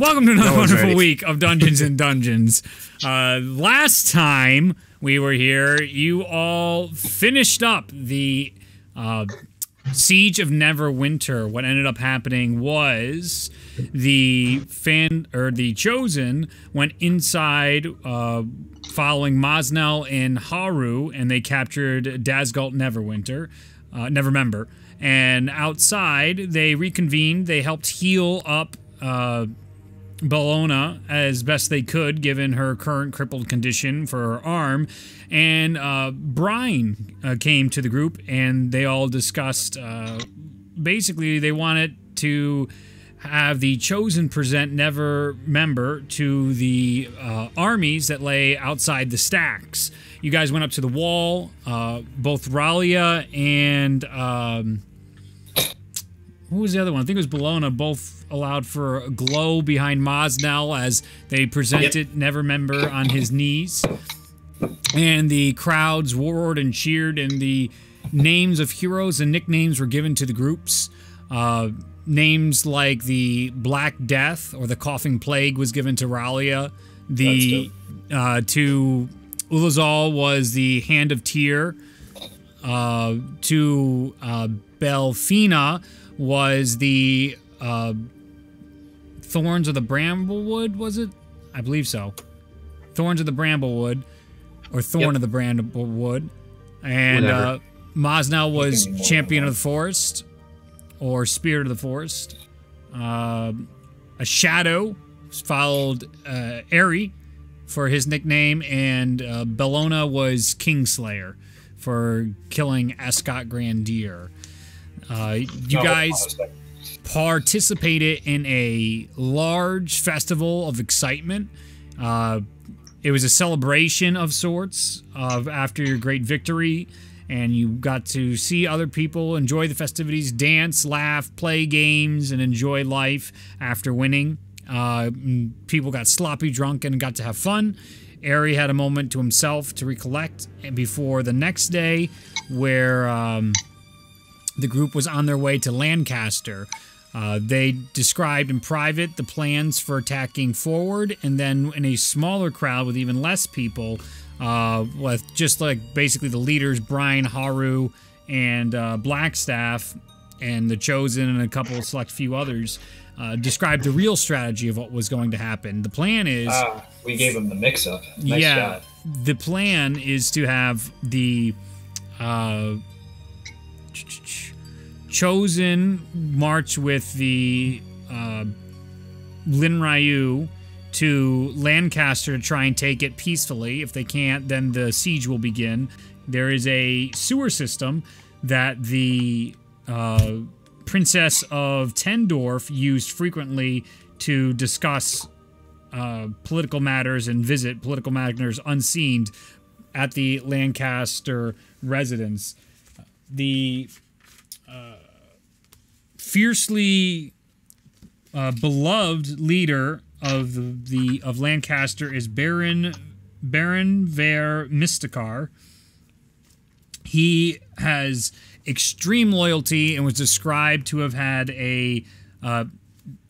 Welcome to another No wonderful ready. week of Dungeons and Dungeons. Uh, last time we were here, you all finished up the uh, Siege of Neverwinter. What ended up happening was the fan or the Chosen went inside, uh, following Mosnell and Haru, and they captured Dazgalt Neverwinter, uh, Nevermember. And outside, they reconvened. They helped heal up. Uh, Bellona as best they could, given her current crippled condition for her arm. And uh, Brian uh, came to the group, and they all discussed. Uh, basically, they wanted to have the chosen present never member to the uh, armies that lay outside the stacks. You guys went up to the wall. Uh, both Ralia and um, who was the other one? I think it was Bologna. Both allowed for a glow behind Mosnell as they presented Nevermember on his knees. And the crowds roared and cheered, and the names of heroes and nicknames were given to the groups. Uh, names like the Black Death or the Coughing Plague was given to Ralia. The uh, to Ulazal was the Hand of Tear. Uh, to uh, Belfina was the uh, Thorns of the Bramblewood, was it? I believe so. Thorns of the Bramblewood, or Thorn Yep. of the Bramblewood. And Whatever. uh, Mosnell was Champion of the Forest, or Spirit of the Forest. Uh, a Shadow followed uh, Ari for his nickname, and uh, Bellona was Kingslayer for killing Ascot Grandier. Uh, you Oh, guys honestly. Participated in a large festival of excitement. Uh, it was a celebration of sorts of after your great victory, and you got to see other people enjoy the festivities, dance, laugh, play games, and enjoy life after winning. Uh, people got sloppy drunk and got to have fun. Ari had a moment to himself to recollect before the next day, where. Um, the group was on their way to Laencaster. Uh, they described in private the plans for attacking forward, and then in a smaller crowd with even less people, uh, with just like basically the leaders Brian, Haru, and uh, Blackstaff, and the Chosen, and a couple select few others, uh, described the real strategy of what was going to happen. The plan is. Ah, we gave them the mix-up. Nice yeah, job. the plan is to have the uh, chosen march with the uh, Lin Ryu to Laencaster to try and take it peacefully. If they can't, then the siege will begin. There is a sewer system that the uh, Princess of Tendorf used frequently to discuss uh, political matters and visit political matters unseen at the Laencaster residence. The fiercely uh, beloved leader of the, of Laencaster is Baron Baron Ver Mysticar. He has extreme loyalty and was described to have had a uh,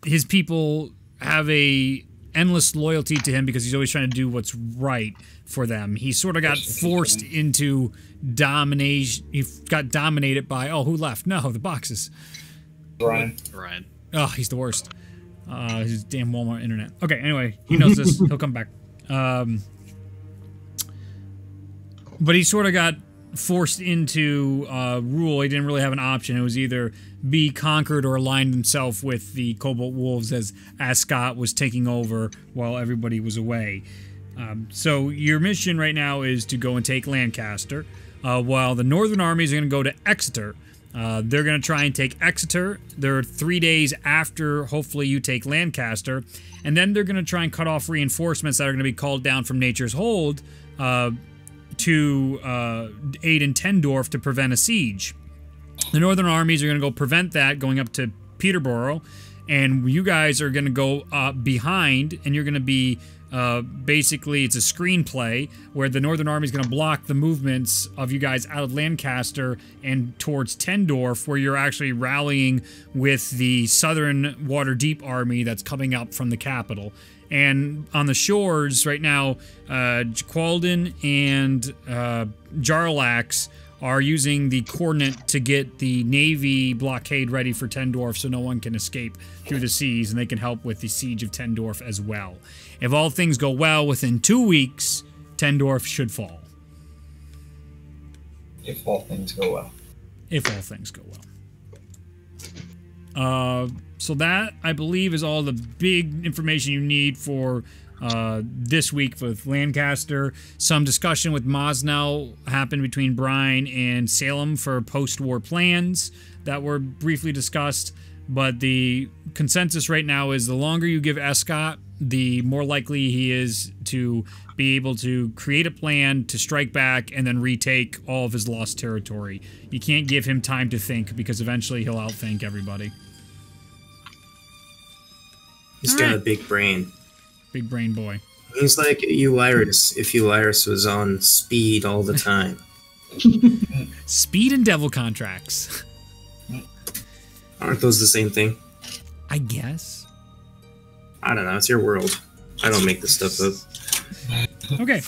his people have a endless loyalty to him because he's always trying to do what's right for them. He sort of got forced into domination. He got dominated by oh, who left? No, the boxes. Brian. Ryan. Oh, he's the worst. Uh, his damn Walmart internet. Okay, anyway, he knows this. He'll come back. Um, but he sort of got forced into uh, rule. He didn't really have an option. It was either be conquered or align himself with the Cobalt Wolves as Ascot was taking over while everybody was away. Um, so your mission right now is to go and take Laencaster, uh, while the Northern armies are going to go to Exeter. Uh, they're going to try and take Exeter. They're three days after, hopefully, you take Laencaster. And then they're going to try and cut off reinforcements that are going to be called down from Nature's Hold uh, to uh, aid in Tendorf to prevent a siege. The Northern armies are going to go prevent that going up to Peterborough. And you guys are going to go uh, behind and you're going to be Uh, basically, it's a screenplay where the Northern Army is going to block the movements of you guys out of Laencaster and towards Tendorf, where you're actually rallying with the Southern Waterdeep Army that's coming up from the capital. And on the shores right now, uh, Qualden and uh, Jarlax are using the coordinate to get the Navy blockade ready for Tendorf so no one can escape through the seas and they can help with the siege of Tendorf as well. If all things go well, within two weeks, Tendorf should fall. If all things go well. If all things go well. Uh, so that, I believe, is all the big information you need for uh, this week with Laencaster. Some discussion with Mosnell happened between Brian and Salem for post-war plans that were briefly discussed. But the consensus right now is the longer you give Escott, the more likely he is to be able to create a plan to strike back and then retake all of his lost territory. You can't give him time to think because eventually he'll outthink everybody. He's All got right. a big brain. Big brain boy. He's like Euliris if Euliris was on speed all the time. Speed and devil contracts. Aren't those the same thing? I guess. I don't know. It's your world. I don't make this stuff up. Okay.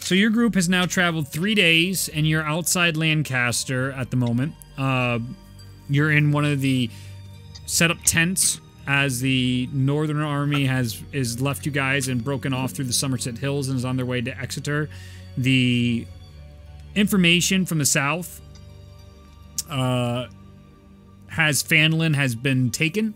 So your group has now traveled three days, and you're outside Laencaster at the moment. Uh, you're in one of the set up tents as the Northern Army has is left you guys and broken off through the Somerset Hills and is on their way to Exeter. The information from the south uh, has Fanlin has been taken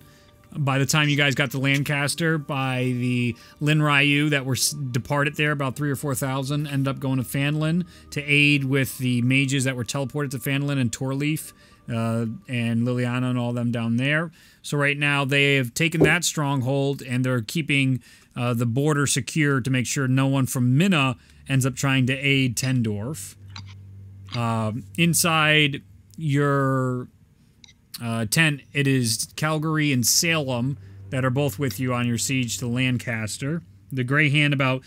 by the time you guys got to Laencaster by the Lin Ryu that were departed there, about three or four thousand, ended up going to Fanlin to aid with the mages that were teleported to Fanlin and Torleaf uh, and Liliana and all them down there. So right now they have taken that stronghold and they're keeping uh, the border secure to make sure no one from Minna ends up trying to aid Tendorf. Um, inside your uh, tent, it is Calgary and Salem that are both with you on your siege to Laencaster. The Grey Hand, about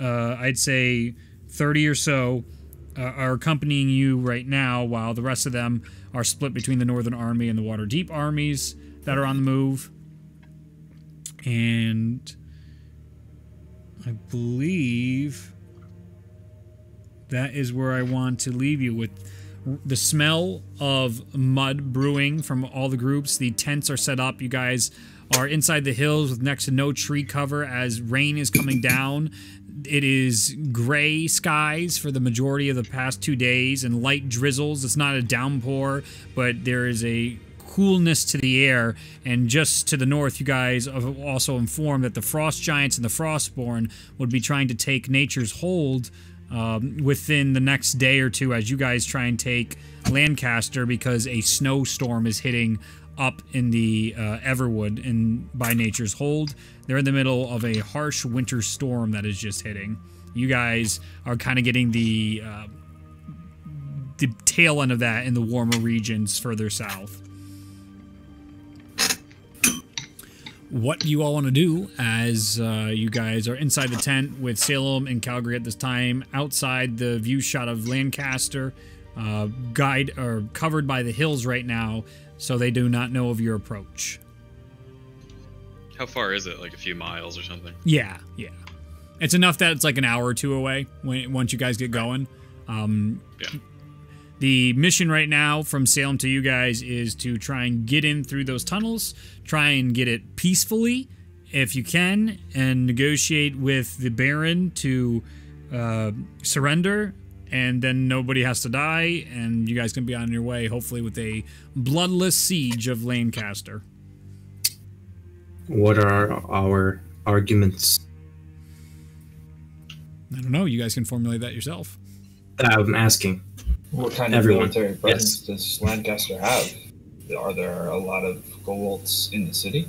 uh, I'd say 30 or so, uh, are accompanying you right now, while the rest of them are split between the Northern Army and the Waterdeep armies that are on the move. And I believe that is where I want to leave you with the smell of mud brewing from all the groups. The tents are set up. You guys are inside the hills with next to no tree cover as rain is coming down. It is gray skies for the majority of the past two days and light drizzles. It's not a downpour, but there is a coolness to the air. And just to the north, you guys have also informed that the frost giants and the frostborn would be trying to take nature's hold um, within the next day or two as you guys try and take Laencaster because a snowstorm is hitting up in the uh, Everwood in by nature's hold. They're in the middle of a harsh winter storm that is just hitting. You guys are kind of getting the uh, the tail end of that in the warmer regions further south. What you all want to do as uh, you guys are inside the tent with Salem and Calgary at this time, outside the view shot of Laencaster, uh, guide or covered by the hills right now, so they do not know of your approach. How far is it? Like a few miles or something? Yeah, yeah, it's enough that it's like an hour or two away when once you guys get going. Um, Yeah. The mission right now from Salem to you guys is to try and get in through those tunnels, try and get it peacefully if you can, and negotiate with the Baron to uh, surrender, and then nobody has to die, and you guys can be on your way, hopefully, with a bloodless siege of Laencaster. What are our arguments? I don't know. You guys can formulate that yourself. I'm asking. What kind of Everyone, military presence yes. does Laencaster have? Are there a lot of Golds in the city?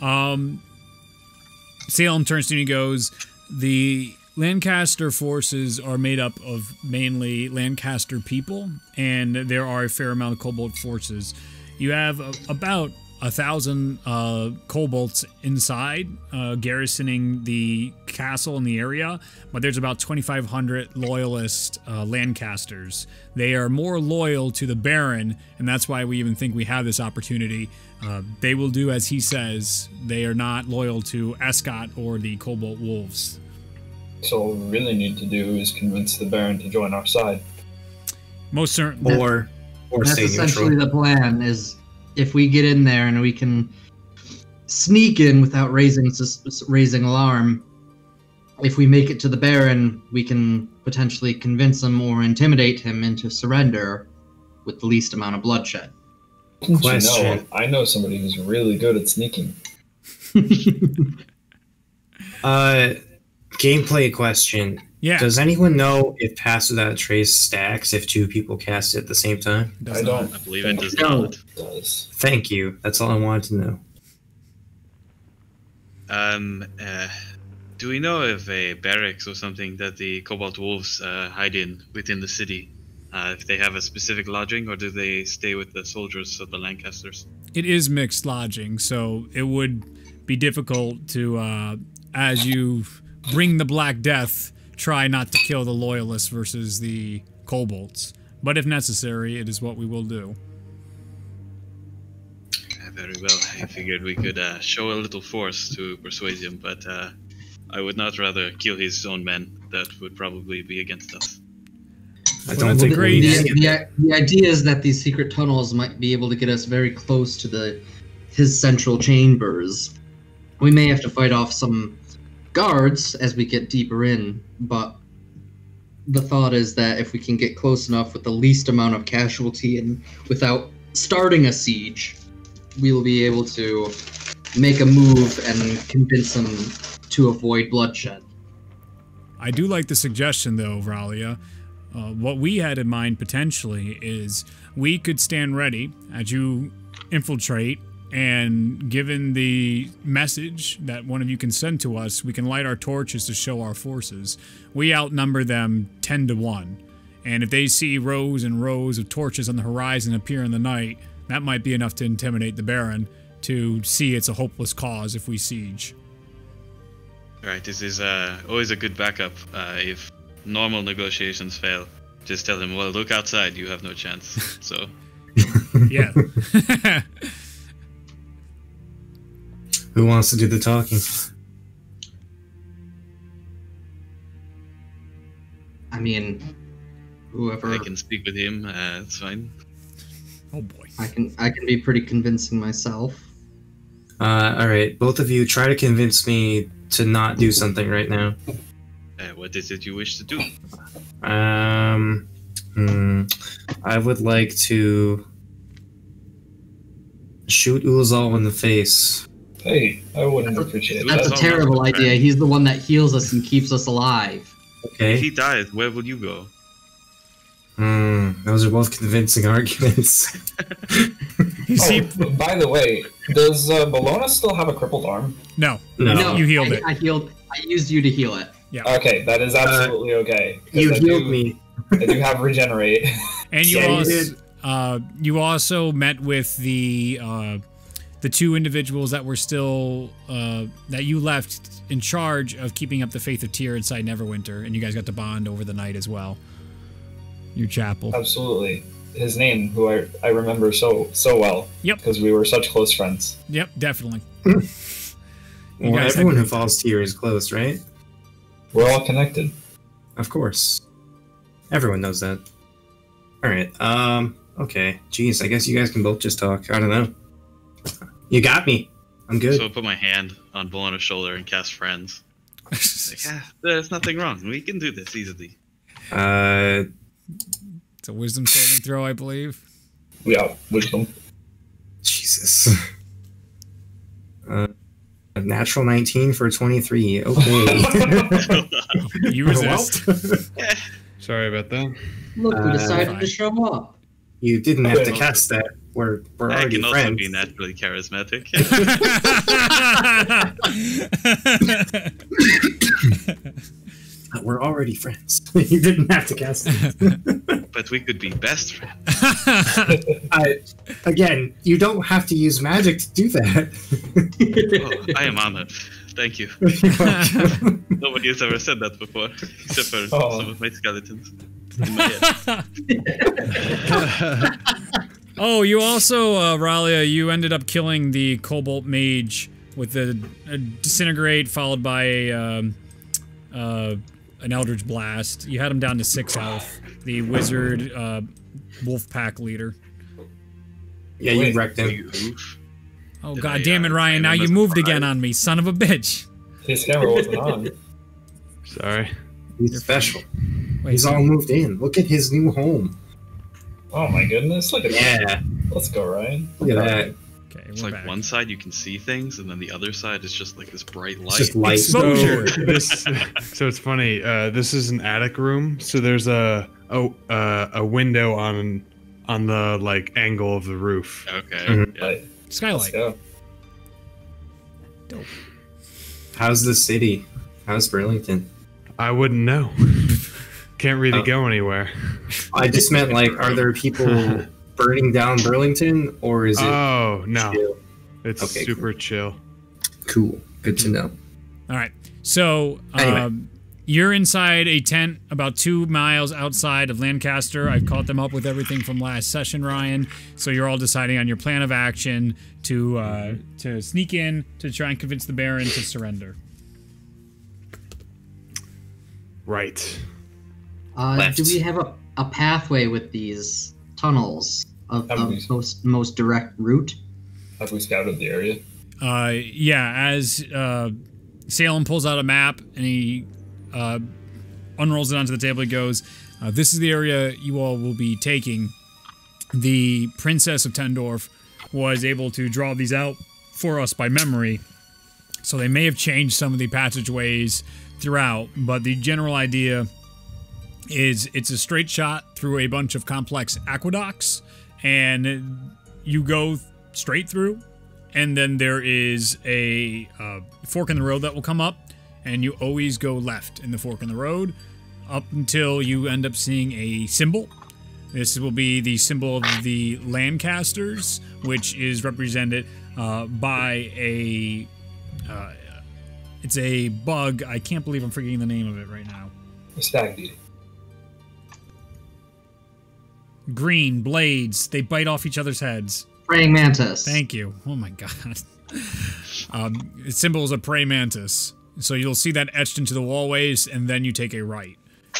Um, Salem turns to you and goes, The Laencaster forces are made up of mainly Laencaster people, and there are a fair amount of Cobalt forces. You have a, about a thousand uh, kobolds inside, uh, garrisoning the castle in the area, but there's about 2,500 loyalist uh, Laencasters. They are more loyal to the Baron, and that's why we even think we have this opportunity. Uh, they will do as he says. They are not loyal to Escott or the Cobalt Wolves. So all we really need to do is convince the Baron to join our side. Most certainly. Or or That's stay essentially neutral. the plan. Is if we get in there and we can sneak in without raising raising alarm. If we make it to the Baron, we can potentially convince him or intimidate him into surrender with the least amount of bloodshed. Didn't you know, Question. I know somebody who's really good at sneaking. Uh, gameplay question. Yeah. Does anyone know if Pass Without Trace stacks if two people cast it at the same time? Does I not. don't I believe it does No. not. does. Thank you. That's all I wanted to know. Um, uh, do we know of a barracks or something that the Cobalt Wolves uh, hide in within the city? Uh, if they have a specific lodging, or do they stay with the soldiers of the Laencasters? it is mixed lodging, so it would be difficult to, uh, as you bring the Black Death, try not to kill the Loyalists versus the Kobolds. But if necessary, it is what we will do. Very well. I figured we could uh, show a little force to persuade him, but uh, I would not rather kill his own men. That would probably be against us. I don't that's a think the, the, the idea is that these secret tunnels might be able to get us very close to the his central chambers. We may have to fight off some guards as we get deeper in, but the thought is that if we can get close enough with the least amount of casualty and without starting a siege, we will be able to make a move and convince them to avoid bloodshed. I do like the suggestion, though, Vralia. Uh, what we had in mind potentially is we could stand ready as you infiltrate, and given the message that one of you can send to us, we can light our torches to show our forces. We outnumber them 10 to 1. And if they see rows and rows of torches on the horizon appear in the night, that might be enough to intimidate the Baron to see it's a hopeless cause if we siege. Right. This is uh, always a good backup uh, if normal negotiations fail. Just tell him, well, look outside. You have no chance. So Yeah. Who wants to do the talking? I mean, whoever I can speak with him. Uh, it's fine. oh boy. I can I can be pretty convincing myself. Uh, all right, both of you try to convince me to not do something right now. Uh, what is it you wish to do? Um, hmm, I would like to shoot Ulazal in the face. Hey, I wouldn't That's a- appreciate That's a that. all not terrible my idea. friend. He's the one that heals us and keeps us alive. Okay. If Okay. he dies, where will you go? Hmm, those are both convincing arguments. You see, Oh, by the way, does uh, Bologna still have a crippled arm? no, No. you healed I, it. I healed. I used you to heal it. Yeah. Okay, that is absolutely okay. you I healed do, me. I do have regenerate. And you Yeah, also did. uh, you also met with the uh, the two individuals that were still uh, that you left in charge of keeping up the faith of Tyr inside Neverwinter, and you guys got to bond over the night as well. Your chapel. absolutely. His name, who I, I remember so so well. Yep. Because we were such close friends. Yep, definitely. Well, guys everyone who be- falls to you is close, right? We're all connected. Of course. Everyone knows that. Alright, um, okay. Jeez, I guess you guys can both just talk. I don't know. You got me. I'm good. So I put my hand on Bologna's shoulder and cast friends. Like, ah, there's nothing wrong. We can do this easily. Uh, it's a wisdom saving throw, I believe. Yeah, wisdom. Jesus. Uh, a natural 19 for 23. Okay. You resist. Well, Sorry about that. Look, we Uh, decided fine. to show up. you didn't have to cast that. We're, we're I already can also friends. be naturally charismatic. We're already friends. you didn't have to cast it. but we could be best friends. I, again, you don't have to use magic to do that. Oh, I am honored. Thank you. Nobody has ever said that before, except for Oh. some of my skeletons. My. Oh, you also, uh, Ralia, you ended up killing the Cobalt Mage with the a disintegrate followed by a, um, uh, an Eldritch Blast. You had him down to six health. The wizard uh, wolf pack leader. yeah, you wrecked him. Oh Did god I, damn it, uh, Ryan! Now you moved again on me, son of a bitch. His camera wasn't on. Sorry. He's special. Wait, He's all moved in. Look at his new home. Oh my goodness! Look at that. Yeah, Let's go, Ryan. look at that. okay, It's like back. one side you can see things, and then the other side is just like this bright It's light. just light. Exposure. So this, so it's funny. Uh, this is an attic room. So there's a a uh, a window on on the like angle of the roof. Okay. Mhm. Yeah. Like, let's Skylight. go. How's the city? How's Burlington? I wouldn't know. Can't really Oh. go anywhere. I just meant like, are there people burning down Burlington, or is it Oh no, chill? it's Okay, super chill. cool? Good to know. All right. So Anyway. um, you're inside a tent about two miles outside of Laencaster. I've caught them up with everything from last session, Ryan. So you're all deciding on your plan of action to uh, to sneak in to try and convince the Baron to surrender. Right. Uh, Left. do we have a, a pathway with these tunnels of, Have of we- most most direct route? Have we scouted the area? Uh, yeah, as uh, Salem pulls out a map and he uh, unrolls it onto the table, he goes, uh, This is the area you all will be taking. The Princess of Tendorf was able to draw these out for us by memory, so they may have changed some of the passageways throughout, but the general idea is it's a straight shot through a bunch of complex aqueducts, and you go straight through and then there is a uh, fork in the road that will come up, and you always go left in the fork in the road up until you end up seeing a symbol. This will be the symbol of the Laencasters, which is represented uh, by a. Uh, it's a bug. I can't believe I'm forgetting the name of it right now. A stag beetle. Green blades. They bite off each other's heads. Praying mantis. Thank you. Oh my god. um, its symbol is a praying mantis. So you'll see that etched into the wallways, and then you take a right.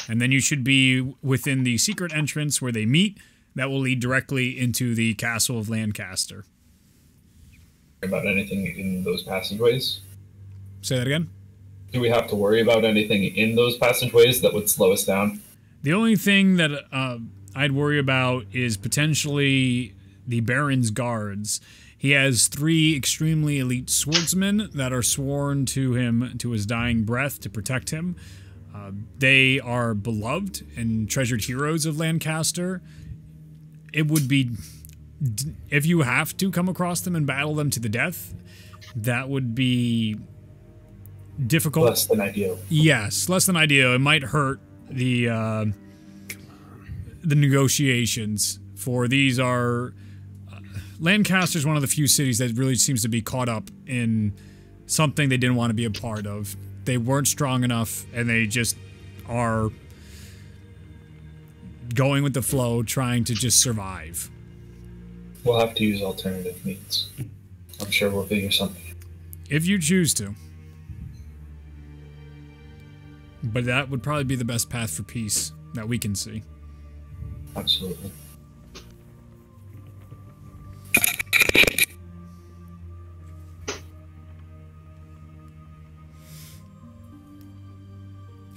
And then you should be within the secret entrance where they meet. That will lead directly into the castle of Laencaster. About anything in those passageways? Say that again. Do we have to worry about anything in those passageways that would slow us down? The only thing that uh, I'd worry about is potentially the Baron's guards. He has three extremely elite swordsmen that are sworn to him to his dying breath to protect him. Uh, they are beloved and treasured heroes of Laencaster. It would be, if you have to come across them and battle them to the death, that would be difficult. Less than ideal. Yes, less than ideal. It might hurt the uh, the negotiations. For these are uh, Laencaster's one of the few cities that really seems to be caught up in something they didn't want to be a part of. They weren't strong enough, and they just are going with the flow, trying to just survive. We'll have to use alternative means. I'm sure we'll figure something. If you choose to. But that would probably be the best path for peace that we can see. Absolutely.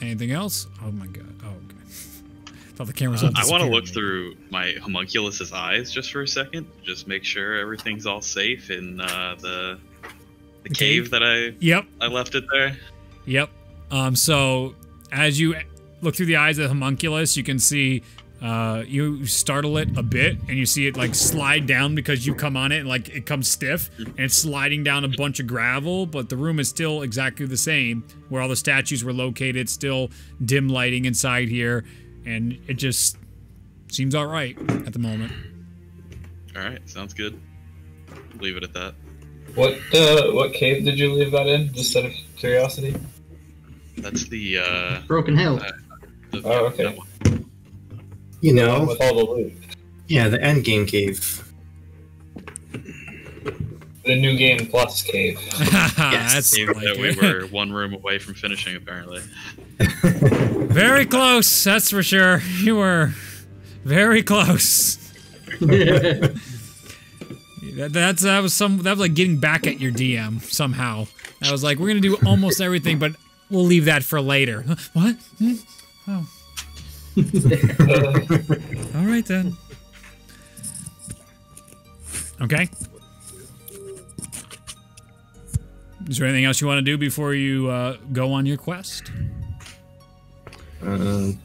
Anything else? Oh my god. Oh, okay. Thought the cameras all I want to look through my homunculus's eyes just for a second, just make sure everything's all safe in uh, the the The cave cave? that I Yep. I left it there. Yep. Um, so as you look through the eyes of the homunculus, you can see uh, you startle it a bit, and you see it like slide down because you come on it, and like it comes stiff, and it's sliding down a bunch of gravel. But the room is still exactly the same where all the statues were located. Still dim lighting inside here, and it just seems all right at the moment. All right, sounds good. Leave it at that. What uh, what cave did you leave that in? Just out of curiosity. That's the. uh Broken Hill. the Oh, okay. That one. You know, with all the loot. yeah, the end game cave. The new game plus cave. yes, That's Cave like that we were one room away from finishing, apparently. very close. That's for sure. You were very close. That, that's that was some that was like getting back at your DM somehow. I was like, we're gonna do almost everything, but we'll leave that for later. Huh? What? Hmm? Oh, all right then. Okay. Is there anything else you want to do before you uh, go on your quest? Um,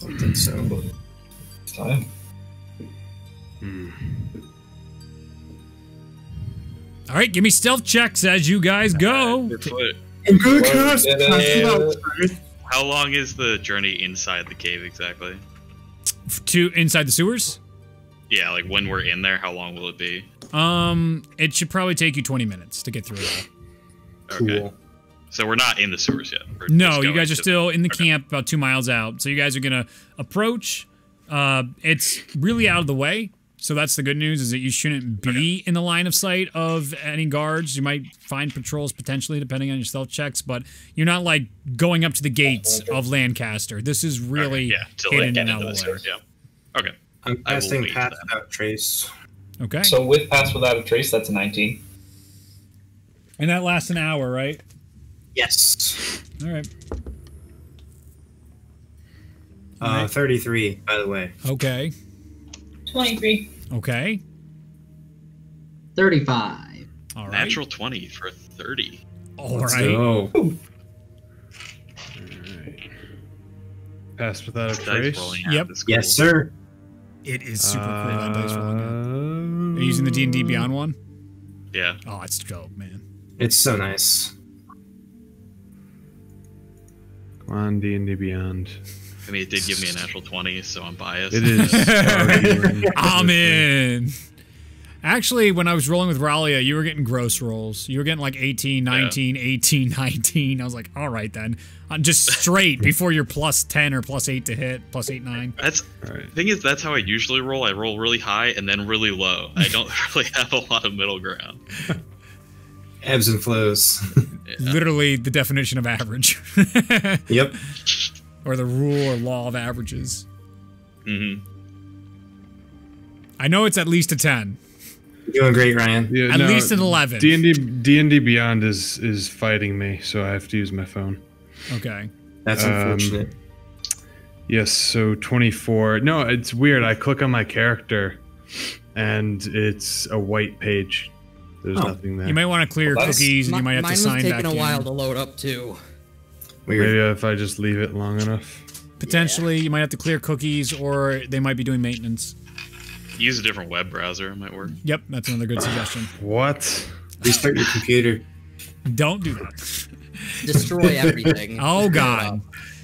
don't think so. it's time. All right, give me stealth checks as you guys go. Your foot. Good cast. Yeah, Cast it yeah, out. How long is the journey inside the cave exactly? To inside the sewers. Yeah, like when we're in there, how long will it be? Um, it should probably take you 20 minutes to get through it all. Okay. Cool. So we're not in the sewers yet. We're No, you guys are to- still in the Okay. camp about two miles out. So you guys are gonna approach. Uh, it's really out of the way. So that's the good news is that you shouldn't be in the line of sight of any guards. You might find patrols potentially depending on your stealth checks, but you're not like going up to the gates of Laencaster. This is Okay, really yeah, to hidden like get into the of the sewers. way. Yeah. Okay. I'm I will casting wait Path then. Without Trace. Okay. So with pass without a trace, that's a 19. and that lasts an hour, right? Yes. All right. Uh, 33, by the way. Okay. 23. Okay. 35. All right. Natural 20 for 30. All Let's right. go. Pass without a Dice trace. Yep. cool. Yes, sir. It is super cool that dice rolling. app. Uh, Are you using the D and D Beyond one? Yeah. Oh, it's dope, man. It's so nice. Come on, D and D Beyond. I mean, it did give me a natural 20, so I'm biased. It is. starting. I'm in. Actually, when I was rolling with Ralia, you were getting gross rolls. You were getting like 18, 19, 18, 19. I was like, all right then. Uh, just straight before you're plus 10 or plus 8 to hit, plus 8, 9. That's Alright. thing is that's how I usually roll. I roll really high and then really low. I don't really have a lot of middle ground. Ebbs and flows. Yeah. Literally the definition of average. yep. Or the rule or law of averages. Mm-hmm. I know it's at least a 10. You're doing great, Ryan. Yeah, At no, least an 11. D and D D and D Beyond is is fighting me, so I have to use my phone. Okay. That's Um, unfortunate. Yes, so 24. No, it's weird. I click on my character and it's a white page. There's Oh. nothing there. You might want to clear Well, cookies and you might have to sign back. Mine was taking a in. while to load up too. Weird. Maybe if I just leave it long enough. Potentially, you might have to clear cookies or they might be doing maintenance. Use a different web browser. It might work. Yep, that's another good suggestion. What? Restart your computer. Don't do that. Destroy everything. Oh god.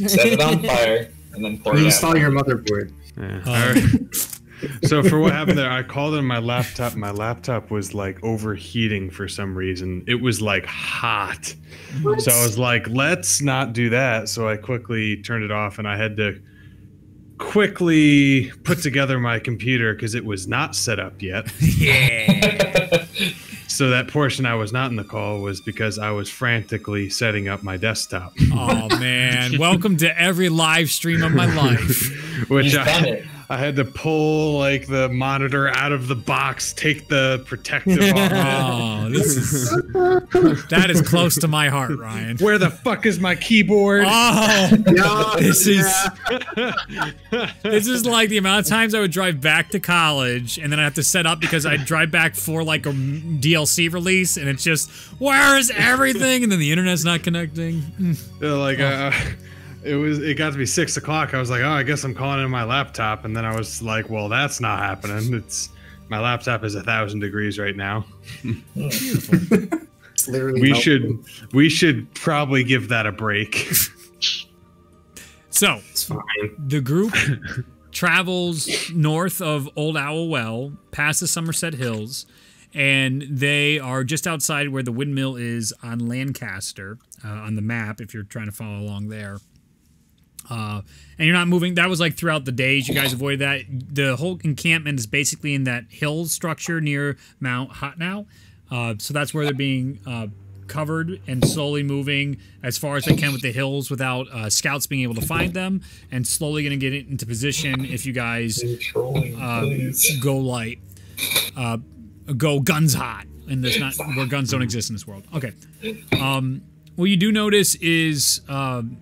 Set it on fire and then pour it out. Reinstall your motherboard. Yeah. Uh, Alright. So for what happened there, I called in my laptop. My laptop was like overheating for some reason. It was like hot. So I was like, let's not do that. So I quickly turned it off and I had to quickly put together my computer because it was not set up yet. Yeah. so that portion I was not in the call was because I was frantically setting up my desktop, Oh man. Welcome to every live stream of my life. which He's done I, it. I had to pull like the monitor out of the box, take the protective off. Oh, this is that is close to my heart, Ryan. Where the fuck is my keyboard? Oh, this is this is like the amount of times I would drive back to college and then I have to set up because I drive back for like a DLC release and it's just where is everything and then the internet's not connecting. They're like, uh, it was. It got to be six o'clock. I was like, oh, I guess I'm calling in my laptop, and then I was like, well, that's not happening. It's my laptop is a thousand degrees right now. It's We melting. should we should probably give that a break. So It's fine. the group travels north of Old Owl Well, past the Somerset Hills, and they are just outside where the windmill is on Laencaster uh, on the map. If you're trying to follow along there. Uh, and you're not moving. That was like throughout the days. You guys avoided that. The whole encampment is basically in that hill structure near Mount Hotnow. Uh, so that's where they're being uh, covered and slowly moving as far as they can with the hills without uh, scouts being able to find them, and slowly going to get into position if you guys uh, go light, uh, go guns hot, and there's not where guns don't exist in this world. Okay. Um, what you do notice is um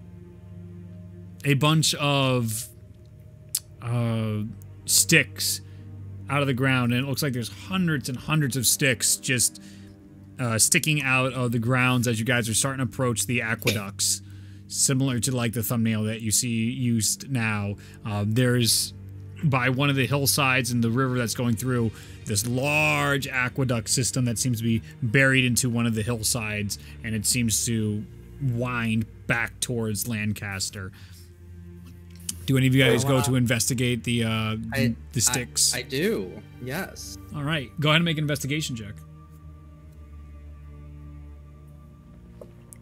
a bunch of uh, sticks out of the ground, and it looks like there's hundreds and hundreds of sticks just uh, sticking out of the grounds as you guys are starting to approach the aqueducts. Similar to like the thumbnail that you see used now. Uh, there's by one of the hillsides and the river that's going through this large aqueduct system that seems to be buried into one of the hillsides, and it seems to wind back towards Laencaster. Do any of you guys go to investigate the uh, I- the sticks? I, I do. Yes. All right, go ahead and make an investigation check.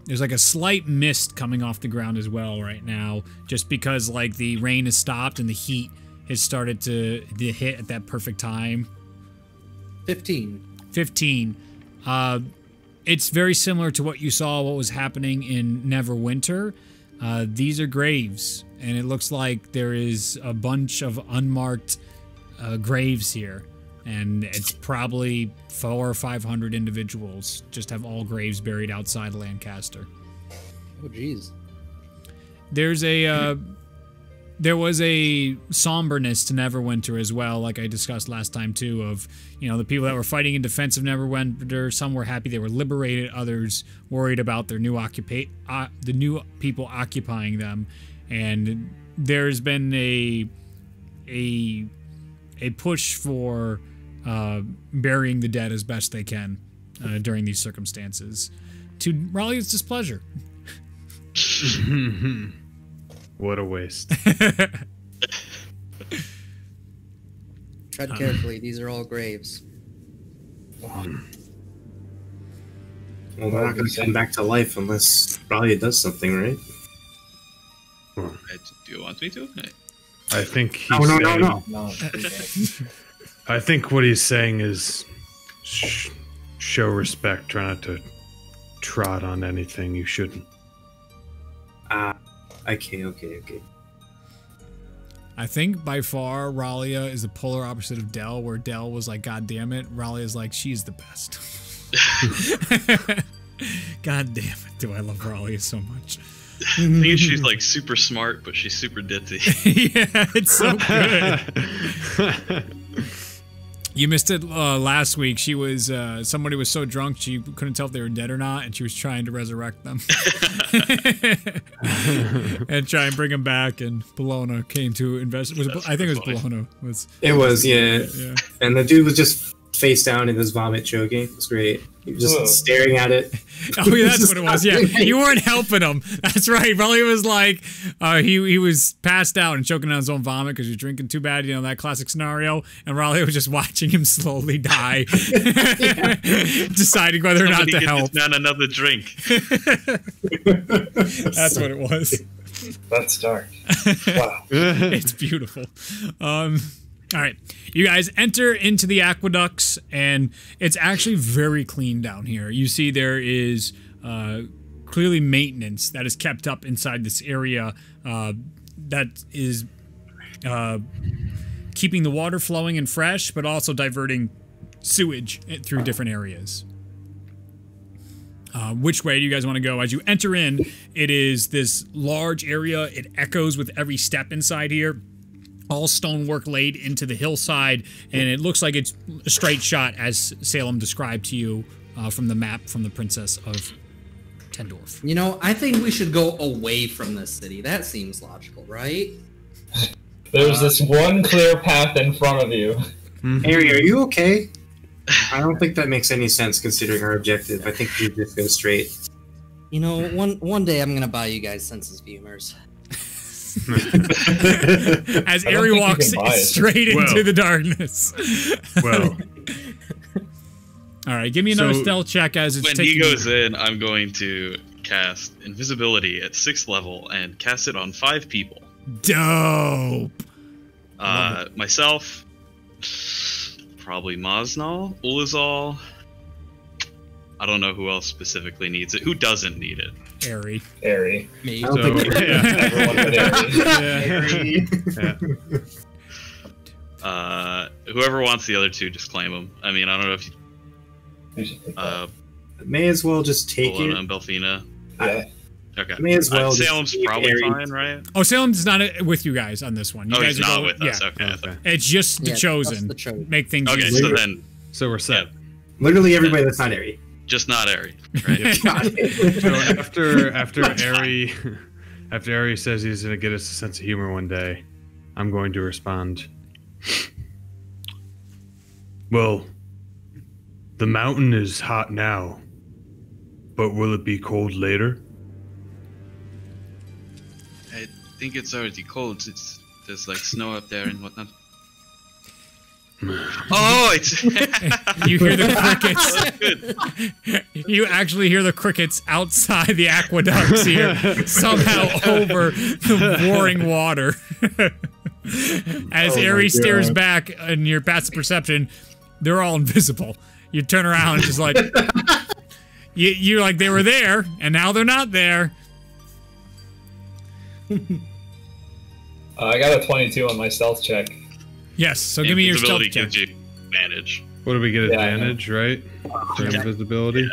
There's like a slight mist coming off the ground as well right now, just because like the rain has stopped and the heat has started to, to hit at that perfect time. 15. 15. Uh, it's very similar to what you saw what was happening in Neverwinter. Uh, these are graves, and it looks like there is a bunch of unmarked uh, graves here, and it's probably four or five hundred individuals just have all graves buried outside Laencaster. Oh, jeez. There's a uh, there was a somberness to Neverwinter as well, like I discussed last time too. Of you know the people that were fighting in defense of Neverwinter, some were happy they were liberated, others worried about their new occupa- uh, the new people occupying them, and there's been a a a push for uh, burying the dead as best they can uh, during these circumstances, to Ralia's displeasure. What a waste. Tread carefully. These are all graves. Well, they're not going to come back to life unless Ralia does something, right? Uh, Do you want me to? Uh, I think he's No, no, no, saying, no. No, okay. I think what he's saying is sh- show respect. Try not to trot on anything you shouldn't. Ah, okay, okay, okay. I think by far Ralia is the polar opposite of Dell, where Dell was like, God damn it. Ralia is like, she's the best. God damn it. Do I love Ralia so much? I think she's like super smart, but she's super ditzy. yeah, it's so good. You missed it uh, last week. She was uh, somebody was so drunk she couldn't tell if they were dead or not, and she was trying to resurrect them and try and bring them back. And Bologna came to invest. Was it, I think it was Bologna. Was It was, yeah. yeah. And the dude was just face down in his vomit choking. It was great. He was just Ugh. staring at it. Oh, yeah, that's what it was. Yeah, you weren't helping him. That's right. Ralia was like, uh, he he was passed out and choking on his own vomit because he was drinking too bad. You know that classic scenario. And Ralia was just watching him slowly die, deciding whether or not to help. this man another drink. That's what it was. That's dark. Wow. it's beautiful. Um, all right, you guys enter into the aqueducts, and it's actually very clean down here. You see, there is uh, clearly maintenance that is kept up inside this area uh, that is uh, keeping the water flowing and fresh, but also diverting sewage through different areas. Uh, which way do you guys want to go? As you enter in, it is this large area. It echoes with every step inside here. All stonework laid into the hillside, and it looks like it's a straight shot, as Salem described to you uh, from the map from the Princess of Tendorf. You know, I think we should go away from this city. That seems logical, right? There's this one clear path in front of you. Harry, are you okay? I don't think that makes any sense considering our objective. I think we just go straight. You know, one one day I'm gonna buy you guys senses of humors. As I Ari walks can it. straight into Well. the darkness. Well, All right, give me another So- stealth check as it's When taking. he goes in, I'm going to cast invisibility at sixth level and cast it on five people. Dope. Uh, myself, probably Mosnell, Ulazal. I don't know who else specifically needs it. Who doesn't need it? Ari. Airy. Me. I don't so think yeah. Everyone but Airy. yeah. Uh, whoever wants the other two, just claim them. I mean, I don't know if you, We should pick that. uh, May as well just take Bologna it. and Belfina. yeah. Okay. May as well Uh, Salem's probably Ares. fine, right? Oh, Salem's not uh, with you guys on this one. You oh, guys he's are not going- with us. yeah. Okay. I Okay. It's just the Yeah, chosen. the chosen. Make things Okay, easy. so then So we're set. Literally everybody that's not Airy. Just not Ari. Right? So after after Ari after Ari says he's gonna get us a sense of humor one day, I'm going to respond. Well, the mountain is hot now, but will it be cold later? I think it's already cold. It's there's like snow up there and whatnot. Oh, it's You hear the crickets. You actually hear the crickets outside the aqueducts here, somehow over the roaring water. As Oh my Ares stares God. back in your passive perception, they're all invisible. You turn around, and just like you, you're like they were there, and now they're not there. Uh, I got a 22 on my stealth check. Yes, so give me your stealth Invisibility check. gives you advantage. What do we get Yeah, advantage, right? For Yeah. invisibility.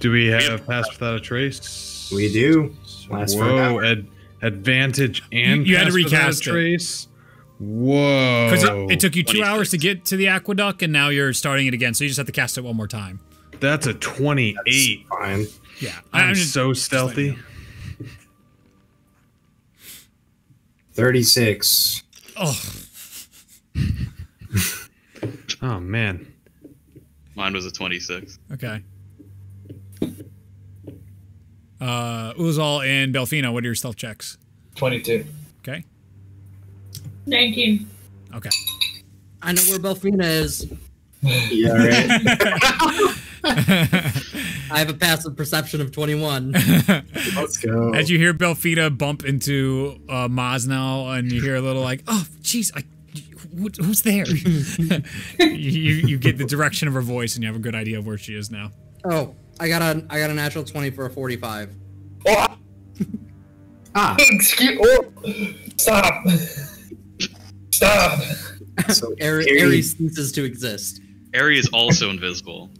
Do we have pass without a trace? We do. Last for Whoa, hour. ad- advantage and you had to pass a recast it. trace. Whoa! Because it, it took you two hours to get to the aqueduct, and now you're starting it again. So you just have to cast it one more time. That's a twenty-eight. Fine. Yeah, I'm, just- so just letting you stealthy. know. 36. Oh, Oh man. Mine was a 26. okay. Uh, Uzal and Belfina, what are your stealth checks? 22. Okay. 19. Okay. I know where Belfina is. Yeah, right. I have a passive perception of 21. Let's go. As you hear Belfina bump into uh, Mosnell, and you hear a little like, "Oh, jeez, I, who, who's there?" you, you get the direction of her voice, and you have a good idea of where she is now. Oh, I got a I got a natural 20 for a 45. Oh, ah, excuse oh, Stop. Stop. so Ares, Ares- Ares ceases to exist. Ari is also invisible.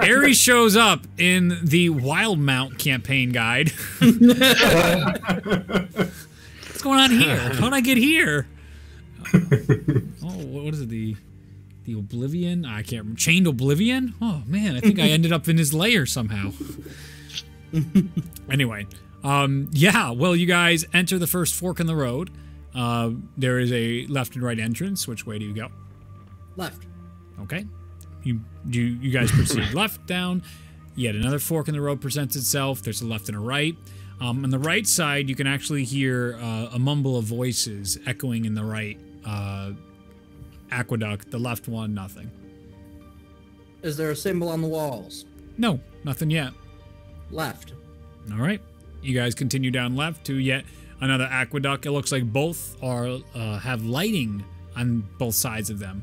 Ares shows up in the Wildemount campaign guide. What's going on here? How'd I get here? Oh, what is it? The the Oblivion? I can't remember. Chained Oblivion? Oh man, I think I ended up in his lair somehow. anyway, um, yeah. Well, you guys enter the first fork in the road. Uh, there is a left and right entrance. Which way do you go? Left. Okay. You do you guys proceed left down. Yet another fork in the road presents itself. There's a left and a right. Um, on the right side, you can actually hear uh, a mumble of voices echoing in the right uh, aqueduct. The left one, nothing. Is there a symbol on the walls? No, nothing yet. Left. All right. You guys continue down left to yet another aqueduct. It looks like both are uh, have lighting on both sides of them.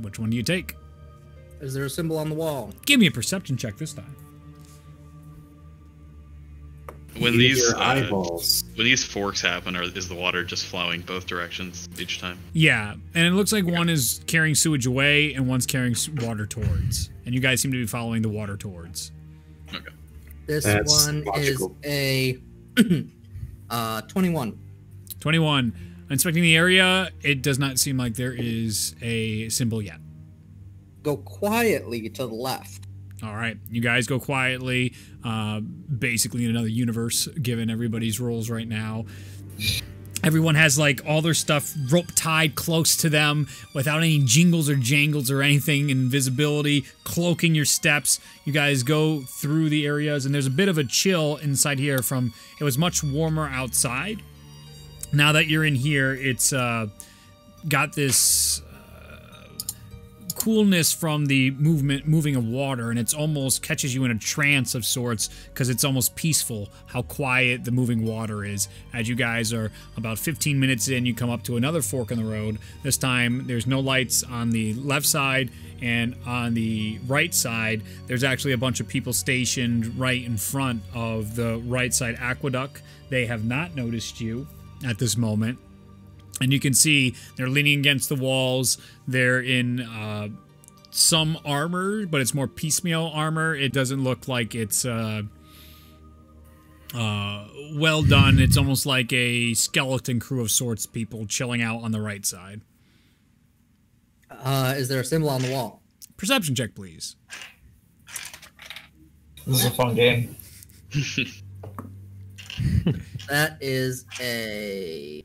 Which one do you take? Is there a symbol on the wall? Give me a perception check this time. When use these your uh, eyeballs. when these forks happen, or is the water just flowing both directions each time? Yeah, and it looks like one is carrying sewage away and one's carrying water towards. And you guys seem to be following the water towards. Okay. This That's one logical. is a uh 21. 21. Inspecting the area, it does not seem like there is a symbol yet. Go quietly to the left. All right, you guys go quietly, uh, basically in another universe, given everybody's roles right now. Everyone has like all their stuff rope tied close to them without any jingles or jangles or anything, invisibility, cloaking your steps. You guys go through the areas, and there's a bit of a chill inside here from it was much warmer outside. Now that you're in here, it's uh, got this coolness from the movement moving of water and it's almost catches you in a trance of sorts because it's almost peaceful how quiet the moving water is. As you guys are about 15 minutes in you come up to another fork in the road. This time there's no lights on the left side and on the right side there's actually a bunch of people stationed right in front of the right side aqueduct. They have not noticed you at this moment and you can see they're leaning against the walls. They're in uh, some armor, but it's more piecemeal armor. It doesn't look like it's uh, uh, well done. It's almost like a skeleton crew of sorts, people chilling out on the right side. Uh, is there a symbol on the wall? Perception check, please. This is a fun game. That is a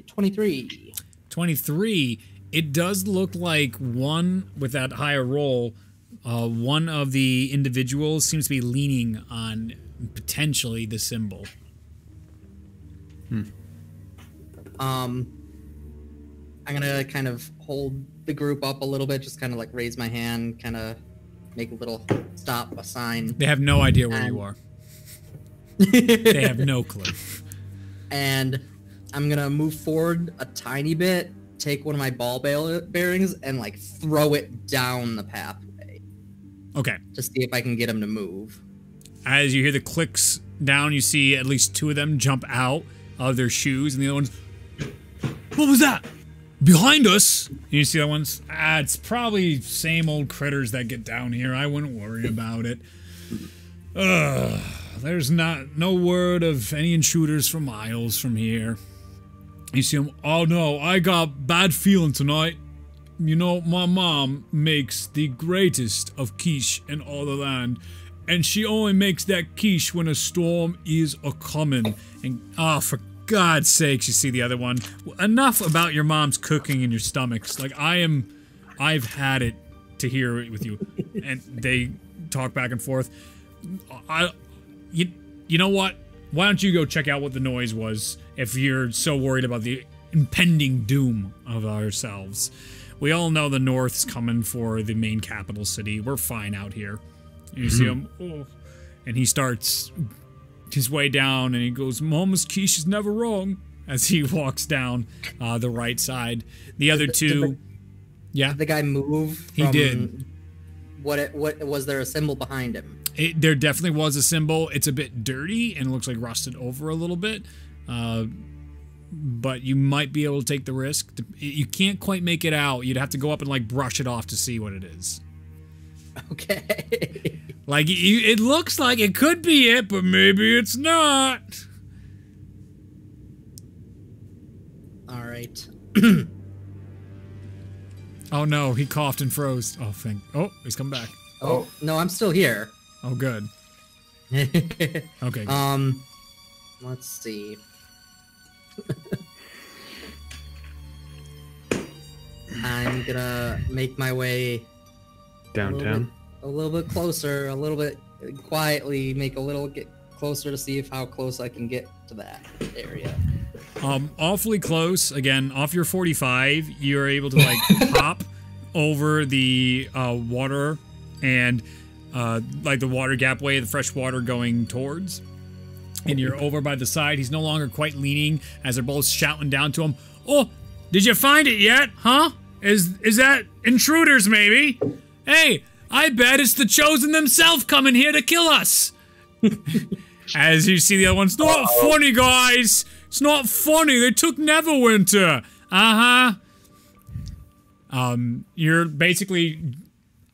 23. 23 it does look like one with that higher roll uh, one of the individuals seems to be leaning on potentially the symbol. Hmm. Um, I'm gonna kind of hold the group up a little bit, just kind of like raise my hand, kind of make a little stop, a sign, they have no idea where you are. They have no clue. And I'm gonna move forward a tiny bit, take one of my ball bearings, and like throw it down the pathway. Okay. To see if I can get him to move. as you hear the clicks down you see at least two of them jump out of their shoes and the other one's what was that? Behind us? You see that one's ah it's probably same old critters that get down here. I wouldn't worry about it. Ugh, there's not no word of any intruders for miles from here you see him, oh no i got bad feeling tonight you know, my mom makes the greatest of quiche in all the land, and she only makes that quiche when a storm is a coming. And ah, for God's sakes, you see the other one. Enough about your mom's cooking in your stomachs. Like I am, I've had it to hear it with you, and they talk back and forth. I, you, you know what? Why don't you go check out what the noise was if you're so worried about the impending doom of ourselves? We all know the North's coming for the main capital city. We're fine out here. And you see him, oh, and he starts his way down, and he goes, "Mama's quiche is never wrong." As he walks down uh, the right side, the other Did the- two, yeah, Did the guy move? He from did. What? It, what was there a symbol behind him? it, there definitely was a symbol. It's a bit dirty and it looks like rusted over a little bit. Uh, but you might be able to take the risk. You can't quite make it out. You'd have to go up and like brush it off to see what it is. Okay. Like you, it looks like it could be it, but maybe it's not. All right. Oh no, he coughed and froze. Oh thank. Oh, he's come back. Oh no, I'm still here. Oh good. Okay. good. um, let's see. I'm gonna make my way a little, Downtown. bit, a little bit closer, a little bit quietly, make a little get closer to see if how close I can get to that area. Um, awfully close. Again, off your 45, you're able to like hop over the uh, water and uh, like the water gap way, the fresh water going towards. And you're over by the side. He's no longer quite leaning as they're both shouting down to him. Oh, did you find it yet? Huh? Is is that intruders maybe? Hey, I bet it's the chosen themselves coming here to kill us. As you see the other one's not funny, guys. It's not funny. They took Neverwinter. Uh huh. Um, you're basically,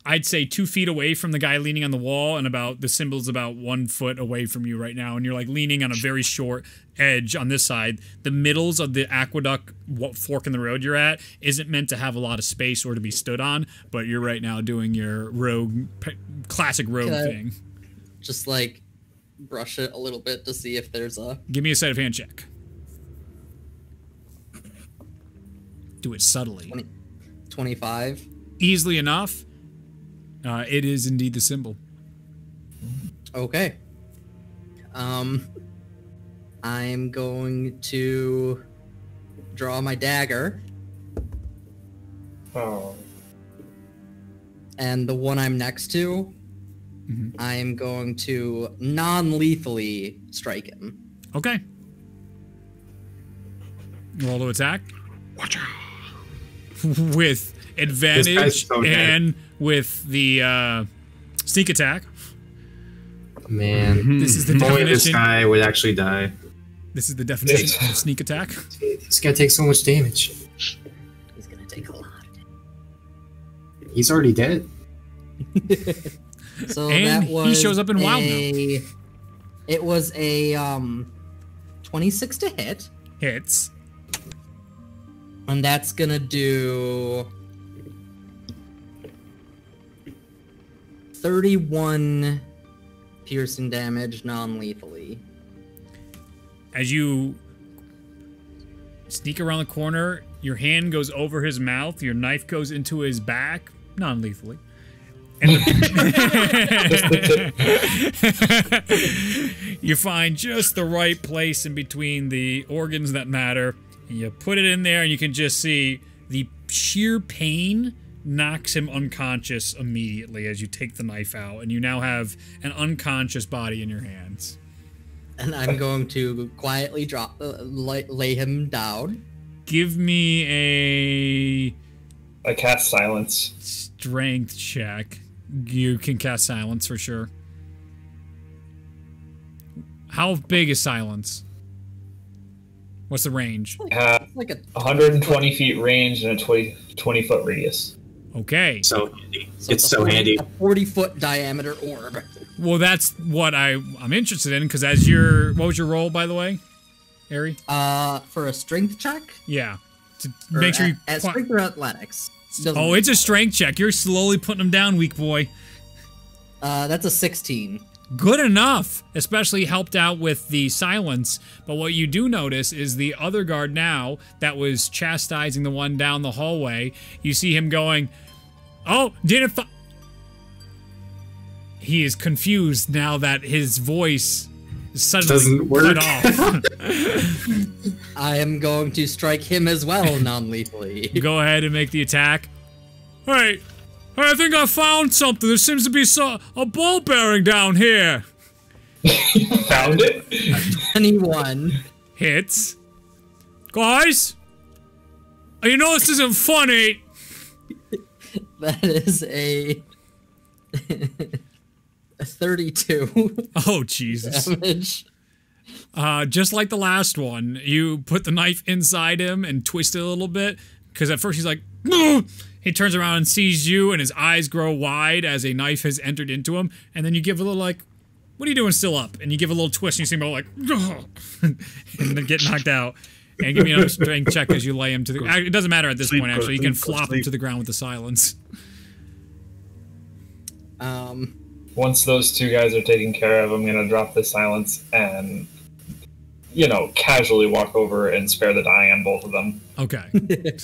I'd say, two feet away from the guy leaning on the wall, and about the symbol's about one foot away from you right now, and you're like leaning on a very short edge on this side. The middles of the aqueduct what fork in the road you're at isn't meant to have a lot of space or to be stood on, but you're right now doing your rogue, classic rogue thing. Just like brush it a little bit to see if there's a. Give me a sleight of hand check. do it subtly. Twenty- 25. Easily enough. Uh, it is indeed the symbol. Okay. Um, I'm going to draw my dagger, Oh. and the one I'm next to, Mhm. I'm going to non-lethally strike him. Okay. Roll to attack. Watch out. with advantage so dead. And with the uh, sneak attack. Man, This is the definition. only this guy would actually die. This is the definition of sneak attack. This guy takes so much damage. He's gonna take a lot. He's already dead. So And that he was shows up in Wild a, It was a um, 26 to hit, Hits. and that's gonna do 31 piercing damage non-lethally. As you sneak around the corner, your hand goes over his mouth, your knife goes into his back, non lethally. And you find just the right place in between the organs that matter. And you put it in there, and you can just see the sheer pain knocks him unconscious immediately as you take the knife out, and you now have an unconscious body in your hands. And I'm going to quietly drop, uh, lay, lay him down. Give me a I cast silence. strength check. You can cast silence for sure. How big is silence? What's the range? I have It's like a 120 feet range and a 20, 20 foot radius. Okay. So handy. so it's a so 40 handy. A 40 foot diameter orb. Well, that's what I I'm interested in because as your what was your roll by the way, Ari? Uh, for a strength check. Yeah. To Or make sure you. at, at strength or athletics. Doesn't oh, it's a strength check. You're slowly putting them down, weak boy. Uh, that's a 16. Good enough, especially helped out with the silence. But what you do notice is the other guard now that was chastising the one down the hallway. You see him going, "Oh, didn't." Th-. He is confused now that his voice is suddenly Doesn't work. cut off. I am going to strike him as well non-lethally. Go ahead and make the attack. Hey, hey, I think I found something. There seems to be so- a ball bearing down here. Found it? 21. hits. Guys, you know this isn't funny. That is a, a 32 Oh Jesus! damage. Uh, just like the last one, you put the knife inside him and twist it a little bit. Because at first he's like, "No!" He turns around and sees you, and his eyes grow wide as a knife has entered into him. And then you give a little like, "What are you doing still up?" And you give a little twist, and you see him go like, and then get knocked out. And give me another strength check as you lay him to the. It doesn't matter at this Sleep, point. Actually, you can go flop him to the ground with the silence. Um, Once those two guys are taken care of, I'm going to drop the silence and, you know, casually walk over and spare the dying on both of them. Okay.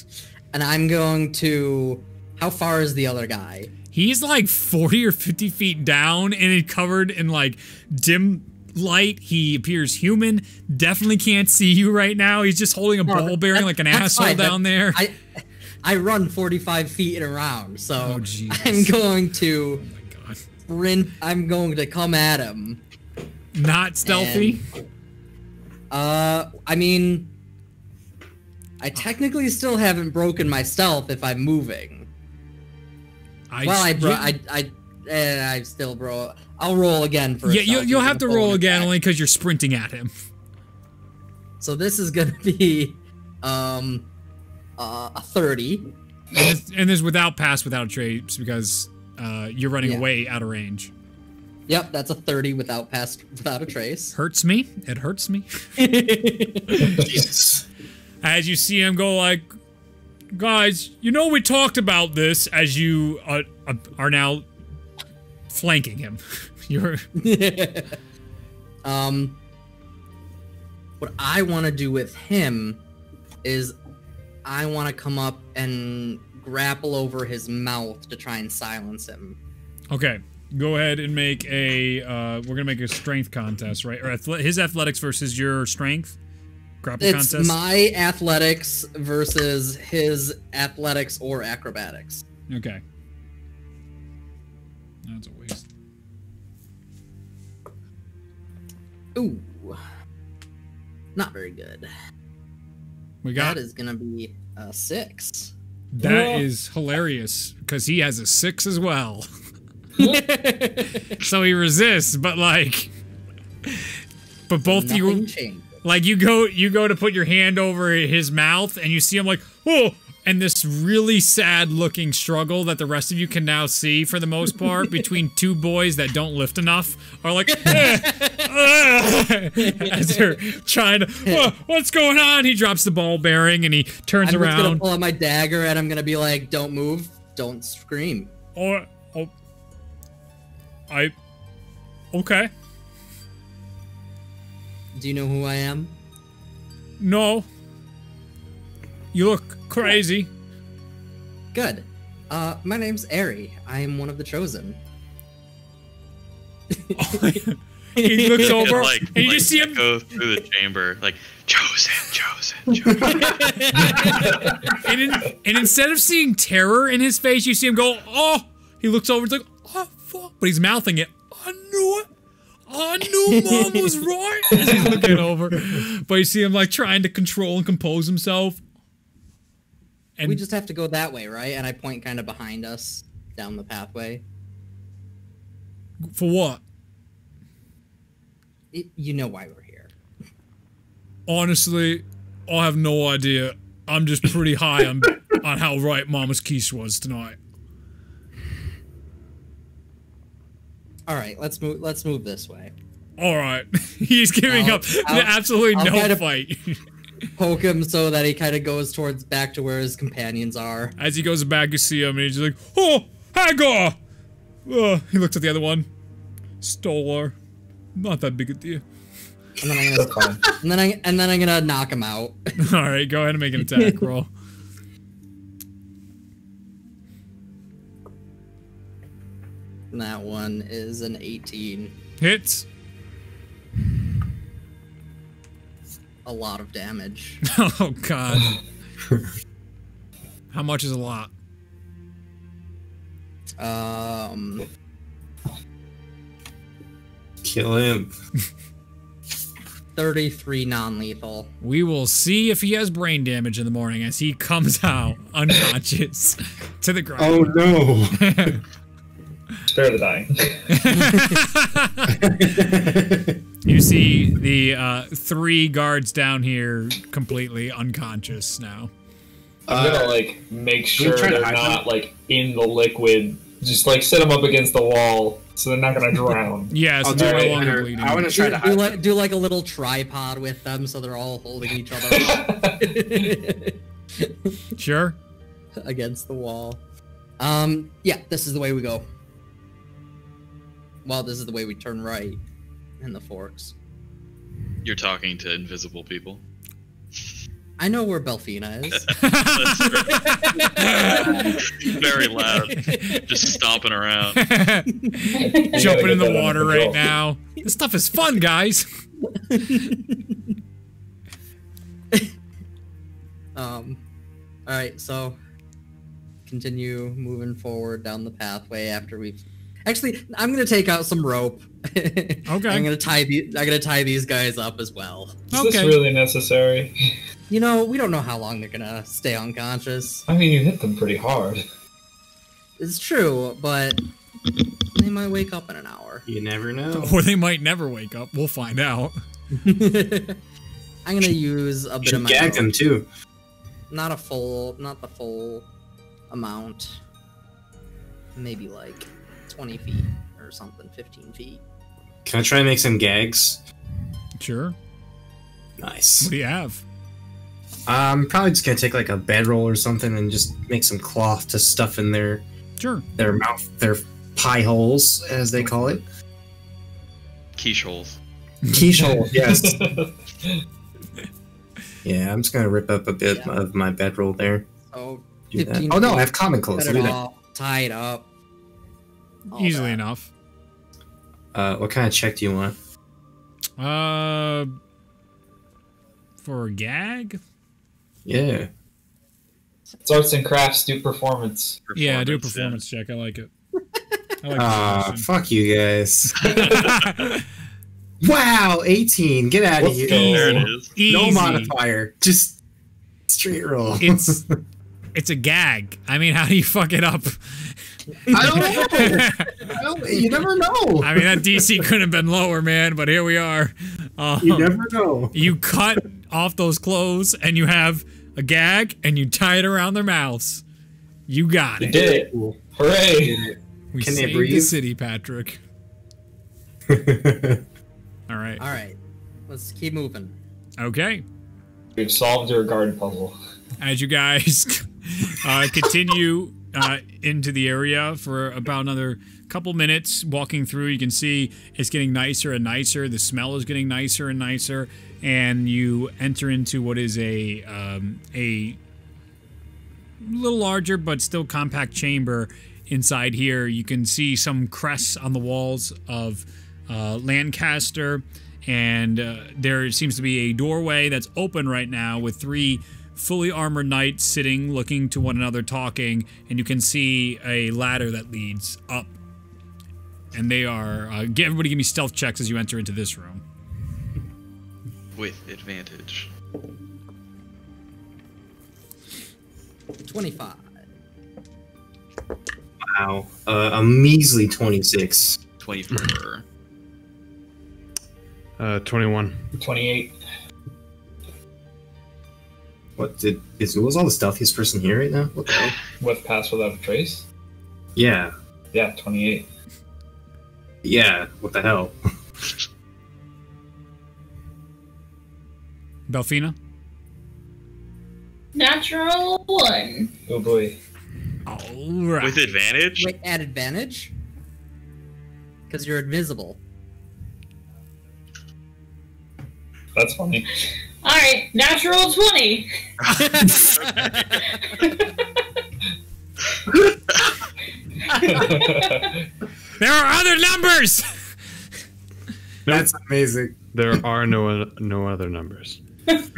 and I'm going to. How far is the other guy? He's like 40 or 50 feet down and it covered in like dim light. He appears human. Definitely can't see you right now. He's just holding a No, ball bearing that- like an asshole fine. That- down there. I I run 45 feet in a round, so Oh, I'm going to oh my god. sprint. I'm going to come at him. Not stealthy. Uh, I mean, I technically still haven't broken my stealth if I'm moving. I, well, I bro, yeah, I I, eh, I still bro. I'll roll again for. yeah, you, you'll have to roll again attack. only because you're sprinting at him. So this is gonna be, um, uh, a 30. And this, and this without pass, without trace because uh, you're running Yeah. away out of range. Yep, that's a 30 without pass without a trace. Hurts me. It hurts me. Jesus. As you see him go like guys you know we talked about this as you uh, uh, are now flanking him you're um, what I want to do with him is I want to come up and grapple over his mouth to try and silence him. Okay, go ahead and make a. Uh, we're gonna make a strength contest, right? Or athle- his athletics versus your strength. Grapple It's contest. my athletics versus his athletics or acrobatics. okay. That's a waste. Ooh. Not very good. We got That is gonna be a six. That is hilarious because he has a six as well. so he resists, but like, but both Nothing you changed. Like you go you go to put your hand over his mouth and you see him like oh and this really sad looking struggle that the rest of you can now see for the most part between two boys that don't lift enough are like "Eh, ah," as they're trying to "Wha- what's going on? He drops the ball bearing and he turns I'm just gonna pull out my dagger and I'm gonna be like, "Don't move, don't scream." or oh. I okay Do you know who I am? no you look crazy Good. Uh, my name's Ari. I am one of the chosen. he looks over like, and you like just see him go through the chamber, like chosen, chosen, chosen. and, in, and instead of seeing terror in his face, you see him go, oh. He looks over, it's like, oh, fuck. But he's mouthing it. I knew it. I knew mom was right. As he's looking over. But you see him like trying to control and compose himself. And we just have to go that way, right? And I point kind of behind us down the pathway. for what? Y- you know why we're here. Honestly, I have no idea. I'm just pretty high on, on how right Mama's quiche was tonight. All right, let's move. Let's move this way. All right. He's giving I'll- up I'll- absolutely I'll no fight. Poke him so that he kind of goes towards back to where his companions are. As he goes back, you see him, and he's like, "Oh, Hagar!" Uh, he looks at the other one. Stole her. Not that big a deal. And then I'm gonna, and then I and then I'm gonna knock him out. All right, go ahead and make an attack roll. That one is an 18. Hits. A lot of damage. Oh God. How much is a lot? Um, Kill him. 33 non-lethal. We will see if he has brain damage in the morning as he comes out unconscious to the ground. Oh no. Spare the dying. You see the uh, three guards down here completely unconscious now. I'm gonna Uh, like make sure try to they're hide not like in the liquid. Just like set them up against the wall so they're not gonna drown. Yeah, so I'll do they're no it. longer I bleeding. want to try Do, to do hide. like do like a little tripod with them so they're all holding each other Sure. against the wall. Um, yeah, this is the way we go. Well, this is the way we turn right in the forks. You're talking to invisible people. I know where Belfina is. Very loud, just stomping around. Jumping in the water under right now. This stuff is fun, guys. Um, all right, so continue moving forward down the pathway after we've. Actually, I'm gonna take out some rope. okay. I'm gonna tie the. I'm gonna tie these guys up as well. Is this Okay. really necessary? You know, we don't know how long they're gonna stay unconscious. I mean, you hit them pretty hard. It's true, but they might wake up in an hour. You never know. Or they might never wake up. We'll find out. I'm gonna use a bit of Should my. gag them too. Not a full, not the full amount. Maybe like 20 feet or something, 15 feet. Can I try and make some gags? Sure. Nice. What do you have? I'm probably just gonna take like a bedroll or something and just make some cloth to stuff in their Sure. their mouth, their pie holes, as they call it. Quiche holes. Quiche hole, yes. Yeah, I'm just gonna rip up a bit Yeah. of my bedroll there. Oh, Do that. 15 Oh no. I have common clothes. cut it at that. off, tie it up. All Easily that. enough. Uh, what kind of check do you want? Uh, for a gag? Yeah. It's arts and crafts, do performance. Yeah, do a Performance, performance check. I like it. I like the fuck you guys. wow, 18. Get out of here. go. There it is. Easy. No modifier. Just straight roll. It's it's a gag. I mean, how do you fuck it up? I don't know. I don't- you never know. I mean, that DC couldn't have been lower, man. But here we are. Um, You never know. you cut off those clothes, and you have a gag, and you tie it around their mouths. You got You it. did it. Hooray! We Can they saved the city, Patrick. All right. All right, let's keep moving. Okay. We've solved your garden puzzle. as you guys uh, continue uh, into the area for about another couple minutes walking through. You can see it's getting nicer and nicer. The smell is getting nicer and nicer. And you enter into what is a um, a little larger but still compact chamber inside here. You can see some crests on the walls of uh, Laencaster. And uh, there seems to be a doorway that's open right now with three fully armored knights sitting looking to one another talking and you can see a ladder that leads up and they are uh, get everybody give me stealth checks as you enter into this room With advantage. Twenty-five. Wow. Uh, a measly 26. 24. Uh, 21. 28. What did is was all the stealthiest person here right now? What the hell? With pass without a trace? Yeah. Yeah, 28. Yeah. What the hell? belfina Natural one. Oh boy. all right With advantage? Wait, at advantage? Because you're invisible. That's funny. All right, natural twenty. there are other numbers That's amazing. There are no no other numbers. as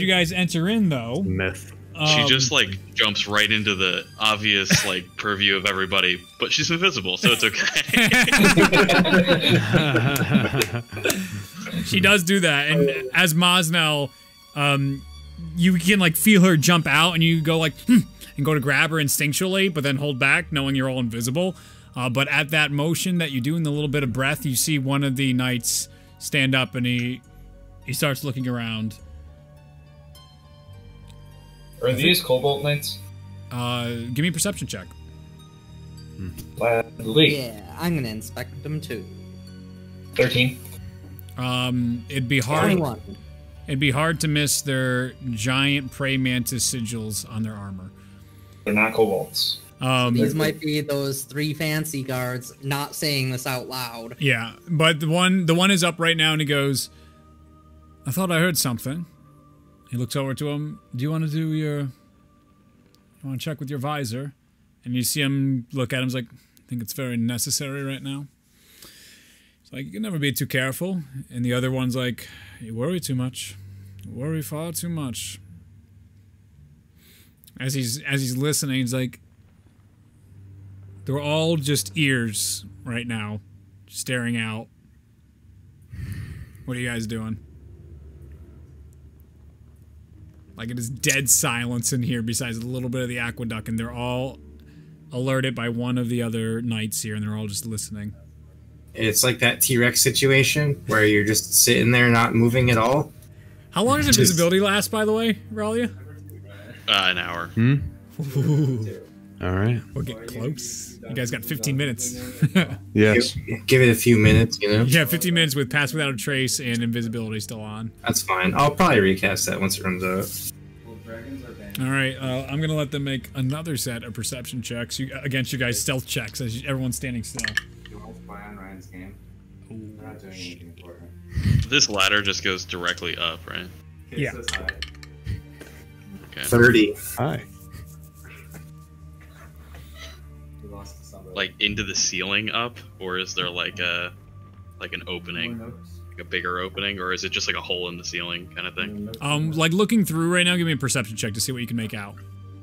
you guys enter in though Myth. She um, just like jumps right into the obvious like purview of everybody, but she's invisible, so it's okay. she does do that and as Mosnell um you can like feel her jump out and you go like hmm, and go to grab her instinctually but then hold back knowing you're all invisible uh, but at that motion that you do in the little bit of breath you see one of the knights stand up and he he starts looking around Are these Cobalt Knights? uh give me a perception check Gladly. Yeah, I'm gonna inspect them too. 13. um it'd be hard Twenty-one. it'd be hard to miss their giant prey mantis sigils on their armor They're not Cobalts. um These might be those three fancy guards not saying this out loud. Yeah, but the one the one is up right now and he goes, I thought I heard something. He looks over to him. Do you want to do your you want to check with your visor? And you see him look at him he's like, I think it's very necessary right now. It's like you can never be too careful. And the other one's like, You worry too much. You worry far too much. As he's as he's listening, he's like they're all just ears right now, staring out. What are you guys doing? Like it is dead silence in here besides a little bit of the aqueduct, and they're all alerted by one of the other knights here, and they're all just listening. It's like that T Rex situation where you're just sitting there not moving at all. How long does Just- invisibility last, by the way, Ralia? Uh, an hour. All right. We're getting close. You guys got 15 minutes. Yes. Give, give it a few minutes, you know? yeah, 15 minutes with Pass Without a Trace and Invisibility still on. That's fine. I'll probably recast that once it runs out. All right, uh, I'm gonna let them make another set of perception checks you, against you guys' stealth checks as you, everyone's standing still. This ladder just goes directly up, right? Yeah. Okay. 30. Hi. Like into the ceiling up, or is there like a like an opening, like a bigger opening, or is it just like a hole in the ceiling kind of thing? Um, like looking through right now, give me a perception check to see what you can make out.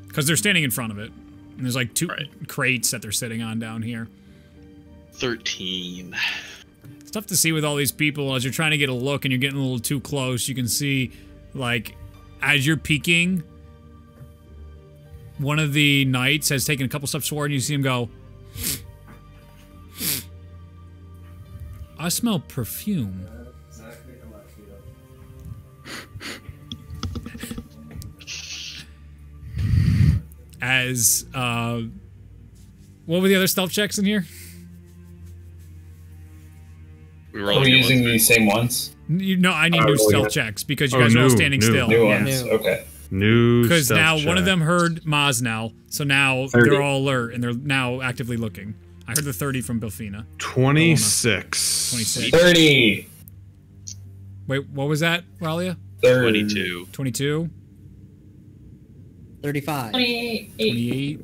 Because they're standing in front of it. And there's like two Right. crates that they're sitting on down here. Thirteen. It's tough to see with all these people as you're trying to get a look and you're getting a little too close. You can see, like, as you're peeking, one of the knights has taken a couple steps forward and you see him go, I smell perfume. As, uh, what were the other stealth checks in here? We Are rolling we using the same ones? You know, I need Oh, new really? stealth checks because you Oh, guys are all standing new. still. New Yeah. ones. New. Okay. New. Because stealth now one of them heard Mosnell, so now 30. they're all alert and they're now actively looking. I heard the 30 from Belfina. 26. 26. 30. Wait, what was that, Ralia? 30. Twenty-two. 22? 35. 28. 28?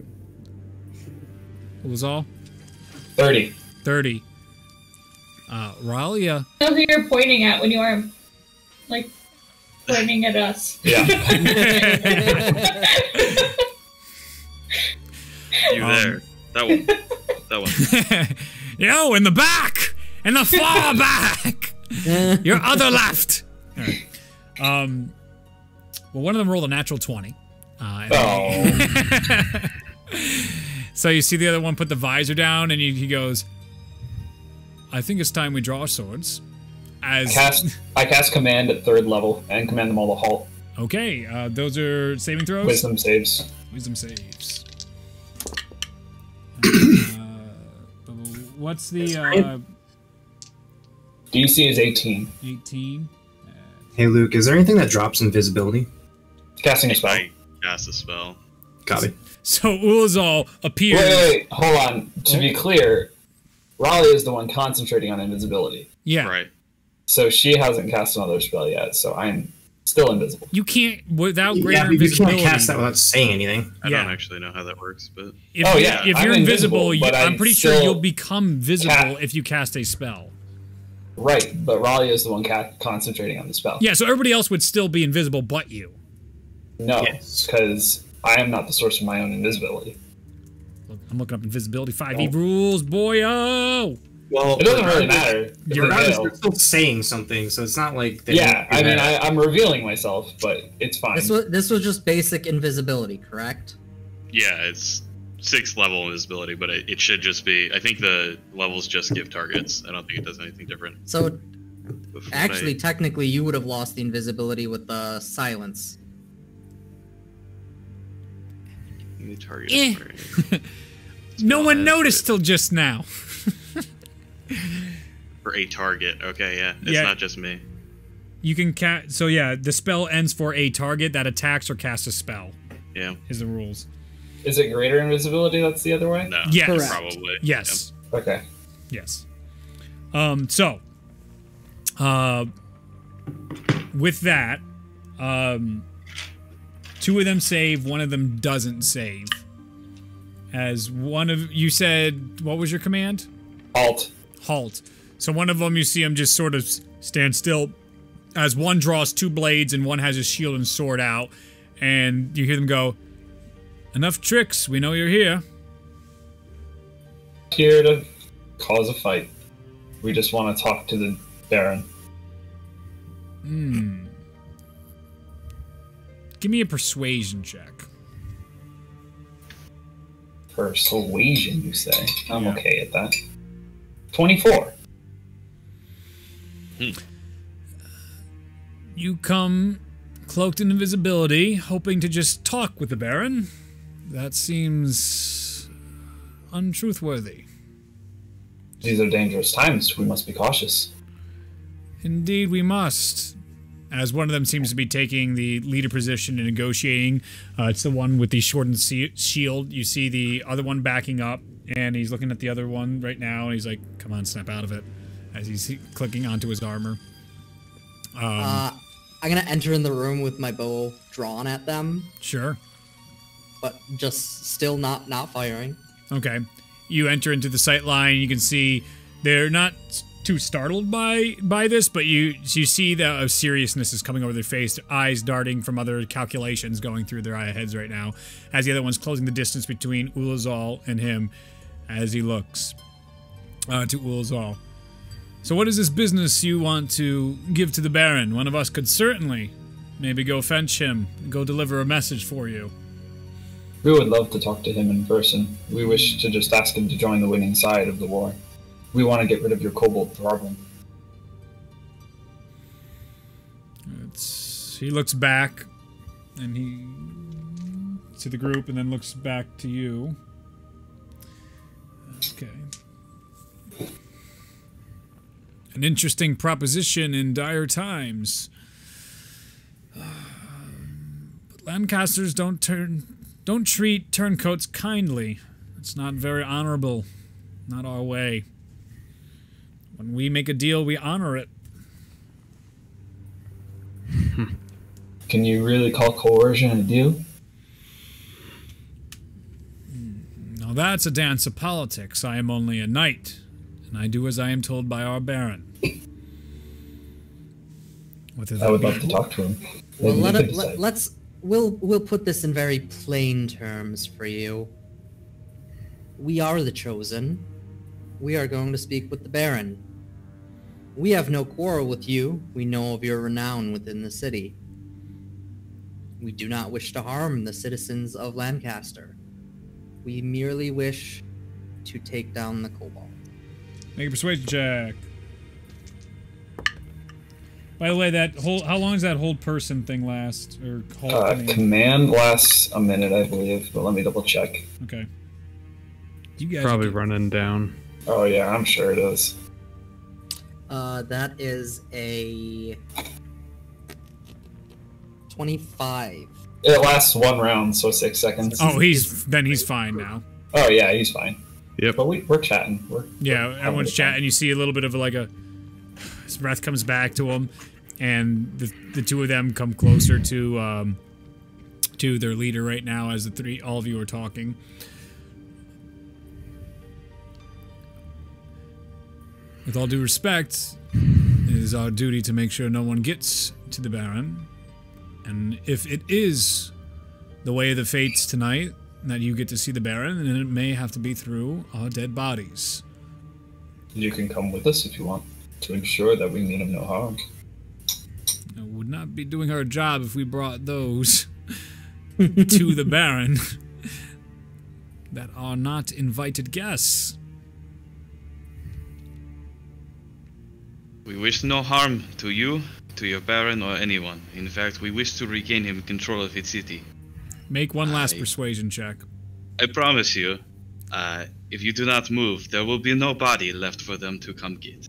What was all? 30. 30. Uh, Ralia. I know who you're pointing at when you are, like, pointing at us. Yeah. You Um, there? That one. That one. Yo, in the back! In the far back! Your other left! Alright. Um, well, one of them rolled a natural 20. Uh, Oh. So you see the other one put the visor down, and he, he goes, "I think it's time we draw swords." As cast. I cast command at third level and command them all to halt. okay, uh, those are saving throws. Wisdom saves. Wisdom saves. uh, what's the uh, DC is 18. 18? Hey, Luke, is there anything that drops invisibility? Casting a spell. I cast a spell. Copy. So Ulazal appears. Wait, wait, wait, hold on. To be clear, Ralia is the one concentrating on invisibility. Yeah, Right. So she hasn't cast another spell yet, so I'm still invisible. you can't without Yeah, greater but you invisibility. can't cast that without saying anything. I Yeah. don't actually know how that works, but If, Oh, you- yeah, if I'm you're invisible, invisible, you, but I'm I pretty sure you'll become visible ca- if you cast a spell. Right, but Ralia is the one ca- concentrating on the spell. Yeah, so everybody else would still be invisible but you. No, Yes. because I am not the source of my own invisibility. Look, I'm looking up invisibility 5e rules, boyo! Well, It doesn't really matter. You're It's right. a Regardless, veil. they're still saying something, so it's not like they Yeah, won't do I mean. I, I'm revealing myself, but it's fine. This was this was just basic invisibility, correct? yeah, it's sixth level invisibility, but it, it should just be. I think the levels just give targets. I don't think it does anything different. So But actually, I- technically, you would have lost the invisibility with the silence. the target. Eh. No one noticed it. till just now. For a target. Okay, yeah, it's Yeah. not just me. You can cast. So yeah, the spell ends for a target that attacks or casts a spell. Yeah, Is the rules? Is it greater invisibility that's the other way? no, Yes. Correct. probably. Yes. Okay. Yes. Um. So, uh, with that, um, two of them save. One of them doesn't save. As one of you said, what was your command? Halt. Halt. So one of them, you see him just sort of stand still as one draws two blades and one has his shield and sword out. And you hear them go, Enough tricks, we know you're here. Here to cause a fight. We just want to talk to the Baron. Hmm. Give me a persuasion check. Persuasion, you say? I'm Yeah. okay at that. 24. You come cloaked in invisibility, hoping to just talk with the Baron. That seems untruthworthy. These are dangerous times. We must be cautious. Indeed, we must. As one of them seems to be taking the leader position and negotiating. Uh, it's the one with the shortened shield. You see the other one backing up, and he's looking at the other one right now, and he's like, come on, snap out of it. As he's clicking onto his armor. Um, Uh, I'm gonna enter in the room with my bow drawn at them, Sure. but just still not not firing. Okay. You enter into the sight line. You can see they're not too startled by by this, but you you see that a seriousness is coming over their face, their eyes darting from other calculations going through their eye heads right now, as the other one's closing the distance between Ulazal and him as he looks uh, to Ulazal. So what is this business you want to give to the Baron? One of us could certainly maybe go fetch him, and go deliver a message for you. We would love to talk to him in person. We wish to just ask him to join the winning side of the war. We want to get rid of your kobold problem. It's, he looks back and he to the group and then looks back to you. Okay. An interesting proposition in dire times. But Laencasters don't turn don't treat turncoats kindly. It's not very honorable. Not our way. When we make a deal, we honor it. Can you really call coercion a deal? Now that's a dance of politics. I am only a knight, and I do as I am told by our baron. Whether I would love to talk to him. Well, let, it, let, let's we'll we'll put this in very plain terms for you. We are the chosen. We are going to speak with the Baron. We have no quarrel with you. We know of your renown within the city. We do not wish to harm the citizens of Laencaster. We merely wish to take down the Cobalt. Make a persuasion check. By the way, that whole how long does that hold person thing last? Or hold Uh, thing? command lasts a minute, I believe, but let me double check. Okay. You guys Probably are running down. Oh yeah, I'm sure it is. Uh, that is a 25. It lasts one round, so six seconds. Oh, he's then he's fine now. Oh yeah, he's fine. Yep. But we, we're chatting. We're Yeah, we're everyone's having chatting. You see a little bit of like a his breath comes back to him, and the the two of them come closer to um to their leader right now as the three all of you are talking. With all due respect, it is our duty to make sure no one gets to the Baron. And if it is the way of the fates tonight that you get to see the Baron, then it may have to be through our dead bodies. You can come with us if you want to ensure that we mean him no harm. I would not be doing our job if we brought those to the Baron that are not invited guests. We wish no harm to you, to your baron, or anyone. In fact, we wish to regain him control of its city. Make one last I- persuasion check. I promise you, uh, if you do not move, there will be no body left for them to come get.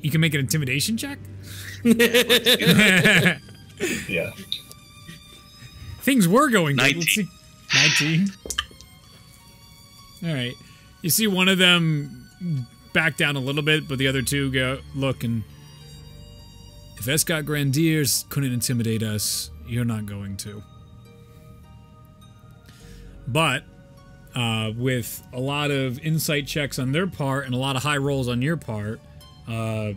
You can make an intimidation check? Yeah. Things were going good. 19. See. 19. All right. You see one of them back down a little bit, but the other two go look and if Escott Grandiers couldn't intimidate us, you're not going to. But uh, with a lot of insight checks on their part and a lot of high rolls on your part, uh,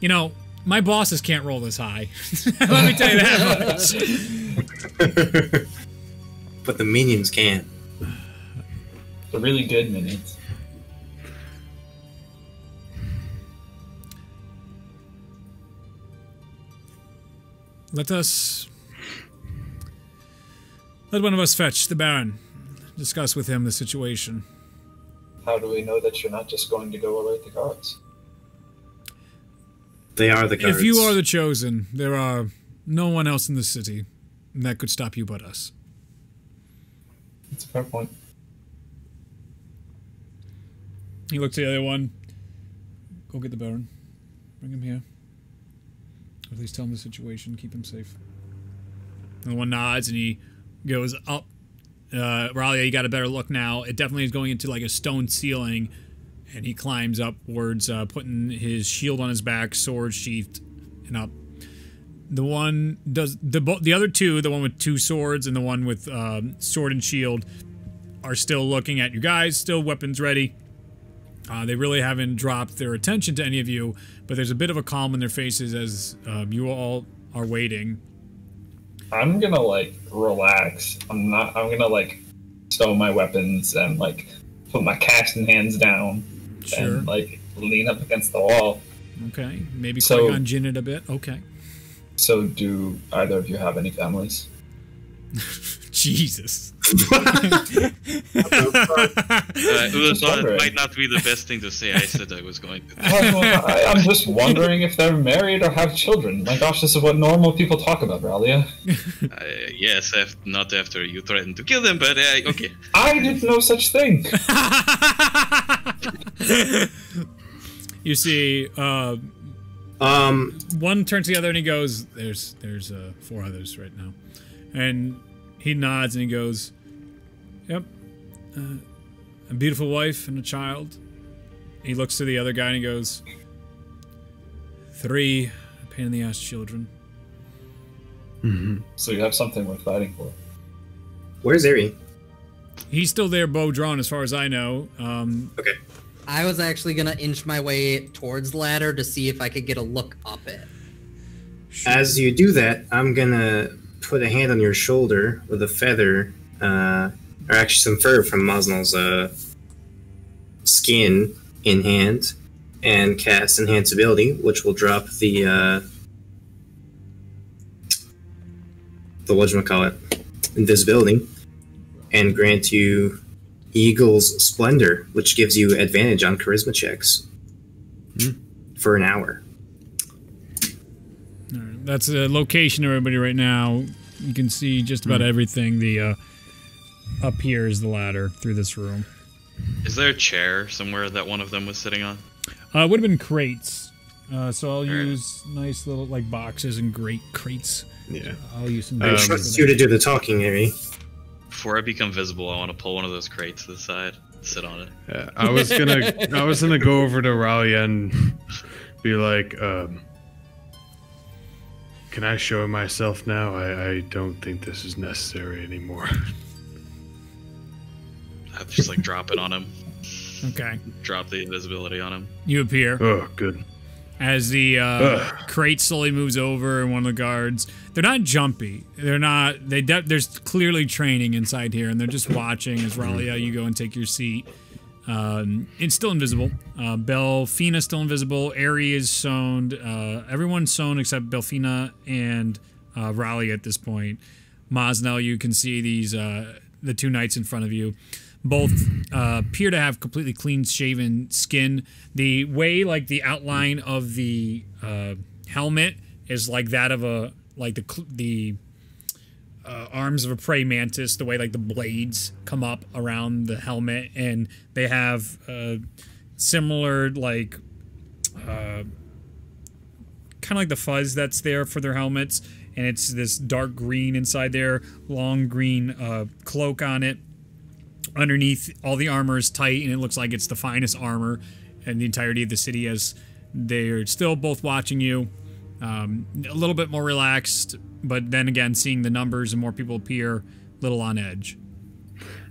you know, my bosses can't roll this high. Let me tell you that much. but the minions can. The really good minions. Let us. Let one of us fetch the Baron. Discuss with him the situation. How do we know that you're not just going to go alert the guards? They are the guards. If you are the chosen, there are no one else in the city that could stop you but us. That's a fair point. He looks at the other one. Go get the Baron. Bring him here. At least tell him the situation. Keep him safe. And the one nods and he goes up. Uh, Ralia, you got a better look now. It definitely is going into like a stone ceiling, and he climbs upwards, uh, putting his shield on his back, sword sheathed, and up. The one does the the other two, the one with two swords and the one with um, sword and shield, are still looking at you guys, still weapons ready. Uh, they really haven't dropped their attention to any of you, but there's a bit of a calm in their faces as um, you all are waiting. I'm gonna like relax. I'm not. I'm gonna like stow my weapons and like put my casting hands down Sure. and like lean up against the wall. Okay. Maybe So- Qui-Gon Jinn it a bit. Okay. So, do either of you have any families? Jesus. Uh, it was Just not, wondering. might not be the best thing to say. I said I was going to. I, I'm just wondering if they're married or have children. My gosh, this is what normal people talk about, Ralia. Uh, yes, af- not after you threatened to kill them, but uh, okay. I did no such thing. you see, uh, Um, one turns to the other and he goes, "There's, there's uh, four others right now," and he nods and he goes, "Yep, uh, a beautiful wife and a child." He looks to the other guy and he goes, three pain in the ass children." So you have something worth fighting for. where's Ari? He's still there, bow drawn, as far as I know. Um, Okay. I was actually gonna inch my way towards the ladder to see if I could get a look up it. As you do that, I'm gonna put a hand on your shoulder with a feather, uh, or actually some fur from Mosnell's uh, skin in hand, and cast Enhance Ability, which will drop the uh, the whatchamacallit, invisibility, and grant you Eagle's Splendor, which gives you advantage on charisma checks for an hour. That's a location, everybody, right now. You can see just about everything. The uh, up here is the ladder through this room. Is there a chair somewhere that one of them was sitting on? Uh, it would have been crates. Uh, so I'll Alright. use nice little like boxes and great crates. Yeah. I'll use some. I trust you to do the talking, Harry. Before I become visible, I want to pull one of those crates to the side, sit on it. Yeah, I was gonna I was gonna go over to Ralia and be like, um, "Can I show myself now? I, I don't think this is necessary anymore." I just like drop it on him, Okay, drop the invisibility on him. you appear Oh, good. as the uh, crate slowly moves over, and one of the guards. They're not jumpy. They're not. They. De- there's clearly training inside here, and they're just watching as Ralia. You go and take your seat. Um, it's still invisible. Uh, Belfina's still invisible. Ari is sewn. Uh, everyone's sewn except Belfina and uh, Ralia at this point. Mosnell, you can see these uh, the two knights in front of you. Both uh, appear to have completely clean shaven skin. The way, like the outline of the uh, helmet, is like that of a like the the uh, arms of a prey mantis, the way like the blades come up around the helmet, and they have uh, similar like uh, kind of like the fuzz that's there for their helmets, and it's this dark green inside there, long green uh, cloak on it. Underneath, all the armor is tight, and it looks like it's the finest armor in the entirety of the city. As they're still both watching you, um, a little bit more relaxed, but then again, seeing the numbers and more people appear, a little on edge.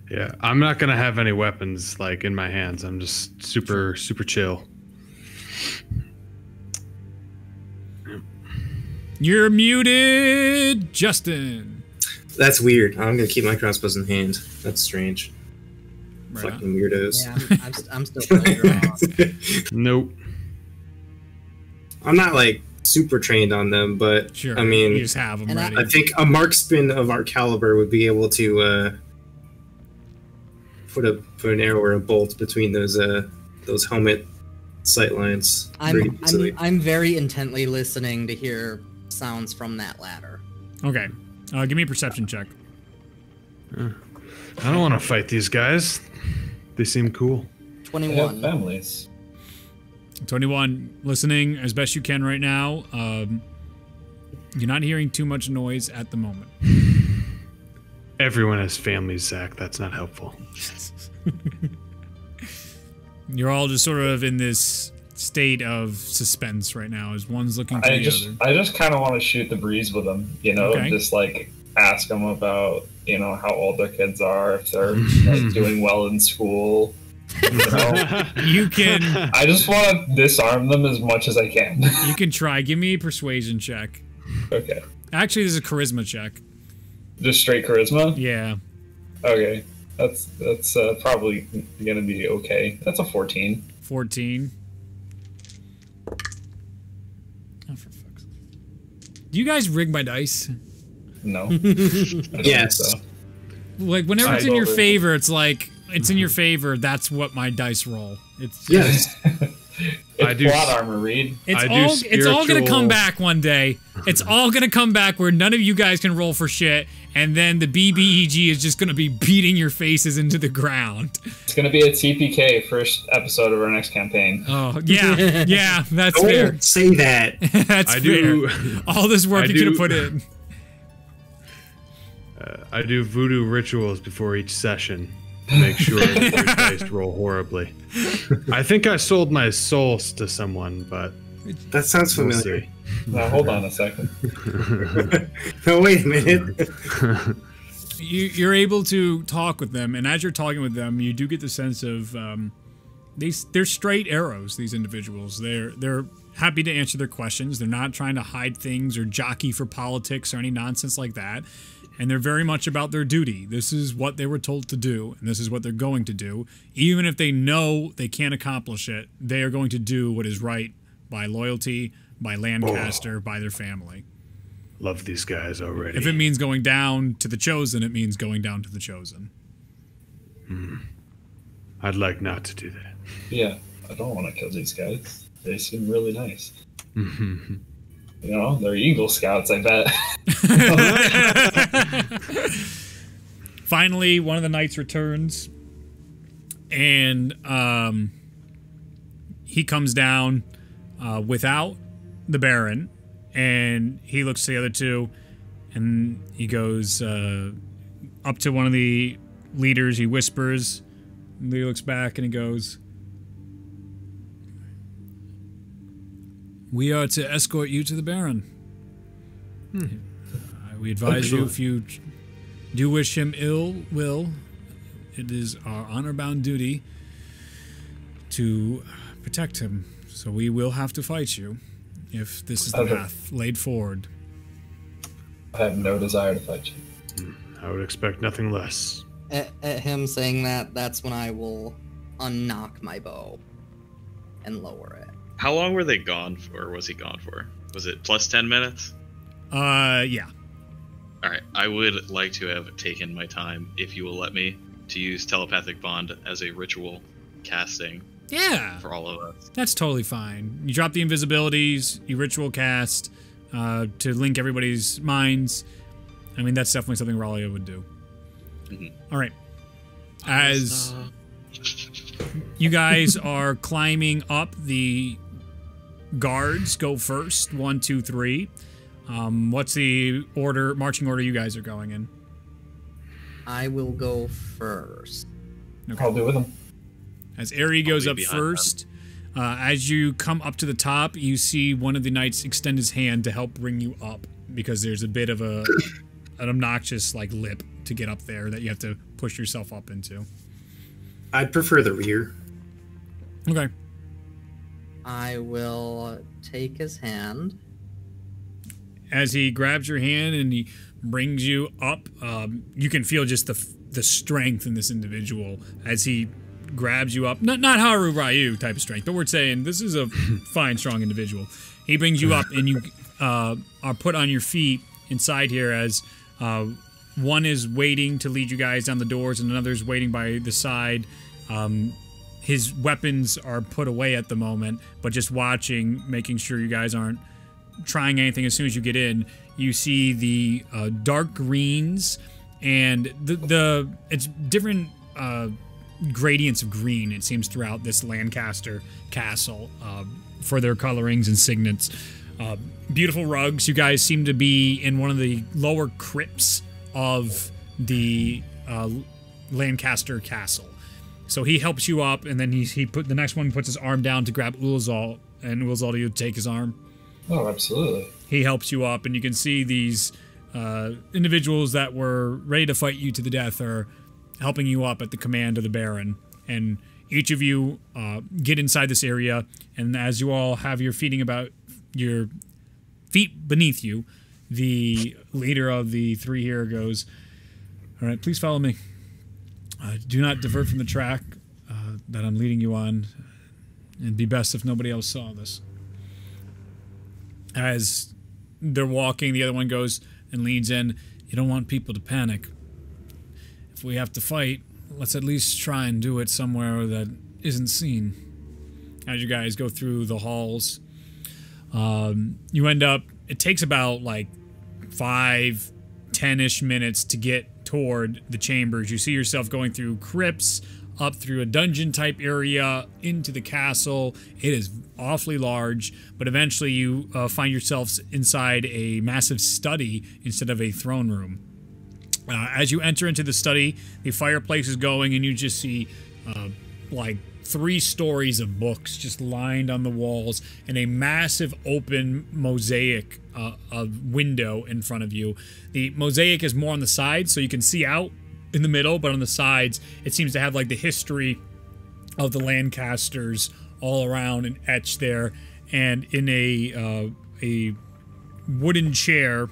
Yeah, I'm not gonna have any weapons like in my hands. I'm just super super chill. You're muted, Justin. That's weird. I'm gonna keep my crossbows in hand. That's strange. Right on. Fucking weirdos. Yeah, I'm, I'm, st- I'm still playing. Nope. I'm not like super trained on them, but Sure. I mean, you just have them I- ready. I think a marksman of our caliber would be able to uh, put a put an arrow or a bolt between those uh, those helmet sight lines I'm. I'm I'm very intently listening to hear sounds from that ladder. okay. Uh, give me a perception check. I don't want to fight these guys. They seem cool. They have 21. families. 21, listening as best you can right now. Um, you're not hearing too much noise at the moment. Everyone has families, Zach. That's not helpful. You're all just sort of in this state of suspense right now as one's looking to I the just other. I just kind of want to shoot the breeze with them, you know, Okay. just like ask them about you know how old their kids are, if they're like, doing well in school. You You can I just want to disarm them as much as I can. you can try. Give me a persuasion check. okay, Actually, this is a charisma check. just straight charisma. Yeah. Okay, that's that's uh, probably gonna be okay. That's a fourteen. 14. Oh, for fuck's sake. Do you guys rig my dice? No. I Yes. so. Like whenever I it's in your don't favor, it's like it's in your mm-hmm. favor. That's what my dice roll. It's Yes. It's I do plot s- armor, Reed. It's I do all it's all gonna come back one day. It's all gonna come back where none of you guys can roll for shit, and then the BBEG is just gonna be beating your faces into the ground. It's gonna be a TPK first episode of our next campaign. Oh yeah, yeah, that's fair. Don't say that. That's I fair. do. All this work I you could have put in. Uh, I do voodoo rituals before each session to make sure that your dice roll horribly. I think I sold my souls to someone, but That sounds we'll familiar. see. Now hold on a second. No, wait a minute. you, you're able to talk with them, and as you're talking with them, you do get the sense of um, these. They're straight arrows. These individuals. They're they're happy to answer their questions. They're not trying to hide things or jockey for politics or any nonsense like that. And they're very much about their duty. This is what they were told to do, and this is what they're going to do. Even if they know they can't accomplish it, they are going to do what is right by loyalty, by Laencaster, by their family. Love these guys already. If it means going down to the chosen, it means going down to the chosen. Hmm. I'd like not to do that. Yeah, I don't want to kill these guys. They seem really nice. You know, they're Eagle Scouts, I bet. Finally, one of the knights returns, and um, he comes down uh, without the Baron, and he looks to the other two, and he goes uh, up to one of the leaders. He whispers, and he looks back, and he goes. We are to escort you to the Baron. Uh, we advise you if you do wish him ill will, it is our honor bound duty to protect him. So we will have to fight you if this is the Okay. path laid forward. I have no desire to fight you. I would expect nothing less. At, at him saying that, that's when I will unknock my bow and lower it. How long were they gone for? Or was he gone for? Was it plus 10 minutes? Uh, yeah. All right. I would like to have taken my time, if you will let me, to use telepathic bond as a ritual casting Yeah, for all of us. that's totally fine. You drop the invisibilities, you ritual cast uh, to link everybody's minds. I mean, that's definitely something Ralia would do. Mhm. All right. As you guys are climbing up the guards go first one two three um, what's the order marching order you guys are going in I will go first. I'll do with them. as Ari goes up first uh, as you come up to the top you see one of the knights extend his hand to help bring you up because there's a bit of a an obnoxious like lip to get up there that you have to push yourself up into I'd prefer the rear. okay I will take his hand. as he grabs your hand and he brings you up, um, you can feel just the the strength in this individual as he grabs you up. Not not Haru Ryu type of strength, but we're saying this is a fine, strong individual. He brings you up and you uh, are put on your feet inside here as uh, one is waiting to lead you guys down the doors and another is waiting by the side. Um, his weapons are put away at the moment, but just watching, making sure you guys aren't trying anything. As soon as you get in you see the uh, dark greens and the the it's different uh, gradients of green it seems throughout this Laencaster castle uh, for their colorings and signets. Uh, beautiful rugs. You guys seem to be in one of the lower crypts of the uh, Laencaster castle So he helps you up, and then he he put the next one puts his arm down to grab Ulazal, and Ulazal, you take his arm. Oh, absolutely. He helps you up, and you can see these uh, individuals that were ready to fight you to the death are helping you up at the command of the Baron. And each of you uh, get inside this area, and as you all have your feeding about your feet beneath you, the leader of the three here goes, All right, please follow me. Uh, do not divert from the track uh, that I'm leading you on. It'd be best if nobody else saw this. As they're walking, the other one goes and leads in. You don't want people to panic. If we have to fight, let's at least try and do it somewhere that isn't seen. As you guys go through the halls, um, you end up. It takes about like five, ten-ish minutes to get toward the chambers. You see yourself going through crypts, up through a dungeon type area into the castle. It is awfully large, but eventually you uh, find yourselves inside a massive study instead of a throne room. Uh, as you enter into the study, the fireplace is going, and you just see uh, like three stories of books just lined on the walls and a massive open mosaic uh, window in front of you. The mosaic is more on the sides, so you can see out in the middle, but on the sides, it seems to have like the history of the Laencasters all around and etched there. And in a uh, a wooden chair,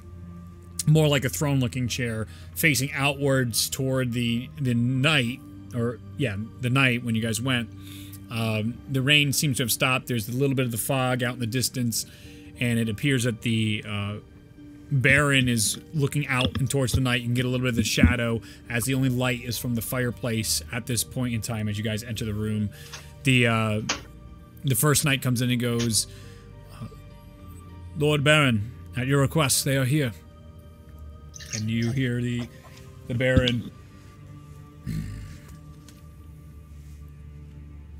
more like a throne-looking chair, facing outwards toward the the night, or yeah, the night when you guys went. Um, the rain seems to have stopped. There's a little bit of the fog out in the distance, and it appears that the uh, Baron is looking out and towards the night. You can get a little bit of the shadow as the only light is from the fireplace at this point in time as you guys enter the room. The uh, the first knight comes in and goes, Lord Baron, at your request, they are here. And you hear the the Baron.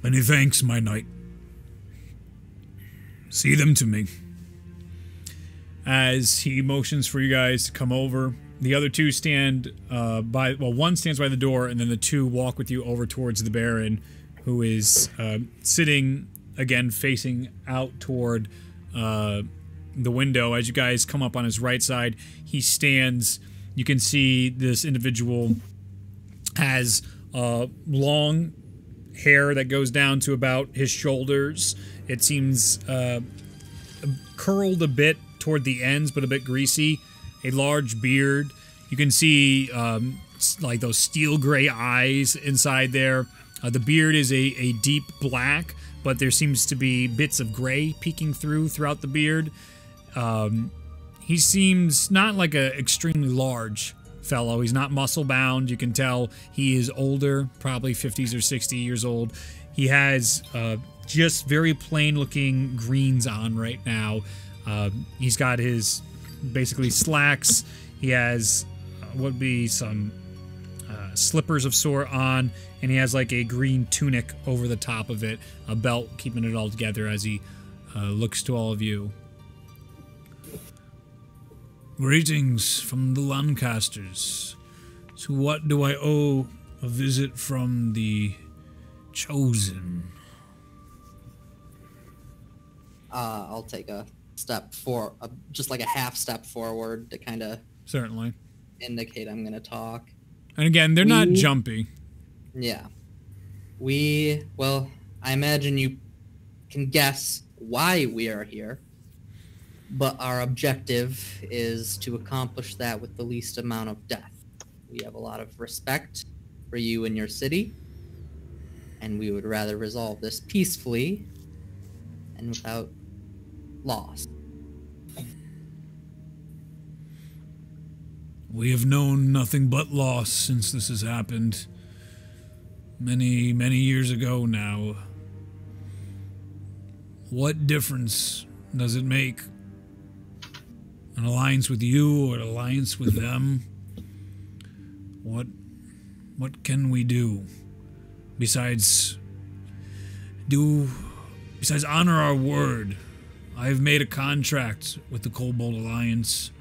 Many thanks, my knight. See them to me as he motions for you guys to come over. The other two stand uh, by, well, one stands by the door, and then the two walk with you over towards the Baron, who is uh, sitting again facing out toward uh, the window. As you guys come up on his right side, he stands. You can see this individual has uh, long hair that goes down to about his shoulders. It seems uh, curled a bit toward the ends, but a bit greasy. A large beard. You can see um, like those steel gray eyes inside there. Uh, the beard is a, a deep black, but there seems to be bits of gray peeking through throughout the beard. Um, he seems not like an extremely large fellow. He's not muscle bound. You can tell he is older, probably 50s or 60 years old. He has uh, just very plain looking greens on right now. Uh, he's got his basically slacks. He has uh, what would be some uh, slippers of sort on, and he has like a green tunic over the top of it, a belt keeping it all together as he uh, looks to all of you. Greetings from the Laencasters. To what do I owe a visit from the Chosen? Uh, I'll take a step for uh, just like a half step forward to kind of certainly indicate I'm going to talk. And again, they're we, not jumpy. Yeah. We, well, I imagine you can guess why we are here. But our objective is to accomplish that with the least amount of death. We have a lot of respect for you and your city, and we would rather resolve this peacefully and without loss. We have known nothing but loss since this has happened. Many, many years ago now. What difference does it make? An alliance with you or an alliance with them? What what can we do besides do besides honor our word I have made a contract with the Kobold Alliance.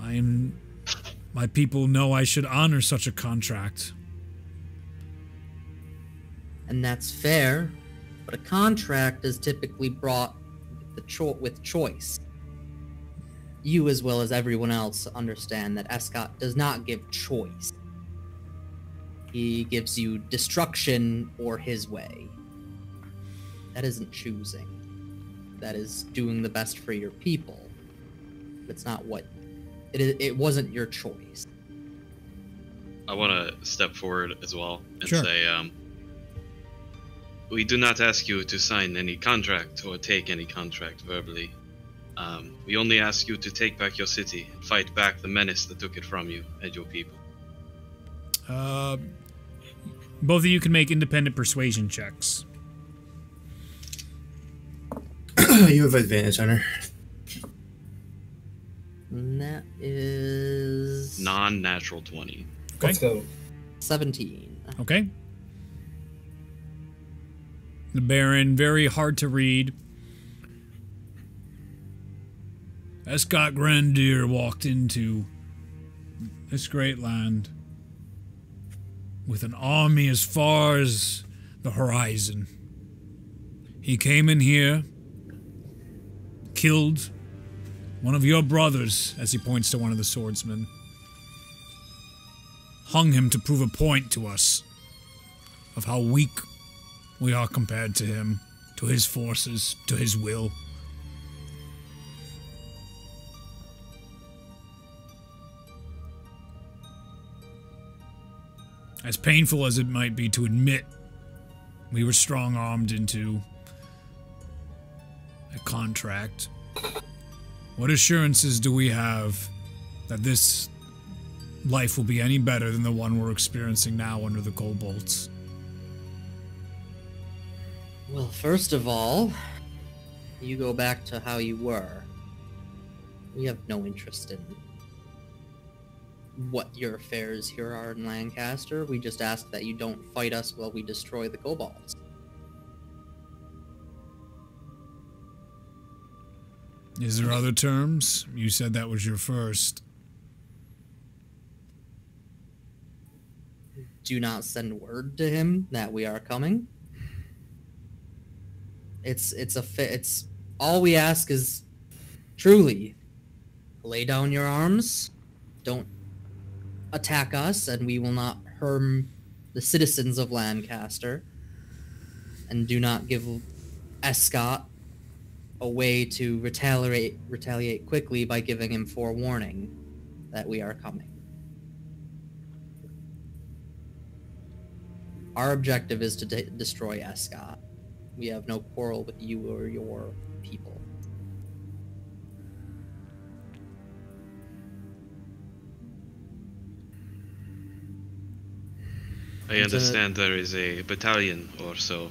I am. My people know I should honor such a contract. and that's fair, but a contract is typically brought with, the cho- with choice. You, as well as everyone else, understand that Escott does not give choice. He gives you destruction or his way. That isn't choosing. That is doing the best for your people. It's not what it is, it wasn't your choice. I want to step forward as well and Sure. say, um, we do not ask you to sign any contract or take any contract verbally. Um, we only ask you to take back your city and fight back the menace that took it from you and your people. Uh, both of you can make independent persuasion checks. you have advantage, Hunter. And that is Non-natural twenty. Okay. Let's go. 17. Okay. The Baron, very hard to read. Escott Grandier walked into this great land with an army as far as the horizon. He came in here, killed one of your brothers, as he points to one of the swordsmen, hung him to prove a point to us of how weak we are compared to him, to his forces, to his will. As painful as it might be to admit, we were strong armed into a contract. What assurances do we have that this life will be any better than the one we're experiencing now under the Kobolds? Well, first of all, you go back to how you were. We have no interest in what your affairs here are in Laencaster. We just ask that you don't fight us while we destroy the kobolds. Is there other terms? You said that was your first. Do not send word to him that we are coming. It's it's a fi- it's all we ask is truly lay down your arms. Don't attack us and we will not harm the citizens of Laencaster. And do not give Escott a way to retaliate retaliate quickly by giving him forewarning that we are coming. Our objective is to de- destroy Escott. We have no quarrel with you or your I understand there is a battalion or so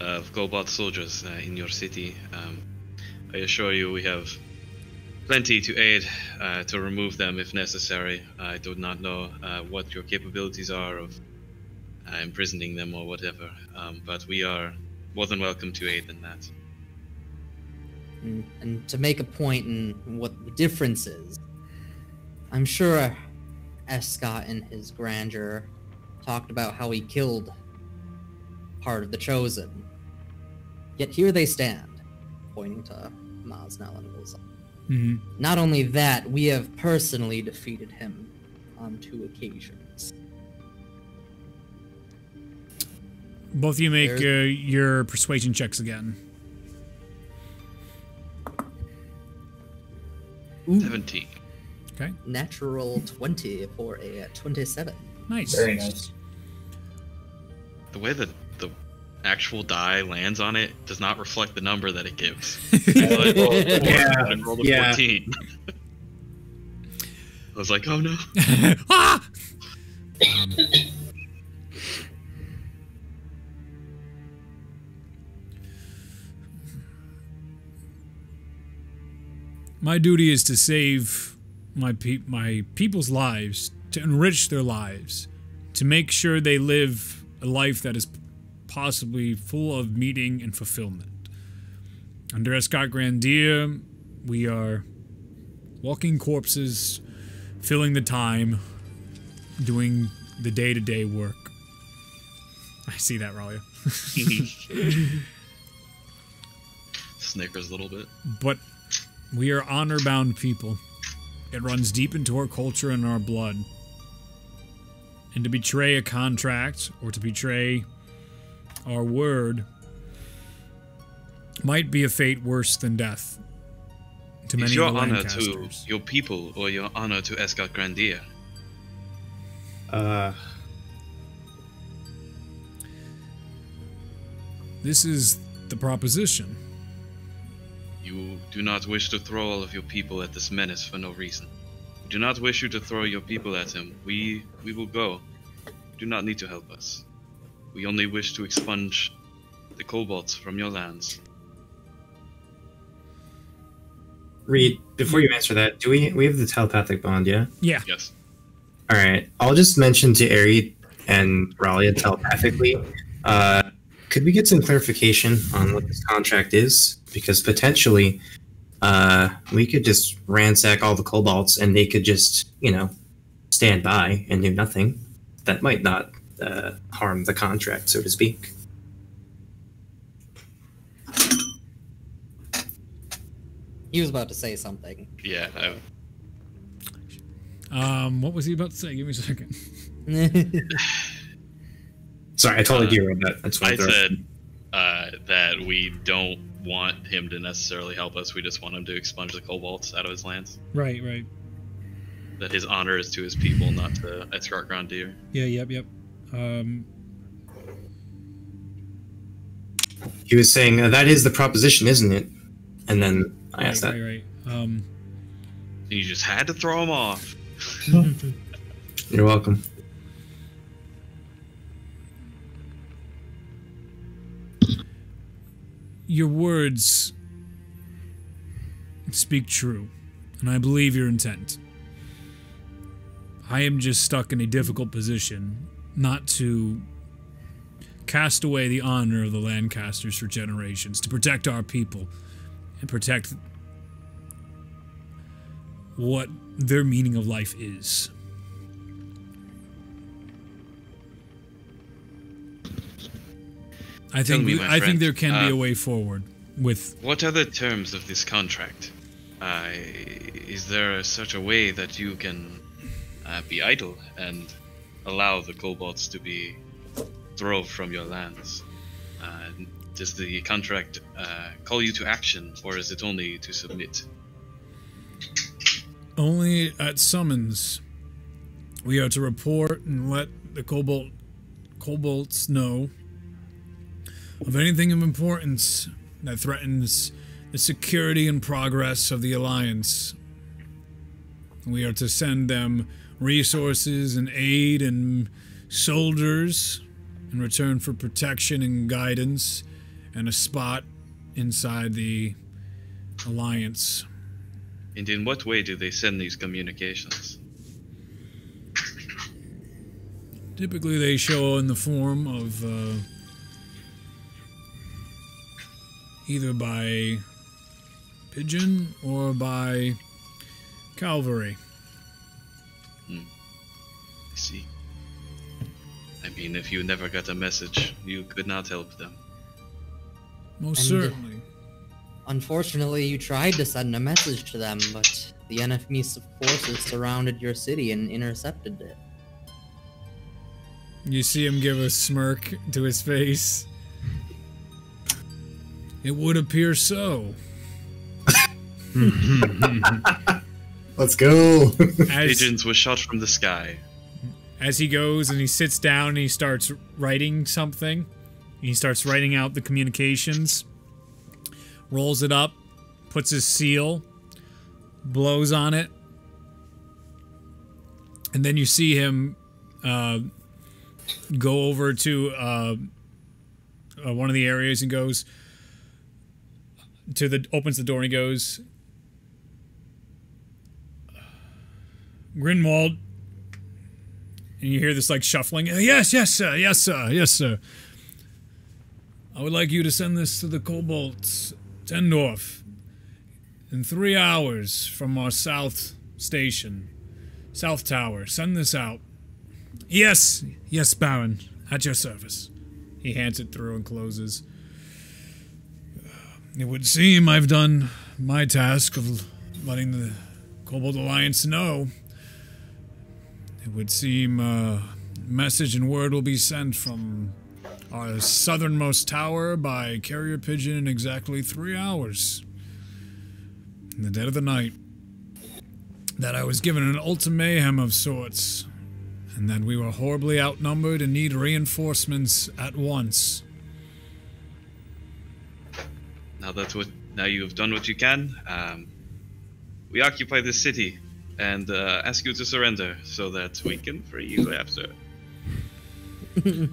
of Kobold soldiers uh, in your city. Um, I assure you, we have plenty to aid uh, to remove them if necessary. I do not know uh, what your capabilities are of uh, imprisoning them or whatever, um, but we are more than welcome to aid in that. And, and to make a point in what the difference is, I'm sure Escott in his grandeur talked about how he killed part of the Chosen. Yet here they stand, pointing to Mosnell and Wilson. hmm Not only that, we have personally defeated him on two occasions. Both of you make uh, your persuasion checks again. Ooh, 17. Okay, natural 20 for a 27. Nice. Very nice. The way that the actual die lands on it does not reflect the number that it gives. Yeah, I rolled a yeah. 14. I was like, oh no. ah! My duty is to save my pe- my people's lives, to enrich their lives, to make sure they live a life that is possibly full of meaning and fulfillment. Under Escott Grandier, we are walking corpses, filling the time, doing the day to day work. I see that, Ralia. Snickers a little bit. But we are honor bound people. It runs deep into our culture and our blood. And to betray a contract or to betray our word might be a fate worse than death. To many Is your honor to your people or your honor to Escott Grandier? Uh, This is the proposition. You do not wish to throw all of your people at this menace for no reason. We do not wish you to throw your people at him. We we will go. You do not need to help us. We only wish to expunge the kobolds from your lands. Reed, before you answer that, do we we have the telepathic bond? Yeah. Yeah. Yes. All right. I'll just mention to Ari and Ralia telepathically. Uh, could we get some clarification on what this contract is? Because potentially, uh, we could just ransack all the kobolds, and they could just, you know, stand by and do nothing. That might not uh, harm the contract, so to speak. He was about to say something. Yeah. I, Um, what was he about to say? Give me a second. Sorry, I totally Uh, derailed that. That's why I said uh, that we don't want him to necessarily help us. We just want him to expunge the kobolds out of his lands. Right, right. That his honor is to his people, not to Escott Grandier. Yeah, yep, yep. Um, he was saying uh, that is the proposition, isn't it? And then I right, asked that. right, right. Um, You just had to throw him off. You're welcome. Your words speak true, and I believe your intent. I am just stuck in a difficult position not to cast away the honor of the Laencasters for generations, to protect our people and protect what their meaning of life is. I think me, I think there can be uh, a way forward with What are the terms of this contract? Uh, is there such a way that you can uh, be idle and allow the kobolds to be drove from your lands? Uh, does the contract uh, call you to action, or is it only to submit? Only at summons, we are to report and let the Cobalt Kobolds know of anything of importance that threatens the security and progress of the Alliance. We are to send them resources and aid and soldiers in return for protection and guidance and a spot inside the Alliance. And in what way do they send these communications? Typically, they show in the form of uh, either by pigeon or by cavalry. Hmm. I see. I mean, if you never got a message, you could not help them. Most And, certainly. Unfortunately, you tried to send a message to them, but the enemy forces surrounded your city and intercepted it. You see him give a smirk to his face. It would appear so. Let's go. As, Pigeons were shot from the sky. as he goes and he sits down and he starts writing something, he starts writing out the communications, rolls it up, puts his seal, blows on it, and then you see him uh, go over to uh, uh, one of the areas and goes to the opens the door and he goes Grinwald and you hear this like shuffling. "Uh, Yes, yes, sir. Yes, sir. Yes, sir. I would like you to send this to the Cobalt Tendorf in three hours from our south station, South Tower. Send this out. Yes, yes, Baron. At your service. he hands it through and closes. It would seem I've done my task of letting the Kobold Alliance know. It would seem a message and word will be sent from our southernmost tower by carrier pigeon in exactly three hours. In the dead of the night. That I was given an ultimatum of sorts, and that we were horribly outnumbered and need reinforcements at once. Now that's what. Now you have done what you can. Um, we occupy this city and uh, ask you to surrender so that we can free you after. you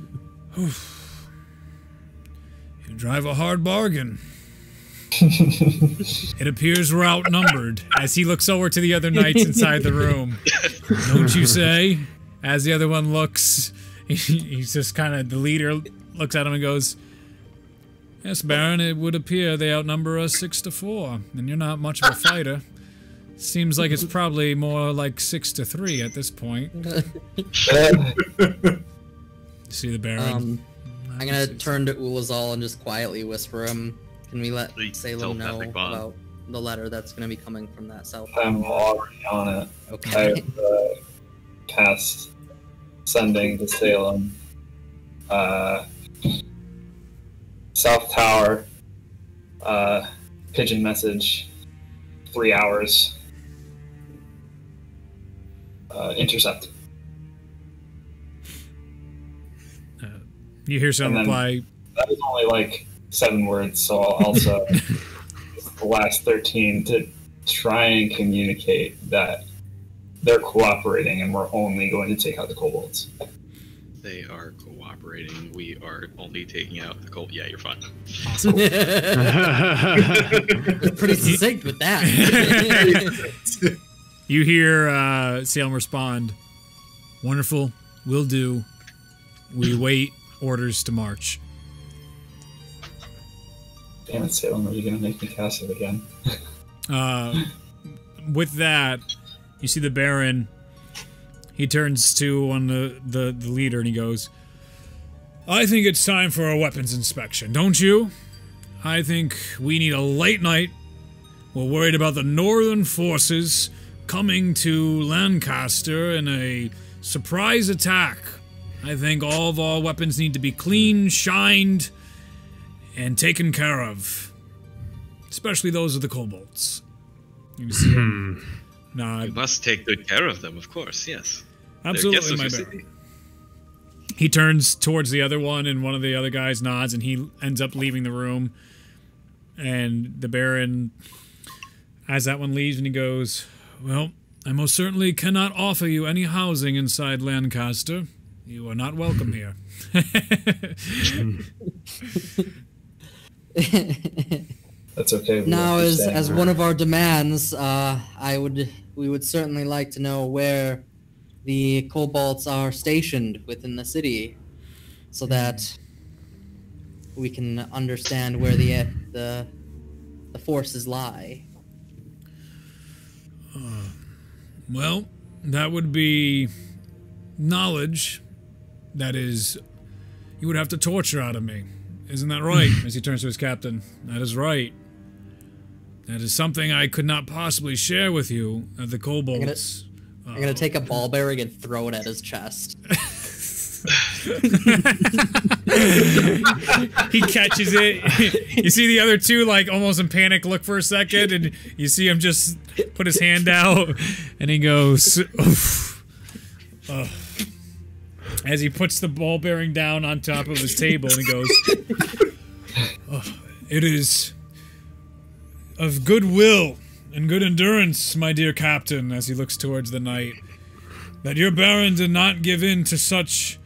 drive a hard bargain. it appears we're outnumbered as he looks over to the other knights inside the room. Don't you say? As the other one looks, he's just kind of the leader looks at him and goes, Yes, Baron, it would appear they outnumber us six to four, and you're not much of a fighter. Seems like it's probably more like six to three at this point. See the Baron? Um, I'm gonna turn to Ulazal and just quietly whisper him. Can we let Salem know about the letter that's gonna be coming from that south? I'm already on it. Okay. I've uh, passed sending to Salem. Uh, South Tower, uh, pigeon message, three hours. Uh, intercept. Uh, you hear some reply. That was only like seven words, so I'll also the last thirteen to try and communicate that they're cooperating and we're only going to take out the kobolds. They are cooperating. We are only taking out the cold. Yeah, you're fine. Awesome. pretty succinct with that. you hear uh, Salem respond, "Wonderful, will do. We wait orders to march." Damn it, Salem! Are you gonna make me cast it again? uh, with that, you see the Baron. He turns to one the, the the leader and he goes, I think it's time for a weapons inspection, don't you? I think we need a late night. We're worried about the northern forces coming to Laencaster in a surprise attack. I think all of our weapons need to be clean, shined, and taken care of. Especially those of the kobolds. You see hmm. Nod. We must take good care of them, of course, yes. Absolutely, my bear. He turns towards the other one, and one of the other guys nods, and he ends up leaving the room. And the Baron, as that one leaves, and he goes, Well, I most certainly cannot offer you any housing inside Laencaster. You are not welcome here. That's okay. Now, as as one of our demands, uh, I would we would certainly like to know where the kobolds are stationed within the city so that we can understand where the the, the forces lie. Uh, well, that would be knowledge that is you would have to torture out of me. Isn't that right? As he turns to his captain. That is right. That is something I could not possibly share with you, uh, the kobolds. I'm gonna take a ball bearing and throw it at his chest. he catches it. You see the other two like almost in panic look for a second, and you see him just put his hand out, and he goes, uh, as he puts the ball bearing down on top of his table, and he goes, oh, "It is of goodwill and good endurance, my dear captain, as he looks towards the knight, that your baron did not give in to such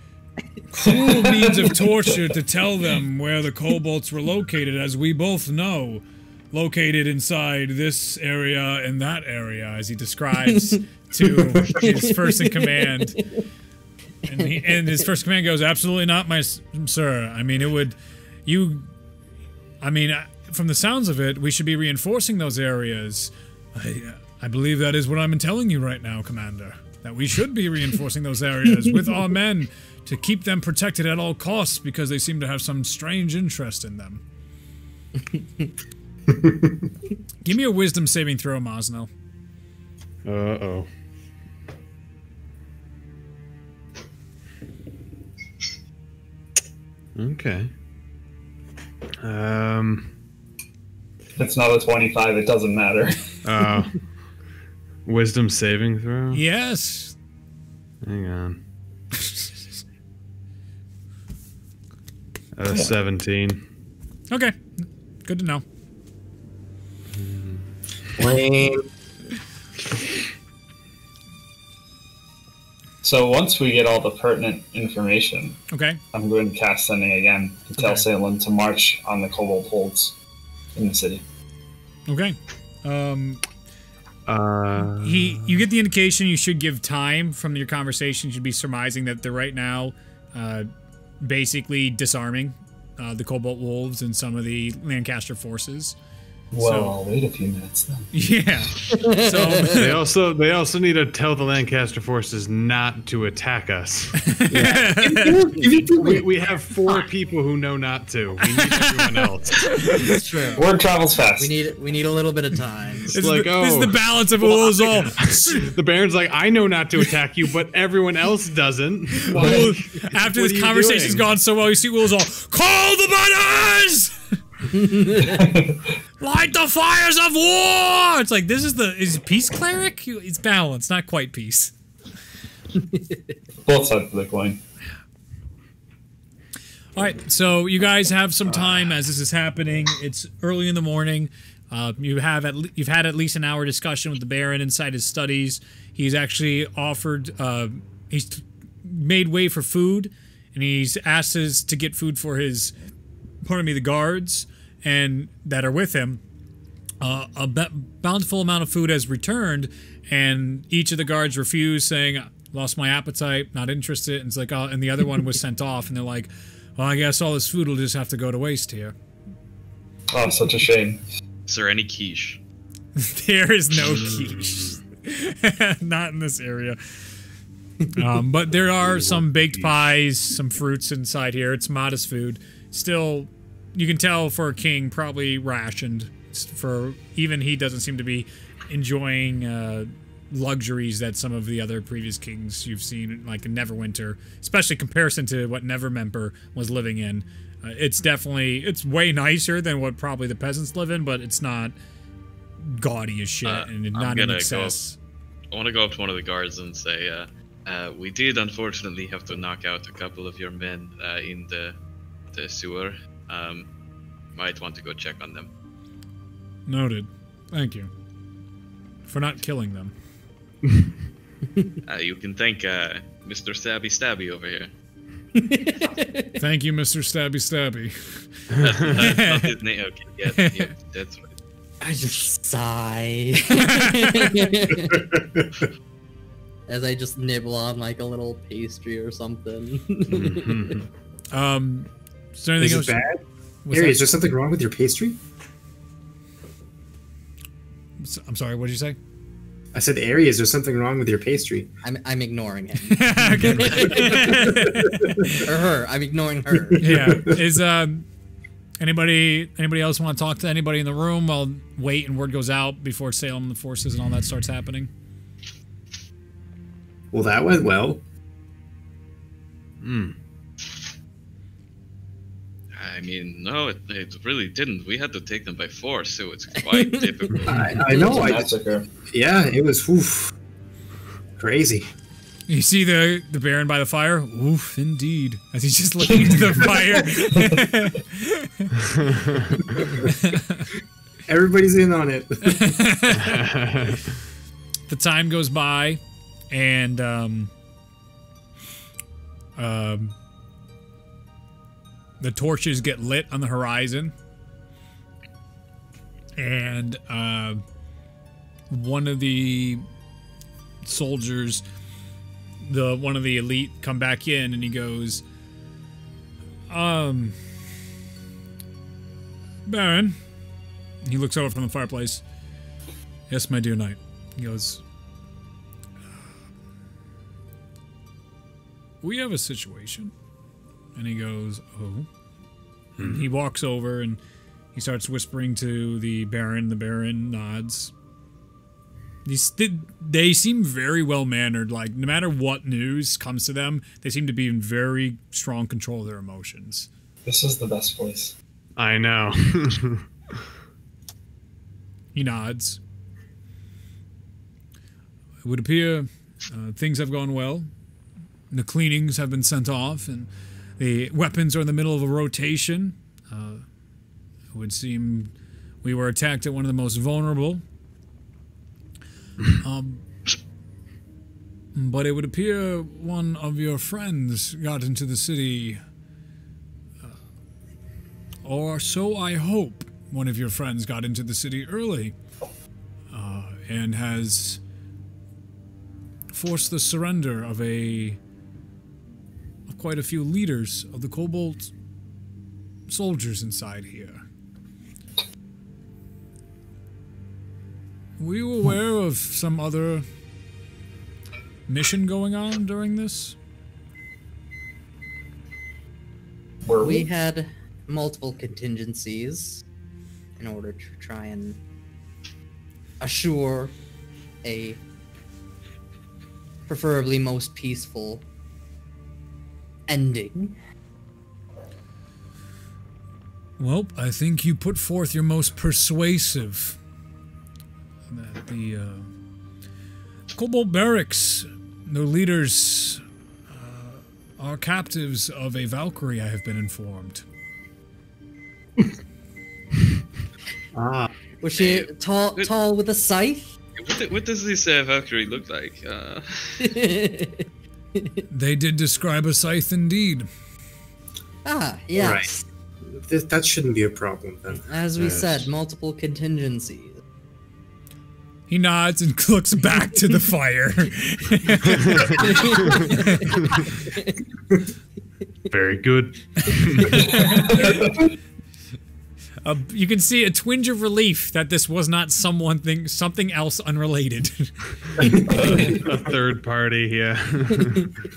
cruel means of torture to tell them where the kobolds were located, as we both know, located inside this area and that area, as he describes to his first in command. And, he, and his first command goes, absolutely not, my sir. I mean, it would, you, I mean, from the sounds of it, we should be reinforcing those areas. I, I believe that is what I'm telling you right now, Commander. That we should be reinforcing those areas with our men to keep them protected at all costs because they seem to have some strange interest in them. Give me a wisdom saving throw, Mosnell. Uh oh. Okay. Um. If it's not a 25, it doesn't matter. Uh, wisdom saving throw. Yes. Hang on. Uh, seventeen. Okay. Good to know. Lame. So once we get all the pertinent information, Okay. I'm going to cast sending again to tell Okay. Salem to march on the Kobold Holds in the city. Okay. Um, Uh, he, you get the indication you should give time from your conversation. You should be surmising that they're right now, uh, basically disarming uh, the Cobalt Wolves and some of the Laencaster forces. Well, So- I'll wait a few minutes then. Yeah. So they also they also need to tell the Laencaster forces not to attack us. we, we have four people who know not to. We need everyone else. It's true. Word travels fast. We need we need a little bit of time. It's this, like, is the, this is oh. the oh. balance of Ulazal. the Baron's like, I know not to attack you, but everyone else doesn't. Ul- Like, After what this are you conversation's doing? gone so well, you see Ulazal, call the butters! Light the fires of war! It's like, this is the, is peace cleric? It's balance, not quite peace. Both sides of the coin. All right, so you guys have some time as this is happening. It's early in the morning. Uh, you have at le- you've had at least an hour discussion with the Baron inside his studies. He's actually offered. Uh, he's t- made way for food, and he's asked us to get food for his, pardon me, the guards and that are with him. Uh, a b- bountiful amount of food has returned, and each of the guards refused, saying, "Lost my appetite, not interested." And it's like, oh, and the other one was sent off, and they're like, "Well, I guess all this food will just have to go to waste here." Oh, such a shame. Is there any quiche? there is no quiche, not in this area. Um, but there are some baked pies, some fruits inside here. It's modest food. Still, you can tell for a king, probably rationed. For even he doesn't seem to be enjoying uh, luxuries that some of the other previous kings you've seen, like in Neverwinter, especially comparison to what Neverember was living in. Uh, it's definitely it's way nicer than what probably the peasants live in, but it's not gaudy as shit Uh, and not in excess. I want to go up to one of the guards and say, uh, uh, "We did unfortunately have to knock out a couple of your men uh, in the the sewer. Um, might want to go check on them." Noted. Thank you for not killing them. Uh, you can thank uh, Mr. Stabby Stabby over here. Thank you, Mr. Stabby Stabby. That's, that's not his name. Okay, yes, yes, that's right. I just sigh as I just nibble on like a little pastry or something. Mhm. Um, is there anything Is else? it bad? What's Ari, that? is there something wrong with your pastry? I'm sorry. What did you say? I said, Ari, is there something wrong with your pastry? I'm I'm ignoring him or her. I'm ignoring her. yeah. Is um anybody anybody else want to talk to anybody in the room? I'll wait and word goes out before Salem and the forces and all that starts happening. Well, that went well. Mm. I mean, no, it, it really didn't. We had to take them by force, so it's quite difficult. I, I know. I, yeah, it was oof, crazy. You see the the Baron by the fire? Oof, indeed. As he's just looking into the fire. Everybody's in on it. the time goes by and um, um, the torches get lit on the horizon and uh, one of the soldiers the one of the elite come back in and he goes um baron he looks over from the fireplace yes my dear knight he goes, we have a situation. And he goes, oh. And he walks over and he starts whispering to the Baron. The Baron nods. These they seem very well mannered. Like no matter what news comes to them, they seem to be in very strong control of their emotions. This is the best place. I know. he nods. It would appear uh, things have gone well. The cleanings have been sent off, and the weapons are in the middle of a rotation. Uh, it would seem we were attacked at one of the most vulnerable. Um, but it would appear one of your friends got into the city. Uh, or so I hope one of your friends got into the city early uh, and has forced the surrender of a quite a few leaders of the Kobold soldiers inside here. Were you aware of some other mission going on during this? Were we? we had multiple contingencies in order to try and assure a preferably most peaceful ending. Well, I think you put forth your most persuasive. That the uh, Kobold Barracks, their leaders, uh, are captives of a Valkyrie. I have been informed. ah, was she tall, tall with a scythe? What, what does this uh, Valkyrie look like? Uh... they did describe a scythe indeed. Ah, yes. Right. that shouldn't be a problem then. As we yes. said, multiple contingencies. He nods and looks back to the fire. Very good. Uh, you can see a twinge of relief that this was not someone thing, something else unrelated. a third party, yeah.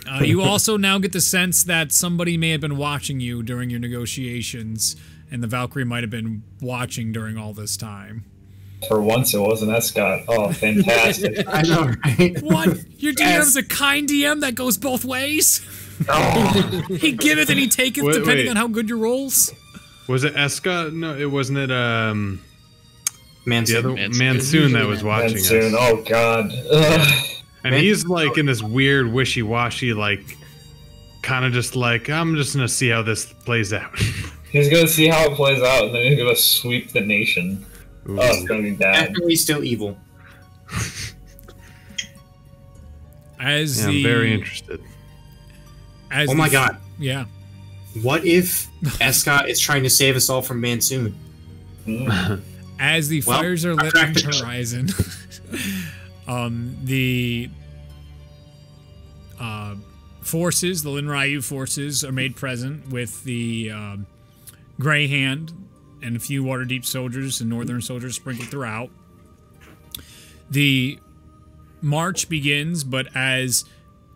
uh, you also now get the sense that somebody may have been watching you during your negotiations, and the Valkyrie might have been watching during all this time. For once, it wasn't Escott. Oh, fantastic! I know, right? What? Your DM is a kind DM that goes both ways. Oh. he giveth and he taketh, wait, depending wait. on how good your rolls. Was it Eska? No, it wasn't it. Um, Mansoon. The other Mansoon, that was watching Mansoon. us. Oh God. Ugh. And he's like in this weird wishy-washy, like, kind of just like I'm just gonna see how this plays out. he's gonna see how it plays out, and then he's gonna sweep the nation. Ooh. Oh, it's gonna be bad. Definitely still evil. As yeah, the, I'm very interested. As oh my god! Yeah. What if Escott is trying to save us all from Mansoon? As the well, fires are lit on the horizon, um, the uh, forces, the Lin Ryu forces, are made present with the um, Grey Hand and a few Waterdeep soldiers and Northern soldiers sprinkled throughout. The march begins, but as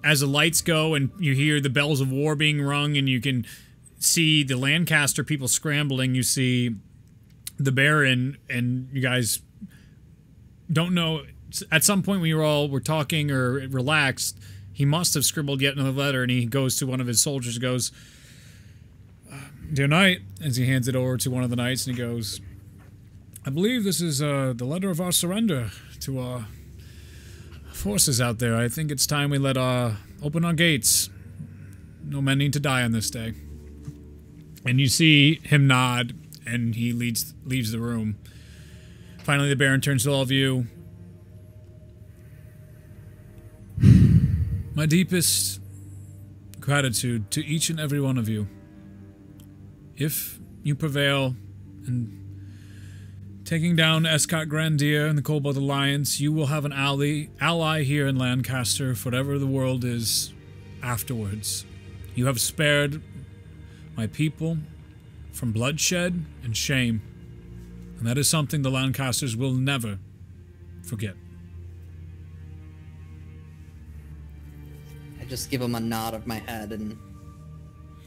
as the lights go and you hear the bells of war being rung and you can see the Laencaster people scrambling, you see the Baron, and you guys don't know. At some point, when you all were talking or relaxed, he must have scribbled yet another letter, and he goes to one of his soldiers, goes, "Dear knight," as he hands it over to one of the knights, and he goes, "I believe this is uh, the letter of our surrender to our forces out there. I think it's time we let uh, open our gates. No men need to die on this day." And you see him nod, and he leads leaves the room. Finally, the Baron turns to all of you. My deepest gratitude to each and every one of you. If you prevail in taking down Escott Grandier and the Kobold Alliance, you will have an ally, ally here in Laencaster for whatever the world is afterwards. You have spared my people from bloodshed and shame. And that is something the Laencasters will never forget. I just give him a nod of my head and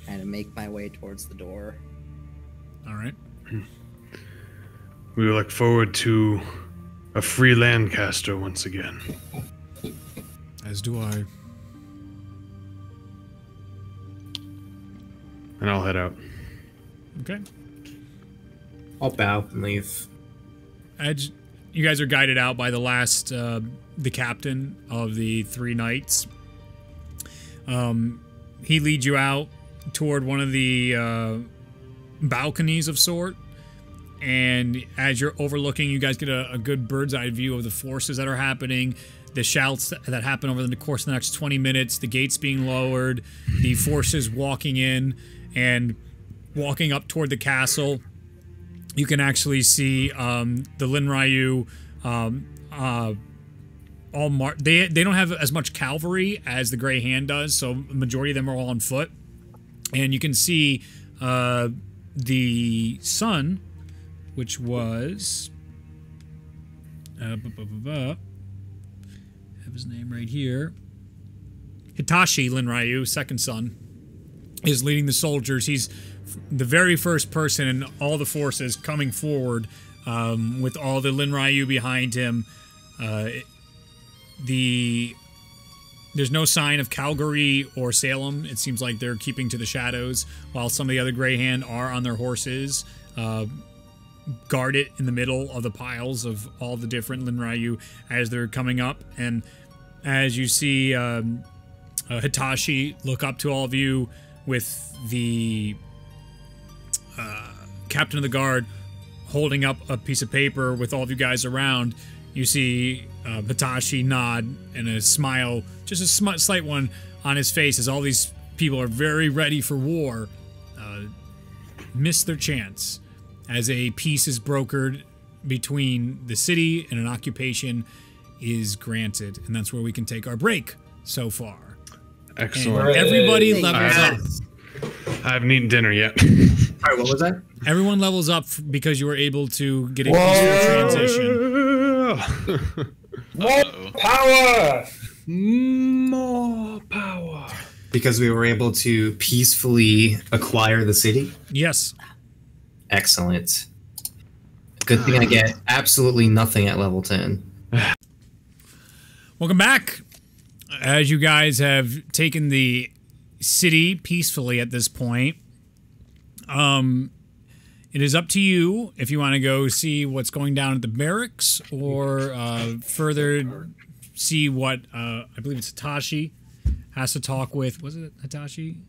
kind of make my way towards the door. All right. We look forward to a free Laencaster once again. As do I. And I'll head out. Okay. I'll bow and leave. Edge, you guys are guided out by the last, uh, the captain of the three knights. Um, he leads you out toward one of the uh, balconies of sort, and as you're overlooking, you guys get a, a good bird's eye view of the forces that are happening, the shouts that happen over the course of the next 20 minutes, the gates being lowered, the forces walking in, and walking up toward the castle you can actually see um, the Lin Ryu um, uh, all mar- they they don't have as much cavalry as the Gray Hand does, so majority of them are all on foot, and you can see uh, the sun, which was uh, have his name right here. Hitachi Lin Ryu, second son, is leading the soldiers. He's the very first person in all the forces coming forward um, with all the Lin Ryu behind him. Uh, the there's no sign of Calgary or Salem. It seems like they're keeping to the shadows, while some of the other Greyhand are on their horses, uh, it in the middle of the piles of all the different Lin Ryu as they're coming up. And as you see um, uh, Hitachi look up to all of you with the uh, captain of the guard holding up a piece of paper with all of you guys around, you see uh, nod and a smile, just a sm- slight one on his face as all these people are very ready for war, uh, miss their chance as a peace is brokered between the city and an occupation is granted. And that's where we can take our break so far. And Excellent. everybody Hooray. levels up. I haven't eaten dinner yet. Sorry, what was that? Everyone levels up because you were able to get a peaceful transition. More Uh-oh. power! More power. Because we were able to peacefully acquire the city. Yes. Excellent. Good thing I uh-huh. get absolutely nothing at level 10. Welcome back. As you guys have taken the city peacefully at this point, um, it is up to you if you want to go see what's going down at the barracks or uh, further see what uh, I believe it's Hitachi has to talk with. Was it Hitachi?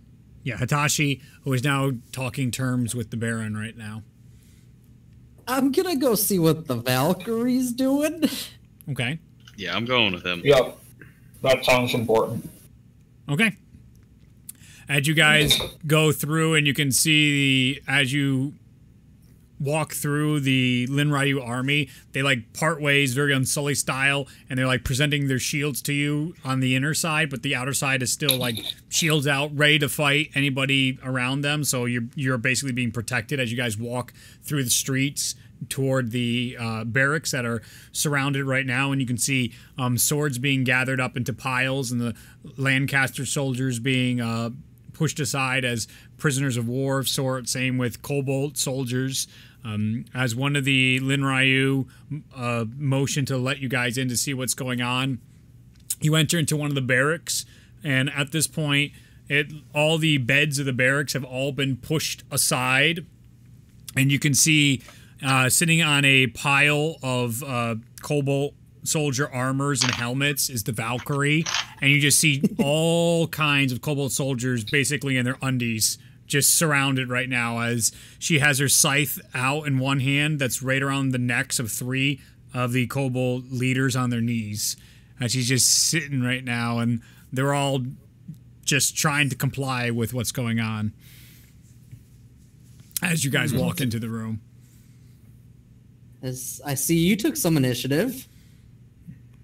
Yeah, Hitachi, who is now talking terms with the Baron right now. I'm gonna go see what the Valkyrie's doing. Okay. Yeah, I'm going with him. Yep. That sounds important. Okay. As you guys go through, and you can see the as you walk through the Lin Ryu army, they like part ways, very unsully style, and they're like presenting their shields to you on the inner side, but the outer side is still like shields out, ready to fight anybody around them. So you're you're basically being protected as you guys walk through the streets toward the uh, barracks that are surrounded right now, and you can see um, swords being gathered up into piles, and the Laencaster soldiers being uh, pushed aside as prisoners of war of sort. Same with Kobold soldiers. Um, as one of the Lin Ryu uh, motion to let you guys in to see what's going on, you enter into one of the barracks, and at this point, it all the beds of the barracks have all been pushed aside, and you can see uh, sitting on a pile of uh, Kobold soldier armors and helmets is the Valkyrie, and you just see all kinds of Kobold soldiers basically in their undies. Just surrounded right now as she has her scythe out in one hand that's right around the necks of three of the Kobold leaders on their knees. And she's just sitting right now, and they're all just trying to comply with what's going on as you guys walk into the room. As I see you took some initiative.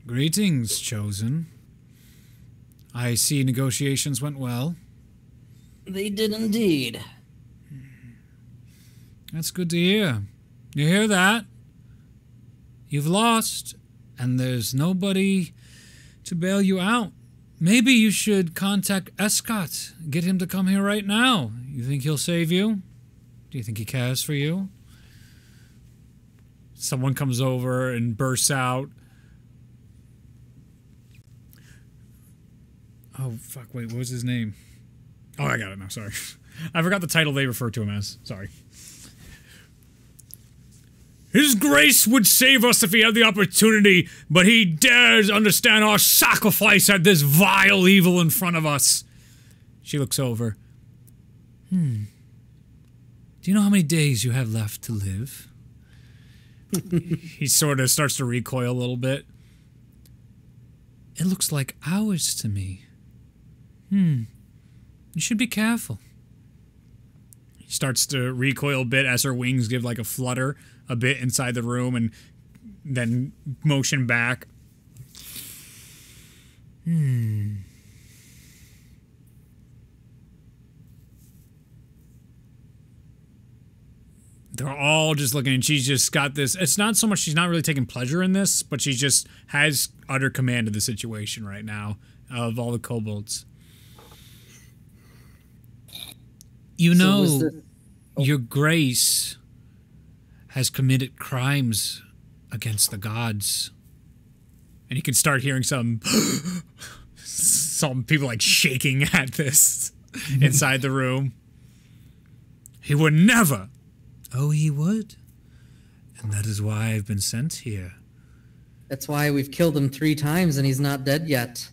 Greetings, Chosen. I see negotiations went well. They did indeed. That's good to hear. You hear that? You've lost, and there's nobody to bail you out. Maybe you should contact Escott. Get him to come here right now. You think he'll save you? Do you think he cares for you? Someone comes over and bursts out. Oh, fuck. Wait, what was his name? Oh, I got it now. Sorry. I forgot the title they refer to him as. Sorry. His grace would save us if he had the opportunity, but he dares understand our sacrifice at this vile evil in front of us. She looks over. Hmm. Do you know how many days you have left to live? he sort of starts to recoil a little bit. It looks like hours to me. Hmm. You should be careful. He starts to recoil a bit as her wings give like a flutter a bit inside the room and then motion back. Hmm. They're all just looking, and she's just got this. It's not so much she's not really taking pleasure in this, but she just has utter command of the situation right now of all the kobolds. You So know, was this- oh. Your Grace has committed crimes against the gods. And you can start hearing some some people like shaking at this inside the room. He would never. Oh, he would. And that is why I've been sent here. That's why we've killed him three times and he's not dead yet.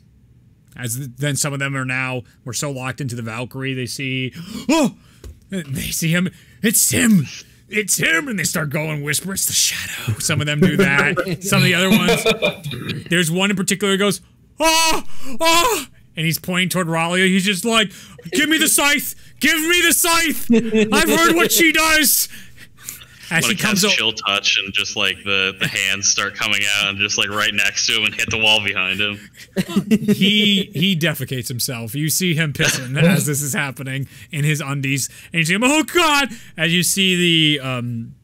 As then some of them are now we're so locked into the Valkyrie they see oh they see him. It's him! It's him! And they start going whisper it's the shadow. Some of them do that. Some of the other ones there's one in particular who goes oh oh and he's pointing toward Ralia he's just like give me the scythe! Give me the scythe! I've heard what she does as she comes cast o- chill touch and just like the the hands start coming out and just like right next to him and hit the wall behind him. he he defecates himself. You see him pissing as this is happening in his undies, and you see him. Oh God! As you see the um,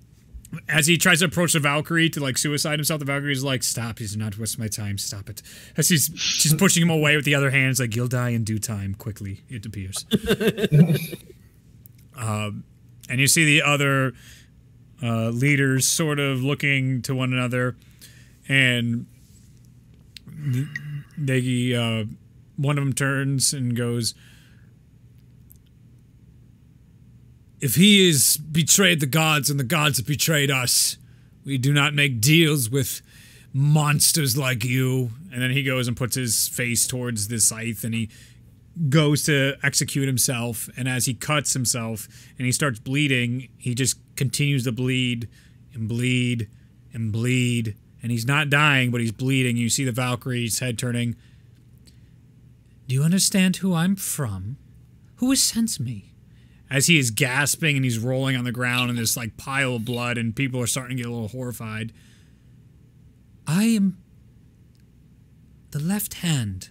as he tries to approach the Valkyrie to like suicide himself, the Valkyrie's like, "Stop! He's not waste my time. Stop it!" As she's she's pushing him away with the other hand. It's like, "You'll die in due time." Quickly, it appears. um, and you see the other uh, leaders sort of looking to one another, and they uh, one of them turns and goes if he has betrayed the gods and the gods have betrayed us. We do not make deals with monsters like you. And then he goes and puts his face towards the scythe and he goes to execute himself. And as he cuts himself and he starts bleeding he just continues to bleed and bleed and bleed. And he's not dying but he's bleeding. You see the valkyrie's head turning. Do you understand who i'm from? Who has sent me? As he is gasping and he's rolling on the ground in this like pile of blood and people are starting to get a little horrified i am the left hand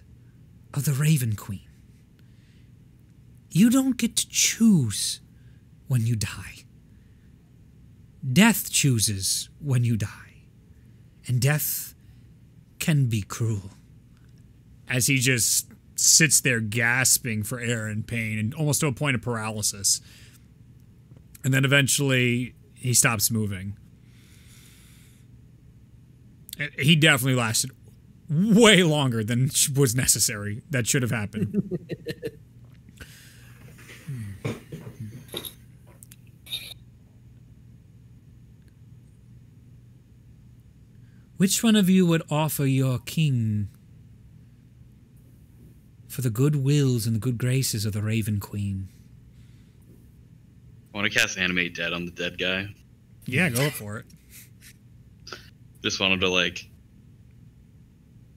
of the raven queen. You don't get to choose when you die. Death chooses when you die. And death can be cruel. As he just sits there gasping for air and pain and almost to a point of paralysis. And then eventually he stops moving. He definitely lasted way longer than was necessary. That should have happened. Which one of you would offer your king for the good wills and the good graces of the Raven Queen? I want to cast animate dead on the dead guy. Yeah, go for it. Just want him to like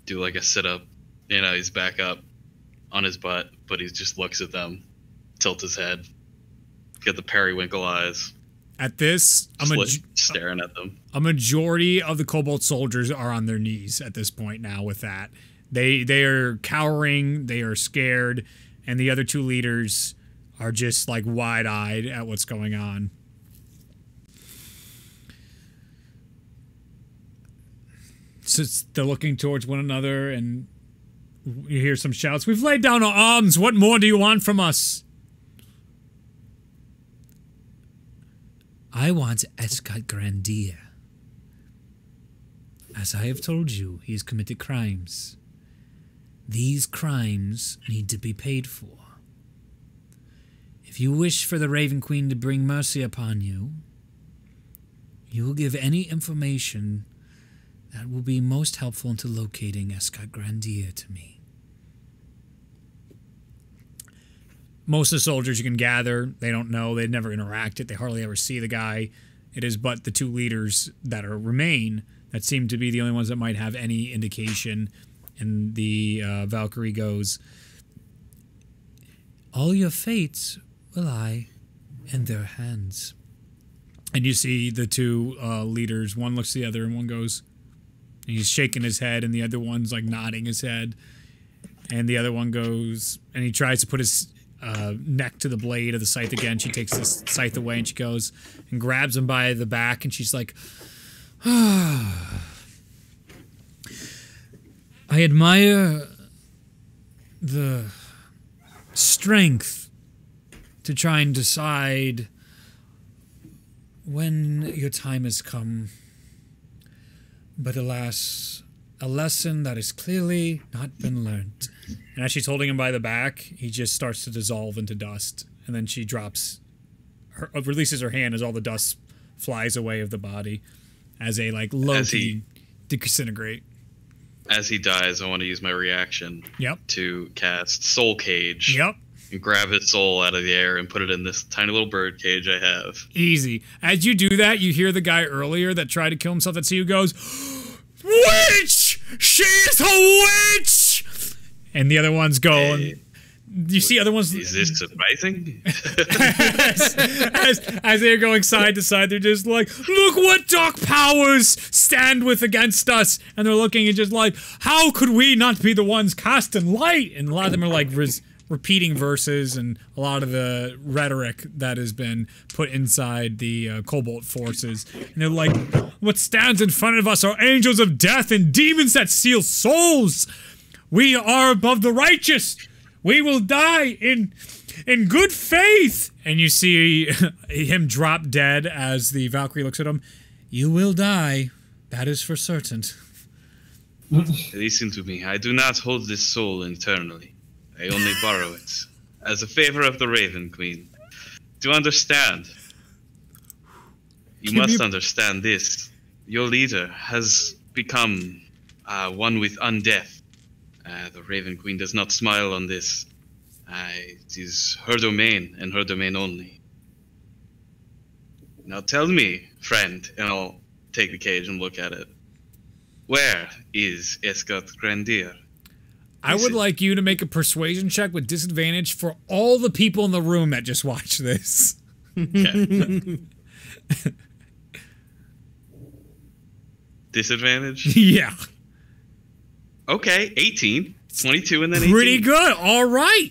do like a sit up. You know, he's back up on his butt, but he just looks at them, tilt his head, get the periwinkle eyes, At this, a, just ma- staring at them. a majority of the Kobold soldiers are on their knees at this point now with that. They they are cowering, they are scared, and the other two leaders are just like wide-eyed at what's going on. So they're looking towards one another and you hear some shouts. We've laid down our arms. What more do you want from us? I want Escott Grandier. As I have told you, he has committed crimes. These crimes need to be paid for. If you wish for the Raven Queen to bring mercy upon you, you will give any information that will be most helpful into locating Escott Grandier to me. Most of the soldiers you can gather, they don't know, they've never interacted, they hardly ever see the guy. It is but the two leaders that are remain that seem to be the only ones that might have any indication. And the uh, Valkyrie goes, All your fates will lie in their hands. And you see the two uh, leaders, one looks at the other and one goes, and he's shaking his head, and the other one's like nodding his head. And the other one goes, and he tries to put his uh, neck to the blade of the scythe again. She takes the scythe away and she goes and grabs him by the back, and she's like, I admire the strength to try and decide when your time has come. But alas, a lesson that has clearly not been learned. And as she's holding him by the back, he just starts to dissolve into dust. And then she drops, her, uh, releases her hand as all the dust flies away of the body as a like Loki disintegrate. As he dies, I want to use my reaction Yep. to cast Soul Cage Yep. and grab his soul out of the air and put it in this tiny little bird cage I have. Easy. As you do that, you hear the guy earlier that tried to kill himself that see you goes, Witch! She's a witch! And the other ones go, Hey, and you see other ones is this surprising? as, as, as they're going side to side, they're just like, look what dark powers stand with against us. And they're looking and just like, how could we not be the ones casting light? And a lot of them are like repeating verses and a lot of the rhetoric that has been put inside the uh, Kobold forces. And they're like, what stands in front of us are angels of death and demons that steal souls. We are above the righteous. We will die in in good faith. And you see him drop dead as the Valkyrie looks at him. You will die. That is for certain. Listen to me. I do not hold this soul internally. I only borrow it as a favor of the Raven Queen. Do you understand? You Give must me- understand this. Your leader has become uh, one with undeath. Uh, the Raven Queen does not smile on this. Uh, it is her domain and her domain only. Now tell me, friend, and I'll take the cage and look at it. Where is Escott Grandier? I would like you to make a persuasion check with disadvantage for all the people in the room that just watched this. Disadvantage? yeah. Okay, 18. 22 and then 18. Pretty good. All right.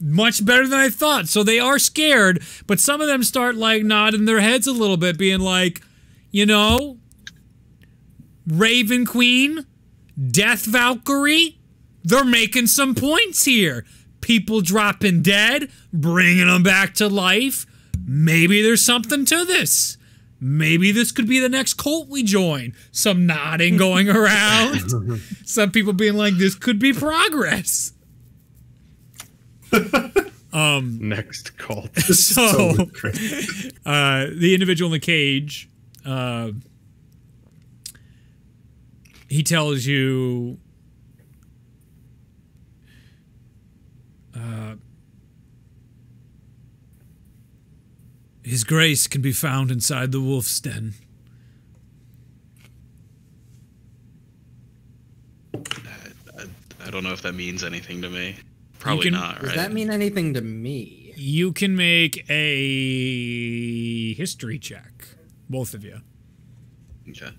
Much better than I thought. So they are scared, but some of them start like nodding their heads a little bit, being like, you know, Raven Queen, Death Valkyrie, they're making some points here. People dropping dead, bringing them back to life. Maybe there's something to this. Maybe this could be the next cult we join. Some nodding going around. Some people being like, this could be progress. um, Next cult. So, So uh, the individual in the cage, uh, he tells you, uh, His grace can be found inside the wolf's den. I, I don't know if that means anything to me. Probably can- not, Does right? that mean anything to me? You can make a history check, both of you. okay.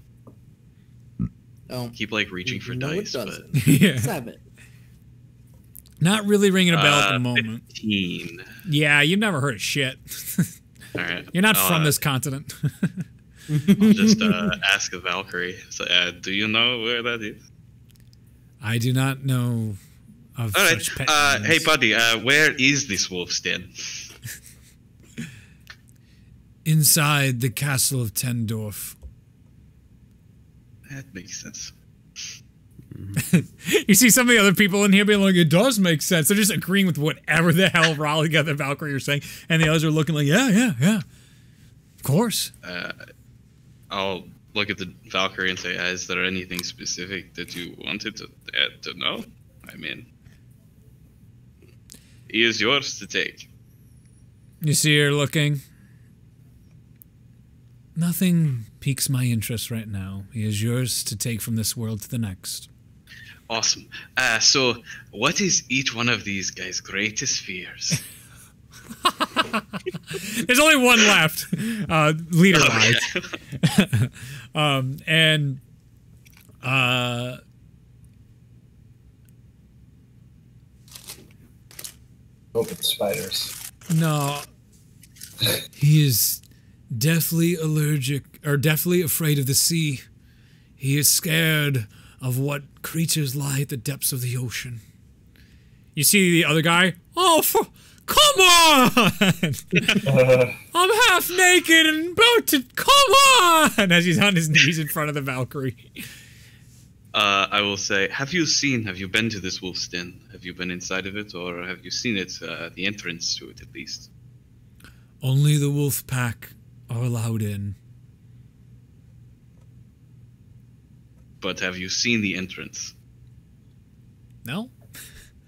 Oh, Keep like reaching for No, dice, but doesn't. yeah. seven. Not really ringing a bell at the Uh, moment. 15. Yeah, you've never heard of shit. All right. You're not I'll, from uh, this continent. I'll just uh, ask a Valkyrie. So, uh, do you know where that is? I do not know of All right. such pet Uh, hey, buddy. Uh, where is this wolf's den? Inside the castle of Tendorf. That makes sense. You see some of the other people in here being like, it does make sense. They're just agreeing with whatever the hell Ralia got the Valkyrie are saying. And the others are looking like, yeah, yeah, yeah. Of course. Uh, I'll look at the Valkyrie and say, uh, "Is there anything specific that you wanted to uh, to know?" I mean, he is yours to take. You see her looking. Nothing piques my interest right now. He is yours to take from this world to the next. Awesome. Uh, so, what is each one of these guys' greatest fears? There's only one left, uh, leader Okay. wise. um, and uh, Hope it's spiders. no, he is deathly allergic or deathly afraid of the sea. He is scared of what creatures lie at the depths of the ocean. You see the other guy? Oh, for, come on! I'm half naked and about to come on as he's on his knees in front of the Valkyrie. Uh, I will say, have you seen? Have you been to this wolf's den? Have you been inside of it, or have you seen it? Uh, the entrance to it, at least. Only the wolf pack are allowed in. But have you seen the entrance? No?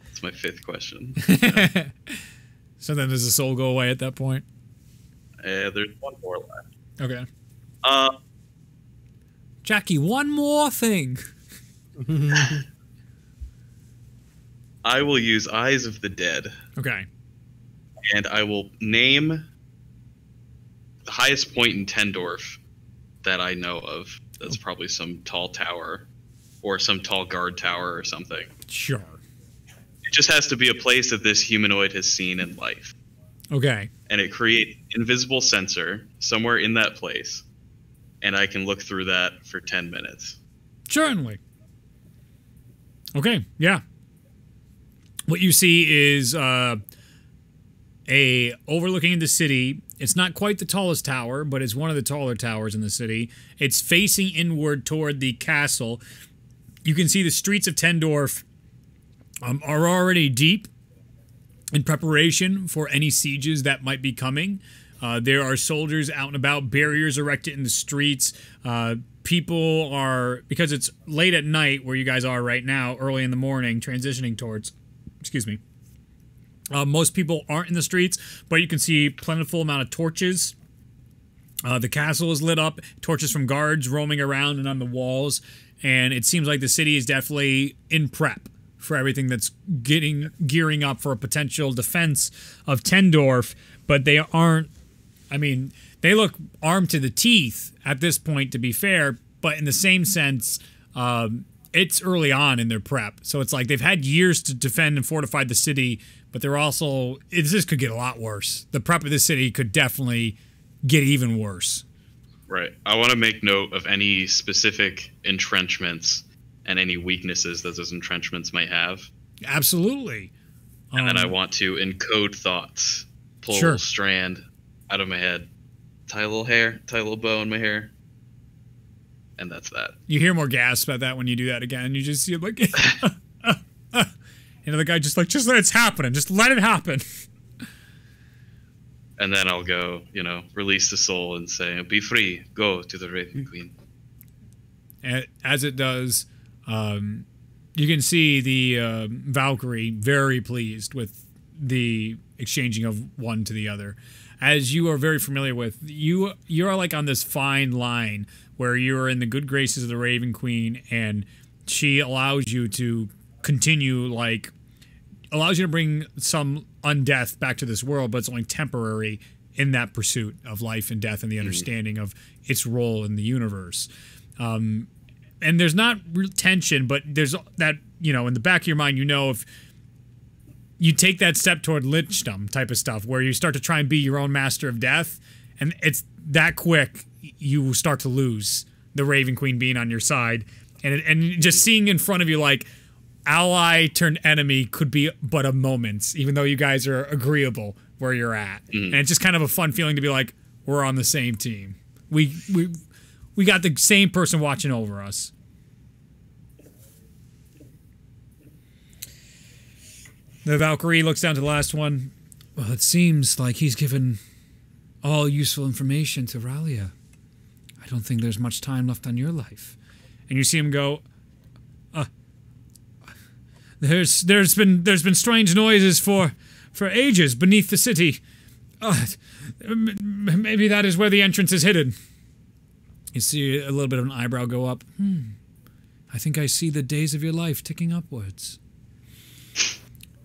That's my fifth question. so then does the soul go away at that point? Uh, there's one more left. Okay. Uh, Jackie, one more thing. I will use Eyes of the Dead, Okay. and I will name the highest point in Tendorf that I know of. That's probably some tall tower, or some tall guard tower, or something. Sure. It just has to be a place that this humanoid has seen in life, Okay. and it creates invisible sensor somewhere in that place, and I can look through that for ten minutes. Certainly. Okay, yeah. What you see is uh, a overlooking the city. It's not quite the tallest tower, but it's one of the taller towers in the city. It's facing inward toward the castle. You can see the streets of Tendorf um, are already deep in preparation for any sieges that might be coming. Uh, there are soldiers out and about, barriers erected in the streets. Uh, people are, because it's late at night where you guys are right now, early in the morning, transitioning towards, excuse me. Uh, most people aren't in the streets, but you can see plentiful amount of torches. Uh, the castle is lit up, torches from guards roaming around and on the walls, and it seems like the city is definitely in prep for everything that's getting gearing up for a potential defense of Tendorf, but they aren't. I mean, they look armed to the teeth at this point, to be fair, but in the same sense, um, it's early on in their prep. So it's like they've had years to defend and fortify the city, but they're also. It, this could get a lot worse. The prep of the city could definitely get even worse. Right. I want to make note of any specific entrenchments and any weaknesses that those entrenchments might have. Absolutely. And then I Um, want to encode thoughts, pull Sure. a strand out of my head, tie a little hair, tie a little bow in my hair, and that's that. You hear more gasp at that when you do that again. You just see it like, know, the guy just like, just let it's happening. Just let it happen. And then I'll go, you know, release the soul and say, "Be free, go to the Raven Queen." And as it does, um, you can see the uh, Valkyrie very pleased with the exchanging of one to the other. As you are very familiar with, you you are like on this fine line where you are in the good graces of the Raven Queen, and she allows you to continue like allows you to bring some undeath back to this world, but it's only temporary in that pursuit of life and death and the understanding of its role in the universe. Um, and there's not real tension, but there's that you know in the back of your mind, you know if you take that step toward lichdom type of stuff, where you start to try and be your own master of death, and it's that quick, you start to lose the Raven Queen being on your side, and it, and just seeing in front of you like ally turned enemy could be but a moment, even though you guys are agreeable where you're at. Mhm. And it's just kind of a fun feeling to be like, we're on the same team. We we we got the same person watching over us. The Valkyrie looks down to the last one. Well, it seems like he's given all useful information to Ralia. I don't think there's much time left on your life. And you see him go, there's there's been there's been strange noises for for ages beneath the city. Uh, maybe that is where the entrance is hidden. You see a little bit of an eyebrow go up. Hmm. I think I see the days of your life ticking upwards.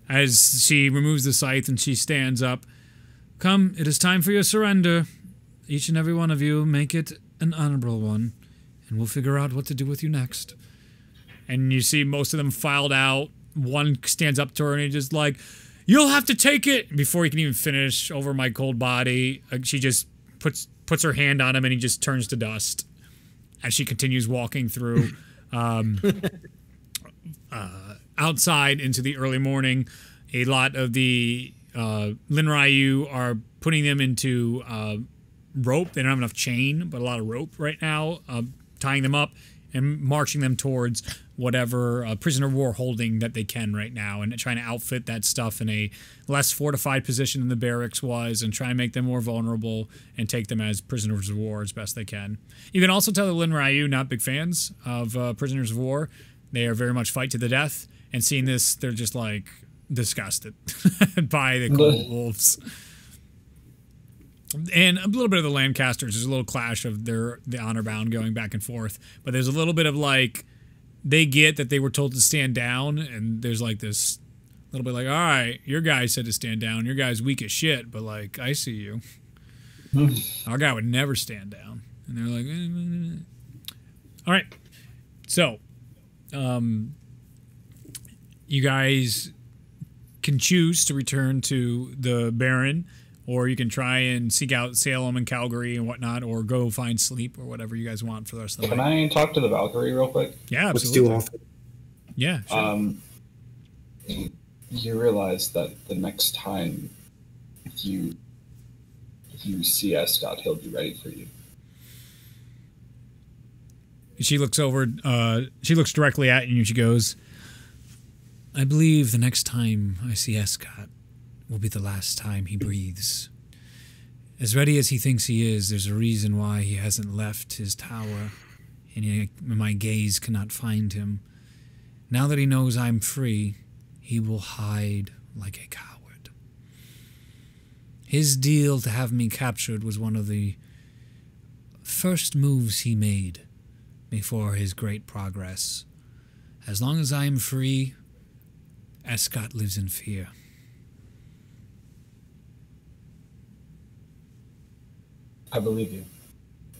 As she removes the scythe and she stands up. Come, it is time for your surrender. Each and every one of you, make it an honorable one, and we'll figure out what to do with you next. And you see most of them filed out. One stands up to her and he's just like, You'll have to take it! Before he can even finish over my cold body, uh, she just puts puts her hand on him and he just turns to dust. As she continues walking through um, uh, outside into the early morning, a lot of the uh, Linryu are putting them into uh, rope. They don't have enough chain, but a lot of rope right now, uh, tying them up and marching them towards whatever uh, prisoner of war holding that they can right now, and trying to outfit that stuff in a less fortified position than the barracks was, and try and make them more vulnerable and take them as prisoners of war as best they can. You can also tell the Lin Ryu not big fans of uh, prisoners of war. They are very much fight to the death, and seeing this, they're just like disgusted by the cold wolves and a little bit of the Laencasters. There's a little clash of their the honor bound going back and forth, but there's a little bit of like they get that they were told to stand down, and there's like this little bit like, all right, your guy said to stand down, your guy's weak as shit, but like I see you. Our guy would never stand down, and they're like, eh, eh, eh. all right, so, um, you guys can choose to return to the Baron, or you can try and seek out Salem and Calgary and whatnot, or go find sleep or whatever you guys want for the rest of the Can night. I talk to the Valkyrie real quick? Yeah, Let's absolutely. do all. Yeah, sure. Um, you realize that the next time you you see Escott, he'll be ready for you. she looks over. Uh, she looks directly at you, and she goes, "I believe the next time I see Escott will be the last time he breathes. As ready as he thinks he is, there's a reason why he hasn't left his tower, and he, my gaze cannot find him. Now that he knows I'm free, he will hide like a coward. His deal to have me captured was one of the first moves he made before his great progress. As long as I am free, Escott lives in fear. I believe you,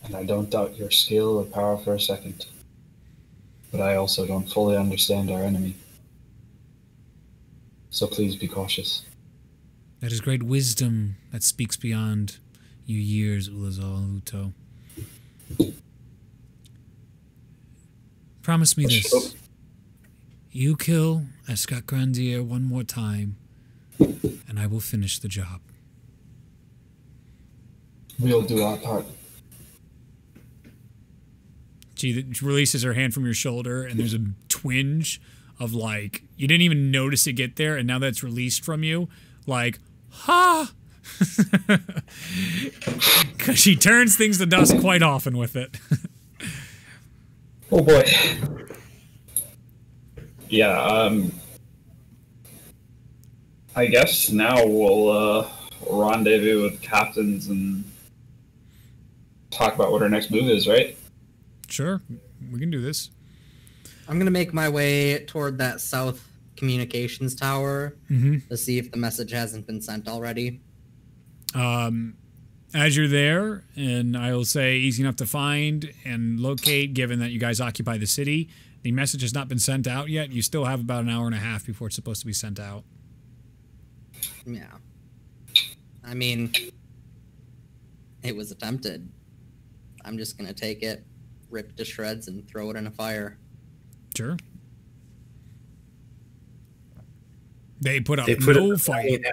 and I don't doubt your skill or power for a second. But I also don't fully understand our enemy. So please be cautious. That is great wisdom that speaks beyond you years, Ulazal Uto. Promise me this. You kill Escott Grandier one more time, and I will finish the job. We'll do our part. She releases her hand from your shoulder, and there's a twinge of like you didn't even notice it get there, and now that's released from you, like ha. Because she turns things to dust quite often with it. Oh boy. Yeah, um I guess now we'll uh rendezvous with captains and talk about what our next move is, right? sure, we can do this. I'm gonna make my way toward that south communications tower Mm-hmm. to see if the message hasn't been sent already. Um, as you're there, and I will say easy enough to find and locate, given that you guys occupy the city. The message has not been sent out yet. You still have about an hour and a half before it's supposed to be sent out. Yeah. I mean, it was attempted. I'm just gonna take it, rip it to shreds, and throw it in a fire. Sure. They put up They put no fight.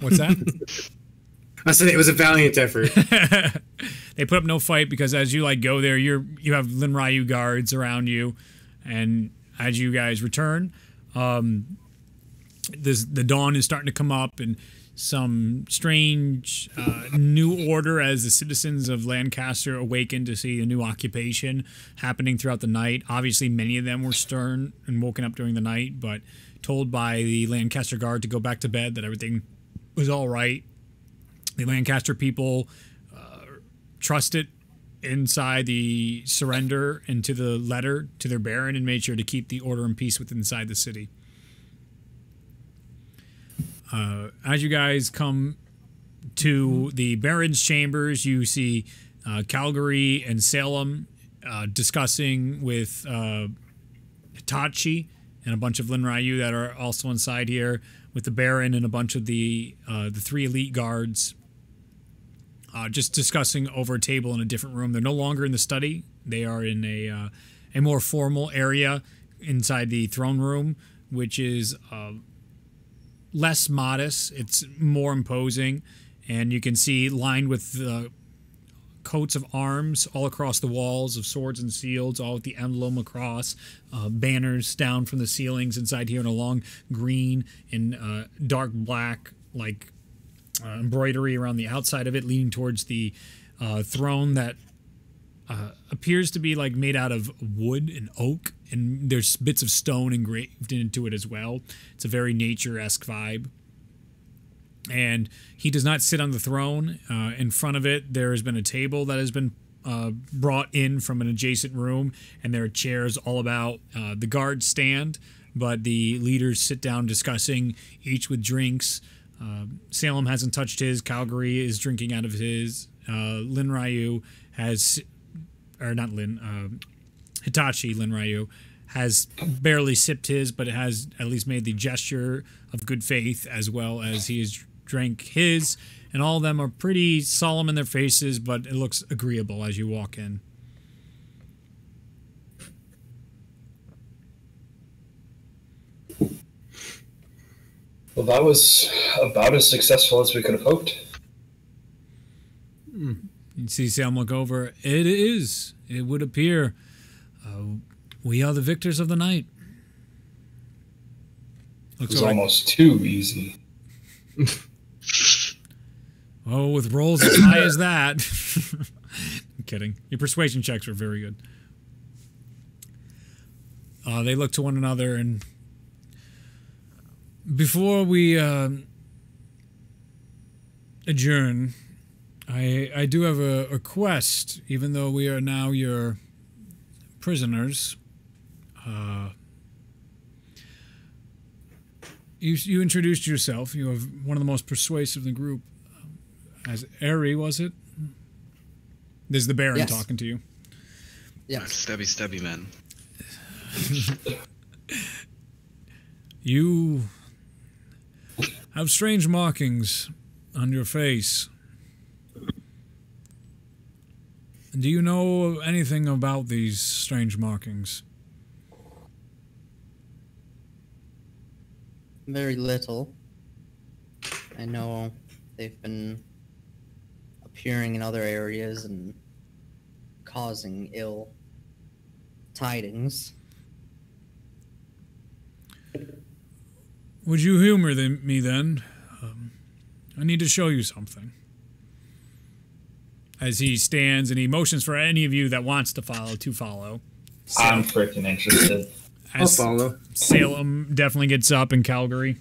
What's that? I said it was a valiant effort. they put up no fight because as you like go there, you're you have Lin Ryu guards around you, and as you guys return, um, this the dawn is starting to come up, and some strange uh, new order as the citizens of Laencaster awaken to see a new occupation happening throughout the night. Obviously, many of them were stern and woken up during the night, but told by the Laencaster guard to go back to bed that everything was all right. The Laencaster people uh, trusted inside the surrender and to the letter to their baron and made sure to keep the order and peace within inside the city. Uh, as you guys come to the Baron's chambers, you see uh, Calgary and Salem uh, discussing with uh, Hitachi and a bunch of Lin Ryu that are also inside here, with the Baron and a bunch of the uh, the three elite guards. Uh, just discussing over a table in a different room. They're no longer in the study. They are in a uh, a more formal area inside the throne room, which is less modest. It's more imposing, and you can see lined with uh, coats of arms all across the walls of swords and shields, all with the emblem across, uh, banners down from the ceilings inside here and a long green and uh, dark black, like uh, embroidery around the outside of it, leaning towards the uh, throne that uh, appears to be like made out of wood and oak, and there's bits of stone engraved into it as well. It's a very nature esque vibe. And he does not sit on the throne. Uh, in front of it, there has been a table that has been uh, brought in from an adjacent room, and there are chairs all about. Uh, the guards stand, but the leaders sit down discussing, each with drinks. Uh, Salem hasn't touched his. Calgary is drinking out of his. Uh, Lin Ryu has, or not Lin, uh, Hitachi Lin Ryu has barely sipped his, but it has at least made the gesture of good faith as well as he has drank his. And all of them are pretty solemn in their faces, but it looks agreeable as you walk in. Well, that was about as successful as we could have hoped. You see Sam look over. It is. It would appear. Uh, we are the victors of the night. It was like, almost too easy. oh, with rolls as high as that. I'm kidding. Your persuasion checks were very good. Uh, they look to one another and before we uh, adjourn, I I do have a, a quest. Even though we are now your prisoners, uh, you you introduced yourself. You have one of the most persuasive in the group. As Ari, was it? There's the Baron Yes. talking to you. Yes. Stabby, stabby, man. You have strange markings on your face. Do you know anything about these strange markings? Very little. I know they've been appearing in other areas and causing ill tidings. Would you humor them, me then? Um, I need to show you something. As he stands and he motions for any of you that wants to follow to follow. I'm freaking interested. I'll follow. Salem definitely gets up in Calgary.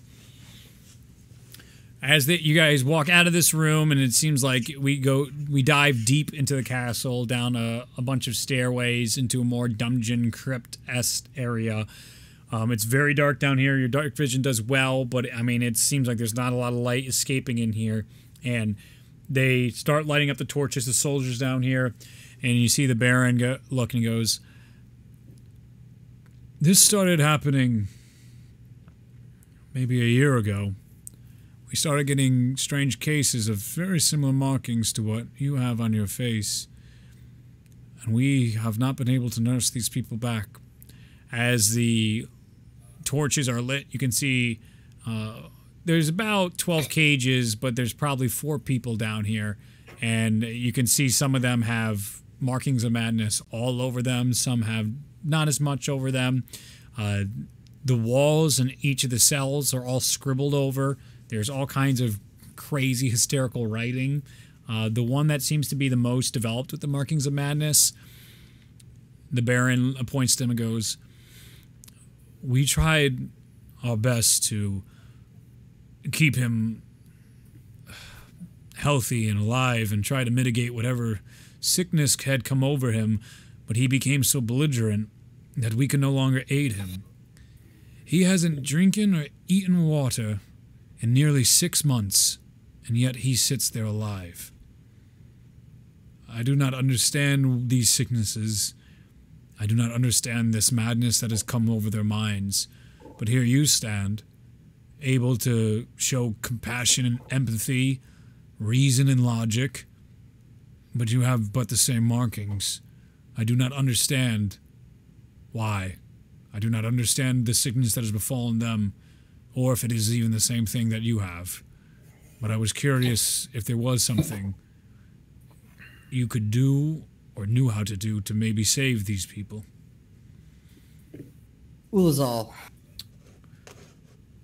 As the, you guys walk out of this room, and it seems like we go, we dive deep into the castle, down a, a bunch of stairways into a more dungeon crypt esque area. Um, it's very dark down here. Your dark vision does well, but I mean, it seems like there's not a lot of light escaping in here. And they start lighting up the torches, the soldiers down here, and you see the Baron go, look and he goes, This started happening maybe a year ago. We started getting strange cases of very similar markings to what you have on your face. And we have not been able to nurse these people back. As the torches are lit, you can see Uh, there's about 12 cages, but there's probably four people down here. And you can see some of them have markings of madness all over them, some have not as much over them. Uh, the walls in each of the cells are all scribbled over. There's all kinds of crazy hysterical writing. Uh, the one that seems to be the most developed with the markings of madness, the Baron points to him and goes, We tried our best to keep him healthy and alive and try to mitigate whatever sickness had come over him, but he became so belligerent that we could no longer aid him. He hasn't drinking or eaten water in nearly six months, and yet he sits there alive. I do not understand these sicknesses. I do not understand this madness that has come over their minds. But here you stand, able to show compassion and empathy, reason and logic, but you have but the same markings. I do not understand why. I do not understand the sickness that has befallen them, or if it is even the same thing that you have. But I was curious if there was something you could do or knew how to do to maybe save these people. Ulazal,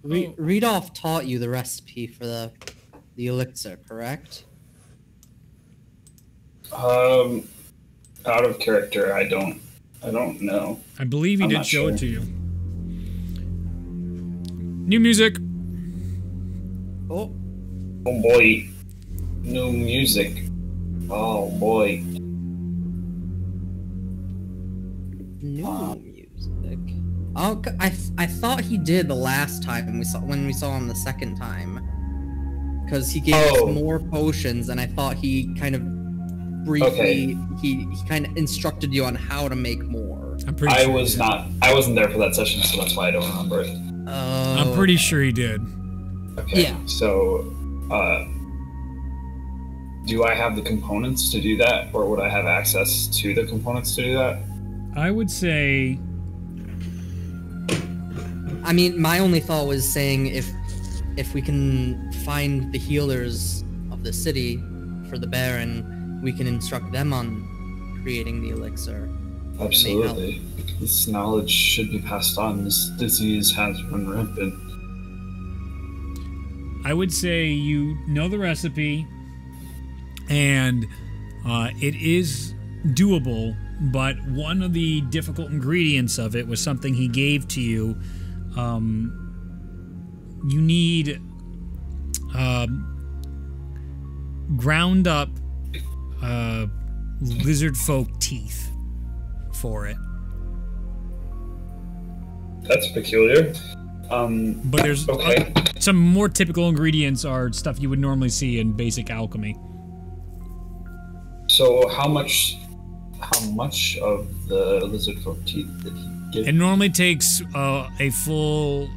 Re- oh. Redolf taught you the recipe for the the elixir, correct? Um, out of character, I don't, I don't know. I believe he I'm did show sure. it to you. New music. Oh. Oh boy. New music. Oh boy. New um, music. Oh, I I thought he did the last time when we saw when we saw him the second time, because he gave oh. us more potions, and I thought he kind of briefly okay. he he kind of instructed you on how to make more. I'm pretty. I sure was not. I wasn't there for that session, so that's why I don't remember it. Uh, I'm pretty sure he did. Okay. Yeah. So, uh, do I have the components to do that, or would I have access to the components to do that? I would say. I mean, my only thought was saying if if we can find the healers of the city for the Baron, we can instruct them on creating the elixir. Absolutely. This knowledge should be passed on. This disease has run rampant. I would say you know the recipe, and uh, it is doable. But one of the difficult ingredients of it was something he gave to you. Um, you need uh, ground up uh, lizard folk teeth for it. That's peculiar. Um, but there's okay. uh, some more typical ingredients are stuff you would normally see in basic alchemy. So how much, how much of the lizard folk teeth did he? It normally takes uh, a full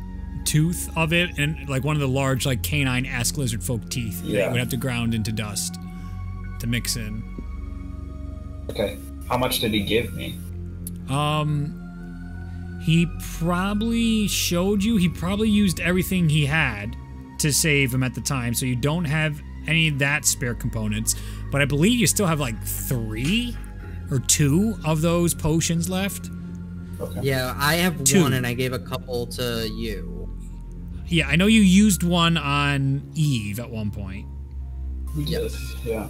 tooth of it and like one of the large like canine esque lizard folk teeth. Yeah, would have to ground into dust to mix in. Okay, how much did he give me? Um, he probably showed you. He probably used everything he had to save him at the time, so you don't have any of that spare components. But I believe you still have like three or two of those potions left. Okay. Yeah, I have two. one, and I gave a couple to you. Yeah, I know you used one on Eve at one point. Yes. Yeah.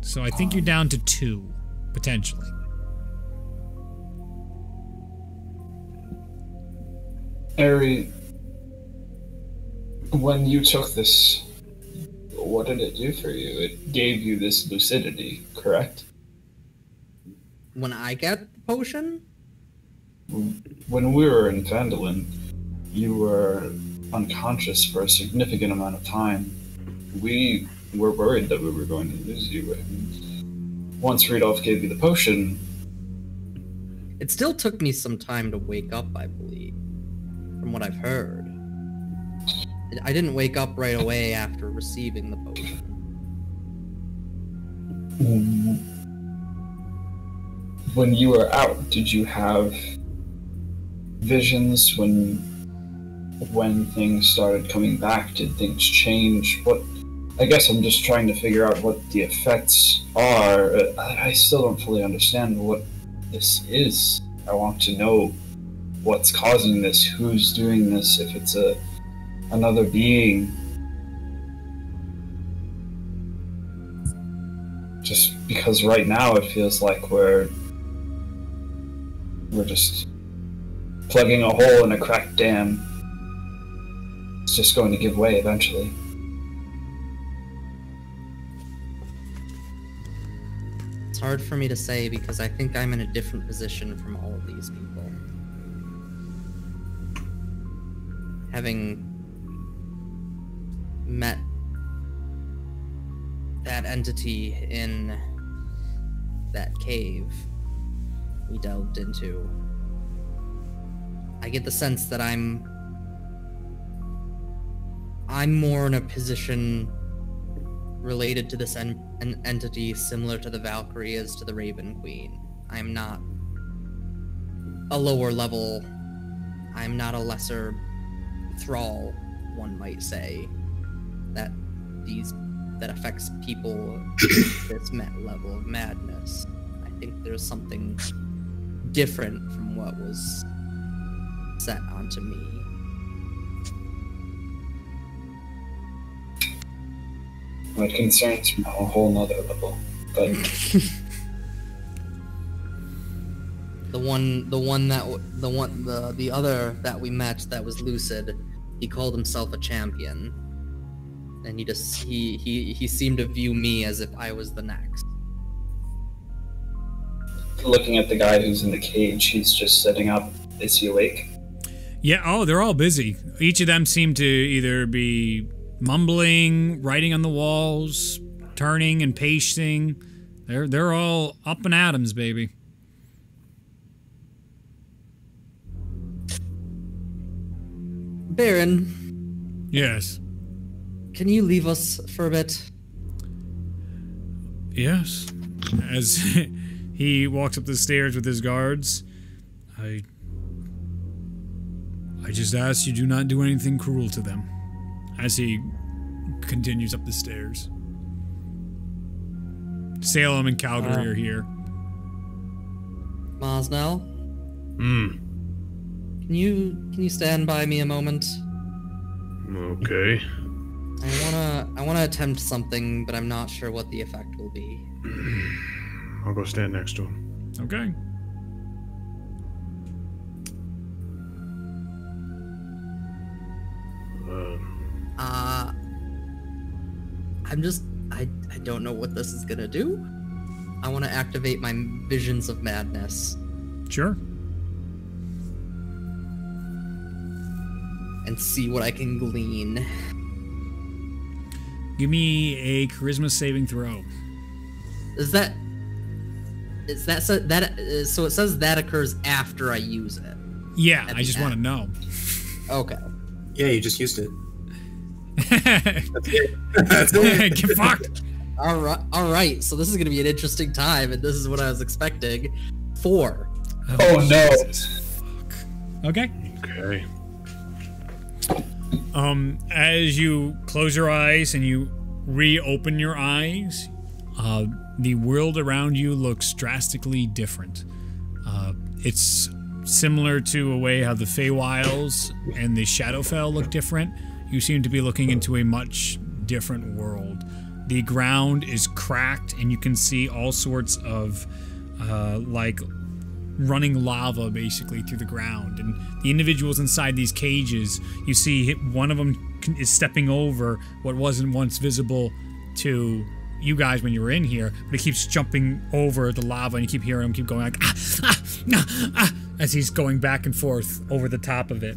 So I think um, you're down to two, potentially. Ari, when you took this, what did it do for you? It gave you this lucidity, correct? When I get the potion? When we were in Phandalin, you were unconscious for a significant amount of time. We were worried that we were going to lose you. And once Rudolph gave you the potion, it still took me some time to wake up, I believe from what I've heard. I didn't wake up right away after receiving the potion. Um, when you were out, did you have visions when when things started coming back, did things change? What? I guess I'm just trying to figure out what the effects are. Uh, I I still don't fully understand what this is. I want to know what's causing this, who's doing this, if it's a another being. Just because right now it feels like we're we're just plugging a hole in a cracked dam. It's just going to give way eventually. It's hard for me to say because I think I'm in a different position from all of these people. Having met that entity in that cave we delved into, I get the sense that I'm I'm more in a position related to this en- an entity similar to the Valkyrie as to the Raven Queen. I'm not a lower level. I'm not a lesser thrall, one might say, that these that affects people this level of madness. I think there's something different from what was set onto me. My concerns from a whole nother level. But the one the one that the one the the other that we met that was lucid he called himself a champion and he just he he he seemed to view me as if i was the next looking at the guy who's in the cage, he's just sitting up. Is he awake? Yeah, oh, they're all busy. Each of them seem to either be mumbling, writing on the walls, turning and pacing. They're they're all up and atoms, baby. baron Yes. can you leave us for a bit Yes. As he walks up the stairs with his guards, I I just ask you do not do anything cruel to them. As he continues up the stairs. Salem and Calgary Uh. are here. Mosnell, Hmm. can you can you stand by me a moment Okay. i wanna i wanna attempt something but i'm not sure what the effect will be I'll go stand next to him. Okay. Uh, uh i'm just i i don't know what this is gonna do i want to activate my visions of madness Sure. and see what I can glean. Give me a charisma saving throw. Is that is that so that so it says that occurs after I use it. Yeah, I just want to know. Okay. Yeah, you just used it. That's it. That's it. Get fucked. All right. All right. So this is going to be an interesting time and this is what I was expecting. 4. Oh no! Okay. okay. Um, as you close your eyes and you reopen your eyes, uh, the world around you looks drastically different. Uh, it's similar to a way how the Feywilds and the Shadowfell look different. You seem to be looking into a much different world. The ground is cracked, and you can see all sorts of uh, like running lava basically through the ground and the individuals inside these cages you see one of them is stepping over what wasn't once visible to you guys when you were in here but he keeps jumping over the lava and you keep hearing him keep going like ah, ah, ah, ah, as he's going back and forth over the top of it.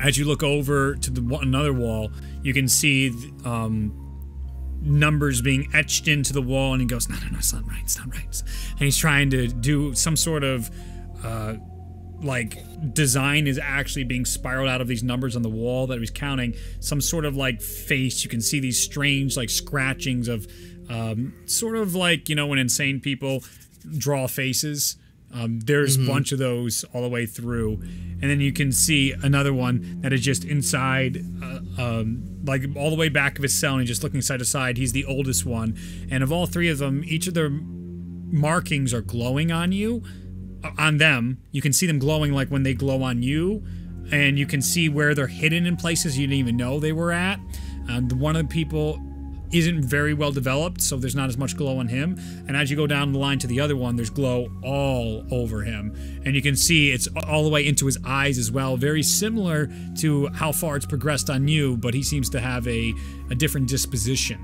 As you look over to the another wall you can see um, numbers being etched into the wall and he goes no no no it's not right it's not right. And he's trying to do some sort of uh like design is actually being spiraled out of these numbers on the wall that he's counting. Some sort of like face. You can see these strange like scratchings of um, sort of like you know when insane people draw faces Um, there's a bunch of those all the way through, and then you can see another one that is just inside, uh, um, like all the way back of his cell, and he's just looking side to side. He's the oldest one, and of all three of them, each of their markings are glowing on you, uh, on them. You can see them glowing like when they glow on you, and you can see where they're hidden in places you didn't even know they were at. And one of the people isn't very well developed, so there's not as much glow on him. And as you go down the line to the other one, there's glow all over him. And you can see it's all the way into his eyes as well. Very similar to how far it's progressed on you, but he seems to have a, a different disposition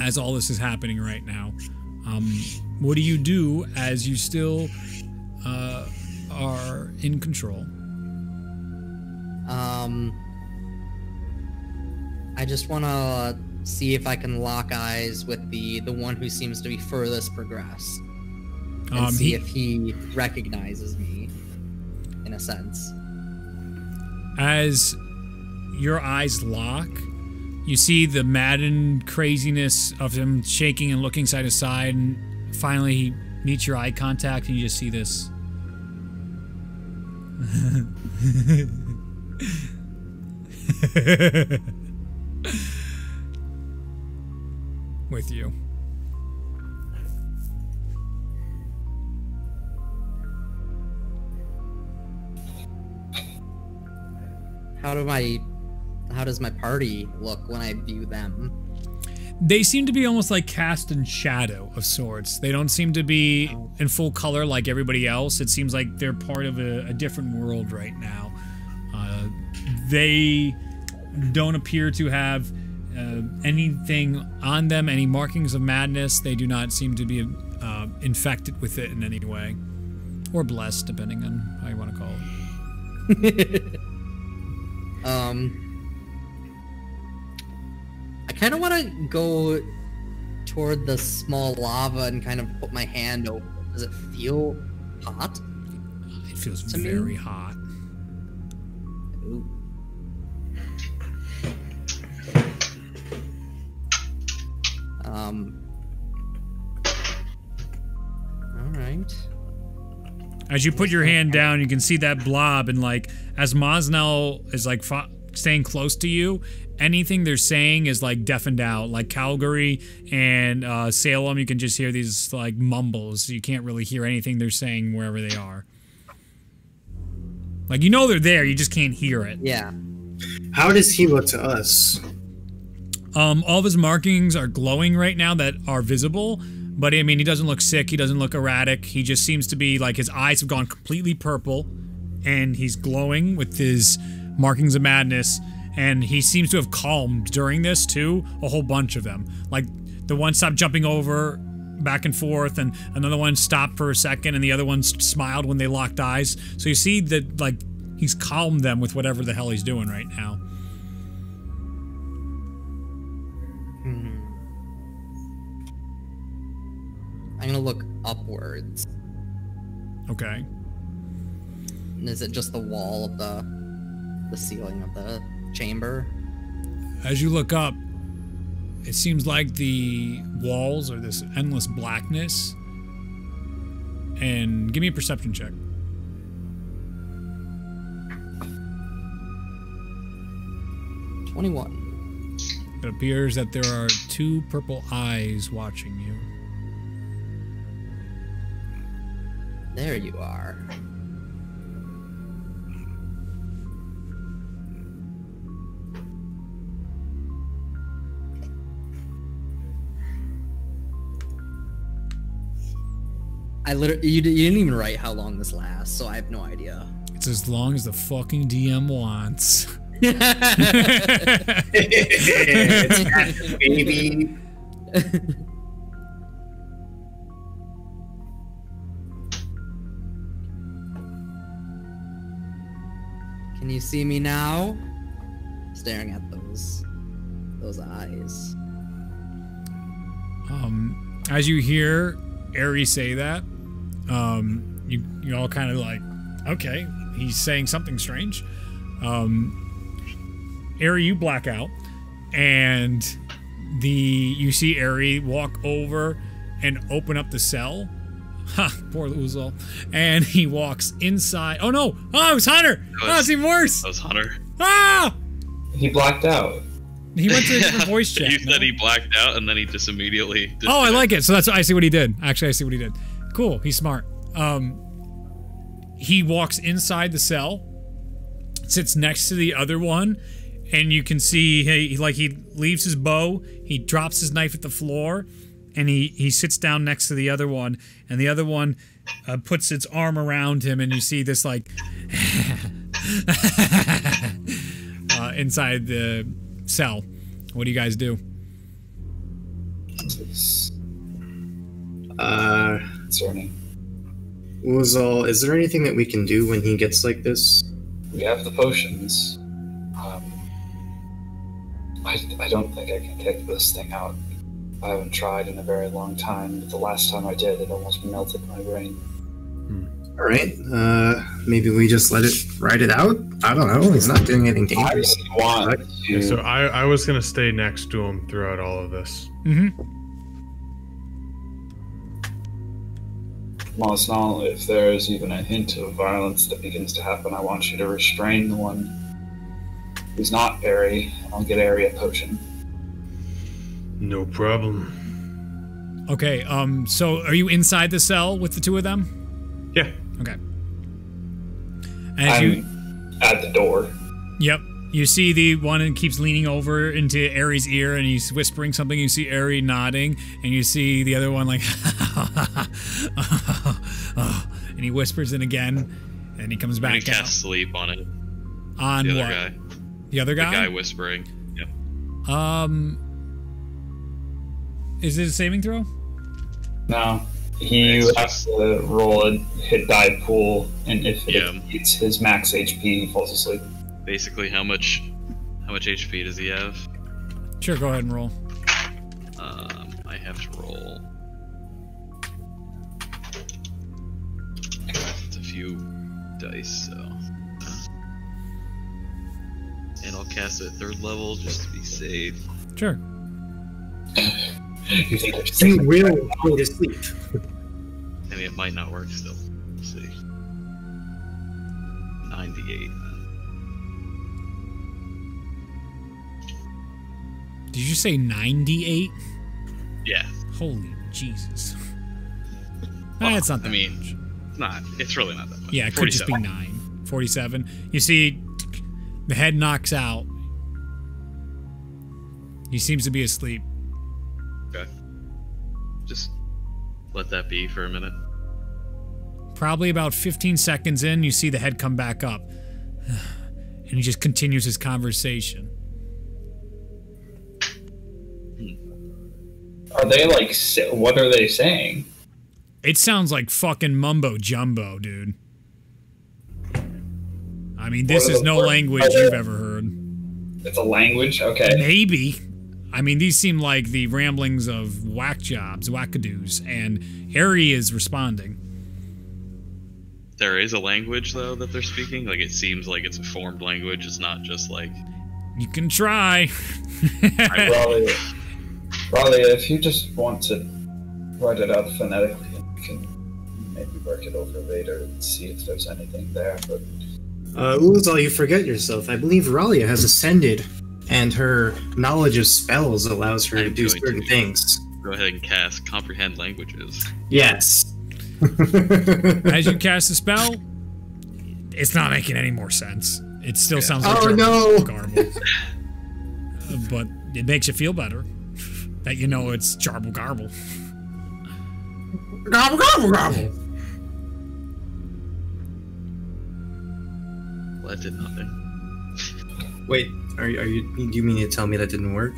as all this is happening right now. Um, what do you do as you still uh, are in control? Um, I just want to see if I can lock eyes with the the one who seems to be furthest progressed, and Um, see he- if he recognizes me, in a sense. As your eyes lock, you see the maddened craziness of him shaking and looking side to side, and finally he meets your eye contact, and you just see this. With you. How do my how does my party look when I view them? They seem to be almost like cast in shadow of sorts. They don't seem to be in full color like everybody else. It seems like they're part of a, a different world right now. Uh, they don't appear to have uh, anything on them, any markings of madness. They do not seem to be uh, infected with it in any way, or blessed, depending on how you want to call it. Um, I kind of want to go toward the small lava and kind of put my hand over. it. Does it feel hot? It feels To me- very hot. Ooh. Um. All right. As you put your hand down, you can see that blob, and like as Mosnell is like fo- staying close to you, anything they're saying is like deafened out. Like Calgary and uh, Salem, you can just hear these like mumbles. You can't really hear anything they're saying wherever they are. Like you know they're there, you just can't hear it. Yeah. How does he look to us? Um, all of his markings are glowing right now that are visible, but I mean, he doesn't look sick. He doesn't look erratic. He just seems to be like his eyes have gone completely purple, and he's glowing with his markings of madness. And he seems to have calmed during this too. A whole bunch of them, like the one stopped jumping over back and forth, and another one stopped for a second, and the other one smiled when they locked eyes. So you see that like he's calmed them with whatever the hell he's doing right now. Hmm. I'm gonna look upwards. Okay. And Is it just the wall of the the ceiling of the chamber? As you look up, it seems like the walls are this endless blackness. And give me a perception check. Twenty-one. It appears that there are two purple eyes watching you. There you are. I literally you, you didn't even write how long this lasts, so I have no idea. It's as long as the fucking DM wants. it's baby. Can you see me now? Staring at those those eyes. Um, as you hear Ari say that, um, you you all kind of like, okay, he's saying something strange. Um, Ari, you black out, and the you see Ari walk over and open up the cell, Ha, poor Uzal. And he walks inside. Oh no! Oh, it was Hunter! Oh, it's even worse! That was Hunter. Ah! He blacked out. He went to a different voice chat. You no? said he blacked out and then he just immediately. Oh, I like it. So that's I see what he did. Actually, I see what he did. Cool. He's smart. Um, he walks inside the cell, sits next to the other one, and you can see he like he leaves his bow. He drops his knife at the floor, and he he sits down next to the other one, and the other one uh, puts its arm around him, and you see this like uh, inside the cell. What do you guys do? Uh, Concerning. Uzal, is there anything that we can do when he gets like this? We have the potions. Um, I, I don't think I can kick this thing out. I haven't tried in a very long time. But the last time I did, it almost melted my brain. All right. Uh, maybe we just let it ride it out. I don't know. He's not doing anything I dangerous. want Yeah, to. so I, I was gonna stay next to him throughout all of this. Mm-hmm. Mosnell, if there is even a hint of violence that begins to happen, I want you to restrain the one who's not Barry. and I'll get area potion. No problem. Okay, um, so are you inside the cell with the two of them? Yeah. Okay. As I'm you, at the door. yep, you see the one and keeps leaning over into Ari's ear, and he's whispering something. You see Ari's nodding, and you see the other one like, and he whispers in again, and he comes back. And back he out cast sleep on it. on The what? guy. The other guy? The guy. guy whispering. Yep. Um, is it a saving throw? No. He It's has to roll a hit die pool, and if it Yeah. exceeds his max HP, he falls asleep. Basically, how much how much HP does he have? Sure, go ahead and roll. Um, I have to roll. It's a few dice, so. And I'll cast it at third level just to be safe. Sure. You think there's You will go to sleep. I mean, it might not work still. Let's see. 98. Did you say ninety-eight? Yeah. Holy Jesus. That's not that I mean, much. It's not. It's really not that much. Yeah, it could just be nine. 47. You see, the head knocks out. He seems to be asleep. Okay. Just let that be for a minute. Probably about 15 seconds in, you see the head come back up. And he just continues his conversation. Are they like? What are they saying? It sounds like fucking mumbo jumbo, dude. I mean, this is no words? language you've ever heard. It's a language. Okay. Maybe. I mean, these seem like the ramblings of whack jobs, wackadoos, and Harry is responding. There is a language though that they're speaking. Like it seems like it's a formed language. It's not just like You can try. Ralia, Ralia, if you just want to write it out phonetically, you can maybe work it over later and see if there's anything there. But Uh, Uzal, you forget yourself. I believe Ralia has ascended, and her knowledge of spells allows her to I'm do certain to- things. go ahead and cast comprehend languages. Yes. As you cast a spell, it's not making any more sense. It still sounds like Oh, no. garble. Uh, but it makes you feel better that you know it's jarble garble. gobble gobble gobble. That did nothing. Wait, are, you- are you? Do you mean to tell me that didn't work?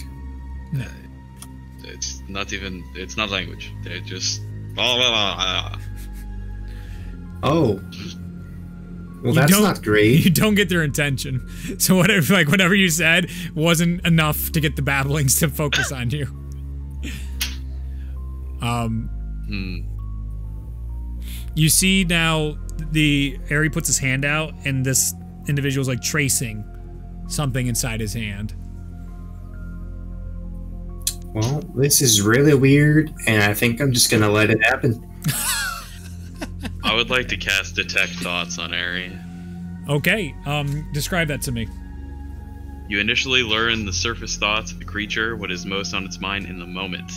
It's not even. It's not language. They're just. Blah, blah, blah, blah. Oh. Well, You that's don't- not great. You don't get their intention. So whatever, like whatever you said wasn't enough to get the babblings to focus on you. Um, Hmm. you see now the Ari puts his hand out and this individual's like tracing something inside his hand. Well, this is really weird, and I think I'm just gonna let it happen. I would like to cast Detect Thoughts on Ari. Okay, um, describe that to me. You initially learn the surface thoughts of the creature, what is most on its mind in the moment.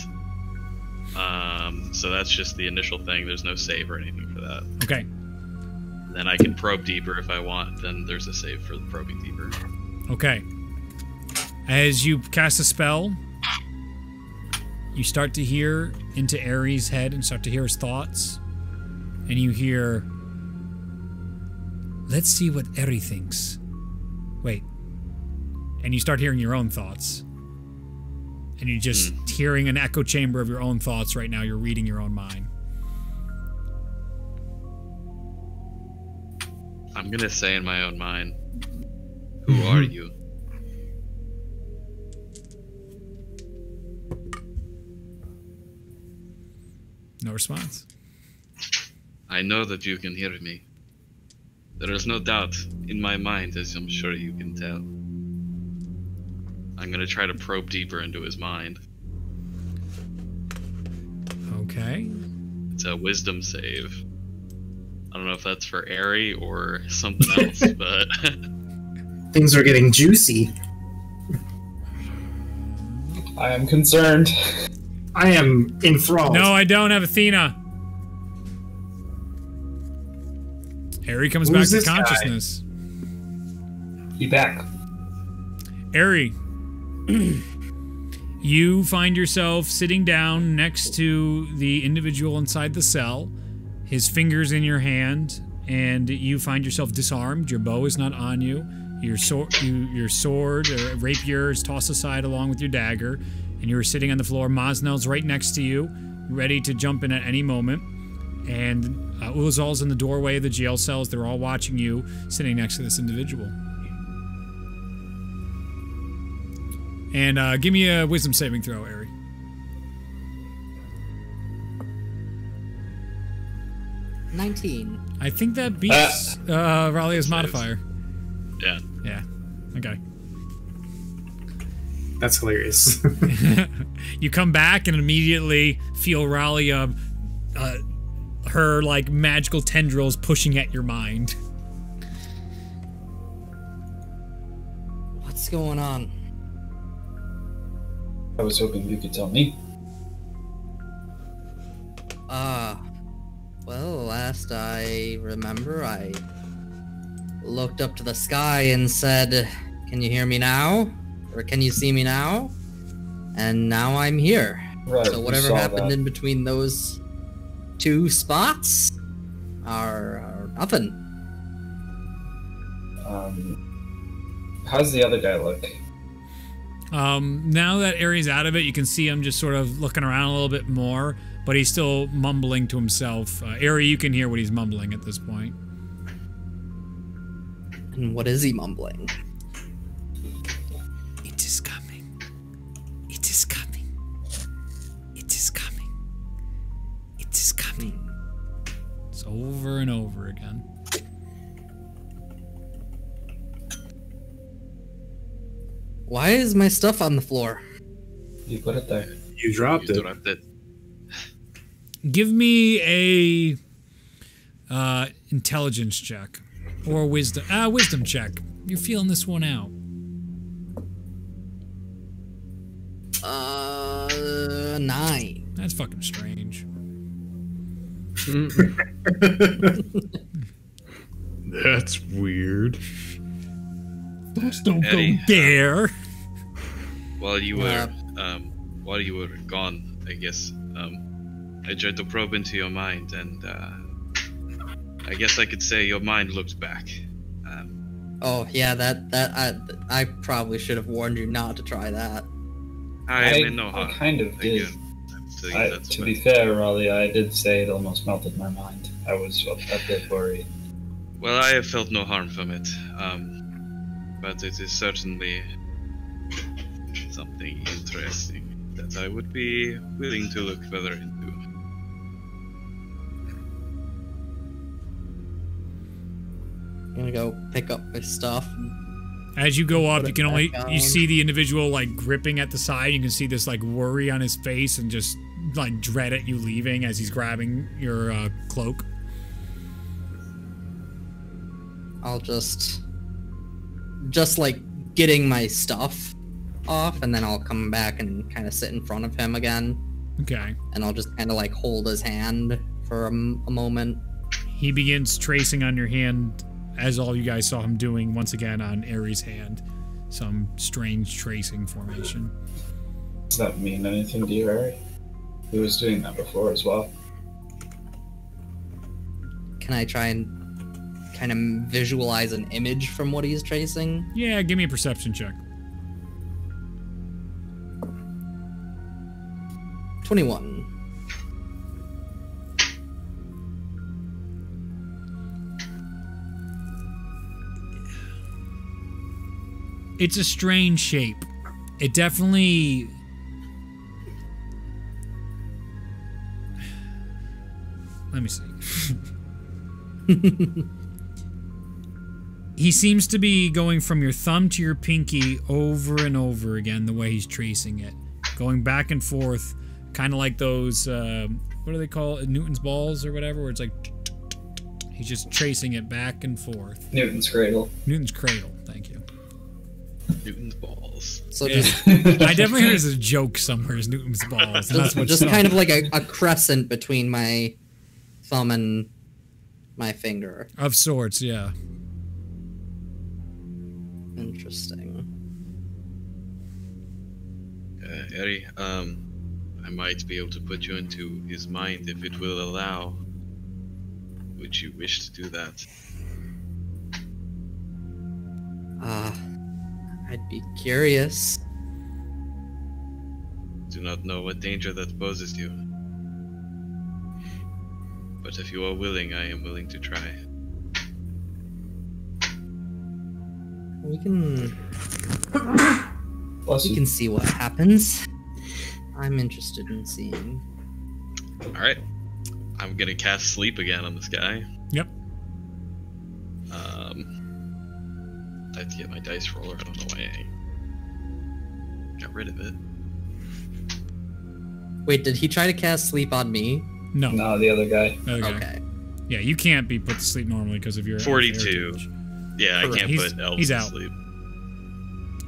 Um, so that's just the initial thing. There's no save or anything for that. Okay. Then I can probe deeper if I want. Then there's a save for the probing deeper. Okay. As you cast a spell, you start to hear into Ari's head and start to hear his thoughts. And you hear, let's see what Ari thinks. Wait. And you start hearing your own thoughts. And you're just Hmm. hearing an echo chamber of your own thoughts right now. You're reading your own mind. I'm gonna say in my own mind, who mm-hmm. are you? No response. I know that you can hear me. There is no doubt in my mind, as I'm sure you can tell. I'm gonna try to probe deeper into his mind. Okay. It's a wisdom save. I don't know if that's for Ari or something else, but Things are getting juicy. I am concerned. I am enthralled. No, I don't have Athena. Harry comes Who's back to this guy? consciousness. Be back. Ari, you find yourself sitting down next to the individual inside the cell, his fingers in your hand, and you find yourself disarmed. Your bow is not on you. Your sword, you, your sword or rapier is tossed aside along with your dagger, and you are sitting on the floor. Mosnell's right next to you, ready to jump in at any moment. And uh, Uzal's in the doorway of the jail cells. They're all watching you, sitting next to this individual. And uh, give me a wisdom saving throw, Eric. 19. I think that beats uh, uh Ralia modifier. Yeah. Yeah. Okay. That's hilarious. you come back and immediately feel Ralia, uh, uh, her like magical tendrils pushing at your mind. What's going on? I was hoping you could tell me. Ah. Uh, well, last I remember, I looked up to the sky and said, Can you hear me now? Or can you see me now? And now I'm here. Right. so whatever happened that. in between those two spots are, are nothing. Um, how's the other guy look? Um, now that Ari's out of it, you can see him just sort of looking around a little bit more, but he's still mumbling to himself. Uh, Ari, you can hear what he's mumbling at this point. And what is he mumbling? It is coming. It is coming. It is coming. It is coming. It's over and over again. Why is my stuff on the floor? You put it there. you dropped You it. dropped it. Give me a uh, intelligence check or wisdom. Ah, wisdom check. You're feeling this one out. Uh, nine. That's fucking strange. That's weird. Those Don't Eddie, go there. While you were Yeah. um, while you were gone, I guess um, I tried to probe into your mind, and uh, I guess I could say your mind looked back. Um, Oh yeah, that that I I probably should have warned you not to try that. I, I- mean no I harm. kind of did. Again, I'm telling you I, to be fair, Ralia, I did say it almost melted my mind. I was a, a bit worried. Well, I have felt no harm from it, um, but it is certainly something interesting that I would be willing to look further into. I'm gonna go pick up my stuff. As you go up, you can only you see the individual like gripping at the side. You can see this like worry on his face and just like dread at you leaving as he's grabbing your uh, cloak. I'll just just like getting my stuff off, and then I'll come back and kind of sit in front of him again, Okay. and I'll just kind of like hold his hand for a moment. He begins tracing on your hand, as all you guys saw him doing once again on Ari's hand. Some strange tracing formation. Does that mean anything to you, Harry? He was doing that before as well. Can I try and kind of visualize an image from what he's tracing? Yeah, give me a perception check. 21. It's a strange shape. It definitely. Let me see. he seems to be going from your thumb to your pinky over and over again, the way he's tracing it. Going back and forth, kind of like those. Uh, what do they call it? Newton's balls or whatever, where it's like. He's just tracing it back and forth. Newton's cradle. Newton's cradle. Newton's balls. So Yeah. just I definitely heard as a joke somewhere is Newton's balls. and that's just, what just kind of like a, a crescent between my thumb and my finger. of sorts, yeah. Interesting. Uh, Ari, um, I might be able to put you into his mind if it will allow. Would you wish to do that? Uh, I'd be curious. Do not know what danger that poses you. But if you are willing, I am willing to try. We can Plus, we can see what happens. I'm interested in seeing. Alright. I'm gonna cast sleep again on this guy. I have to get my dice roller. I don't know why I got rid of it. Wait, did he try to cast sleep on me? No. no, the other guy. Okay. Okay. Yeah, you can't be put to sleep normally because of your 42. heritage. Yeah, I can't He's- put elves he's to out. sleep.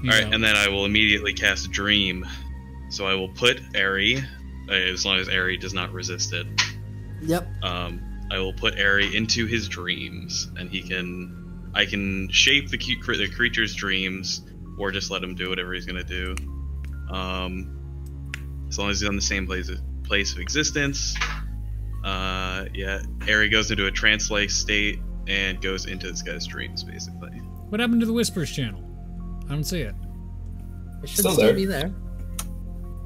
He's Alright, out. and then I will immediately cast Dream. So I will put Ari, uh, as long as Ari does not resist it. Yep. Um, I will put Ari into his dreams, and he can, I can shape the, cu- cre- the creature's dreams, or just let him do whatever he's gonna do. Um, as long as he's on the same place place of existence. Uh, yeah, Ari goes into a trance-like state and goes into this guy's dreams, basically. what happened to the Whispers channel? I don't see it. It should Still still, there. be there.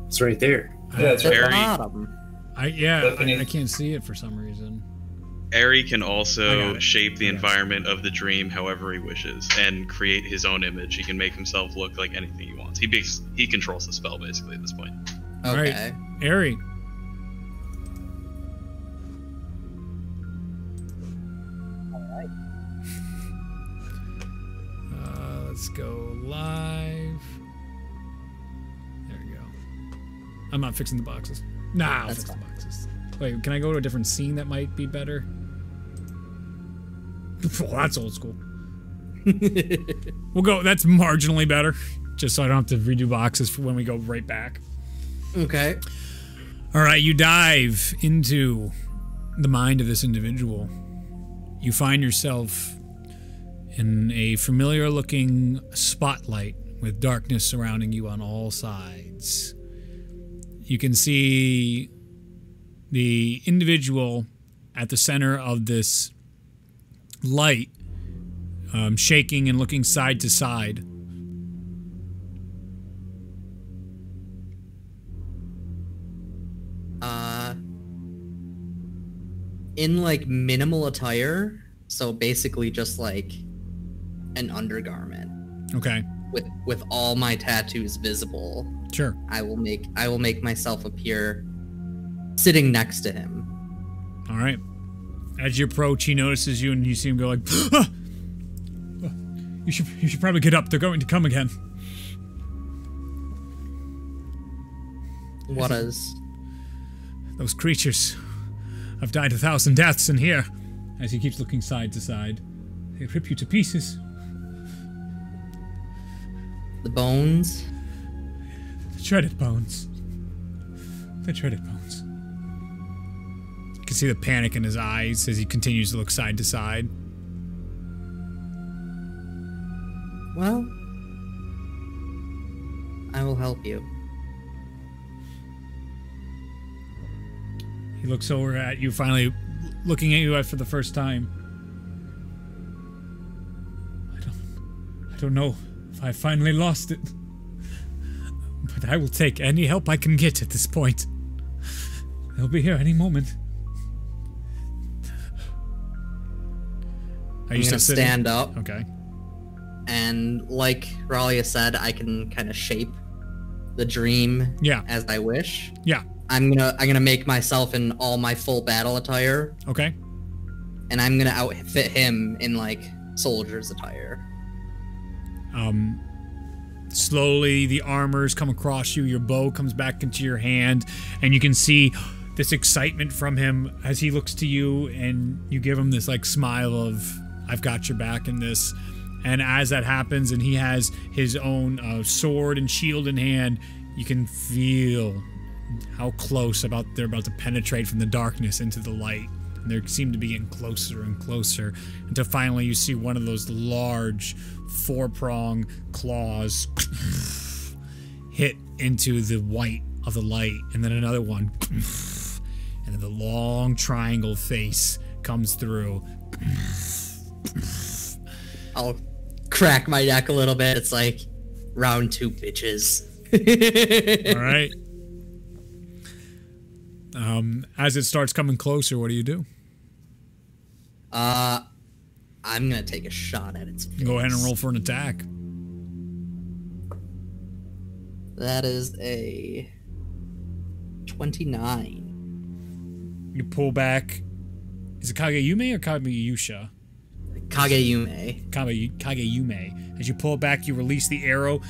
It's right there. Yeah, it's At the bottom. I yeah, I, I can't see it for some reason. Ari can also shape the I environment of the dream however he wishes and create his own image. He can make himself look like anything he wants. He makes, he controls the spell basically at this point. Alright. Okay. Ari. Uh, let's go live. There we go. I'm not fixing the boxes. Nah, I'll That's fix fine. the boxes. Wait, can I go to a different scene that might be better? Well, that's old school. We'll go. That's marginally better, just so I don't have to redo boxes for when we go right back. okay. All right, you dive into the mind of this individual. You find yourself in a familiar looking spotlight with darkness surrounding you on all sides. You can see the individual at the center of this light um, shaking and looking side to side. Uh, in like minimal attire, so basically just like an undergarment Okay, with with all my tattoos visible. sure. I will make I will make myself appear sitting next to him. All right. As you approach, he notices you, and you see him go like, "Ah! "You should, you should probably get up. They're going to come again." What is? Those creatures have died a thousand deaths in here. As he keeps looking side to side, They rip you to pieces. The bones. The shredded bones. The shredded bones. You can see the panic in his eyes as he continues to look side to side. Well, I will help you. He looks over at you, finally looking at you for the first time. I don't, I don't know if I finally lost it, but I will take any help I can get at this point. They'll be here any moment. Are I'm you gonna stand up, Okay. and like Ralia said, I can kind of shape the dream Yeah. as I wish. Yeah. I'm gonna I'm gonna make myself in all my full battle attire, Okay. and I'm gonna outfit him in like soldier's attire. Um, slowly, the armors come across you. Your bow comes back into your hand, and you can see this excitement from him as he looks to you, and you give him this like smile of "I've got your back" in this. And as that happens, and he has his own uh, sword and shield in hand, you can feel how close about they're about to penetrate from the darkness into the light. And they seem to be getting closer and closer until finally you see one of those large four prong claws hit into the white of the light, and then another one, and then the long triangle face comes through. I'll crack my neck a little bit. It's like round two, bitches. All right. Um, as it starts coming closer, what do you do? Uh, I'm gonna take a shot at its. Face. Go ahead and roll for an attack. That is a twenty-nine. You pull back. Is it Kageyume or Kageyusha? Kageyume. Kage, Kageyume. As you pull back, you release the arrow.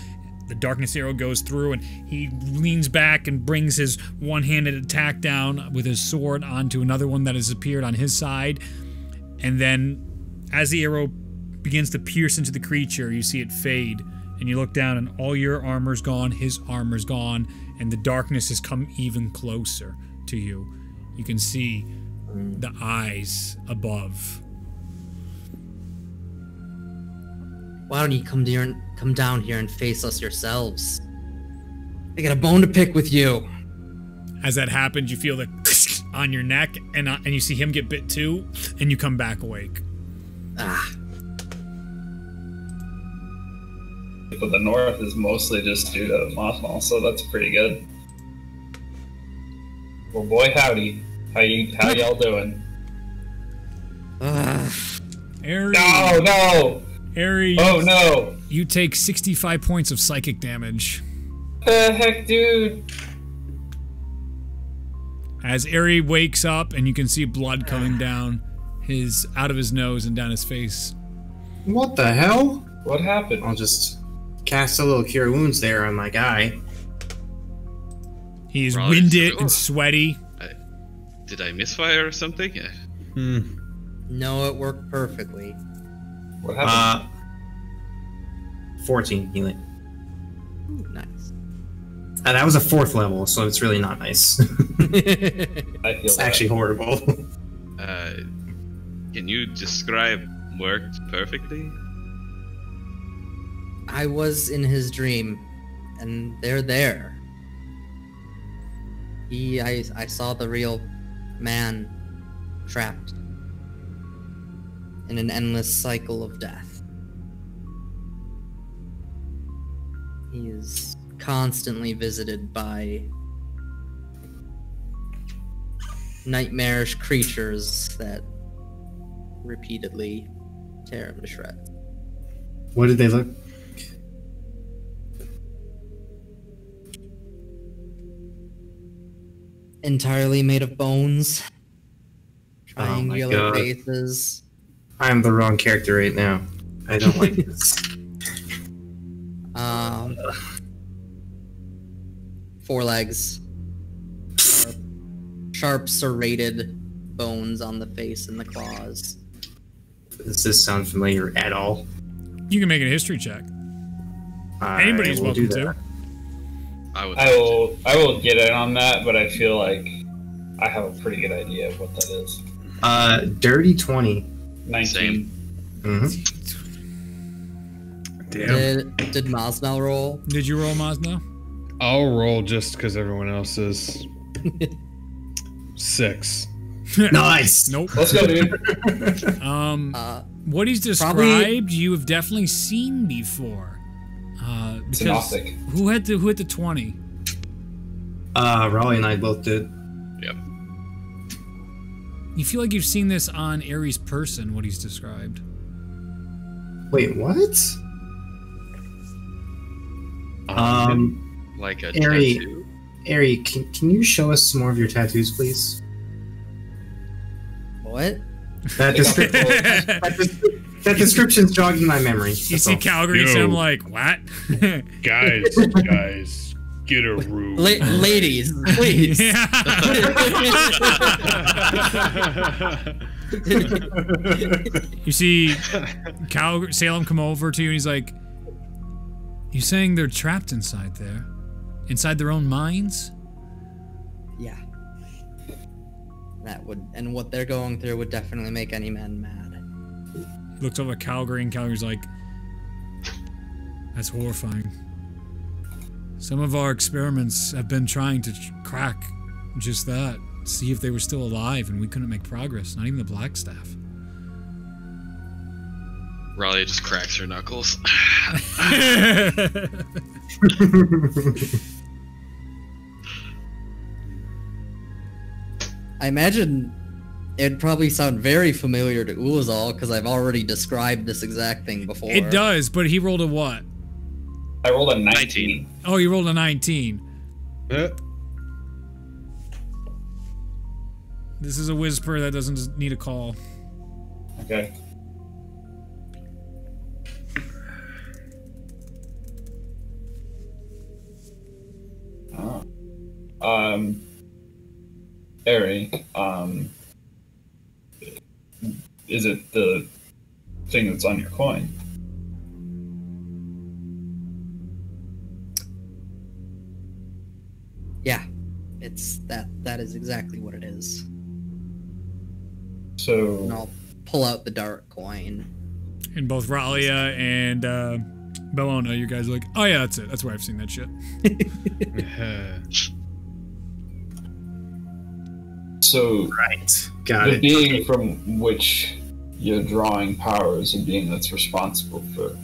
The darkness arrow goes through, and he leans back and brings his one handed attack down with his sword onto another one that has appeared on his side. And then, as the arrow begins to pierce into the creature, you see it fade. And you look down, and all your armor's gone, his armor's gone, and the darkness has come even closer to you. You can see the eyes above. Why don't you come down, come down here and face us yourselves? I got a bone to pick with you. As that happens, you feel the on your neck, and uh, and you see him get bit too, and you come back awake. Ah, But the north is mostly just due to Mothmal, so that's pretty good. Well, boy, howdy. How you how y'all doing? ah. Ari, No, no! Ari, Oh no! you take 65 points of psychic damage. The heck, dude! As Ari wakes up, and you can see blood coming down his out of his nose and down his face. What the hell? What happened? I'll just cast a little cure wounds there on my guy. He is Right. winded Oh. and sweaty. Did I misfire or something? Yeah. Hmm. No, it worked perfectly. What happened? Uh, 14 healing. Ooh, nice. Uh, that was a fourth level, so it's really not nice. I feel it's that. actually horrible. Uh, can you describe worked perfectly? I was in his dream, and they're there. He, I, I saw the real man trapped in an endless cycle of death. He is constantly visited by nightmarish creatures that repeatedly tear him to shreds. what did they look? entirely made of bones. Oh Triangular God. faces. I am the wrong character right now. I don't like this. Um, four legs. Sharp, sharp serrated bones on the face and the claws. Does this sound familiar at all? You can make a history check. I Anybody's will do welcome to. I would. I will. I will get in on that, but I feel like I have a pretty good idea of what that is. Uh, dirty twenty. Nineteen. hmm Damn. Did did Mosnell roll? Did you roll Mosnell? I'll roll just because everyone else is. Six. Nice. Nope. Let's go, dude. Um, Uh, what he's Probably- described, you have definitely seen before. Uh, because Synoptic. who had the who had the twenty? Uh, Ralia and I both did. Yep. You feel like you've seen this on Ari's person. What he's described. Wait, what? Um, Like a Ari- tattoo. Ari, can, can you show us some more of your tattoos, please? what? That, descri- that, des- that description's jogging my memory. You that's see all. Calgary, Yo. so I'm like, what? Guys, guys, get a room. La- ladies, please. You see Cal Salem come over to you and he's like, You saying they're trapped inside there? Inside their own minds? yeah. That would, and what they're going through would definitely make any man mad. Looks over at Calgary and Calgary's like, That's horrifying. Some of our experiments have been trying to crack just that, see if they were still alive, and we couldn't make progress, not even the Black Staff. Ralia just cracks her knuckles. I imagine it'd probably sound very familiar to Ulazal because I've already described this exact thing before. it does, but he rolled a what? I rolled a 19. 19. Oh, you rolled a 19. Uh, This is a whisper that doesn't need a call. Okay. Oh. Um, Ari, um, is it the thing that's on your coin? Yeah, it's that. That is exactly what it is. And So, I'll pull out the dark coin. And both Ralia and uh, Bellona, you guys are like, oh yeah, that's it. That's where I've seen that shit. so Right. Got the it. being from which you're drawing power is a being that's responsible for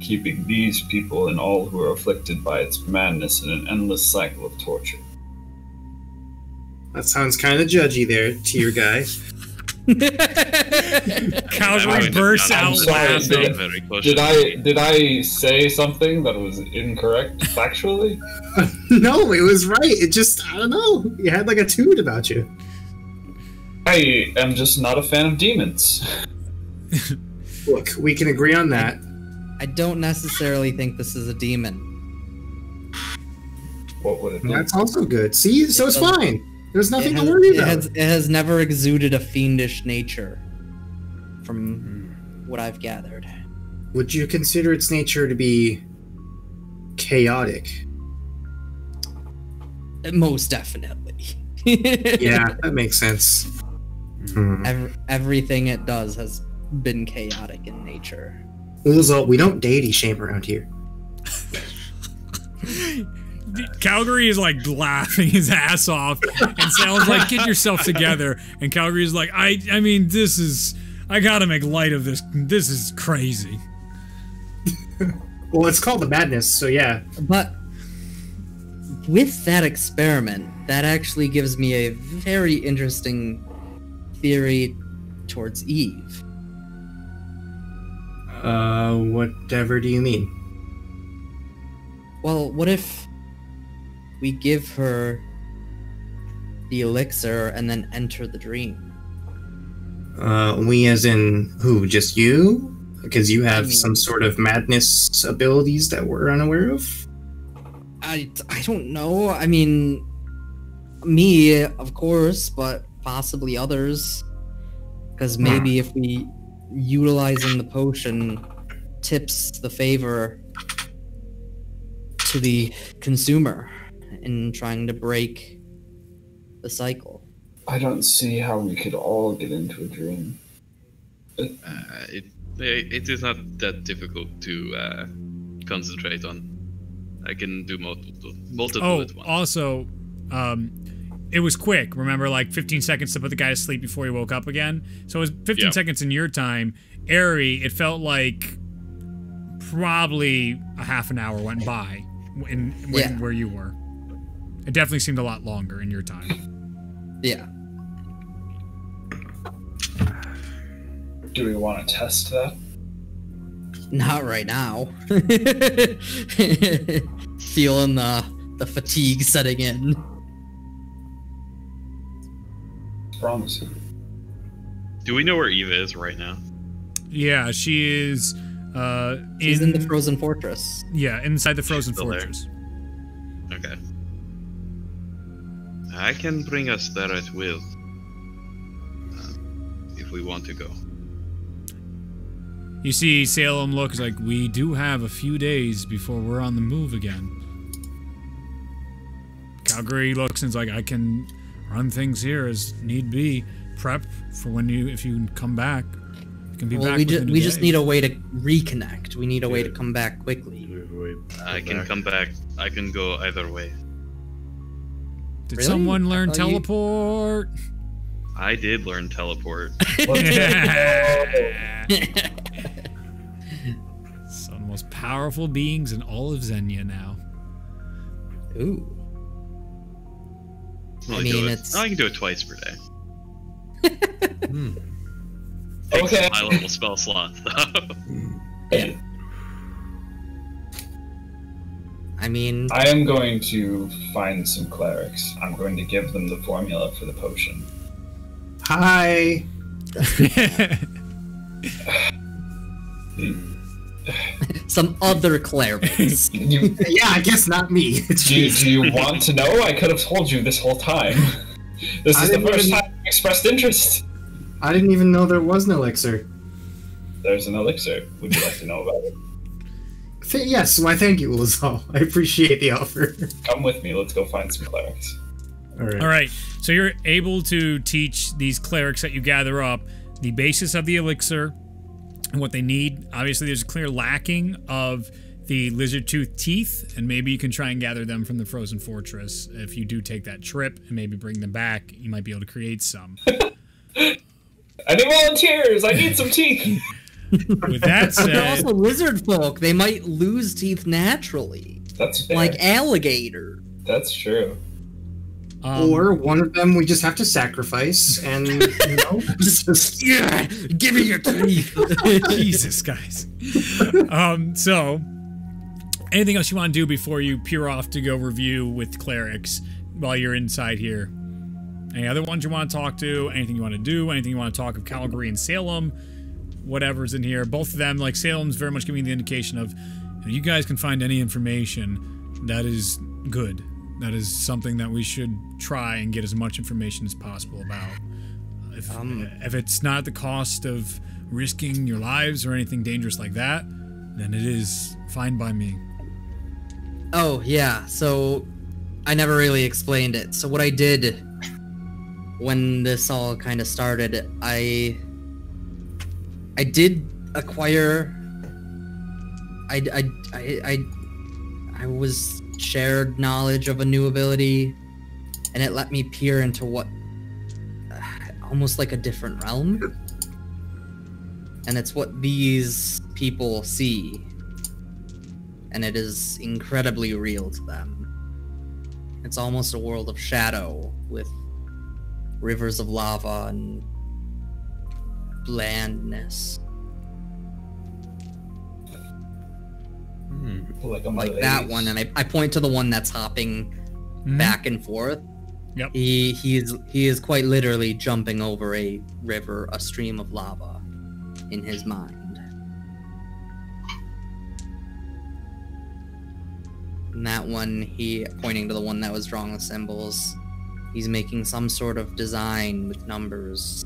keeping these people and all who are afflicted by its madness in an endless cycle of torture. That sounds kind of judgy there, tier guy. Calgary That bursts out I'm sorry, laughing. did- Very Did I did I say something that was incorrect factually? no, it was right. It just, I don't know. You had like a toot about you. I am just not a fan of demons. Look, we can agree on that. I don't necessarily think this is a demon. What would it be? That's also good. See, so it's fine. There's nothing it, to has, worry it, about. has, it has never exuded a fiendish nature, from what I've gathered. Would you consider its nature to be chaotic? Most definitely. Yeah, that makes sense. Hmm. Ev- everything it does has been chaotic in nature. Ulazal, we don't deity shame around here. Calgary is like laughing his ass off, and Salem's like, "Get yourself together." And Calgary's like, "I, I mean, this is, I gotta make light of this. This is crazy." Well, it's called the madness, so yeah. But with that experiment, that actually gives me a very interesting theory towards Eve. Uh, whatever do you mean? Well, what if we give her the elixir and then enter the dream? Uh, we as in who? Just you? Because you have I mean- some sort of madness abilities that we're unaware of? I, I don't know. I mean, me, of course, but possibly others. Because maybe if we utilizing the potion tips the favor to the consumer in trying to break the cycle. I don't see how we could all get into a dream. Uh, it, it is not that difficult to uh, concentrate on. I can do multiple, multiple Oh, at once. also, um, it was quick. Remember, like 15 seconds to put the guy to sleep before he woke up again. So it was 15 Yeah. seconds in your time. Ari, it felt like probably a half an hour went by in, when, Yeah. where you were. It definitely seemed a lot longer in your time. Yeah. Do we want to test that? Not right now. Feeling the the fatigue setting in. Promising. Do we know where Eva is right now? Yeah, she is. Uh, She's in the frozen fortress. Yeah, inside the frozen still there. fortress. Okay. I can bring us there at will. Uh, if we want to go. You see Salem looks like we do have a few days before we're on the move again. Calgary looks and is like I can run things here as need be. Prep for when you if you come back. You can be Well, back we just we just need a way to reconnect. We need a way to come back quickly. I can come back. I can go either way. Did Really? someone learn I thought you- teleport? I did learn teleport. Some of the most powerful beings in all of Zenya now. Ooh. Only mean, do it. it's- I can do it twice per day. Hmm. Takes Okay. my level spell slot. Yeah. I mean, I am going to find some clerics. I'm going to give them the formula for the potion. Hi. some other clerics. You, Yeah, I guess not me. do, you, do you want to know? I could have told you this whole time. This I is the first even- time you expressed interest. I didn't even know there was an elixir. There's an elixir. Would you like to know about it? Th- yes, why thank you, Lazal. I appreciate the offer. Come with me. Let's go find some clerics. All right. All right, so you're able to teach these clerics that you gather up the basis of the elixir and what they need. Obviously, there's a clear lacking of the lizard tooth teeth, and maybe you can try and gather them from the frozen fortress. If you do take that trip and maybe bring them back, you might be able to create some. I need volunteers. I need some teeth. With that But they're also lizard folk. They might lose teeth naturally, That's fair. like alligator. That's true. Um, or one of them we just have to sacrifice, and you know, just Yeah, give me your teeth. Jesus, guys. um, so, anything else you want to do before you peer off to go review with clerics while you're inside here? Any other ones you want to talk to? Anything you want to do? Anything you want to talk of Calgary and Salem? Whatever's in here. Both of them, like Salem's very much giving the indication of you guys can find any information, that is good. That is something that we should try and get as much information as possible about. If, Um, if it's not at the cost of risking your lives or anything dangerous like that, then it is fine by me. Oh, yeah. So I never really explained it. So what I did when this all kind of started, I I did acquire I I I I, I was shared knowledge of a new ability and it let me peer into what uh, almost like a different realm. And it's what these people see and it is incredibly real to them. It's almost a world of shadow with rivers of lava and blandness. Like, a Like that one, and I, I point to the one that's hopping Mhm. back and forth. Yep. He he is he is quite literally jumping over a river, a stream of lava in his mind. And that one, he pointing to the one that was drawing the symbols. He's making some sort of design with numbers.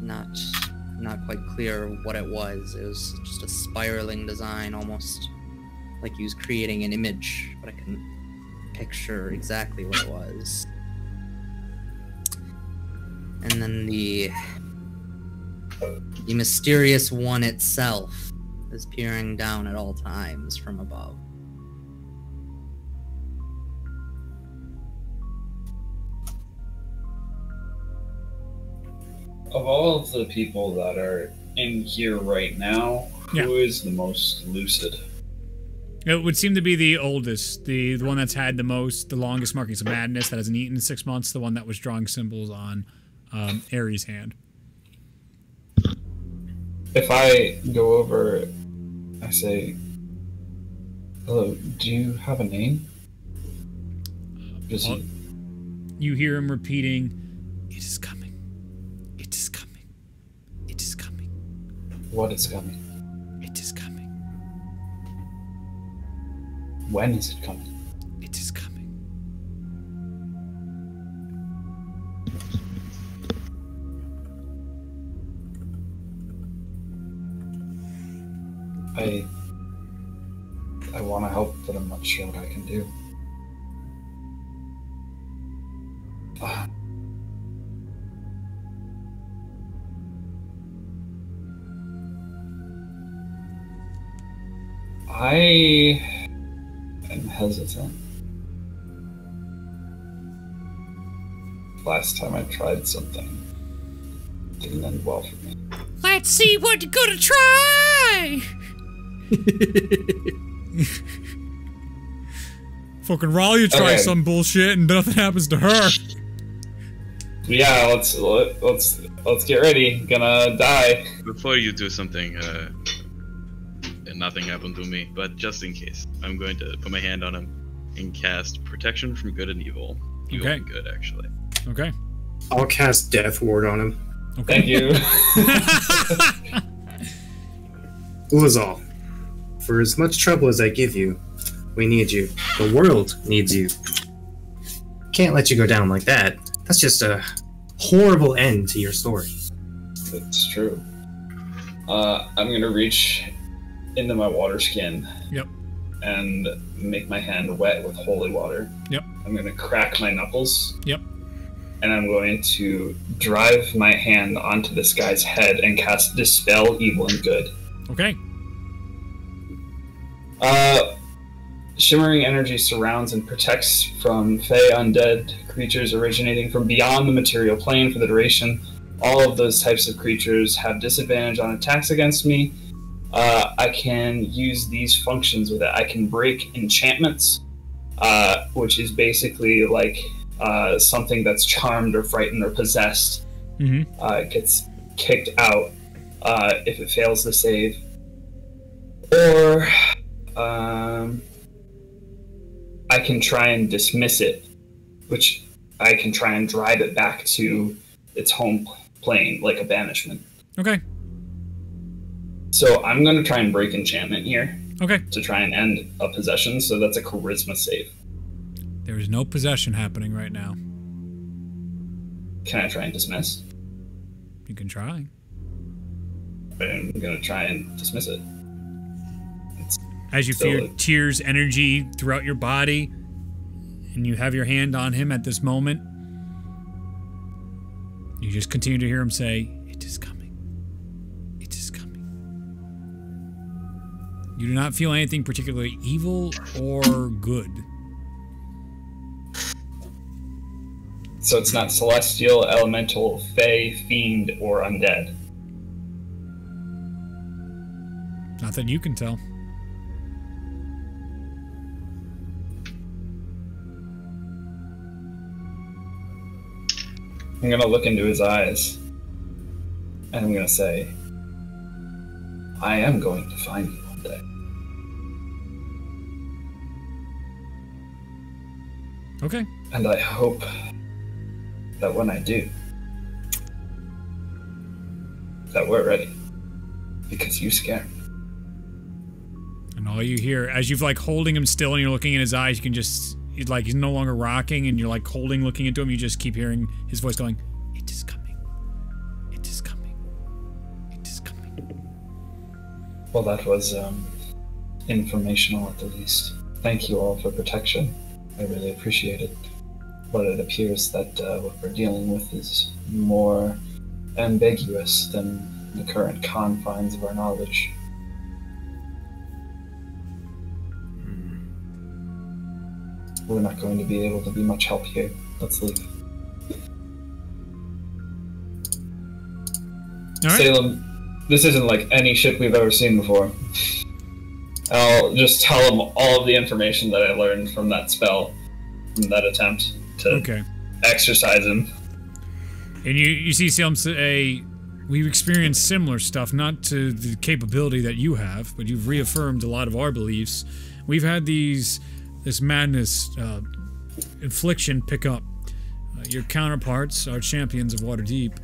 Not not quite clear what it was. It was just a spiraling design, almost like he was creating an image, but I couldn't picture exactly what it was. And then the the mysterious one itself is peering down at all times from above. Of all of the people that are in here right now, who is Yeah. the most lucid? It would seem to be the oldest, the the one that's had the most, the longest markings of madness that hasn't eaten in six months, the one that was drawing symbols on um, Ari's hand. If I go over, I say, "Hello, do you have a name?" Does he, You hear him repeating, "It is coming. What is coming? It is coming. When is it coming? It is coming." I I want to help, but I'm not sure what I can do. Ah. I am hesitant. Last time I tried something didn't end well for me. Let's see what you're gonna try. Fucking Ralia try Okay. some bullshit and nothing happens to her. Yeah, let's let, let's let's get ready. Gonna die. Before you do something, uh, and nothing happened to me, but just in case, I'm going to put my hand on him and cast protection from good and evil. Evil Okay. and good, actually. Okay. I'll cast Death Ward on him. Okay. Thank you. Ulazal, for as much trouble as I give you, we need you. The world needs you. Can't let you go down like that. That's just a horrible end to your story. It's true. Uh, I'm gonna reach into my water skin. Yep. And make my hand wet with holy water. Yep. I'm gonna crack my knuckles. Yep. And I'm going to drive my hand onto this guy's head and cast Dispel Evil and Good. Okay. Uh, shimmering energy surrounds and protects from fey undead creatures originating from beyond the material plane for the duration. All of those types of creatures have disadvantage on attacks against me. Uh, I can use these functions with it. I can break enchantments, uh, which is basically like uh, something that's charmed or frightened or possessed Mm-hmm. uh, gets kicked out uh, if it fails the save. Or um, I can try and dismiss it, which I can try and drive it back to its home plane, like a banishment. Okay. So I'm going to try and break enchantment here Okay. to try and end a possession. So that's a charisma save. There is no possession happening right now. Can I try and dismiss? You can try. I'm going to try and dismiss it. As you feel tears energy throughout your body, and you have your hand on him at this moment, you just continue to hear him say, You do not feel anything particularly evil or good. So it's not celestial, elemental, fey, fiend, or undead. Not that you can tell. I'm gonna look into his eyes and I'm gonna say, I am going to find you one day. Okay. And I hope that when I do, that we're ready. Because you scare me. And all you hear, as you've like holding him still and you're looking in his eyes, you can just, he's like, he's no longer rocking and you're like holding, looking into him. You just keep hearing his voice going, It is coming. It is coming. It is coming. Well, that was um, informational at the least. Thank you all for protection. I really appreciate it. But it appears that uh, what we're dealing with is more ambiguous than the current confines of our knowledge. We're not going to be able to be much help here. Let's leave. All right. Salem, this isn't like any ship we've ever seen before. I'll just tell him all of the information that I learned from that spell, from that attempt to Okay. exorcise him. And you, you see Salem say, we've experienced similar stuff, not to the capability that you have, but you've reaffirmed a lot of our beliefs. We've had these, this madness, uh, infliction pick up. Uh, your counterparts, our champions of Waterdeep,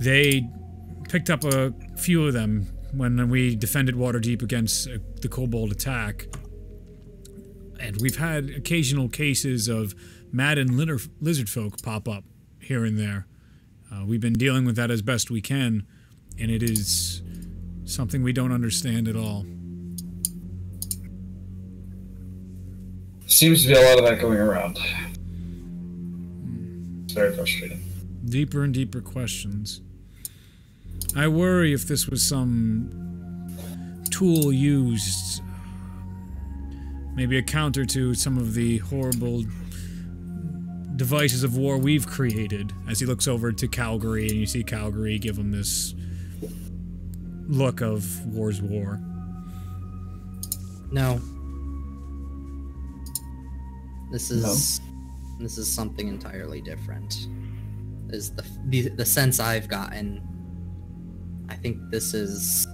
they picked up a few of them when we defended Waterdeep against uh, the kobold attack. And we've had occasional cases of litter, lizard folk pop up here and there. Uh, we've been dealing with that as best we can, and it is something we don't understand at all. Seems to be a lot of that going around. It's very frustrating. Deeper and deeper questions. I worry if this was some tool used, maybe a counter to some of the horrible devices of war we've created. As he looks over to Calgary, and you see Calgary give him this look of war's war. No. This is this is something entirely different. Is the, the the sense I've gotten. I think this is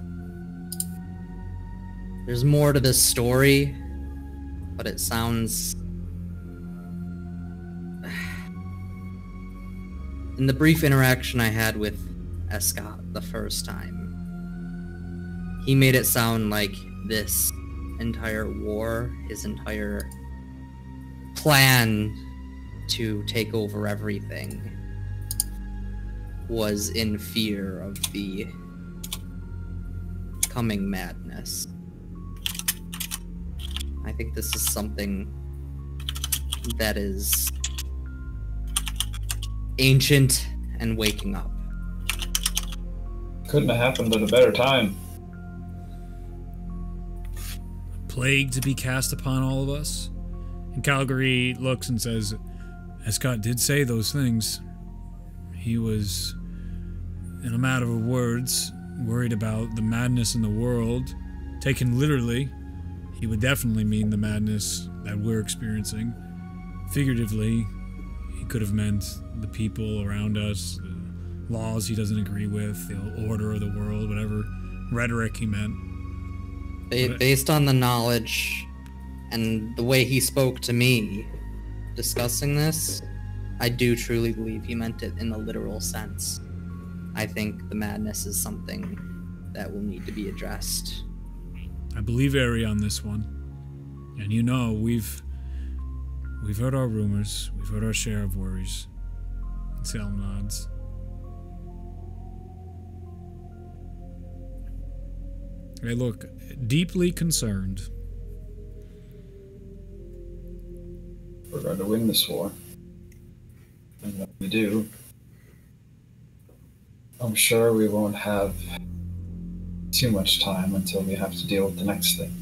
there's more to this story, but it sounds in the brief interaction I had with Escott the first time, he made it sound like this entire war, his entire plan to take over everything, was in fear of the coming madness. I think this is something that is ancient and waking up. Couldn't have happened at a better time. plague to be cast upon all of us? And Calgary looks and says, Escott did say those things. He was, in a matter of words, worried about the madness in the world. Taken literally, he would definitely mean the madness that we're experiencing. Figuratively, he could have meant the people around us, the laws he doesn't agree with, the order of the world, whatever rhetoric he meant. Based on the knowledge and the way he spoke to me discussing this, I do truly believe he meant it in the literal sense. I think the madness is something that will need to be addressed. I believe Ari on this one. And you know, we've we've heard our rumors, we've heard our share of worries. Salem nods. They look deeply concerned. We're going to win this war. And when we do, I'm sure we won't have too much time until we have to deal with the next thing.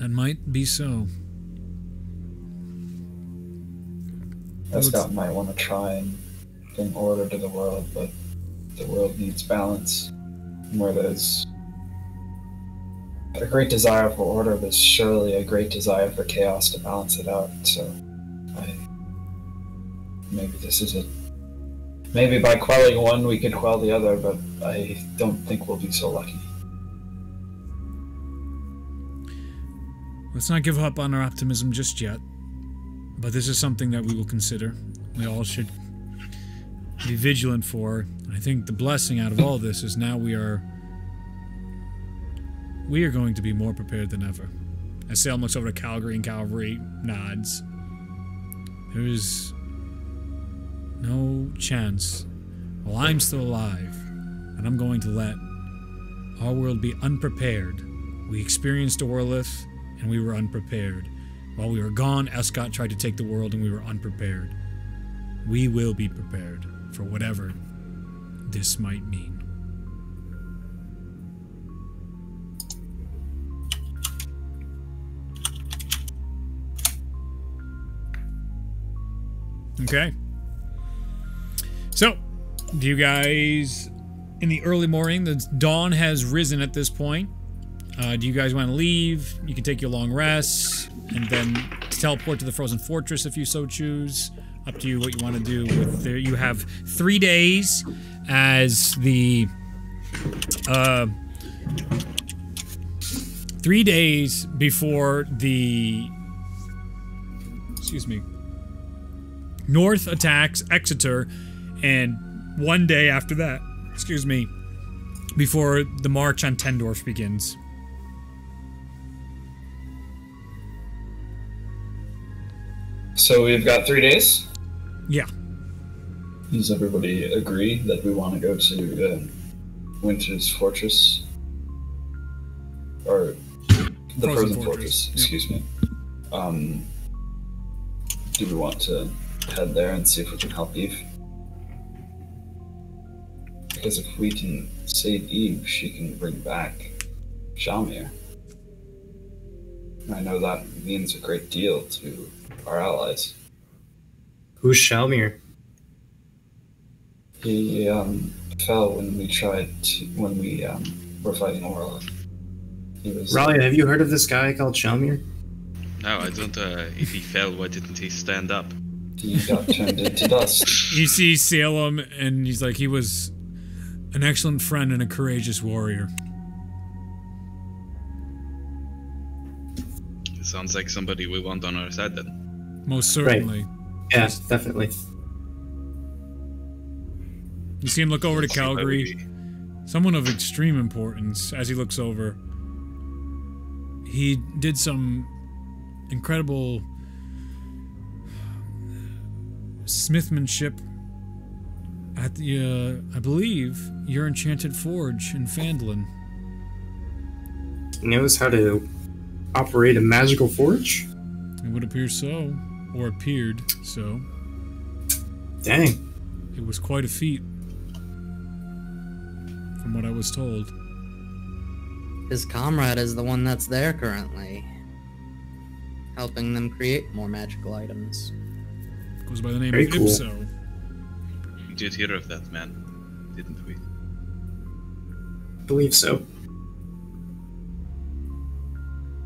That might be so. Escott might want to try and bring order to the world, but the world needs balance. And where there's a great desire for order, there's surely a great desire for chaos to balance it out. So, I maybe this is it. Maybe by quelling one, we could quell the other, but I don't think we'll be so lucky. Let's not give up on our optimism just yet. But this is something that we will consider. We all should be vigilant for. I think the blessing out of all this is now we are we are going to be more prepared than ever. As Salem looks over to Calgary and Calgary nods. There is no chance while I'm still alive and I'm going to let our world be unprepared. We experienced Orlith, and we were unprepared. While we were gone, Escott tried to take the world, and we were unprepared. We will be prepared for whatever this might mean. Okay. So, do you guys, in the early morning, the dawn has risen at this point. Uh, do you guys want to leave? You can take your long rest and then teleport to the frozen fortress if you so choose. Up to you what you want to do. With the, you have three days as the uh, three days before the excuse me North attacks Exeter, and one day after that, excuse me, before the march on Tendorf begins. So we've got three days. Yeah. Does everybody agree that we want to go to uh, Winter's Fortress? Or the Frozen Frozen, Fortress, Fortress, yep. excuse me. Um, do we want to head there and see if we can help Eve? Because if we can save Eve, she can bring back Shalmir. I know that means a great deal to our allies. Who's Shalmir? He um, fell when we tried to, when we um, were fighting Orla. He was Ralia, have you heard of this guy called Shalmir? No, I don't. Uh, if he fell, why didn't he stand up? he got turned into dust. You see Salem, and he's like, he was an excellent friend and a courageous warrior. It sounds like somebody we want on our side then. Most certainly. Yeah, definitely. You see him look over to See why we- Calgary. Someone of extreme importance as he looks over. He did some incredible smithmanship at the, uh, I believe, your enchanted forge in Phandalin. He knows how to operate a magical forge? It would appear so, or appeared so. Dang. It was quite a feat, from what I was told. His comrade is the one that's there currently, helping them create more magical items. Goes by the name Very of cool. Ipso. We did hear of that man, didn't we? believe so.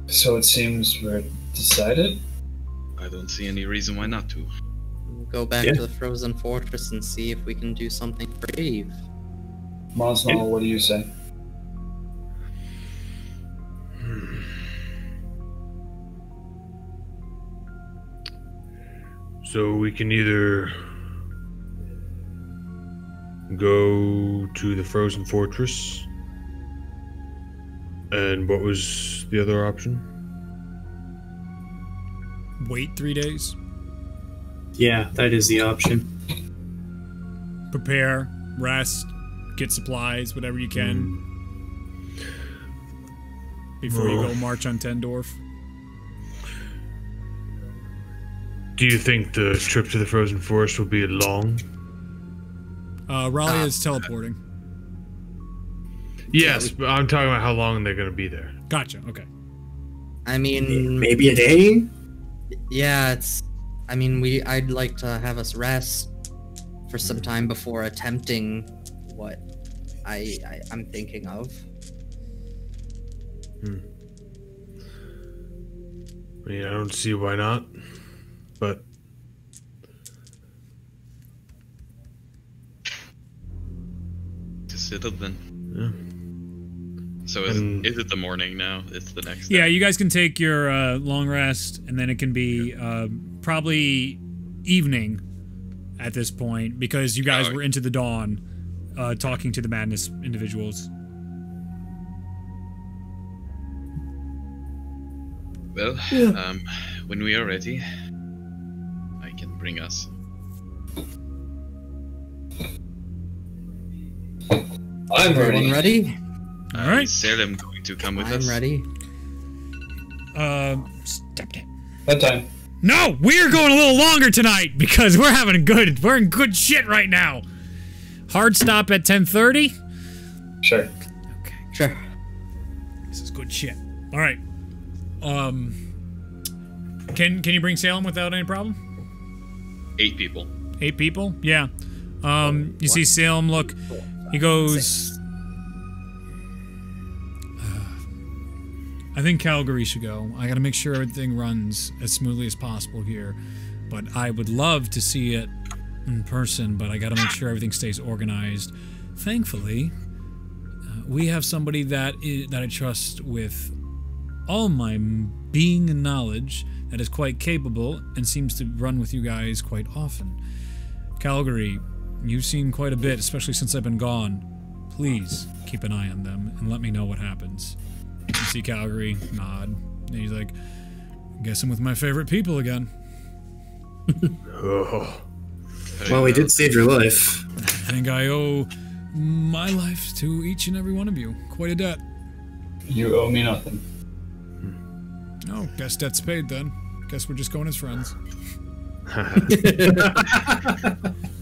So it seems we're decided. I don't see any reason why not to. We'll go back Yeah. to the frozen fortress and see if we can do something brave. Eve. Mosnell, what do you say? Hmm. So we can either go to the frozen fortress. And what was the other option? Wait three days. Yeah, that is the option. Prepare, rest, get supplies, whatever you can. Hmm. Before you go march on Tendorf. Do you think the trip to the frozen forest will be long? Uh, Ralia is teleporting. Yes, but I'm talking about how long they're going to be there. Gotcha. Okay. I mean, Maybe a day? yeah, it's. I mean, we. I'd like to have us rest for some time before attempting what I, I I'm thinking of. I mean, I don't see why not. But To settle then. yeah. So is, And- is it the morning now? It's the next Yeah, day. you guys can take your uh, long rest, and then it can be uh, probably evening at this point because you guys Oh. were into the dawn uh, talking to the madness individuals. Well, um, when we are ready, I can bring us. I'm Everyone ready? Uh, All right. Is Salem going to come with us. I'm us? ready. Uh, stop it. That time. No, we're going a little longer tonight because we're having a good. We're in good shit right now. Hard stop at 10:30. Sure. Okay, Sure. this is good shit. All right. Um, can can you bring Salem without any problem? Eight people. Eight people? Yeah. Um, you see Salem look. He goes. I think Calgary should go. I gotta make sure everything runs as smoothly as possible here. But I would love to see it in person, but I gotta make sure everything stays organized. Thankfully, uh, we have somebody that i- that I trust with all my being and knowledge that is quite capable and seems to run with you guys quite often. Calgary, you've seen quite a bit, especially since I've been gone. Please keep an eye on them and let me know what happens. You see Calgary nod, and he's like, "Guess I'm with my favorite people again." Oh. Well, we did save your life. I think I owe my life to each and every one of you. Quite a debt. You owe me nothing. Hmm. Oh, guess debt's paid then. Guess we're just going as friends.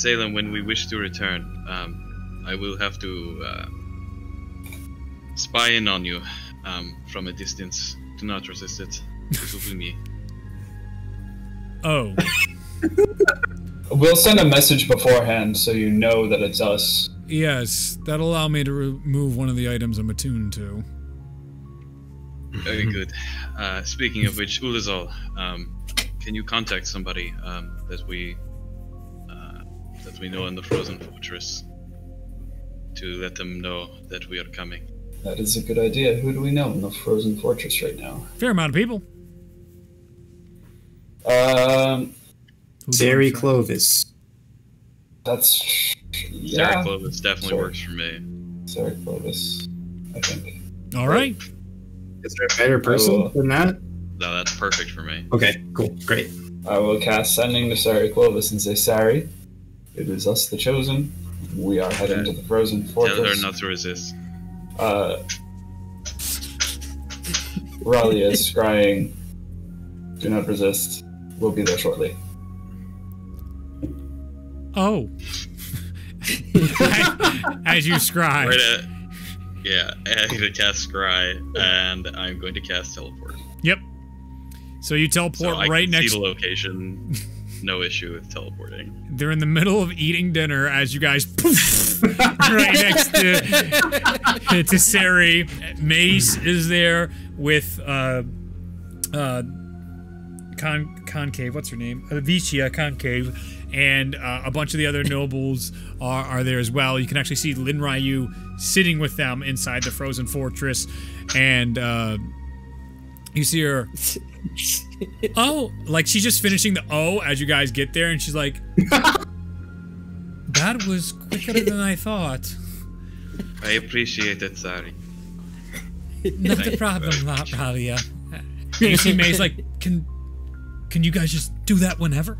Salem, when we wish to return, um, I will have to uh, spy in on you um, from a distance. Do not resist it. This will be me. Oh, We'll send a message beforehand so you know that it's us. yes, that'll allow me to remove one of the items I'm attuned to. Very good. Uh, speaking of which, Ulazal, um, can you contact somebody um, that we that we know in the Frozen Fortress to let them know that we are coming? That is a good idea. Who do we know in the Frozen Fortress right now? Fair amount of people. Um, Who do Zeri I trust? Clovis. that's Sarah yeah. Clovis definitely Sure. works for me. Sorry, Clovis. I think. All right. Is there a better person Oh. than that? No, that's perfect for me. Okay, cool, great. I will cast sending to Sari Clovis and say, Sari, it is us the chosen. We are heading to the Frozen Tell her not to resist. Uh, Ralia is scrying. Do not resist. We'll be there shortly. Oh. As you scry. Right at, yeah, I'm going to cast Scry, and I'm going to cast Teleport. Yep. So you teleport So I right can next. see the location. No issue with teleporting. They're in the middle of eating dinner as you guys poof right next to to Sari. Mace is there with uh uh Con Concave. What's her name? Uh, Vicia Concave. And uh, a bunch of the other nobles are, are there as well. You can actually see Lin Ryu sitting with them inside the frozen fortress, and uh, you see her oh, like she's just finishing the O as you guys get there, and she's like, "That was quicker than I thought." I appreciate it, sorry. Not a problem. And you see May's like, "Can, can you guys just do that whenever?"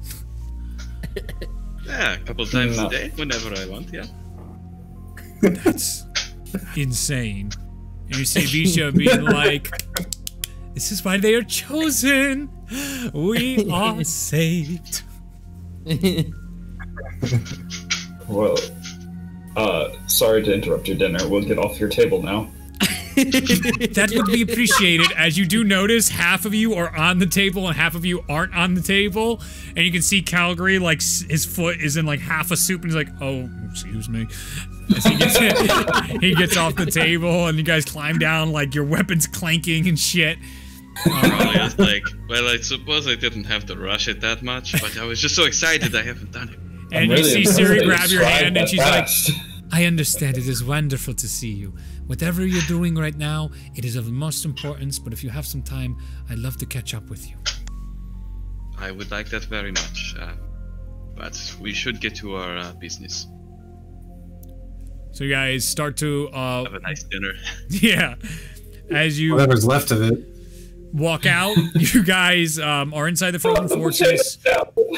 Yeah, a couple times No. a day, whenever I want, yeah. That's insane. And you see Visha being like, "This is why they are chosen. We are saved." Well, uh, sorry to interrupt your dinner. We'll get off your table now. That would be appreciated, as you do notice half of you are on the table and half of you aren't on the table, and you can see Calgary like his foot is in like half a soup, and he's like, "Oh, excuse me." As he gets he gets off the table, and you guys climb down like your weapons clanking and shit. Probably was like, well, I suppose I didn't have to rush it that much, but I was just so excited I haven't done it. And I'm you really see Siri that you grab your hand, and she's like. I understand. It is wonderful to see you. Whatever you're doing right now, it is of the most importance. But if you have some time, I'd love to catch up with you. I would like that very much. Uh, but we should get to our uh, business. So you guys start to, uh, Have a nice dinner. yeah, as you Whatever's left of it. Walk out. you guys um, are inside the Frozen Fortress.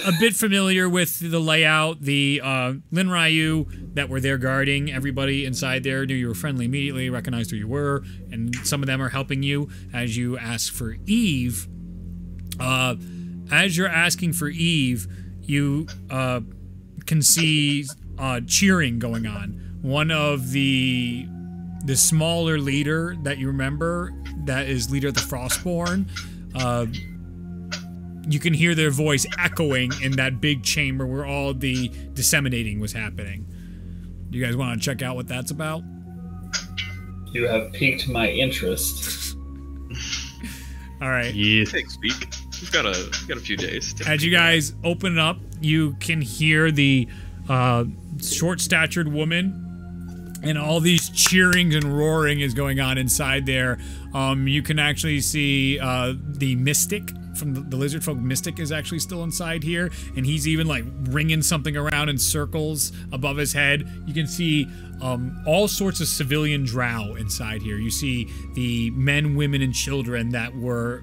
A bit familiar with the layout. The uh, Lin Ryu that were there guarding everybody inside there knew you were friendly immediately, recognized who you were, and some of them are helping you as you ask for Eve. Uh, as you're asking for Eve, you uh, can see uh, cheering going on. One of the the smaller leader that you remember, that is leader of the Frostborn, uh, you can hear their voice echoing in that big chamber where all the disseminating was happening. You guys want to check out what that's about? You have piqued my interest. all right. Yeah. Next week. We've got a we've got a few days. As you guys open it up, you can hear the uh, short-statured woman and all these cheering and roaring is going on inside there. Um, you can actually see uh, the mystic from the, the, lizard folk mystic is actually still inside here. And he's even like ringing something around in circles above his head. You can see um, all sorts of civilian drow inside here. You see the men women and children that were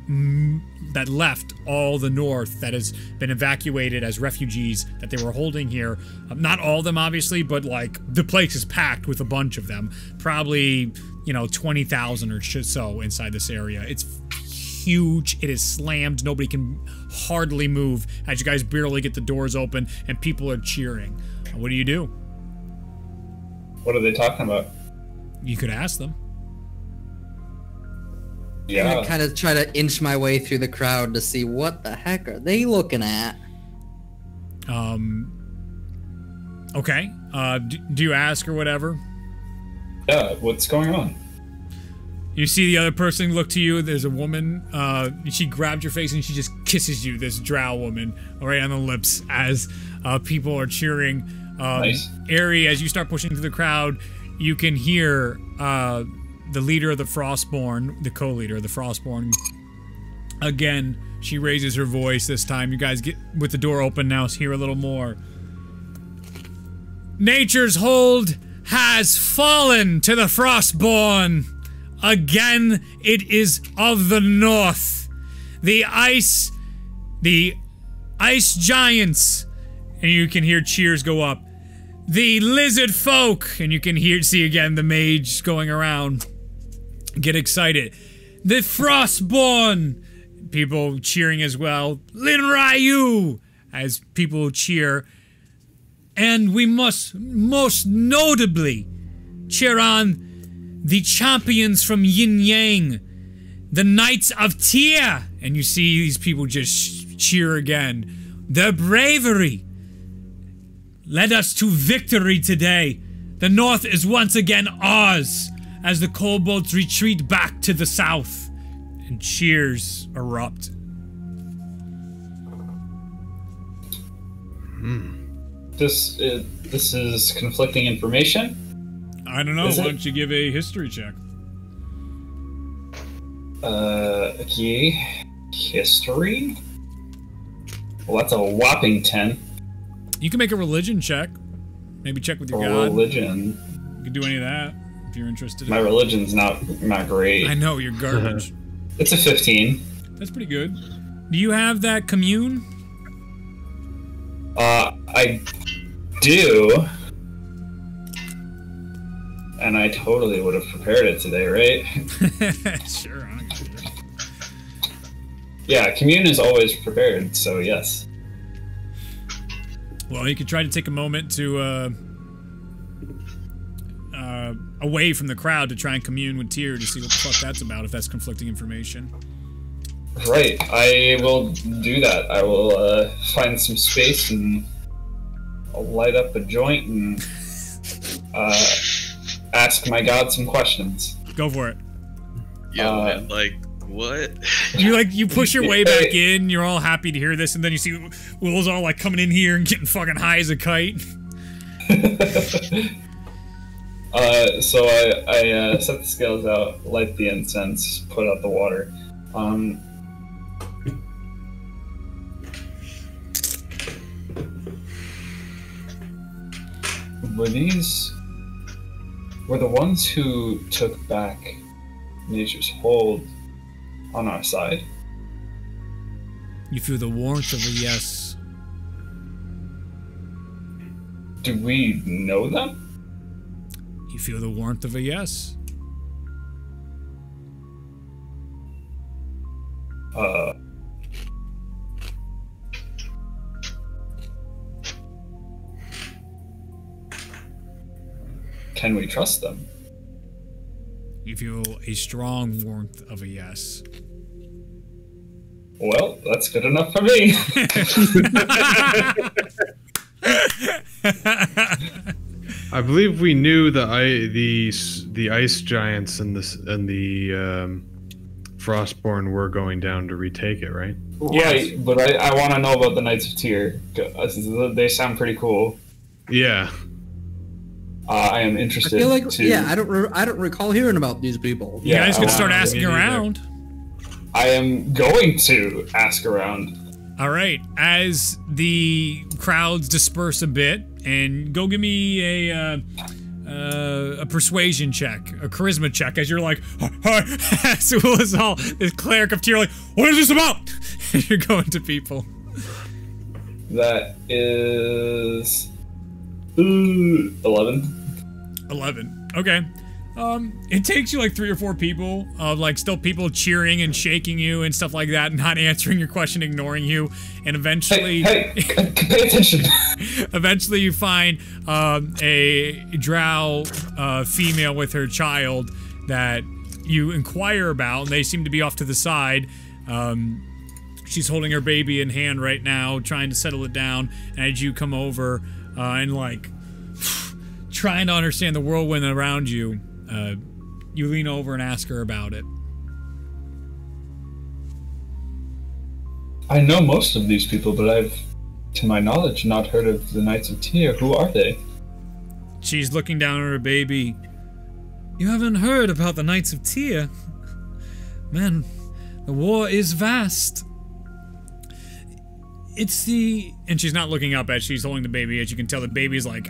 that left all the north that has been evacuated as refugees that they were holding here um, not all of them obviously but like the place is packed with a bunch of them probably you know 20,000 or so inside this area it's huge. It is slammed. Nobody can hardly move as you guys barely get the doors open and people are cheering. What do you do? What are they talking about? You could ask them. Yeah. I kind of try to inch my way through the crowd to see what the heck are they looking at. Um. Okay. Uh, do, do you ask or whatever? Yeah. What's going on? You see the other person look to you. There's a woman. Uh, she grabs your face and she just kisses you. This drow woman, right on the lips, as uh, people are cheering. Um, nice. Ari, as you start pushing through the crowd, you can hear uh, the leader of the Frostborn, the co-leader of the Frostborn. Again, she raises her voice this time. You guys get with the door open now. Hear a little more. Nature's hold has fallen to the Frostborn. Again, it is of the north. The ice, the ice giants, and you can hear cheers go up. The lizard folk, and you can hear see again the mage going around. Get excited. The frostborn, people cheering as well. Lin Ryu, as people cheer. And we must most notably cheer on the champions from Yin Yang, the Knights of Tyr! and you see these people just cheer again. Their bravery led us to victory today. The North is once again ours as the kobolds retreat back to the south, and cheers erupt. Hmm. This uh, this is conflicting information. I don't know. Is Why it? don't you give a history check? Uh, okay. History? Well, that's a whopping 10. You can make a religion check. Maybe check with your god. Religion. You can do any of that if you're interested. My in religion's not not great. I know you're garbage. it's a 15. That's pretty good. Do you have that commune? Uh, I do and I totally would have prepared it today, right? sure. Yeah, commune is always prepared, so yes. Well, you could try to take a moment to uh, away from the crowd to try and commune with Tyr to see what the fuck that's about. If that's conflicting information. Right, I will do that. I will uh, find some space and I'll light up a joint and. Uh, ask my god some questions. Go for it. Yeah, uh, man, like what? you like you push your way back in. You're all happy to hear this, and then you see Will's all like coming in here and getting fucking high as a kite. uh, so I, I uh, set the scales out, light the incense, put out the water. Um, were these were the ones who took back nature's hold on our side. You feel the warmth of a yes. Do we know them? You feel the warmth of a yes. Uh. Can we trust them? You feel a strong warmth of a yes. Well, that's good enough for me. I believe we knew the the the ice giants and the and the um, Frostborn were going down to retake it, right? Right, but I, I want to know about the Knights of Tyr. They sound pretty cool. Yeah. Uh, I am interested. I feel like to, yeah, I don't re- I don't recall hearing about these people. Yeah, You Yeah, guys I could start asking around. I am going to ask around. All right, as the crowds disperse a bit, and go give me a uh, uh, a persuasion check, a charisma check, as you're like, as well as all this cleric of Tyr, like, what is this about? And you're going to people. That is uh, eleven. 11. Okay. Um, it takes you like three or four people, of like still people cheering and shaking you and stuff like that, not answering your question, ignoring you, and eventually, Hey, hey, pay attention. eventually you find um, a drow uh, female with her child that you inquire about, and they seem to be off to the side. Um, she's holding her baby in hand right now, trying to settle it down. And as you come over uh, and like trying to understand the whirlwind around you, uh, you lean over and ask her about it. I know most of these people, but I've, to my knowledge, not heard of the Knights of Tyr. Who are they? She's looking down at her baby. You haven't heard about the Knights of Tyr? Man, the war is vast. It's the. And she's not looking up as she's holding the baby. As you can tell, the baby's like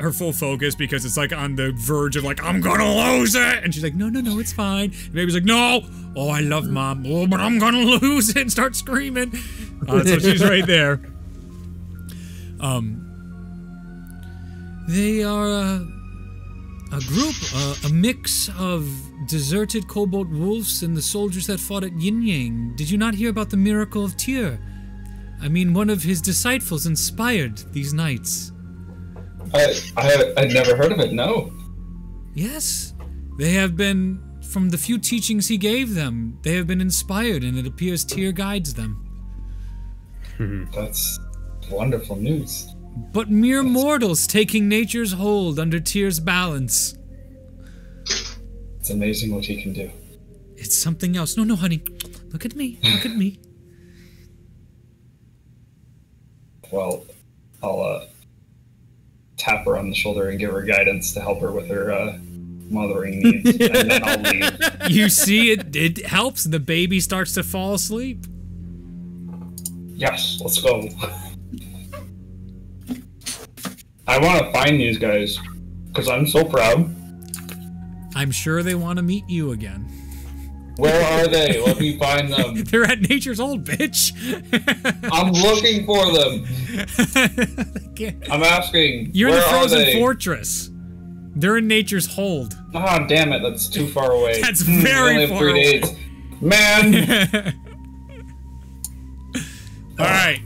her full focus because it's like on the verge of like, I'm gonna lose it. And she's like, no, no, no, it's fine. The baby's like, no. Oh, I love mom. Oh, but I'm gonna lose it and start screaming. Uh, so she's right there. Um, they are a, a group, uh, a mix of deserted kobold wolves and the soldiers that fought at Yin Yang. Did you not hear about the miracle of Tyr? I mean, one of his disciples inspired these knights. I, I, I'd never heard of it. No. Yes, they have been, from the few teachings he gave them, they have been inspired, and it appears Tyr guides them. That's wonderful news. But mere mortals taking nature's hold under Tyr's balance. It's amazing what he can do. It's something else. No, no, honey. Look at me. Look at me. Well, I'll uh, tap her on the shoulder and give her guidance to help her with her uh, mothering needs, and then I'll leave. You see, it it helps. The baby starts to fall asleep. Yes, let's go. I want to find these guys because I'm so proud. I'm sure they want to meet you again. Where are they? Let me find them. They're at nature's old bitch. I'm looking for them. I'm asking. You're in the frozen fortress. They're in nature's hold. Ah, damn it! That's too far away. That's Hmm, very only far three away. days. Man, All right.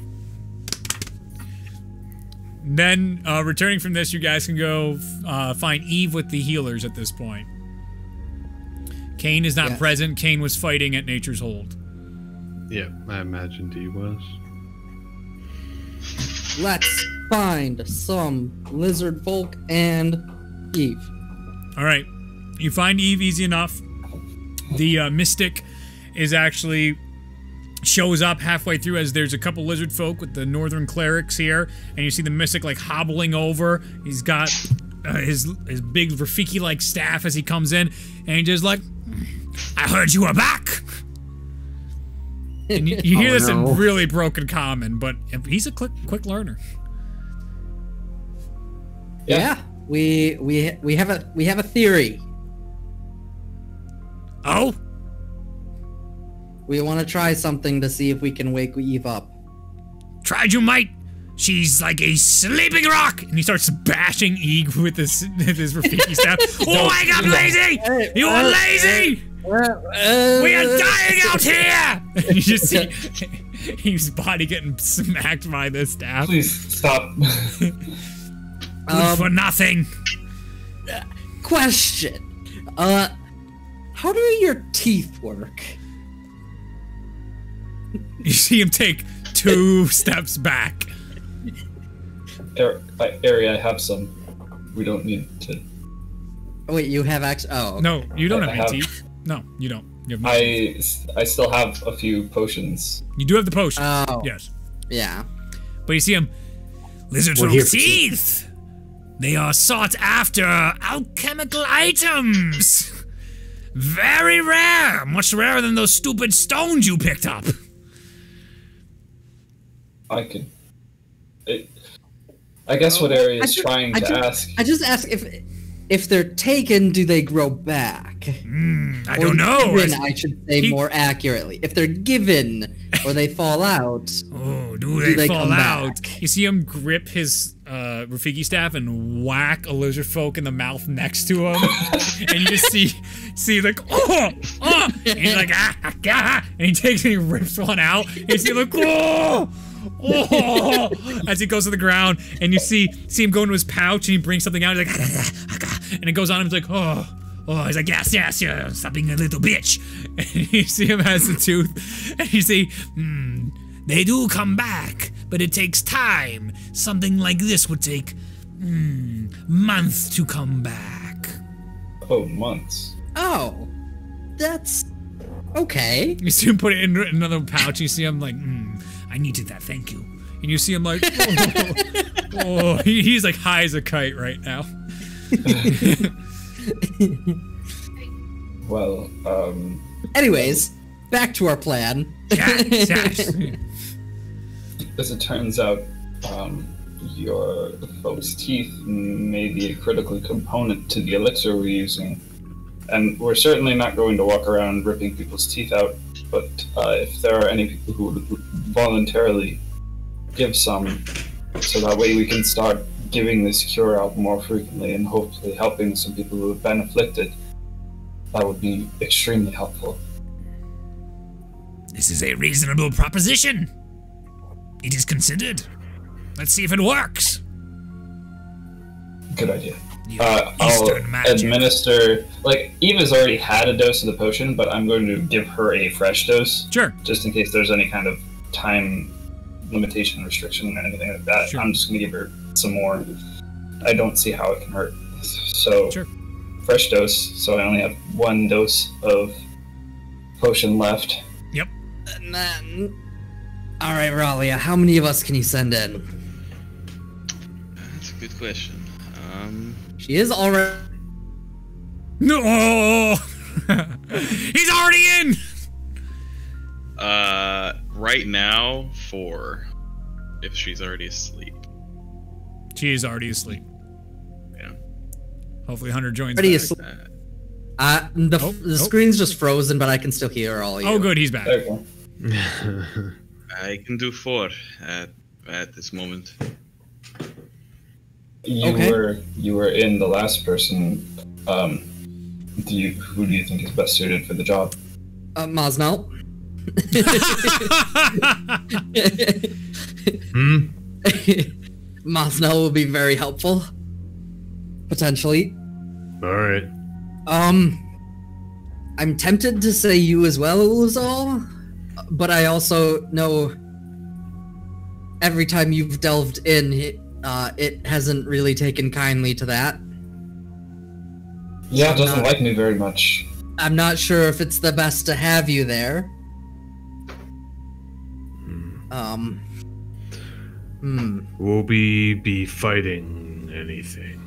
Then, uh, returning from this, you guys can go uh, find Eve with the healers at this point. Kane is not Yeah. present. Kane was fighting at Nature's Hold. Yeah, I imagined he was. Let's find some lizard folk and Eve. All right. You find Eve easy enough. The uh, mystic is actually shows up halfway through as there's a couple lizard folk with the northern clerics here, and you see the mystic like hobbling over. He's got uh, his his big Rafiki like staff as he comes in, and he's just like, I heard you were back. And you, you oh, hear Oh, this no. in really broken common, but he's a quick quick learner. Yeah. we we we have a we have a theory. Oh, We want to try something to see if we can wake Eve up. Tried you might. She's like a sleeping rock, and he starts bashing Eeg with his with his Rafiki staff. oh, wake up, lazy! You are lazy! We are dying out here! And you just see his body getting smacked by the staff. Please stop. Good Um, for nothing. Question. Uh, how do your teeth work? You see him take two steps back. Ar- I- I have some. We don't need to. Wait, you have actually. Oh, No, you don't I have any have- teeth. No, you don't. You have. I I still have a few potions. You do have the potion. Oh, yes. yeah. But you see him. Lizards We're with here teeth. They are sought after alchemical items. Very rare. Much rarer than those stupid stones you picked up. I could. It, I guess what Ari is ju- trying I to ju- ask. I just ask if if they're taken, do they grow back? I Or don't know. Given, I should say He- more accurately. If they're given or they fall out, Oh, do they, they fall come out? back? You see him grip his uh, Rafiki staff and whack a lizard folk in the mouth next to him, and you just see see like oh oh, and he's like ah, ah, ah and he takes and he rips one out. And you see like oh. Oh, as he goes to the ground, and you see see him go into his pouch, and he brings something out. He's like, and it goes on. And he's like, oh, oh. He's like, yes, yes, yeah, stop being a little bitch. And you see him has the tooth, and you see, hmm, they do come back, but it takes time. Something like this would take hmm, months to come back. Oh, months. oh, that's okay. You see him put it in another pouch. You see him like, hmm, I needed that. Thank you. And you see him like, oh, oh, he- he's like high as a kite right now. Well, um, Anyways, back to our plan. Yes, yes. as it turns out, um, your folks' teeth may be a critical component to the elixir we're using. And we're certainly not going to walk around ripping people's teeth out, but uh, if there are any people who would voluntarily give some, so that way we can start giving this cure out more frequently and hopefully helping some people who have been afflicted, that would be extremely helpful. This is a reasonable proposition. It is considered. Let's see if it works. Good idea. You Uh, I'll magic. administer. Like Eva's already had a dose of the potion, but I'm going to give her a fresh dose, Sure. just in case there's any kind of time limitation, restriction, or anything like that. Sure. I'm just going to give her some more. I don't see how it can hurt. So, Sure. fresh dose. So I only have one dose of potion left. Yep. And then, all right, Ralia, how many of us can you send in? That's a good question. Um, She is already. No! He's already in! uh, right now, four. If she's already asleep. She is already asleep. Yeah. Hopefully Hunter joins Already back. asleep. Uh, the, Oh, the oh. screen's just frozen, but I can still hear all you. Oh, good, he's back. There you go. I can do four at at this moment. You Okay. were you were in the last person. Um, do you who do you think is best suited for the job? Uh, Mosnell. Hmm? Mosnell will be very helpful. Potentially. All right. Um, I'm tempted to say you as well, Ulazal, but I also know every time you've delved in, it, uh, it hasn't really taken kindly to that. Yeah, it doesn't Not- like me very much. I'm not sure if it's the best to have you there. Um. Hmm. Will we be fighting anything?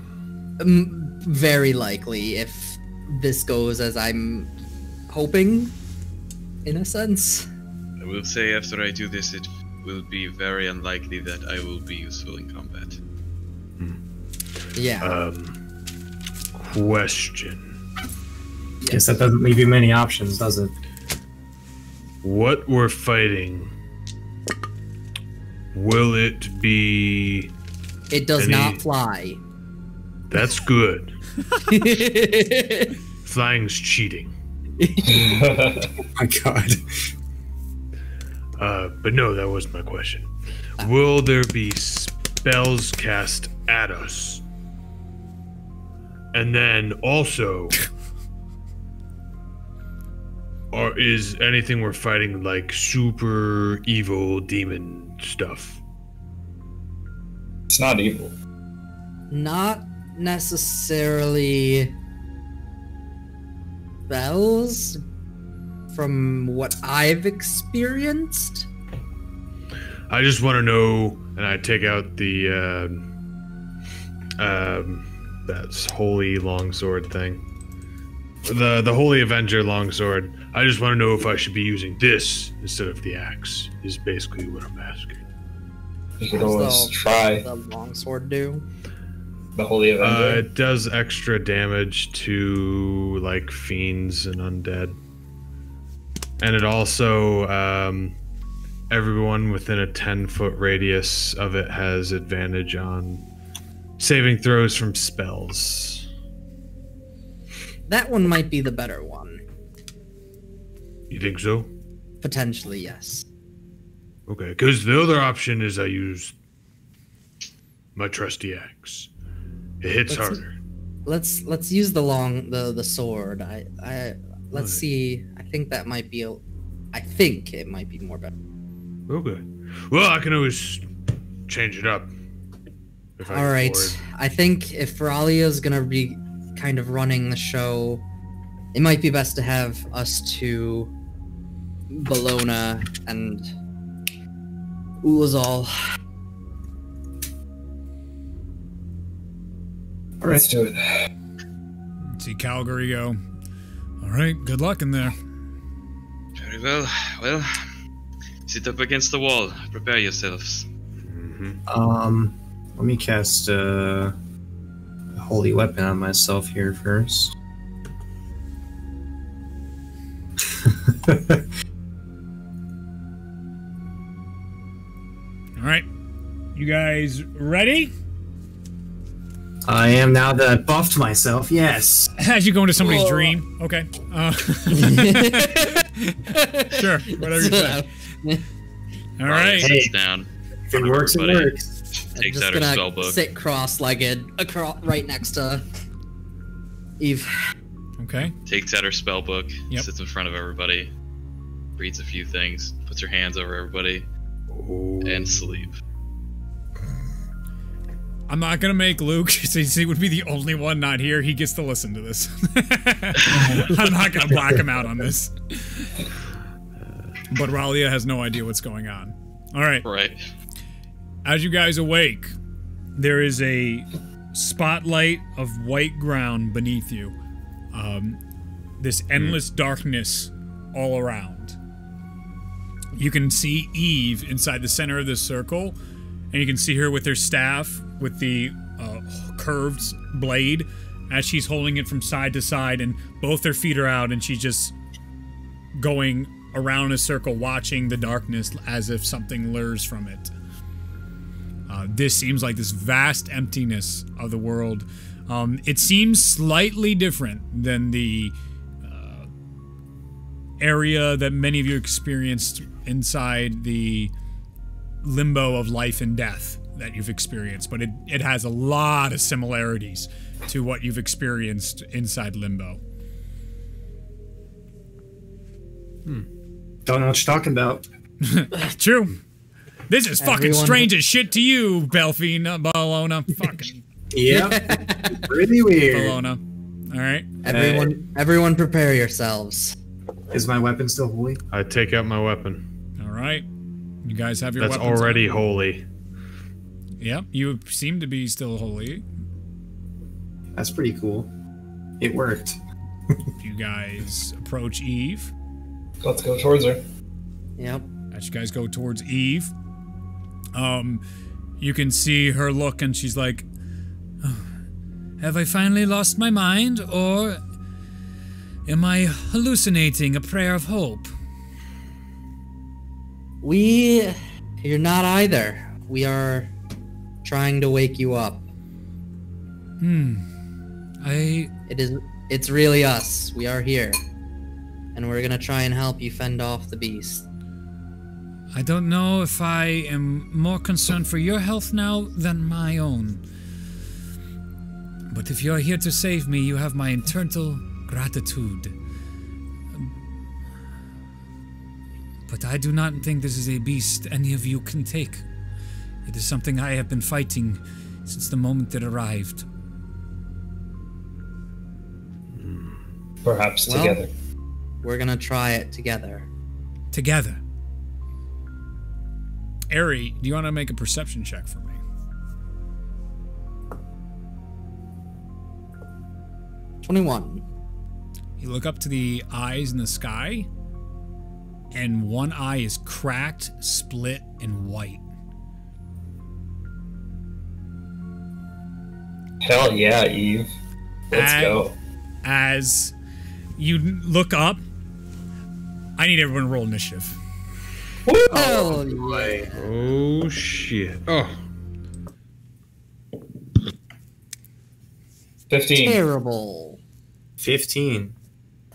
Um, very likely if this goes as I'm hoping, in a sense. I will say after I do this, it will be very unlikely that I will be useful in combat. Yeah. Um, question. Guess that doesn't leave you many options, does it? what we're fighting, will it be? It does Any- not fly. That's good. Flying's cheating. Oh my god. Uh, but no, that wasn't my question. Will there be spells cast at us? And then also, or is anything we're fighting like super evil demon stuff? It's not evil. Not necessarily spells from what I've experienced. I just want to know, and I take out the um, um, that's holy longsword thing, the the holy avenger longsword. I just want to know if I should be using this instead of the axe. Is basically what I'm asking. You could always the- try The longsword do. the Holy Uh, Avenger. it does extra damage to like fiends and undead, and it also um, everyone within a ten foot radius of it has advantage on saving throws from spells. That one might be the better one. You think so? Potentially, yes. Okay, because the other option is I use my trusty axe. It hits Let's- harder. Let's let's use the long the the sword. I I let's Alright. see. I think that might be. A, I think it might be more better. Okay. Well, I can always change it up. if I All get right. bored. I think if Feralia's gonna be kind of running the show, it might be best to have us two, Bologna and Ulazal. Let's do it. See Calgary go. All right, good luck in there. Very well. Well, sit up against the wall. Prepare yourselves. Mhm. Um, let me cast uh, a holy weapon on myself here first. All right, you guys ready? I am now that I buffed myself. Yes. As you go into somebody's Whoa. dream. Okay. Uh, sure. Whatever you say. All right. Hey. Sits down. If it works, it works. I'm Takes just out her gonna spell book. sit cross-legged, across, right next to Eve. Okay. Takes out her spell book. Yep. Sits in front of everybody. Reads a few things. Puts her hands over everybody. Oh. And sleep. I'm not gonna make Luke since he would be the only one not here. He gets to listen to this. I'm not gonna black him out on this. But Ralia has no idea what's going on. All right. Right. As you guys awake, there is a spotlight of white ground beneath you. Um, this endless darkness all around. You can see Eve inside the center of this circle, and you can see her with her staff with the uh, curved blade as she's holding it from side to side, and both her feet are out, and she's just going around a circle, watching the darkness as if something lures from it. Uh, this seems like this vast emptiness of the world. Um, it seems slightly different than the uh, area that many of you experienced inside the limbo of life and death that you've experienced, but it, it has a lot of similarities to what you've experienced inside limbo. Hmm. Don't know what you're talking about. True. This is fucking Everyone- strange as shit to you, Belfina, Bologna. Fucking Yep. really weird. Bologna. All right. Everyone, everyone, prepare yourselves. Is my weapon still holy? I take out my weapon. All right. You guys have your That's weapons already on. holy. Yep. You seem to be still holy. That's pretty cool. It worked. You guys approach Eve. Let's go towards her. Yep. As you guys go towards Eve, um, you can see her look, and she's like, "Oh, "Have I finally lost my mind, or am I hallucinating a prayer of hope?" We, you're not either. We are trying to wake you up. Hmm. I. It is. It's really us. We are here, and we're gonna try and help you fend off the beast. I don't know if I am more concerned for your health now than my own. But if you're here to save me, you have my eternal gratitude. But I do not think this is a beast any of you can take. It is something I have been fighting since the moment it arrived. Perhaps Well- together. We're gonna try it together. Together. Ari, do you want to make a perception check for me? Twenty-one. You look up to the eyes in the sky, and one eye is cracked, split, and white. Hell yeah, Eve. Let's I- go. As you look up, I need everyone to roll initiative. Oh, boy. Oh shit. Oh. 15. terrible. 15.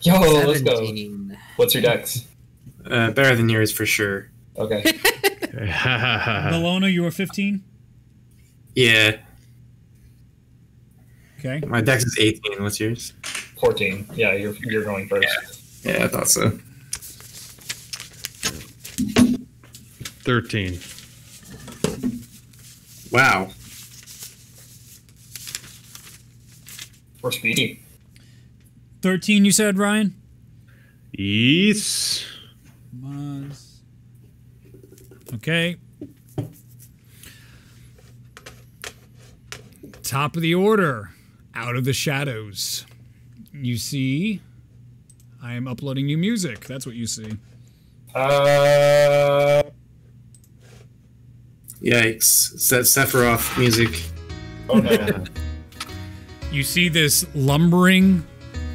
Yo, let's go. What's your dex? Uh, better than yours for sure. Okay. Bologna, you were 15? Yeah, Okay. my dex is 18. What's yours? 14. Yeah, you're, you're going first. Yeah, I thought so. Thirteen. Wow. We're speedy. 13, you said, Ryan? Yes. Muzz. Okay. Top of the order. Out of the shadows. You see, I am uploading new music. That's what you see. Uh, Yikes. It's that Sephiroth music. oh no. You see this lumbering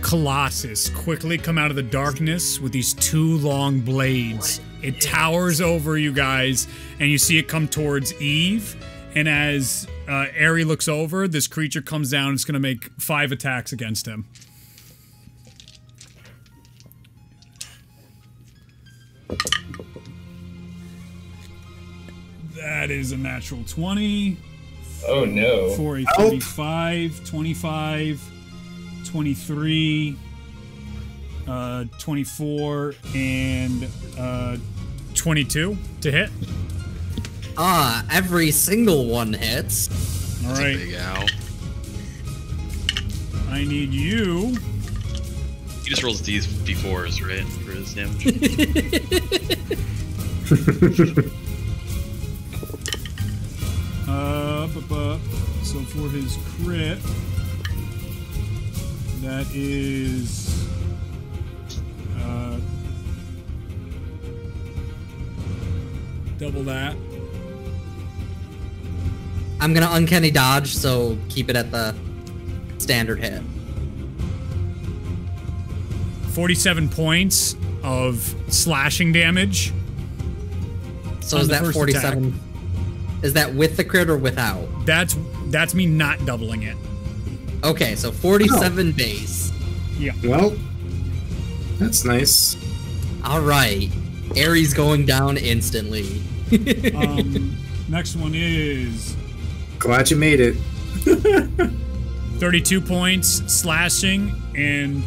colossus quickly come out of the darkness with these two long blades. It towers over you guys, and you see it come towards Eve. And as uh, Ari looks over, this creature comes down. It's going to make five attacks against him. That is a natural 20. Oh no. for a 35, 25, 23, uh, 24, and uh, 22 to hit. Ah, every single one hits. All That's a right, big owl. I need you. He just rolls these d4s, right, for his damage. Uh, bu- bu- so for his crit, that is. Uh, double that. I'm gonna uncanny dodge, so keep it at the standard hit. 47 points of slashing damage. So is that first 47? Is that with the crit or without? That's that's me not doubling it. Okay, so 47 base. Yeah. Well, that's nice. All right, Ari's going down instantly. Um, next one is Glad you made it. 32 points slashing and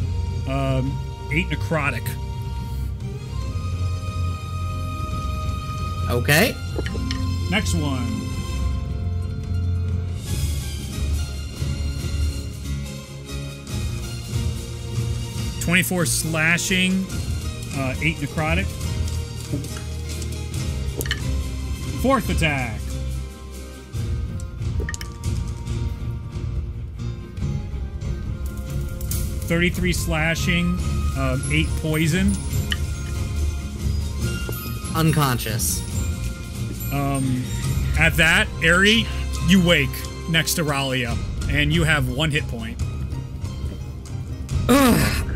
um, 8 necrotic. okay, Next one. Twenty-four slashing, uh, eight necrotic. Fourth attack. Thirty-three slashing, um, eight poison. unconscious. Um, at that, Ari, you wake next to Ralia, and you have one hit point. Ugh.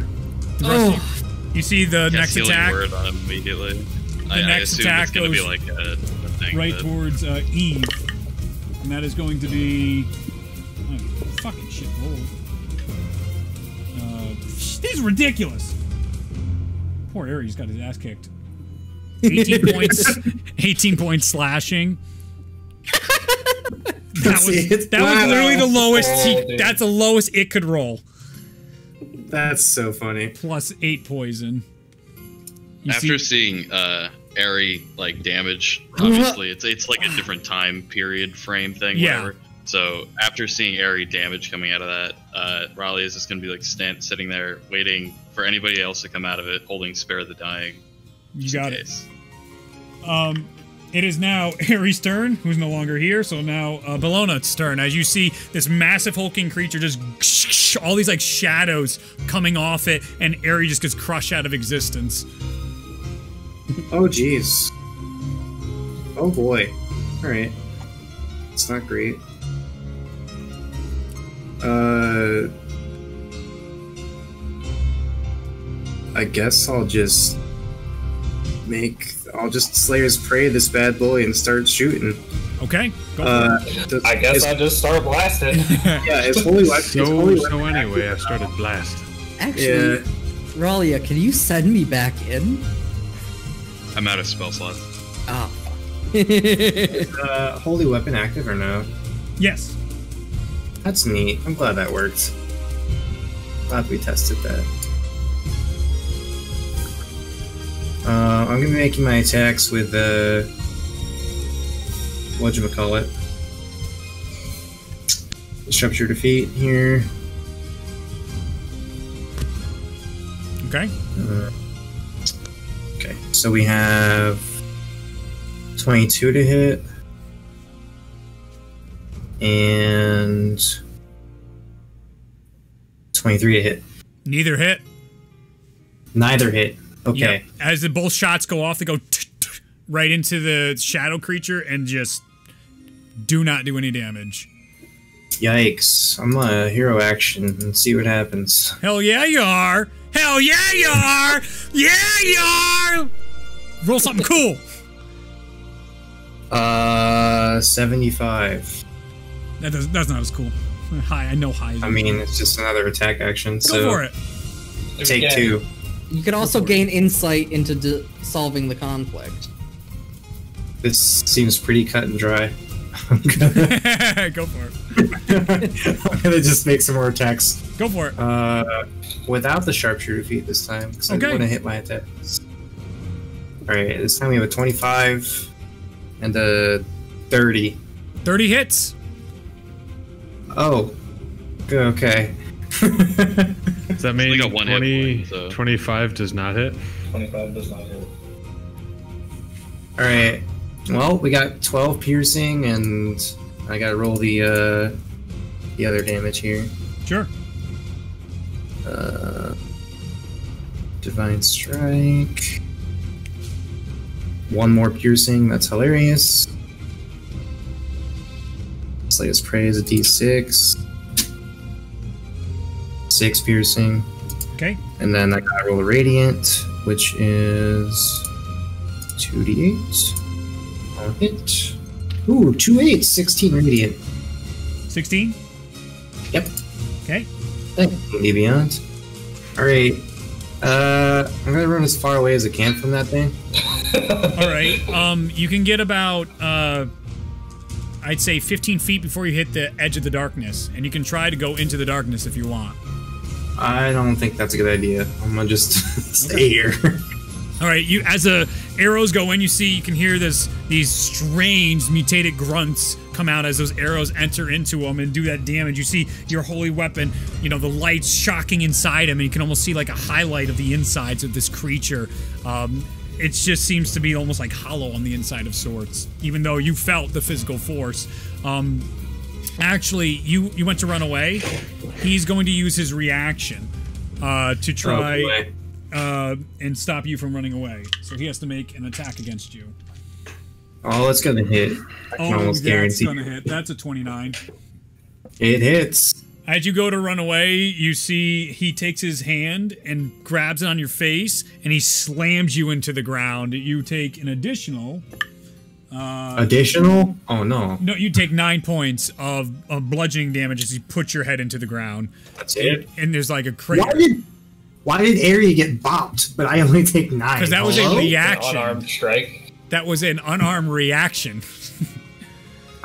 The rest of Oh, you, you see the Cast next healing attack. word on him immediately. The I, I next assume attack it's gonna be like a, a thing. right that- towards uh, Eve, and that is going to be oh, fucking shit roll. This is ridiculous. Poor Ari's got his ass kicked. 18 points. 18 points slashing. That was that was literally the lowest. Oh, dude. that's the lowest it could roll. That's so funny. Plus eight poison. You After see- seeing uh Ari like damage, obviously it's it's like a different time period frame thing, Yeah. whatever. So after seeing Ari damage coming out of that, uh, Ralia is just gonna be like stand, sitting there waiting for anybody else to come out of it, holding spare of the dying. you got it. Um, it is now Ari's turn, who's no longer here. So now uh, Bellona's turn. As you see this massive hulking creature, just all these like shadows coming off it, and Ari's just gets crushed out of existence. Oh jeez. Oh boy. Alright. It's not great. Uh I guess I'll just make I'll just Slayer's Prey this bad boy and start shooting. Okay, go Uh, does- I guess is- I'll just start blasting. yeah, it's holy weapon. So, is holy so weapon anyway, I active? started blast. Actually, Yeah. Ralia, can you send me back in? I'm out of spell slots. Ah. Uh, holy weapon active or no? Yes. That's neat. I'm glad that worked. Glad we tested that. Uh, I'm gonna be making my attacks with uh, whatchamacallit. Disrupt your defeat here. Okay. Uh, okay, so we have 22 to hit. And 23 to hit. Neither hit. Neither hit. Okay. Yep. As the both shots go off, they go right into the shadow creature and just do not do any damage. Yikes. I'm gonna hero action and see what happens. Hell yeah, you are. Hell yeah, you are. Yeah, you are. Roll something cool. Uh, 75. That does, that's not as cool. High, I know high. I mean, it's just another attack action, go so for it. take Yeah. two. you could also gain insight into d- solving the conflict. This seems pretty cut and dry. Gonna, go for it. I'm gonna just make some more attacks. Go for it. Uh, without the sharpshooter feat this time, because Okay. I want to hit my attacks. Alright, this time we have a 25 and a 30. 30 hits. Oh, okay. Does that mean got one hit 20, point, so- 25 does not hit? 25 does not hit. Alright, well, we got 12 piercing, and I gotta roll the, uh, the other damage here. Sure. Uh, Divine Strike. One more piercing, that's hilarious. Slayer's Prey is a d6. Six piercing. Okay. And then I gotta roll Radiant, which is 2d8. I'll hit. Ooh, 2 8, 16 Radiant. 16. Yep. Okay. Thank you, Beyond. Alright. Uh, I'm gonna run as far away as I can from that thing. All right. Um, you can get about uh, I'd say 15 feet before you hit the edge of the darkness, and you can try to go into the darkness if you want. I don't think that's a good idea. I'm gonna just stay here. All right. You as the arrows go in, you see you can hear this these strange mutated grunts come out as those arrows enter into them and do that damage. You see your holy weapon, you know, the lights shocking inside him, and you can almost see like a highlight of the insides of this creature. Um, it just seems to be almost like hollow on the inside of sorts, even though you felt the physical force. Um, actually, you you went to run away. He's going to use his reaction uh, to try Oh, uh, and stop you from running away. So he has to make an attack against you. Oh, it's gonna hit. I Oh, almost that's guarantee. gonna hit. That's a 29. It hits. As you go to run away, you see he takes his hand and grabs it on your face, and he slams you into the ground. You take an additional. Uh, Additional? Oh no. no, you take nine points of, of bludgeoning damage as you put your head into the ground. That's And, it. and there's like a crater. Why did Why did Ari get bopped, but I only take nine? Because that was a Hello? An reaction. unarmed strike. That was an unarmed reaction.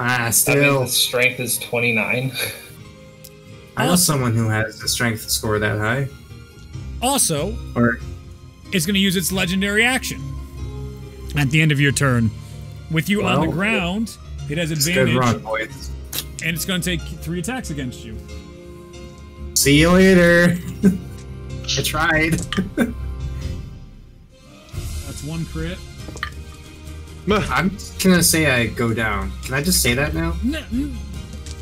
Ah, That means still. his strength is 29. I oh. know someone who has a strength score that high. Also, Or it's going to use its legendary action at the end of your turn. With you on the ground, it has advantage, good and it's going to take three attacks against you. See you later. I tried. That's one crit. I'm gonna say I go down. Can I just say that now? No,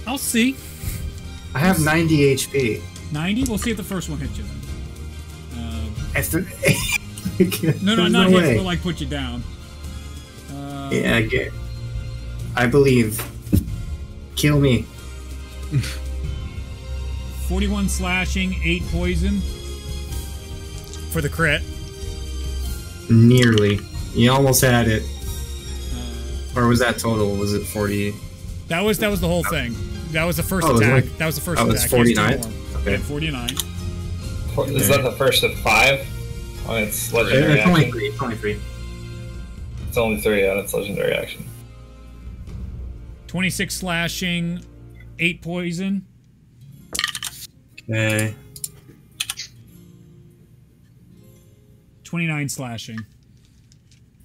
I'll see. I have 90 HP. 90? We'll see if the first one hits you then. Uh, If the, no, no, not no hits, way. but like put you down. Uh, Yeah, I get. I believe. Kill me. 41 slashing, 8 poison for the crit. Nearly. You almost had it. Uh, Or was that total? Was it 40? that was that was the whole thing. That was the first Oh, it was attack. only- that was the first oh, attack. He has 49? Okay. Yeah, 49. Is that the first of five? Oh, it's legendary It's only three. It's only three. It's only three, and it's legendary action. 26 slashing, 8 poison. Okay. 29 slashing.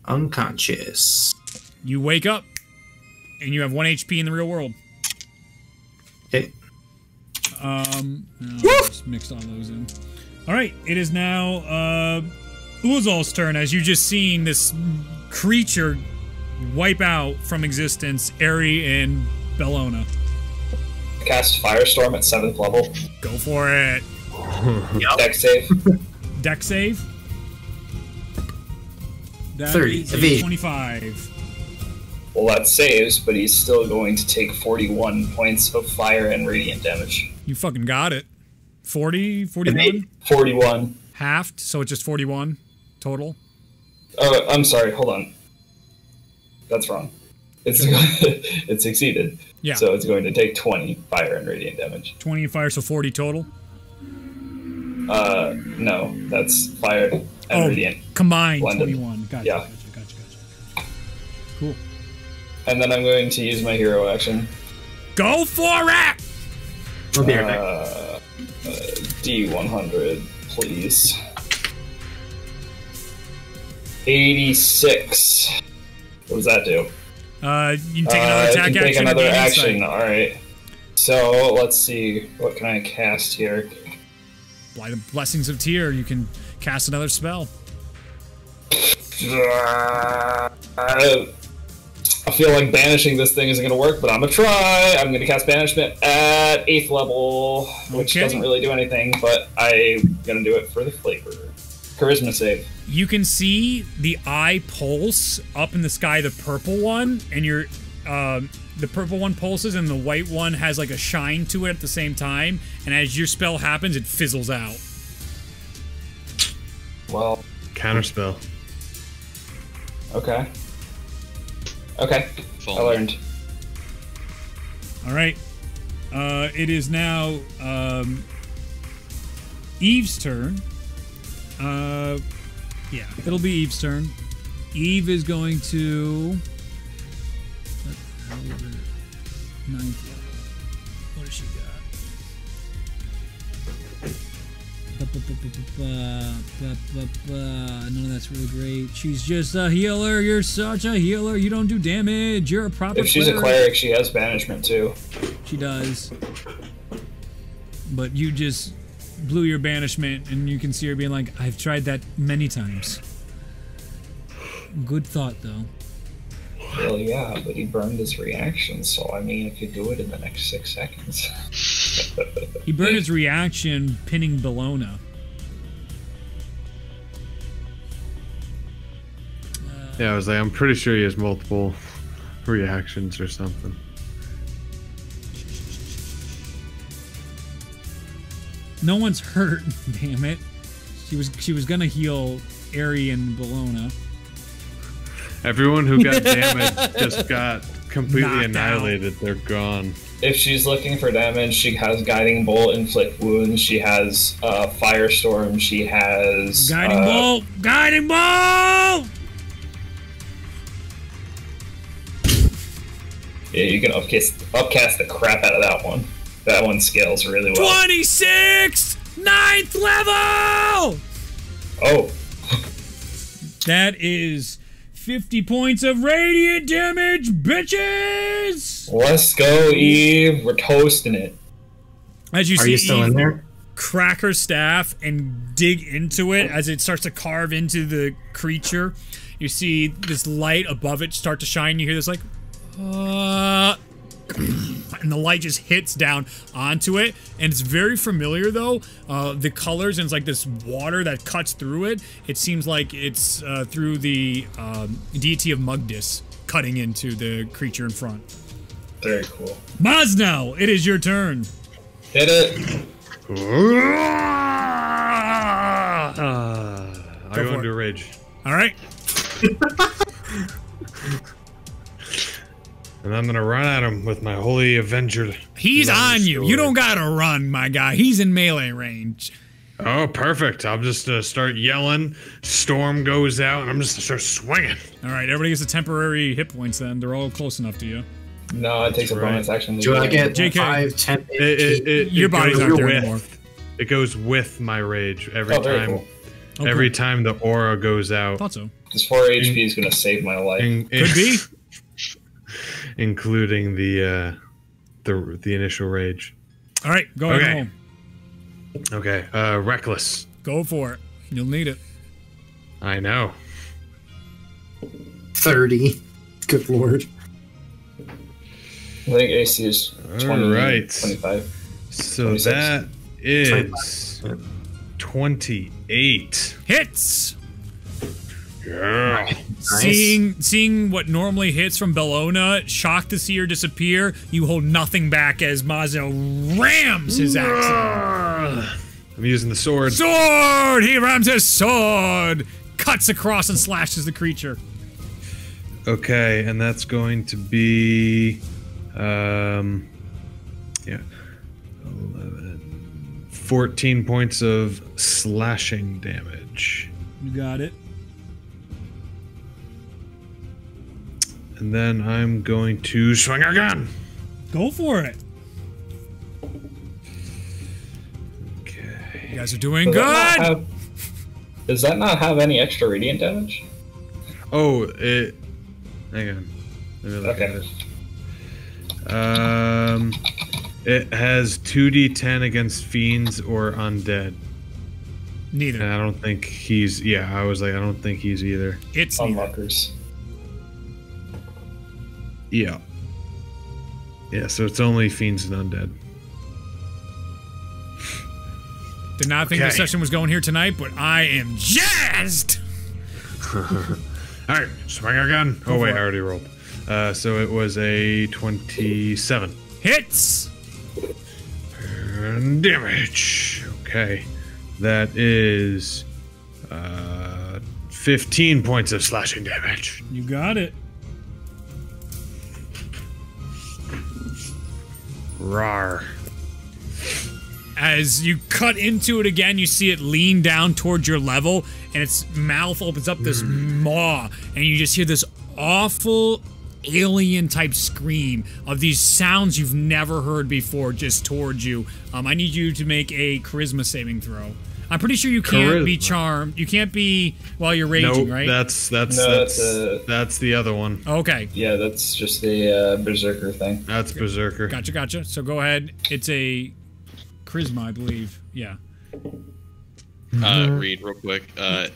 Unconscious. You wake up, and you have 1 HP in the real world. Okay. Um, no, just mixed all those in. All right, it is now uh, Uzal's turn. As you just seen this creature wipe out from existence Ari and Bellona. Cast Firestorm at seventh level. Go for it. Dex save. Dex save. That 30, is a evasion. 25. Well, that saves, but he's still going to take 41 points of fire and radiant damage. You fucking got it. 40, 41? 41. Halved, so it's just 41 total. Oh, I'm sorry. Hold on. That's wrong. It's it succeeded. Yeah. So it's going to take 20 fire and radiant damage. 20 fire, so 40 total. Uh, no, that's fire and Oh, radiant. combined Blended. 21. Gotcha, Yeah. And then I'm going to use my hero action. Go for it! We'll be right back. Uh, uh, D100, please. 86. What does that do? Uh, you can take Uh, another I attack can take action. another action. All right. So let's see. What can I cast here? By the blessings of Tyr, you can cast another spell. I feel like banishing this thing isn't going to work, but I'm going to try. I'm going to cast banishment at 8th level, which Okay. doesn't really do anything, but I'm going to do it for the flavor. Charisma save. You can see the eye pulse up in the sky, the purple one, and your um, the purple one pulses, and the white one has like a shine to it at the same time. And as your spell happens, it fizzles out. Well, Counterspell. okay. Okay, I learned. All right. Uh, it is now um, Eve's turn. Uh, yeah, it'll be Eve's turn. Eve is going to. Ninth None of that's really great. She's just a healer. You're such a healer. You don't do damage. You're a proper. If she's a cleric. cleric, she has banishment too. She does. But you just blew your banishment, and you can see her being like, I've tried that many times. Good thought, though. Well, yeah, but he burned his reaction, so I mean, if you do it in the next six seconds. He burned his reaction pinning Bellona. Yeah, I was like, I'm pretty sure he has multiple reactions or something. No one's hurt. Damn it. She was she was gonna heal Ari and Bologna. Everyone who got damaged just got completely Knocked annihilated. They're gone. If she's looking for damage, she has Guiding Bolt, Inflict Wounds. She has uh, Firestorm. She has Guiding uh, bolt! Guiding bolt! Yeah, you can upcast upcast the crap out of that one. That one scales really well. 26! Ninth level! Oh, That is 50 points of radiant damage, bitches! let's go, Eve. We're toasting it. As you Are see you still Eve in there? crack her staff and dig into it as it starts to carve into the creature. You see this light above it start to shine. You hear this like, uh, and the light just hits down onto it. And it's very familiar though. Uh, the colors and it's like this water that cuts through it. It seems like it's uh, through the um, deity of Mugdis cutting into the creature in front. Very cool. Mosnell, it is your turn. Hit it. Uh, I Go go for into rage. All right. And I'm gonna run at him with my holy avenger. He's on you. You don't gotta run, my guy. He's in melee range. Oh, perfect. I'll just uh, start yelling. Storm goes out, and I'm just gonna start swinging. All right, everybody gets a temporary hit points. Then they're all close enough to you. No, it takes a Right. bonus action. to Do I get JK. 5, 10, It, it, it, Your it body's goes not there with, anymore. It goes with my rage every Oh, very time. cool. Oh, Every cool. time the aura goes out. I Thought so. This 4 HP is gonna save my life. In- Could be. including the uh, the the initial rage. All right, go ahead. Okay. and roll. Okay, uh, reckless. Go for it. You'll need it. I know. 30. Good lord. I think AC is 20, All right. 25. So 26. that is twenty-eight. Hits. Yeah. Seeing seeing what normally hits from Bellona, shocked to see her disappear, you hold nothing back as Mazo rams his axe. I'm using the sword. Sword! He rams his sword, cuts across and slashes the creature. Okay, and that's going to be, um, yeah, 11, 14 points of slashing damage. You got it. And then I'm going to swing again. Go for it. Okay. You guys are doing Does that, good. have, does that not have any extra radiant damage? Oh, it. Hang on. Let me look Okay. at it. Um, it has 2d10 against fiends or undead. Neither. And I don't think he's. Yeah, I was like, I don't think he's either. It's neither. Unlockers. Yeah. Yeah, so it's only fiends and undead. Did not think the session was going here tonight, but I am jazzed. All right, swing again. Oh wait, I already rolled. Uh, so it was a twenty-seven Hits. and damage. Okay, that is uh, fifteen points of slashing damage. You got it. Rar. As you cut into it again, you see it lean down towards your level, and its mouth opens up this maw, and you just hear this awful alien type scream of these sounds you've never heard before just towards you. Um, I need you to make a charisma saving throw. I'm pretty sure you can't be charmed. You can't be while you're raging, Nope, right? that's that's No, that's that's, uh, that's the other one. okay. Yeah, that's just a uh, berserker thing. That's berserker. Gotcha, gotcha. So go ahead. It's a charisma, I believe. Yeah. Uh, Reed, real quick. Uh,